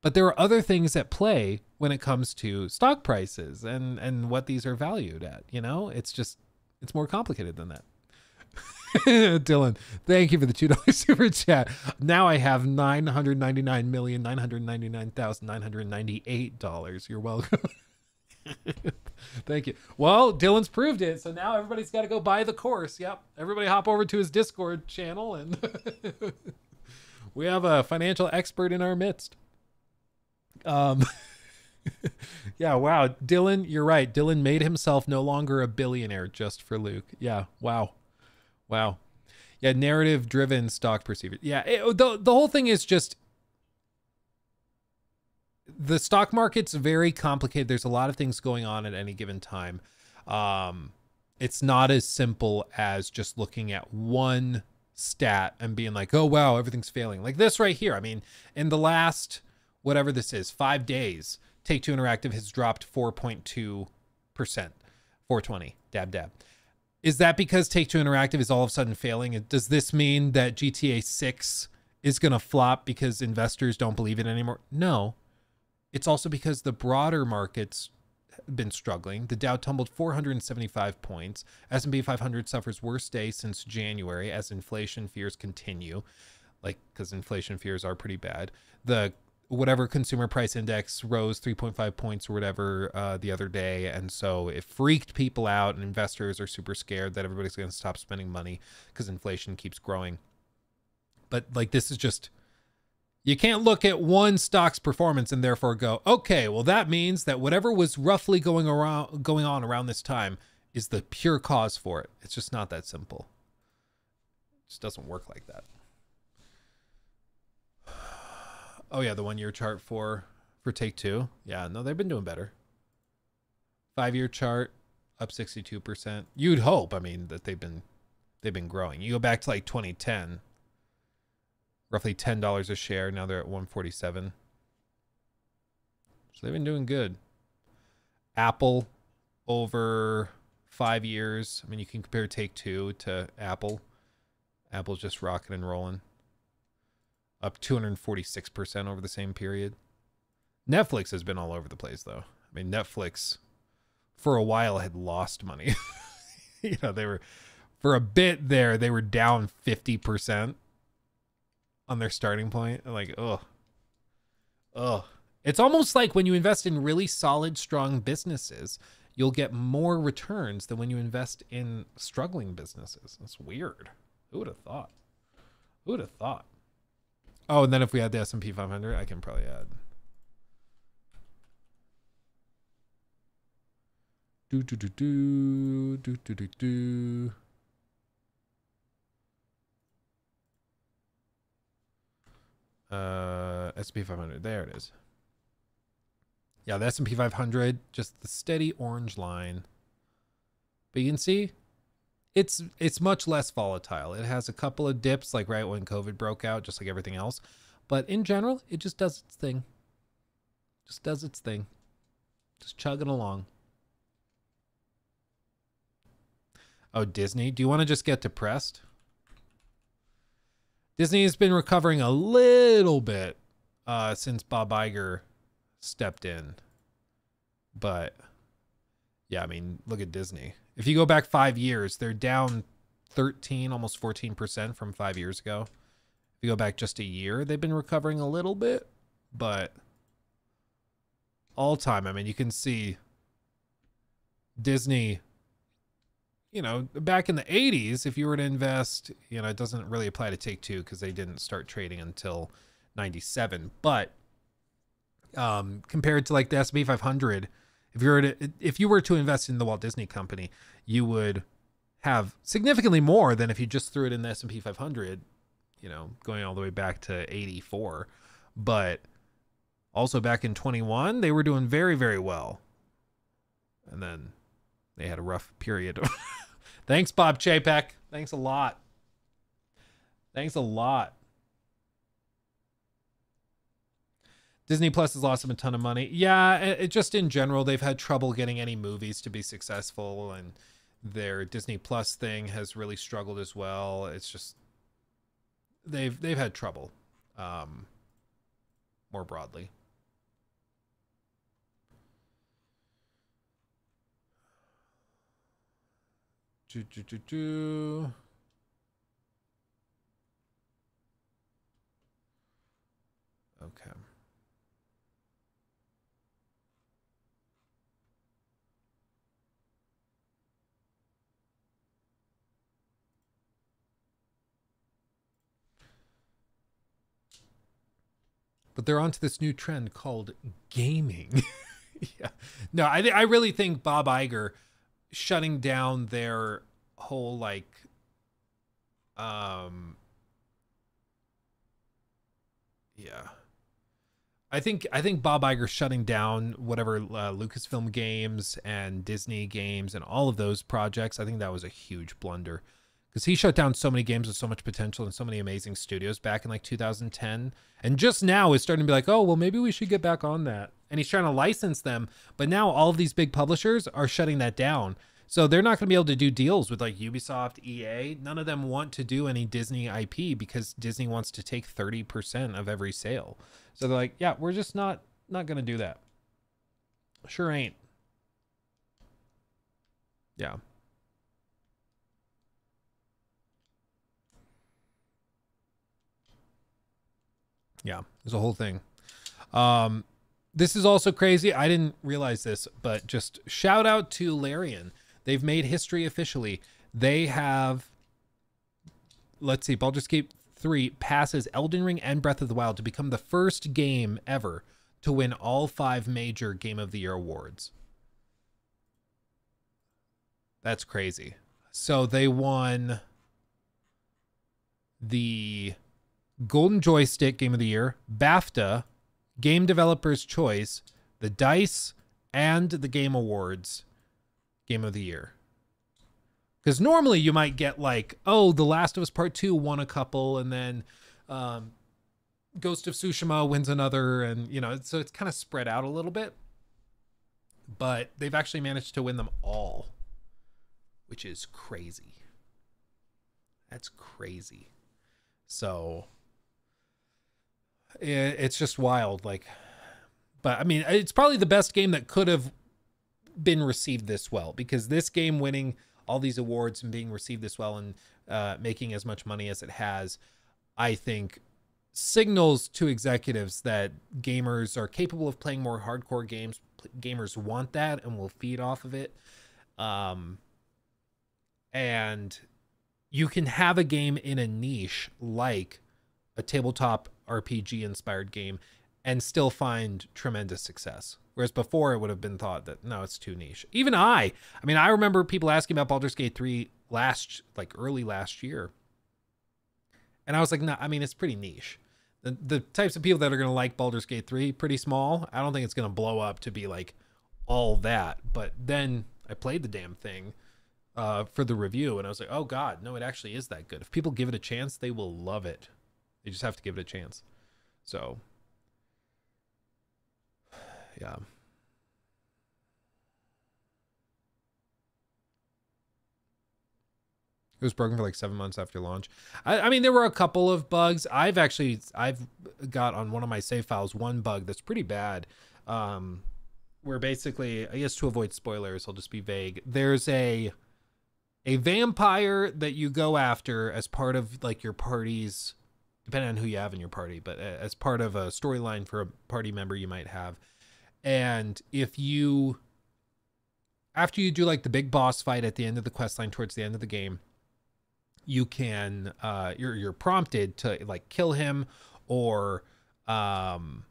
but there are other things at play when it comes to stock prices and and what these are valued at, you know? It's just it's more complicated than that. Dylan, thank you for the two dollars super chat. Now I have nine hundred ninety nine million nine hundred ninety nine thousand nine hundred ninety eight dollars. You're welcome. thank you. Well, Dylan's proved it, so now everybody's got to go buy the course. Yep, everybody hop over to his Discord channel, and we have a financial expert in our midst. Um. yeah, wow. Dylan, you're right. Dylan made himself no longer a billionaire just for Luke. Yeah, wow. Wow. Yeah, narrative driven stock perceivers. Yeah, it, the the whole thing is just the stock market's very complicated. There's a lot of things going on at any given time. Um, it's not as simple as just looking at one stat and being like, "Oh wow, everything's failing." Like this right here. I mean, in the last whatever this is, 5 days, Take Two Interactive has dropped 4.2%. 420. Dab dab. Is that because Take Two Interactive is all of a sudden failing? Does this mean that GTA 6 is going to flop because investors don't believe it anymore? No. It's also because the broader markets have been struggling. The Dow tumbled 475 points. S&P 500 suffers worst day since January as inflation fears continue. Like cuz inflation fears are pretty bad. The whatever consumer price index rose 3.5 points or whatever uh, the other day. And so it freaked people out and investors are super scared that everybody's going to stop spending money because inflation keeps growing. But like this is just you can't look at one stock's performance and therefore go okay well that means that whatever was roughly going around going on around this time is the pure cause for it. It's just not that simple. It just doesn't work like that Oh yeah, the one year chart for for Take Two. Yeah, no, they've been doing better. Five year chart up sixty two percent. You'd hope. I mean that they've been they've been growing. You go back to like twenty ten. Roughly ten dollars a share. Now they're at one forty seven. So they've been doing good. Apple over five years. I mean, you can compare Take Two to Apple. Apple's just rocking and rolling up 246% over the same period. Netflix has been all over the place though. I mean, Netflix for a while had lost money. you know, they were for a bit there, they were down 50% on their starting point. Like, oh, oh. It's almost like when you invest in really solid, strong businesses, you'll get more returns than when you invest in struggling businesses. That's weird. Who would have thought? Who would have thought? Oh, and then if we had the S&P 500, I can probably add. Do do do do do do do do. Uh, S&P 500. There it is. Yeah, the S&P 500, just the steady orange line. But you can see it's it's much less volatile. It has a couple of dips like right when COVID broke out, just like everything else. But in general, it just does its thing. Just does its thing. Just chugging along. Oh, Disney. Do you want to just get depressed? Disney has been recovering a little bit uh, since Bob Iger stepped in. But yeah, I mean, look at Disney. If you go back five years, they're down 13, almost 14% from five years ago. If you go back just a year, they've been recovering a little bit, but all time, I mean, you can see Disney, you know, back in the 80s, if you were to invest, you know, it doesn't really apply to Take Two because they didn't start trading until 97. But um, compared to like the S&P 500, if you were to if you were to invest in the Walt Disney Company, you would have significantly more than if you just threw it in the S&P 500, you know, going all the way back to 84. But also back in 21, they were doing very very well. And then they had a rough period. Thanks Bob Chapek. Thanks a lot. Thanks a lot. Disney Plus has lost them a ton of money. Yeah, it, just in general, they've had trouble getting any movies to be successful, and their Disney Plus thing has really struggled as well. It's just they've they've had trouble, um, more broadly. Do, do, do, do. Okay. But they're onto this new trend called gaming. yeah. No, I I really think Bob Iger shutting down their whole like um yeah. I think I think Bob Iger shutting down whatever uh, Lucasfilm games and Disney games and all of those projects. I think that was a huge blunder because he shut down so many games with so much potential and so many amazing studios back in like 2010 and just now is starting to be like oh well maybe we should get back on that. And he's trying to license them but now all of these big publishers are shutting that down. So they're not going to be able to do deals with like ubisoft ea none of them want to do any disney ip because disney wants to take 30% of every sale. So they're like yeah we're just not not going to do that. Sure ain't. Yeah Yeah, there's a whole thing. Um, this is also crazy. I didn't realize this, but just shout out to Larian. They've made history officially. They have, let's see, Baldur's Gate 3 passes Elden Ring and Breath of the Wild to become the first game ever to win all five major Game of the Year awards. That's crazy. So they won the Golden Joystick Game of the Year, BAFTA, Game Developer's Choice, the DICE, and the Game Awards Game of the Year. Because normally you might get like, oh, The Last of Us Part 2 won a couple, and then um, Ghost of Tsushima wins another, and, you know, so it's kind of spread out a little bit. But they've actually managed to win them all, which is crazy. That's crazy. So it's just wild. Like, but I mean, it's probably the best game that could have been received this well because this game winning all these awards and being received this well and uh, making as much money as it has, I think signals to executives that gamers are capable of playing more hardcore games. Gamers want that and will feed off of it. Um, and you can have a game in a niche like a tabletop RPG inspired game and still find tremendous success. Whereas before it would have been thought that no, it's too niche. Even I, I mean, I remember people asking about Baldur's Gate 3 last, like early last year. And I was like, no, I mean, it's pretty niche. The, the types of people that are going to like Baldur's Gate 3, pretty small. I don't think it's going to blow up to be like all that. But then I played the damn thing uh, for the review and I was like, oh God, no, it actually is that good. If people give it a chance, they will love it. They just have to give it a chance. So yeah. It was broken for like seven months after launch. I, I, mean, there were a couple of bugs. I've actually, I've got on one of my save files one bug that's pretty bad. Um, where basically, I guess to avoid spoilers, I'll just be vague. There's a a vampire that you go after as part of like your party's, depending on who you have in your party, but as part of a storyline for a party member you might have and if you, after you do like the big boss fight at the end of the quest line towards the end of the game, you can, uh, you're, you're prompted to like kill him or, um,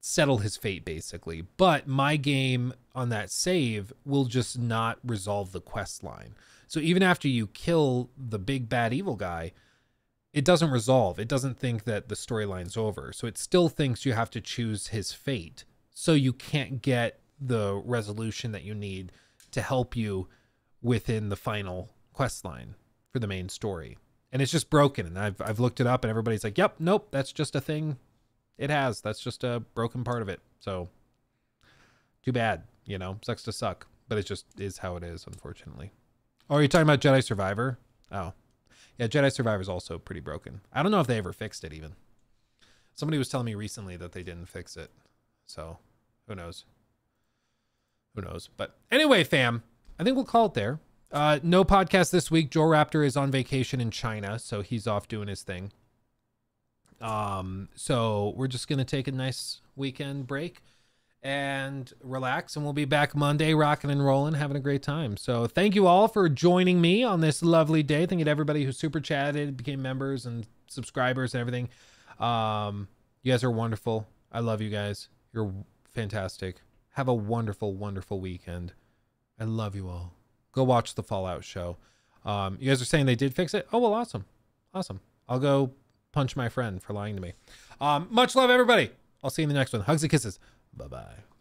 settle his fate basically. But my game on that save will just not resolve the quest line. So even after you kill the big bad evil guy, it doesn't resolve. It doesn't think that the storyline's over. So it still thinks you have to choose his fate so you can't get the resolution that you need to help you within the final quest line for the main story. And it's just broken. And I've, I've looked it up and everybody's like, yep, nope, that's just a thing. It has. That's just a broken part of it. So too bad, you know, sucks to suck. But it just is how it is, unfortunately. Oh, are you talking about Jedi Survivor? Oh. Yeah, Jedi Survivor is also pretty broken. I don't know if they ever fixed it even. Somebody was telling me recently that they didn't fix it. So who knows? Who knows? But anyway, fam, I think we'll call it there. Uh, no podcast this week. Jorraptor is on vacation in China, so he's off doing his thing. Um, so we're just gonna take a nice weekend break and relax, and we'll be back Monday, rocking and rolling, having a great time. So thank you all for joining me on this lovely day. Thank you to everybody who super chatted, became members and subscribers and everything. Um, you guys are wonderful. I love you guys. You're fantastic. Have a wonderful, wonderful weekend. I love you all. Go watch the Fallout show. Um, you guys are saying they did fix it? Oh, well, awesome. Awesome. I'll go punch my friend for lying to me. Um, much love, everybody. I'll see you in the next one. Hugs and kisses. Bye bye.